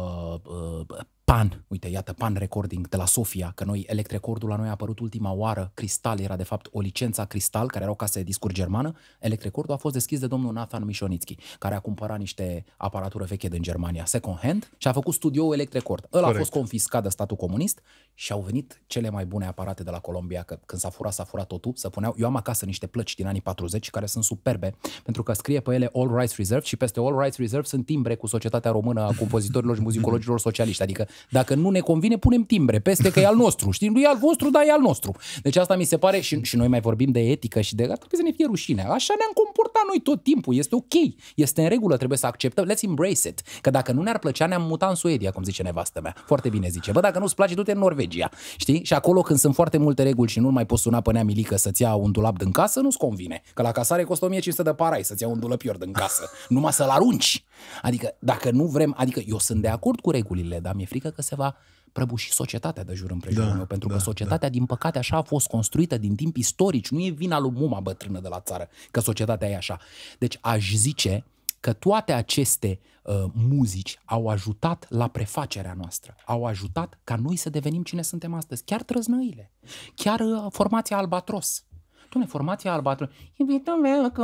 uh, Pan, uite, iată, Pan Recording de la Sofia, că noi, Electrecordul la noi a apărut ultima oară, Cristal era de fapt o licență a Cristal, care era o casă de discuri germană, Electrecordul a fost deschis de domnul Nathan Mișonițchi, care a cumpărat niște aparatură veche din Germania, second hand, și a făcut studioul Electrecord. Ăla Corect. a fost confiscat de statul comunist și au venit cele mai bune aparate de la Colombia, că când s-a furat, s-a furat totul, să puneau, eu am acasă niște plăci din anii 40 care sunt superbe, pentru că scrie pe ele All Rights Reserved și peste All Rights Reserved sunt timbre cu Societatea Română a Compozitorilor și Muzicologilor Socialiști, adică dacă nu ne convine, punem timbre, peste că e al nostru, știi, nu e al vostru, dar e al nostru. Deci asta mi se pare și, și noi mai vorbim de etică și de, ar trebui să ne fie rușine. Așa ne-am comportat noi tot timpul, este ok, este în regulă, trebuie să acceptăm, let's embrace it. Că dacă nu ne-ar plăcea, ne-am mutat în Suedia, cum zice nevastă mea. Foarte bine zice. Bă, dacă nu-ți place, du-te în Norvegia. Știi? Și acolo când sunt foarte multe reguli și nu mai poți suna pe nea milică să-ți ia un dulap din casă, nu-ți convine. Că la casare costă 1500 de parai să-ți ia un dulăpior din casă. Numai să-l arunci. Adică dacă nu vrem, adică eu sunt de acord cu regulile, dar mi-e frică că se va prăbuși societatea de jur împrejurul Da, meu, pentru da, că societatea, din păcate, așa a fost construită din timp istorici. Nu e vina lui muma bătrână de la țară că societatea e așa. Deci aș zice că toate aceste uh, muzici au ajutat la prefacerea noastră, au ajutat ca noi să devenim cine suntem astăzi, chiar trăznăile, chiar uh, formația Albatros. Doamne, formația albastră. Invităm cu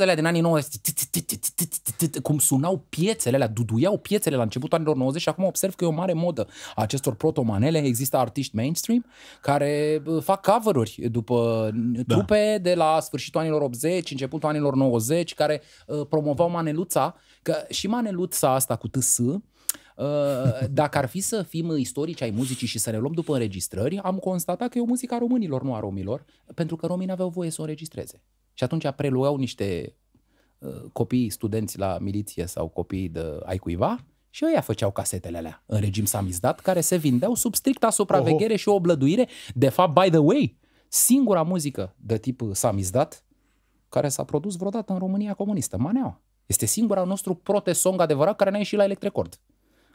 Alea din anii 90. Cum sunau piețele alea, duduiau piețele la începutul anilor 90 și acum observ că e o mare modă a acestor protomanele. Există artiști mainstream care bă, fac cover-uri după trupe de la sfârșitul anilor 80, începutul anilor 90, care uh, promovau maneluța. Că și maneluța asta cu TS Uh, dacă ar fi să fim istorici ai muzicii și să ne luăm după înregistrări, am constatat că e o muzică a românilor, nu a romilor, pentru că romii aveau voie să o înregistreze. Și atunci preluau niște uh, copii studenți la miliție sau copii de ai cuiva și ăia făceau casetele alea în regim samizdat, care se vindeau sub stricta supraveghere și oblăduire. De fapt, by the way, singura muzică de tip samizdat care s-a produs vreodată în România comunistă, Maneaua. Este singura nostru protesong adevărat care n-a ieșit la Electrecord.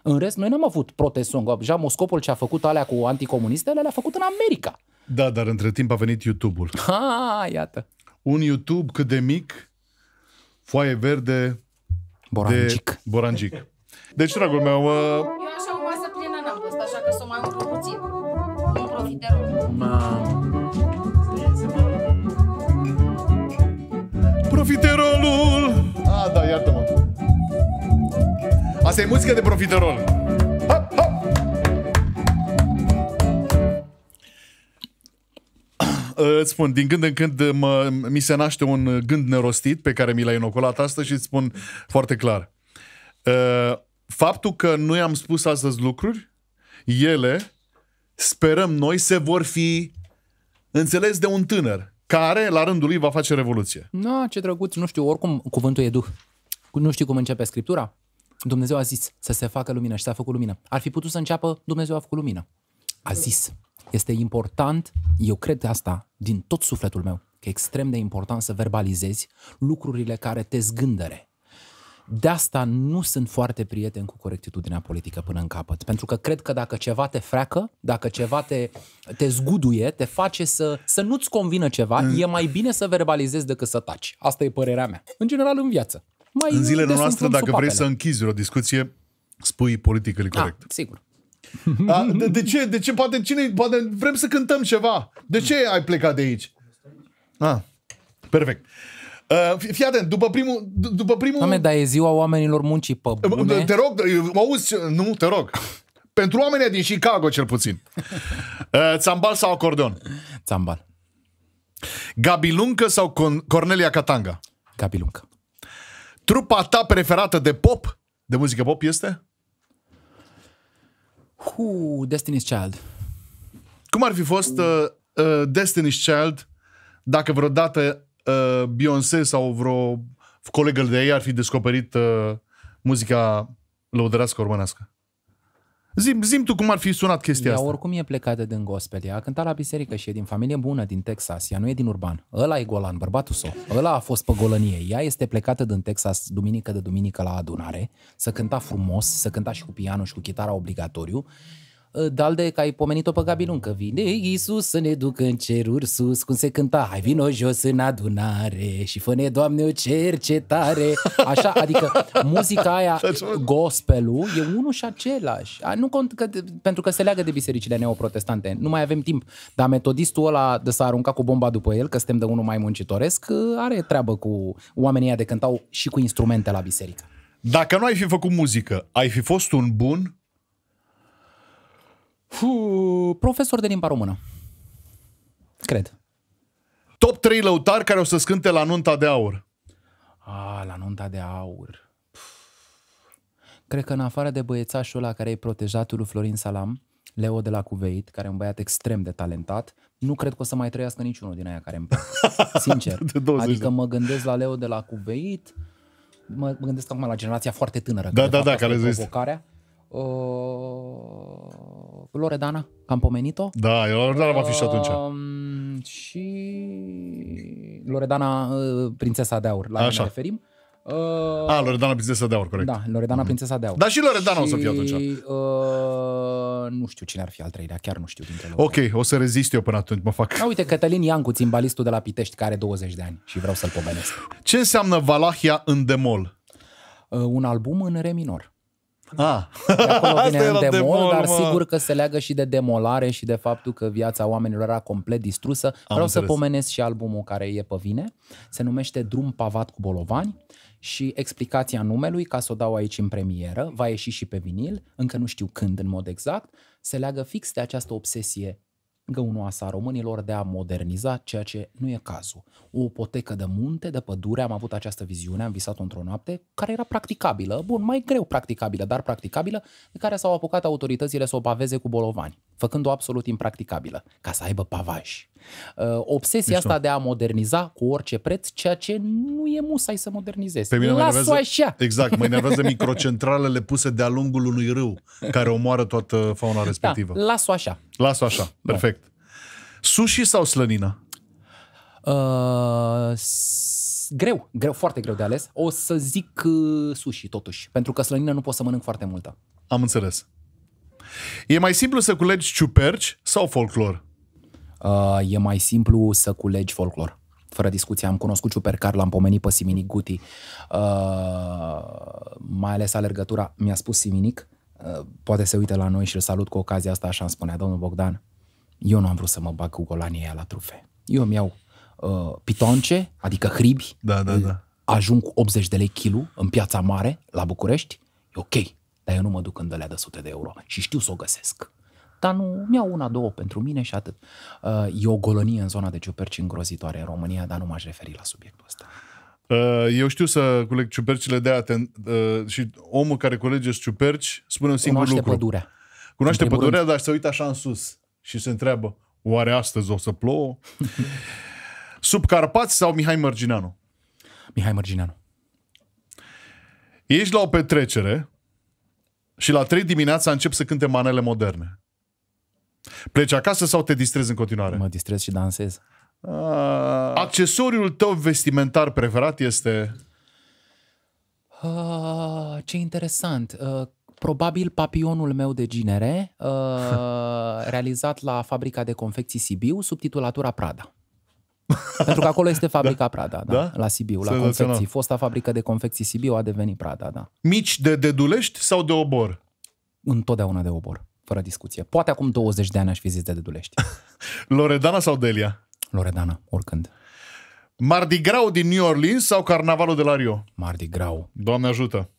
În rest, noi n-am avut protesong. Deja Moscopol ce a făcut alea cu anticomunistele, le-a făcut în America. Da, dar între timp a venit YouTube-ul. Ha, iată. Un YouTube cât de mic, foaie verde Borangic. de borangic. Deci, dragul meu, uh, Eu așa o masă plină n-am pus, așa că să o mai umplu puțin. Un profiterol. profiterolul! Ah, da, iartă-mă. Asta e muzică de profiterol. Hop, hop. Îți spun, din când în când mă, mi se naște un gând nerostit pe care mi l-ai inoculat astăzi și îți spun foarte clar. Uh, Faptul că noi am spus astăzi lucruri, ele, sperăm noi, se vor fi înțeles de un tânăr care, la rândul lui, va face revoluție. No, ce drăguț, nu știu, oricum cuvântul e duh. Nu știu cum începe Scriptura. Dumnezeu a zis să se facă lumină și s-a făcut lumină. Ar fi putut să înceapă Dumnezeu a făcut lumină. A zis. Este important, eu cred asta din tot sufletul meu, că e extrem de important să verbalizezi lucrurile care te zgândere. De asta nu sunt foarte prieten cu corectitudinea politică până în capăt. Pentru că cred că dacă ceva te freacă, dacă ceva te, te zguduie, te face să, să nu-ți convină ceva, mm. e mai bine să verbalizezi decât să taci. Asta e părerea mea. În general în viață. Mai În zilele desumflăm noastre, dacă vrei supapele. să închizi o discuție, spui politically Da, corect. sigur. A, de, de ce? De ce? Poate, cine, poate vrem să cântăm ceva. De ce ai plecat de aici? Ah, perfect. Uh, fii fii atent, după primul... d- După primul Doamne, dar e ziua oamenilor muncii pe bune. te rog, mă auzi? Nu, te rog. Pentru oamenii din Chicago, cel puțin. Uh, țambal sau acordeon? Țambal. Gabi Luncă sau Con- Cornelia Catanga? Gabi Luncă. Trupa ta preferată de pop, de muzică pop, este? Hu, Destiny's Child. Cum ar fi fost uh, uh, Destiny's Child dacă vreodată uh, Beyoncé sau vreo colegă de ei ar fi descoperit uh, muzica lăudărească românească? Zim, zim tu cum ar fi sunat chestia Ea asta. oricum e plecată din gospel. Ea a cântat la biserică și e din familie bună, din Texas. Ea nu e din urban. Ăla e golan, bărbatul său. Ăla a fost pe golănie. Ea este plecată din Texas duminică de duminică la adunare, să cânta frumos, să cânta și cu pianul și cu chitara obligatoriu. Dalde că ai pomenit-o pe Gabi Luncă. Vine Iisus să ne ducă în ceruri sus, cum se cânta, hai vino jos în adunare și fă-ne, Doamne, o cercetare. Așa, adică muzica aia, gospelul, e unul și același. A, Nu cont că, pentru că se leagă de bisericile neoprotestante. Nu mai avem timp. Dar metodistul ăla de s-a aruncat cu bomba după el, că suntem de unul mai muncitoresc, are treabă cu oamenii ăia de cântau și cu instrumente la biserică. Dacă nu ai fi făcut muzică, ai fi fost un bun Fu, profesor de limba română. Cred. top 3 lăutari care o să scânte la nunta de aur. A, la nunta de aur. Pf. Cred că în afară de băiețașul ăla care e protejatul lui Florin Salam, Leo de la Cuveit, care e un băiat extrem de talentat, nu cred că o să mai trăiască niciunul din aia care îmi plac. Sincer. De 20 adică de- mă gândesc la Leo de la Cuveit, mă, mă gândesc acum la generația foarte tânără. Da, că de da, fapt da, asta care e zici. provocarea. Uh, Loredana, că am pomenit-o. Da, eu dar va fi și atunci. Um, și Loredana, uh, prințesa de aur, la ea Așa. ne referim. Uh, A, Loredana Prințesa de Aur, corect. da, Loredana, prințesa de aur. Dar și Loredana o să fie Și, atunci. Uh, nu știu cine ar fi al treilea, chiar nu știu dintre lor. Ok, o să rezist eu până atunci, mă fac. Da, uite, Cătălin Iancuț, țimbalistul de la Pitești, care are 20 de ani și vreau să-l pomenesc. Ce înseamnă Valahia în demol? Uh, un album în re minor. Ah, De acolo Asta vine era în demol, demol, dar mă. sigur că se leagă și de demolare și de faptul că viața oamenilor era complet distrusă. Vreau să înțeles. pomenesc și albumul care e pe vine. Se numește Drum pavat cu bolovani și explicația numelui, ca să o dau aici în premieră, va ieși și pe vinil, încă nu știu când în mod exact, se leagă fix de această obsesie găunoasă a românilor de a moderniza ceea ce nu e cazul. O potecă de munte, de pădure, am avut această viziune, am visat-o într-o noapte, care era practicabilă, bun, mai greu practicabilă, dar practicabilă, de care s-au apucat autoritățile să o paveze cu bolovani, făcând-o absolut impracticabilă, ca să aibă pavaj. Uh, obsesia Mișto. asta de a moderniza cu orice preț, ceea ce nu e musai să modernizezi. Pe mine mă Las-o enervează, așa. exact, mă enervează microcentralele puse de-a lungul unui râu, care omoară toată fauna Da, respectivă. las-o așa. Lasă așa, perfect. Sushi sau slănină? Uh, s- greu, greu, foarte greu de ales. O să zic uh, sushi totuși, pentru că slănină nu pot să mănânc foarte multă. Am înțeles. E mai simplu să culegi ciuperci sau folclor? Uh, e mai simplu să culegi folclor. Fără discuție, am cunoscut Ciupercar, l-am pomenit pe Siminic Guti, uh, mai ales alergătura. Mi-a spus Siminic, uh, poate se uite la noi și îl salut cu ocazia asta, așa îmi spunea domnul Bogdan, eu nu am vrut să mă bag cu golanii aia la trufe. Eu îmi iau uh, pitonce, adică hribi, Da, da, da. ajung cu 80 de lei kilu în piața mare, la București, e ok, dar eu nu mă duc în dălea de sute de euro și știu să o găsesc. Dar nu, mi-au una, două pentru mine și atât. Uh, E o golănie în zona de ciuperci îngrozitoare în România, dar nu m-aș referi la subiectul ăsta. Uh, Eu știu să culeg ciupercile de aia ten- uh, și omul care culege ciuperci spune un singur Cunoaște lucru. pădurea. Cunoaște În primul pădurea, dar se uită așa în sus și se întreabă, oare astăzi o să plouă? Sub Carpați sau Mihai Mărgineanu? Mihai Mărgineanu. Ești la o petrecere și la 3 dimineața încep să cânte manele moderne. Pleci acasă sau te distrezi în continuare? Mă distrez și dansez. Accesoriul tău vestimentar preferat este... Ah, ce interesant. Uh, probabil papionul meu de ginere, uh, realizat la fabrica de confecții Sibiu, sub titulatura Prada. Pentru că acolo este fabrica Prada, da, Da? la Sibiu, la Senzațional. confecții. Fosta fabrică de confecții Sibiu a devenit Prada, da. Mici de dedulești sau de obor? Întotdeauna de obor, fără discuție. Poate acum 20 de ani aș fi zis de Dedulești. Loredana sau Delia? Loredana, oricând. Mardi Gras din New Orleans sau Carnavalul de la Rio? Mardi Grau. Doamne ajută!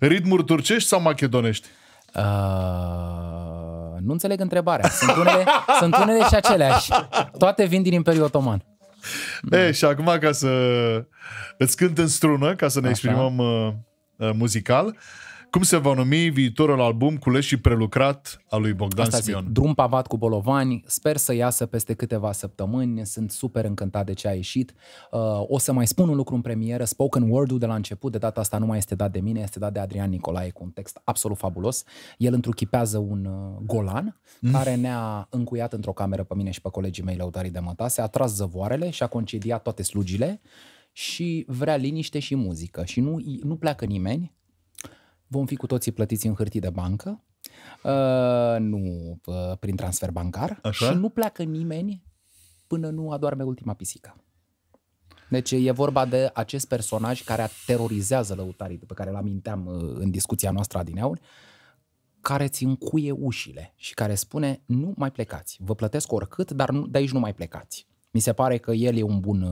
Ritmuri turcești sau machedonești? Uh, nu înțeleg întrebarea. Sunt unele, sunt unele și aceleași. Toate vin din Imperiul Otoman. Da. E, și acum ca să îți cânt în strună, ca să ne Așa. exprimăm uh, uh, muzical, cum se va numi viitorul album cules și prelucrat al lui Bogdan Asta zic, Simion? drum pavat cu bolovani, sper să iasă peste câteva săptămâni, sunt super încântat de ce a ieșit. Uh, o să mai spun un lucru în premieră, spoken word-ul de la început, de data asta nu mai este dat de mine, este dat de Adrian Nicolae cu un text absolut fabulos. El întruchipează un uh, golan mm. care ne-a încuiat într-o cameră pe mine și pe colegii mei lăutarii de mătase, a tras zăvoarele și a concediat toate slugile și vrea liniște și muzică și nu, nu pleacă nimeni, vom fi cu toții plătiți în hârtii de bancă, uh, nu uh, prin transfer bancar Așa? și nu pleacă nimeni până nu adorme ultima pisică. Deci e vorba de acest personaj care aterorizează lăutarii, pe care l-aminteam uh, în discuția noastră adineauri, care ți încuie ușile și care spune nu mai plecați, vă plătesc oricât, dar nu, de aici nu mai plecați. Mi se pare că el e, un bun,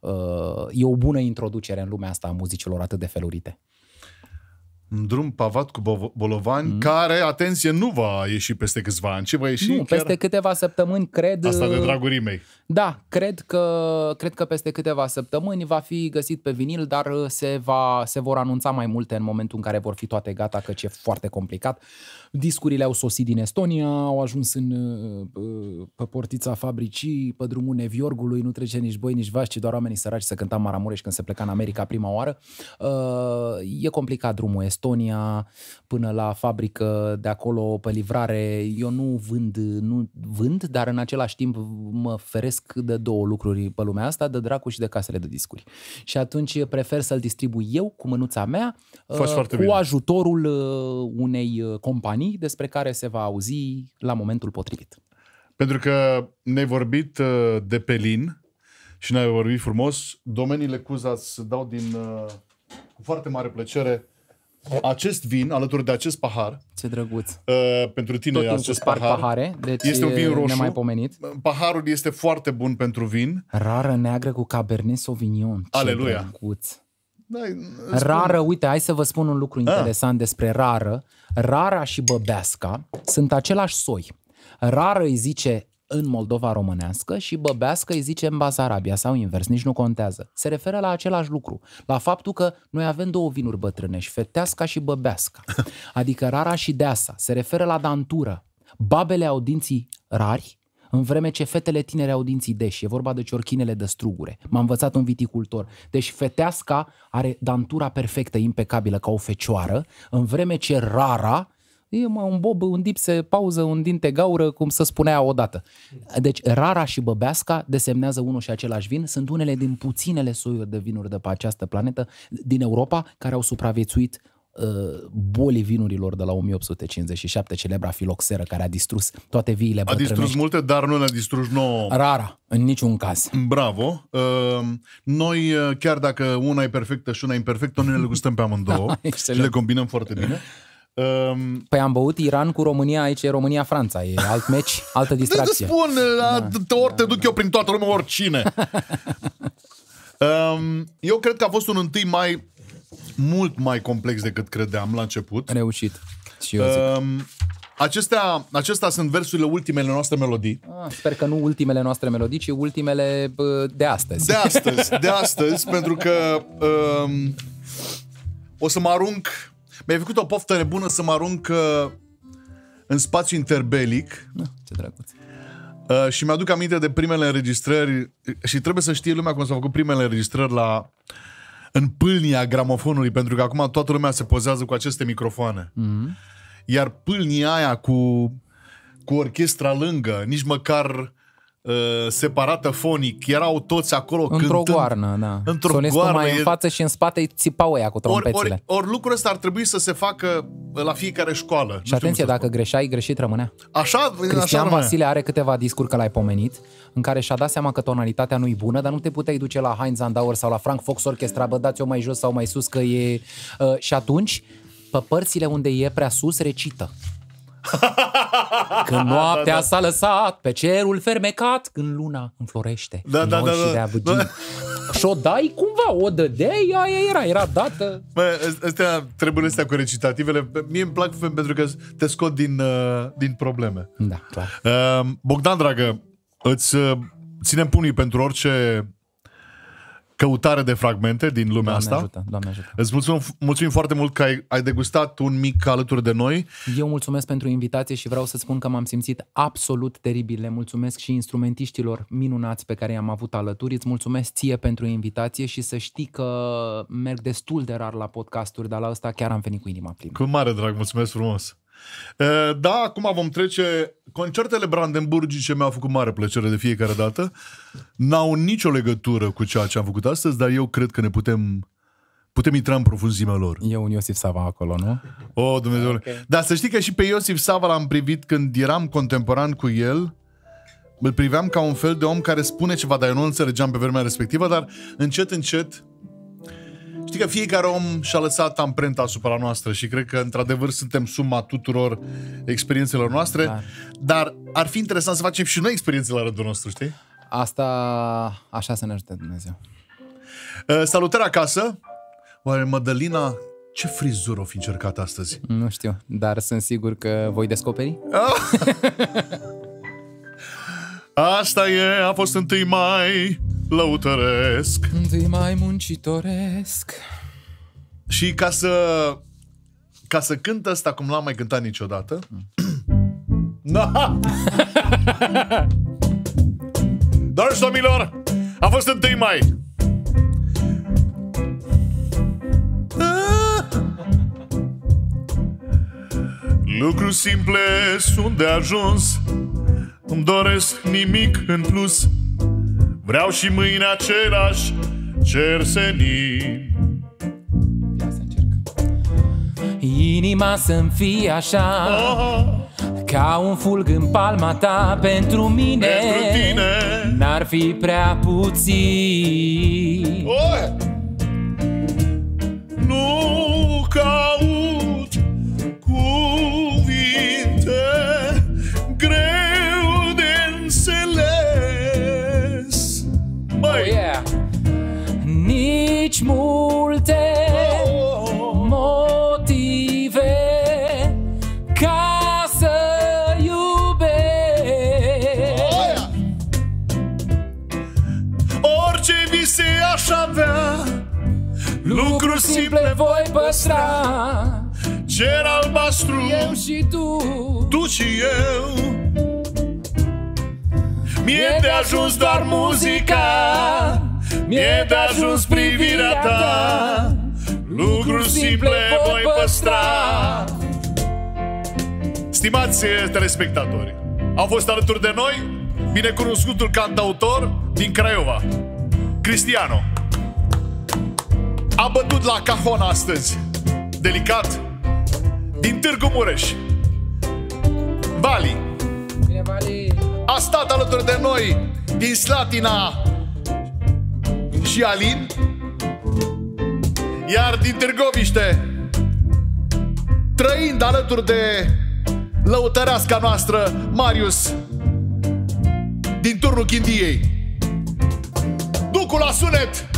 uh, e o bună introducere în lumea asta a muzicilor atât de felurite. Un drum pavat cu bo- bolovani, mm. care, atenție, nu va ieși peste câțiva ani, ci va ieși nu, chiar... peste câteva săptămâni, cred... Asta de uh, dragurii mei. Da, cred că, cred că peste câteva săptămâni va fi găsit pe vinil, dar uh, se, va, se vor anunța mai multe în momentul în care vor fi toate gata, căci e foarte complicat. Discurile au sosit din Estonia, au ajuns în, uh, pe portița fabricii, pe drumul Neviorgului, nu trece nici boi, nici vaci, ci doar oamenii săraci să cânta Maramureș când se pleca în America prima oară. Uh, E complicat drumul Estonia până la fabrică de acolo pe livrare. Eu nu vând, nu vând, dar în același timp mă feresc de două lucruri pe lumea asta, de dracu și de casele de discuri. Și atunci prefer să-l distribui eu cu mânuța mea Faci uh, foarte cu bine. ajutorul uh, unei uh, companii despre care se va auzi la momentul potrivit. Pentru că ne-ai vorbit uh, de pelin și ne-ai vorbit frumos, domeniile Cuza îți dau din, uh, cu foarte mare plăcere acest vin, alături de acest pahar, Ce drăguț. uh, pentru tine Tot timpul acest sparg pahar. pahare, deci Este un vin e roșu. nemaipomenit. Paharul este foarte bun pentru vin. Rară neagră cu Cabernet Sauvignon. Ce Aleluia. drăguț. Da, îți Rară, uite, hai să vă spun un lucru Ah. interesant despre rară. Rara și băbeasca sunt același soi. Rară îi zice în Moldova românească și băbească îi zice în Basarabia sau invers, nici nu contează. Se referă la același lucru, la faptul că noi avem două vinuri bătrânești, feteasca și băbeasca, adică rara și deasa. Se referă la dantură. Babele au dinții rari, în vreme ce fetele tinere au dinții deși. E vorba de ciorchinele de strugure. M-a învățat un viticultor. Deci feteasca are dantura perfectă, impecabilă, ca o fecioară, în vreme ce rara e mai un bob, un dipse, pauză, un dinte gaură, cum să spunea odată. Deci rara și băbeasca desemnează unul și același vin. Sunt unele din puținele soiuri de vinuri de pe această planetă din Europa care au supraviețuit uh, bolii vinurilor de la 1857, celebra filoxeră care a distrus toate viile A distrus bătrânești. multe, dar nu ne-a distrus nouă. Rara, în niciun caz. Bravo. Uh, Noi, uh, chiar dacă una e perfectă și una e imperfectă, noi ne le gustăm pe amândouă și Excelent. le combinăm foarte bine. Uh, Păi am băut Iran cu România, aici e România-Franța, e alt meci, altă Îți distracție. spun, da, te ori te duc eu prin toată lumea, oricine. um, eu cred că a fost un 1 mai mult mai complex decât credeam la început. Reușit. Și eu zic. Um, acestea, acestea sunt versurile ultimele noastre melodii. Ah, sper că nu ultimele noastre melodii, ci ultimele bă, de astăzi. De astăzi, de astăzi, pentru că um, o să mă arunc, mi-ai făcut o poftă nebună să mă arunc uh, în spațiu interbelic Ah, Ce drăguț. Uh, și mi-aduc aminte de primele înregistrări și trebuie să știe lumea cum s-au făcut primele înregistrări la în pâlnia gramofonului, pentru că acum toată lumea se pozează cu aceste microfoane. Mm-hmm. Iar pâlnia aia cu, cu orchestra lângă, nici măcar uh, separată fonic, erau toți acolo Într-o cântând. goarnă, da. Într-o Solistul goarnă, mai e- în față și în spate îi țipau ăia cu Ori, trompețele. ori, ori lucrul ăsta ar trebui să se facă la fiecare școală. Nu și știu cum atenție, să dacă greșeai, greșit rămânea. spun. Așa, Cristian așa rămâne. Vasile are câteva discuri că l-ai pomenit, în care și-a dat seama că tonalitatea nu-i bună, dar nu te puteai duce la Heinz Zandauer sau la Frank Fox Orchestra, bă, dați-o mai jos sau mai sus, că e... Uh, și atunci, pe părțile unde e prea sus, recită. Când noaptea s-a lăsat pe cerul fermecat, când luna înflorește. Da, da, noi da, și da. de abugini. Da. Și o dai cumva, o dădeai, aia era, era dată. Bă, astea trebuie astea cu recitativele. Mie îmi plac pentru că te scot din, uh, din probleme. Da, clar. Uh, Bogdan, dragă, îți uh, ținem pumnii pentru orice căutare de fragmente din lumea Doamne asta. ajută, Doamne ajută. Îți mulțumim, mulțumim foarte mult că ai, ai degustat un mic alături de noi. Eu mulțumesc pentru invitație și vreau să spun că m-am simțit absolut teribil. Le mulțumesc și instrumentiștilor minunați pe care i-am avut alături. Îți mulțumesc ție pentru invitație și să știi că merg destul de rar la podcasturi, dar la ăsta chiar am venit cu inima plină. Cu mare drag, mulțumesc frumos. Uh, Da, acum vom trece... Concertele brandenburgice mi-au făcut mare plăcere de fiecare dată. N-au nicio legătură cu ceea ce am făcut astăzi, dar eu cred că ne putem, putem intra în profunzimea lor. E un Iosif Sava acolo, nu? O, Dumnezeu. Okay. Dar să știi că și pe Iosif Sava l-am privit când eram contemporan cu el. Îl priveam ca un fel de om care spune ceva, dar eu nu înțelegeam pe vremea respectivă, dar încet, încet Știi că fiecare om și-a lăsat amprenta asupra noastră și cred că într-adevăr suntem suma tuturor experiențelor noastre, Clar. dar ar fi interesant să facem și noi experiențe la rândul nostru, știi? Asta, așa să ne ajute Dumnezeu. Uh, salutări acasă! Oare Mădălina, ce frizură o fi încercat astăzi? Nu știu, dar sunt sigur că voi descoperi. Asta e, a fost întâi mai lăutăresc. Întâi mai muncitoresc. Și ca să ca să cânt ăsta cum l-am mai cântat niciodată. Da! Doar și domnilor, a fost întâi mai. Lucruri simple sunt de ajuns Îmi doresc nimic în plus. Vreau și mâine același cer senin. Ia să încerc. Inima să-mi fie așa oh, Ca un fulg în palma ta pentru mine. Pentru tine. N-ar fi prea puțin. Oh. Nu ca Nici multe motive ca să iubesc. Aia! Orice vise aș avea Lucruri simple voi păstra Cer albastru Eu și tu Tu și eu Mie de ajuns doar muzica Mie de ajuns privirea ta. Lucruri simple voi păstra. Stimați eh, telespectatori Au fost alături de noi Binecunoscutul cantautor din Craiova Cristiano. A bătut la cajon astăzi Delicat Din Târgu Mureș. Bali Bine, Vali. A stat alături de noi din Slatina și Alin, iar din Târgoviște, trăind alături de lăutăreasca noastră, Marius, din turnul Chindiei. Ducul la sunet,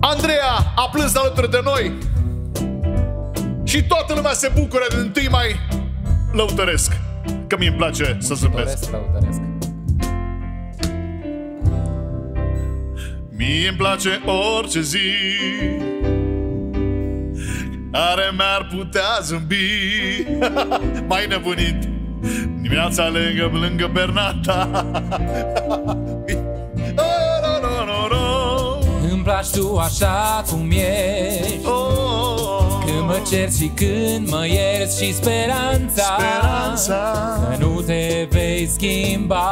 Andreea a plâns alături de noi și toată lumea se bucură de 1 mai lăutăresc. Că mie îmi place să zâmbesc. Doresc, lăutăresc Mie îmi place orice zi. Care mi-ar putea zâmbi. Mai nebunit. Dimineața lângă, lângă Bernata. Oh, no, no, no, no. Îmi placi tu așa cum ești. Oh, Când mă cer și când mă ierți și speranța. Speranța. Că nu te vei schimba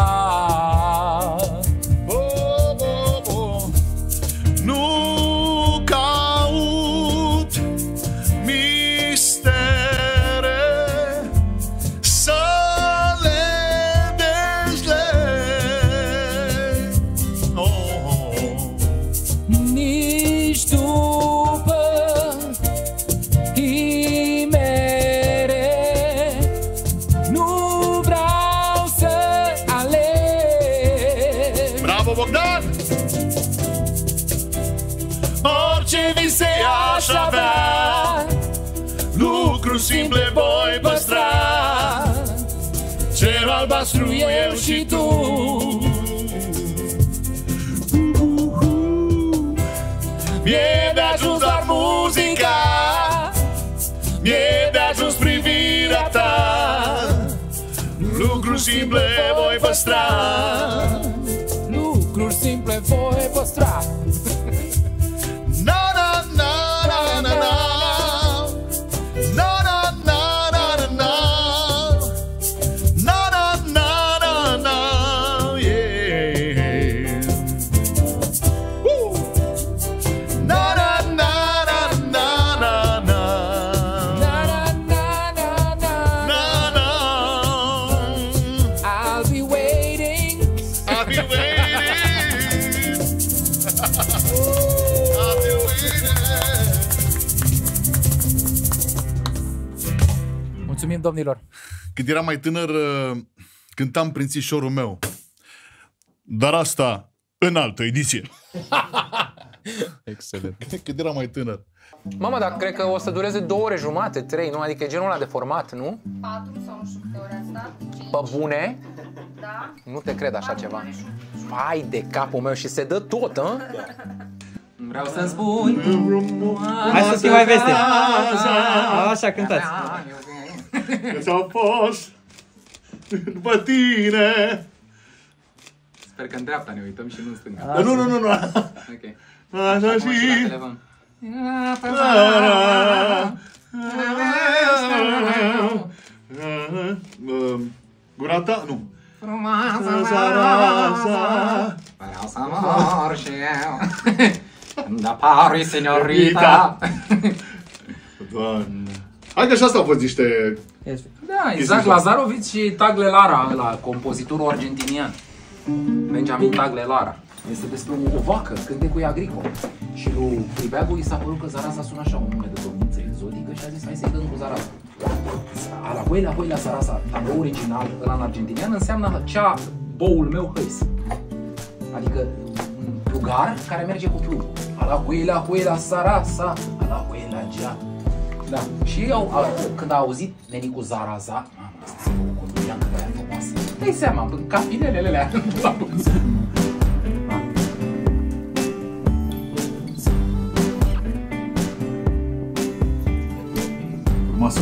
și tu. Mie de ajuns doar muzica Mie de ajuns privirea ta. Lucruri simple voi păstra Lucruri simple voi păstra Mulțumim domnilor Când eram mai tânăr, uh, cântam prințișorul meu. Dar asta în altă ediție. Excelent Când eram mai tânăr. Mama, dar cred că o să dureze două ore jumate, trei, nu? Adică e genul ăla de format, nu? Patru sau nu știu câte ore ați stat? Cinci, Pe bune? da? Nu te cred așa ceva. Hai de capul meu și se dă tot, hă? Vreau să-mi spui Hai să schimbai veste. Așa cântați. Că ți-au fost după tine. Sper că în dreapta ne uităm și nu în stânga. Dar nu, nu, nu, nu. Ok. Așa Acum și la și... telefon. Um, Gura ta? Nu. Vreau să mor și eu Când apari, signorita Doamne. Hai că și asta au fost niște... Da, Isaac Lazarovic și Tagle Lara, la compozitorul argentinian. Benjamin Tagle Lara. Este despre o vacă, cântecul e agricol. Și lui Pribeagu i s-a părut că Zaraza sună așa, un nume de domniță exotică și a zis hai să-i dăm cu Zaraza. A la Huela, Huela, Zaraza, tablou original, ăla în argentinian, înseamnă cea boul meu hăis. Adică plugar care merge cu plug. Ala huila, huila, sarasa, ala huila, gea. Da. Și eu, a, când a auzit Nenicu Zaraza, am asta o conduceam că aia frumoasă. Dai seama, ca finelele alea la Urma să